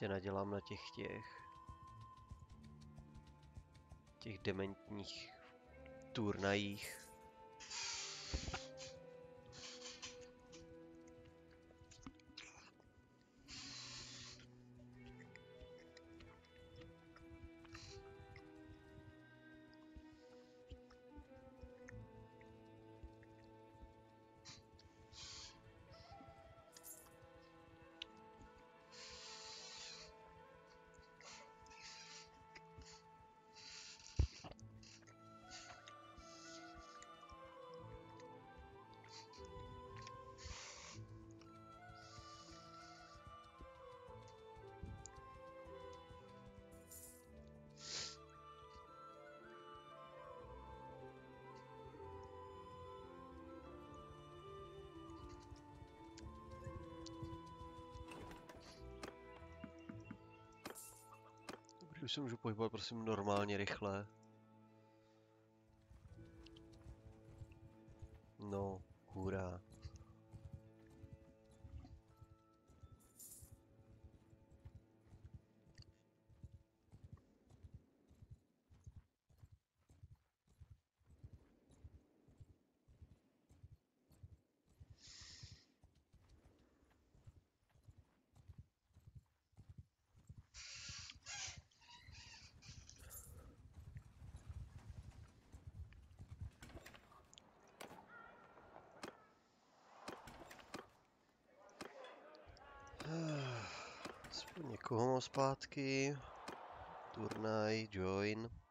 Už prostě nadělám na těch těch těch dementních turnajích. Se můžu pohybovat prosím normálně rychle. Aspoň někoho mám zpátky. Turnaj, join.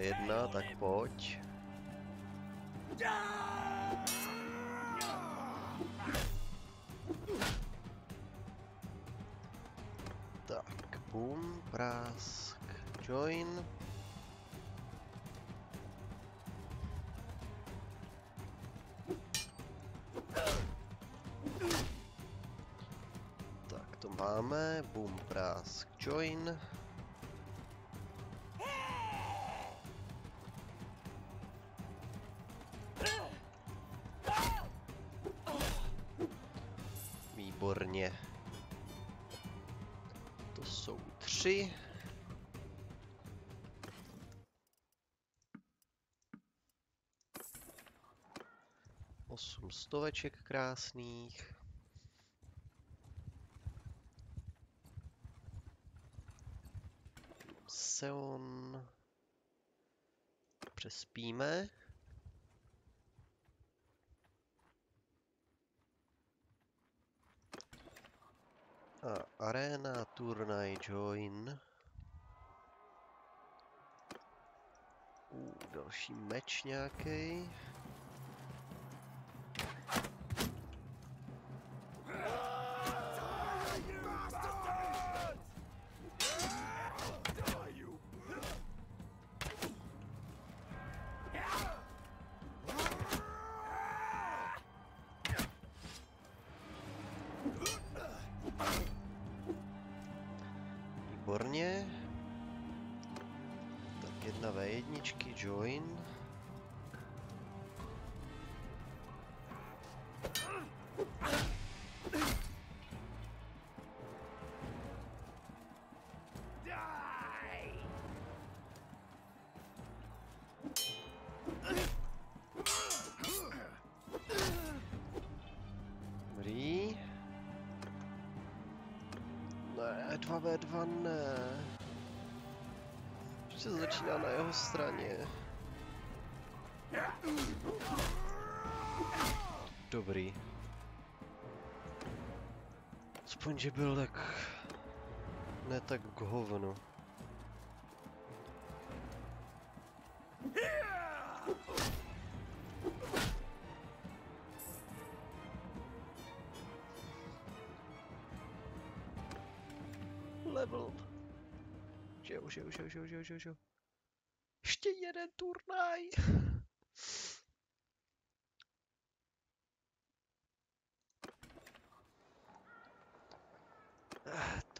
Jedna, tak pojď. Tak, boom, prask, join. Tak, to máme, boom, prask, join. Stoveček krásných. Seon. Přespíme. A arena, turnaj, join. Uh, další meč nějaký. Ne, 2v2 ne. Ještě začíná na jeho straně. Dobrý. Aspoň, že byl tak... Ne tak k hovnu. jo, jo, jo, jo. Ještě jeden turnaj! *sighs*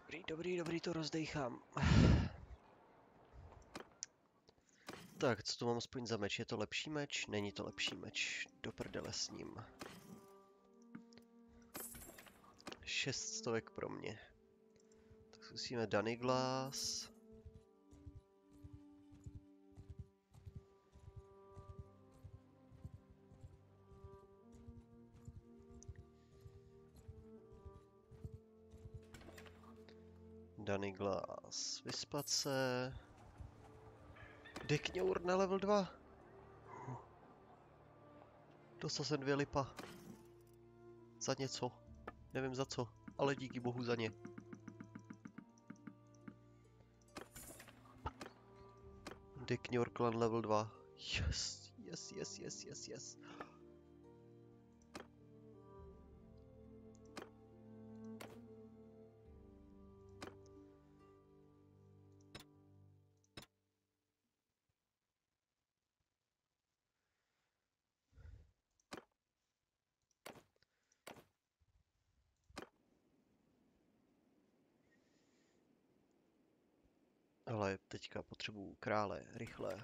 Dobrý, dobrý, dobrý, to rozdejchám. Tak, co tu mám aspoň za meč? Je to lepší meč? Není to lepší meč. Do prdele s ním. Šest stovek pro mě. Tak zkusíme Danny Glass. Danny Glass. Vyspat se. Dekňour na level 2. Dostal jsem dvě lipa. Za něco. Nevím za co, ale díky bohu za ně. Dekňour klan level 2. Yes, yes, yes, yes, yes, yes. Teďka potřebuju krále, rychle.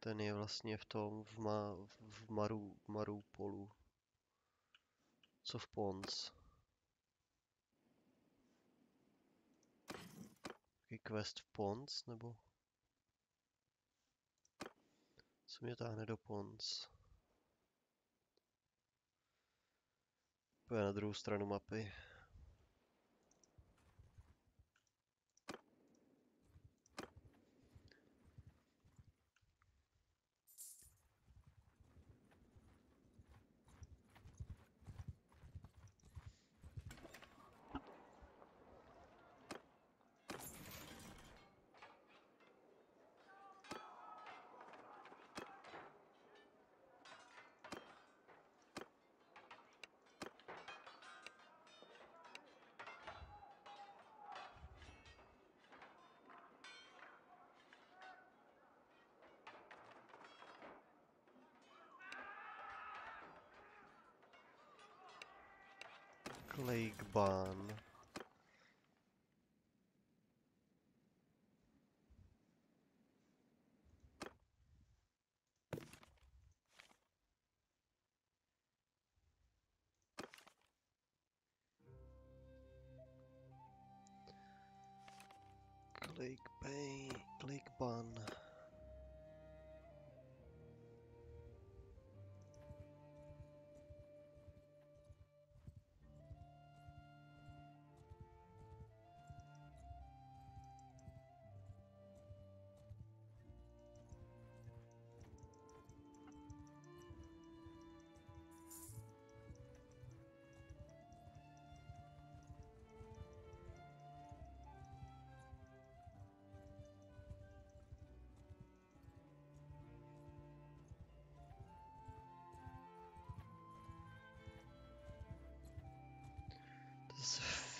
Ten je vlastně v tom, v, ma, v Maru, Maru polu. Co v Pons? Jaký quest v Pons, nebo? Co mě táhne do Pons? Pojď na druhou stranu mapy. Clay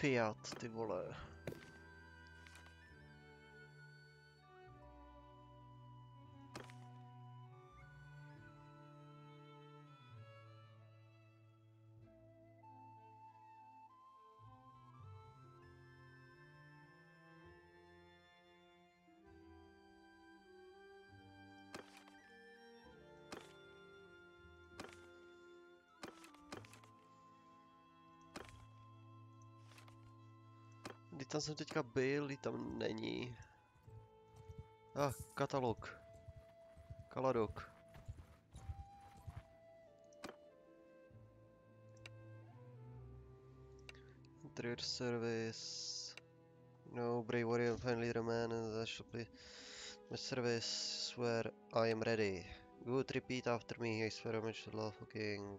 Fiat, ty vole. Tam jsem teďka byl, kdy tam není. Ah, katalog. Kaladok. Interior service. No, brave warrior, finally and that should be my service where I am ready. Good, repeat after me, I swear homage to the lawful king,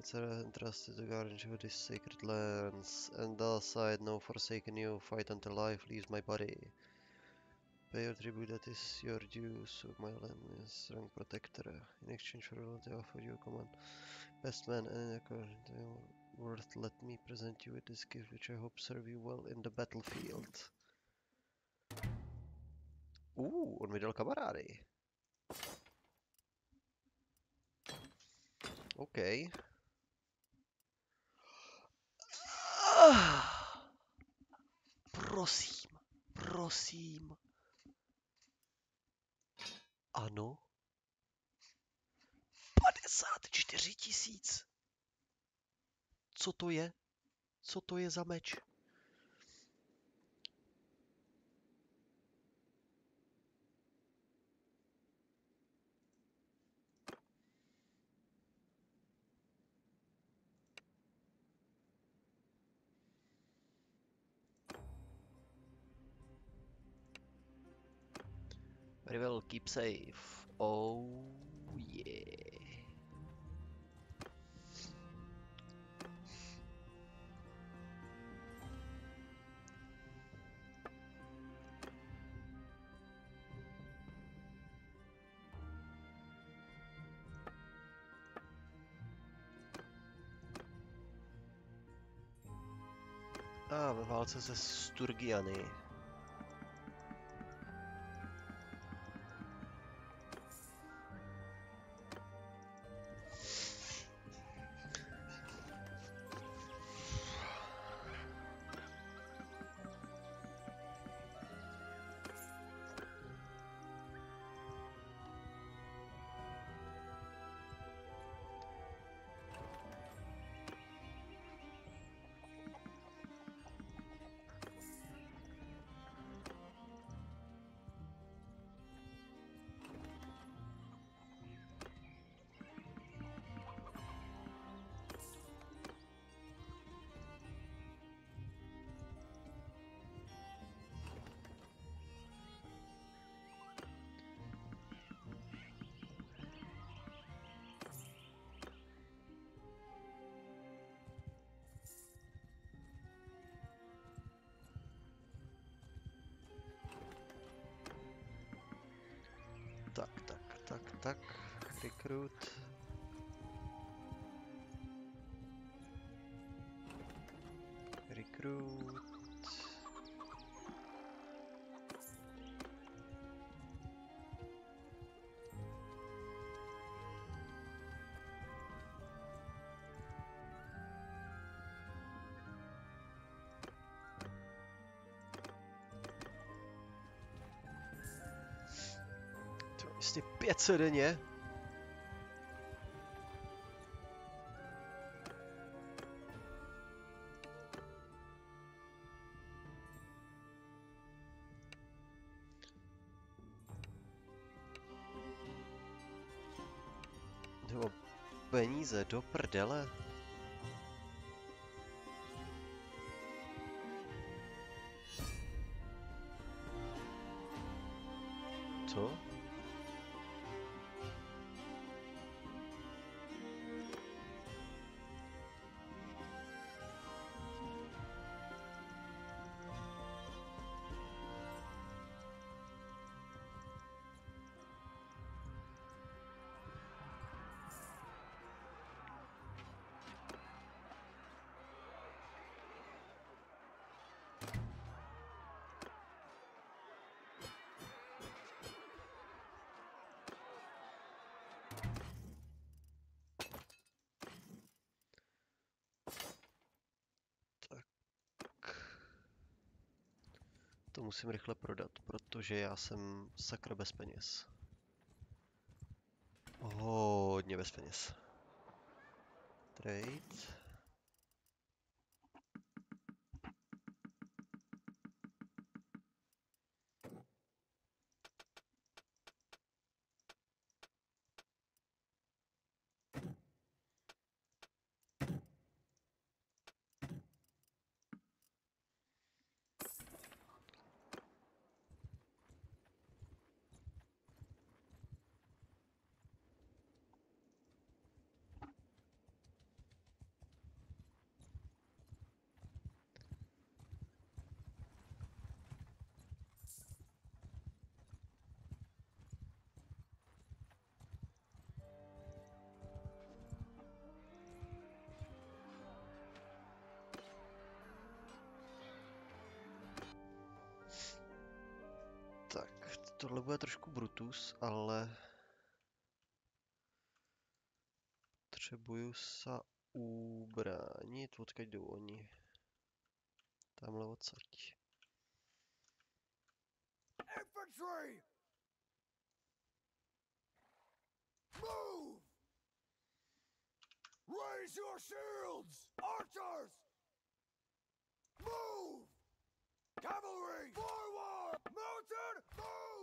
A entrusted to guardianship of these sacred lands, and thus I had no forsaken you, fight until life leaves my body. Pay your tribute that is your due, so my land strong protector. In exchange for what I offer you command, best man and according to worth, let me present you with this gift which I hope serve you well in the battlefield. Uh, on mi dal. OK. Ah! Prosím, prosím. Ano. 54 tisíc. Co to je? Co to je za meč? Very keep safe. Oh yeah. A ve válce se Sturgiany. Vlastně 500 denně. Peníze do prdele. Musím rychle prodat, protože já jsem sakra bez peněz. Hodně bez peněz. Trade. Tohle bude trošku Brutus, ale... Potřebuju se ubránit, odkud jdou oni. Tamhle odsaď. Infantry! Move! Raise your shields! Archers! Move! Cavalry! Forward! Mounted! Move!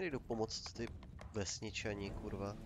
Mi jdou pomoct ty vesničani, kurva.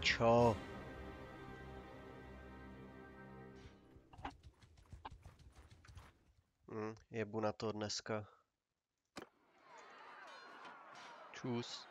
Pičo. Hm, jebu na to dneska. Čus.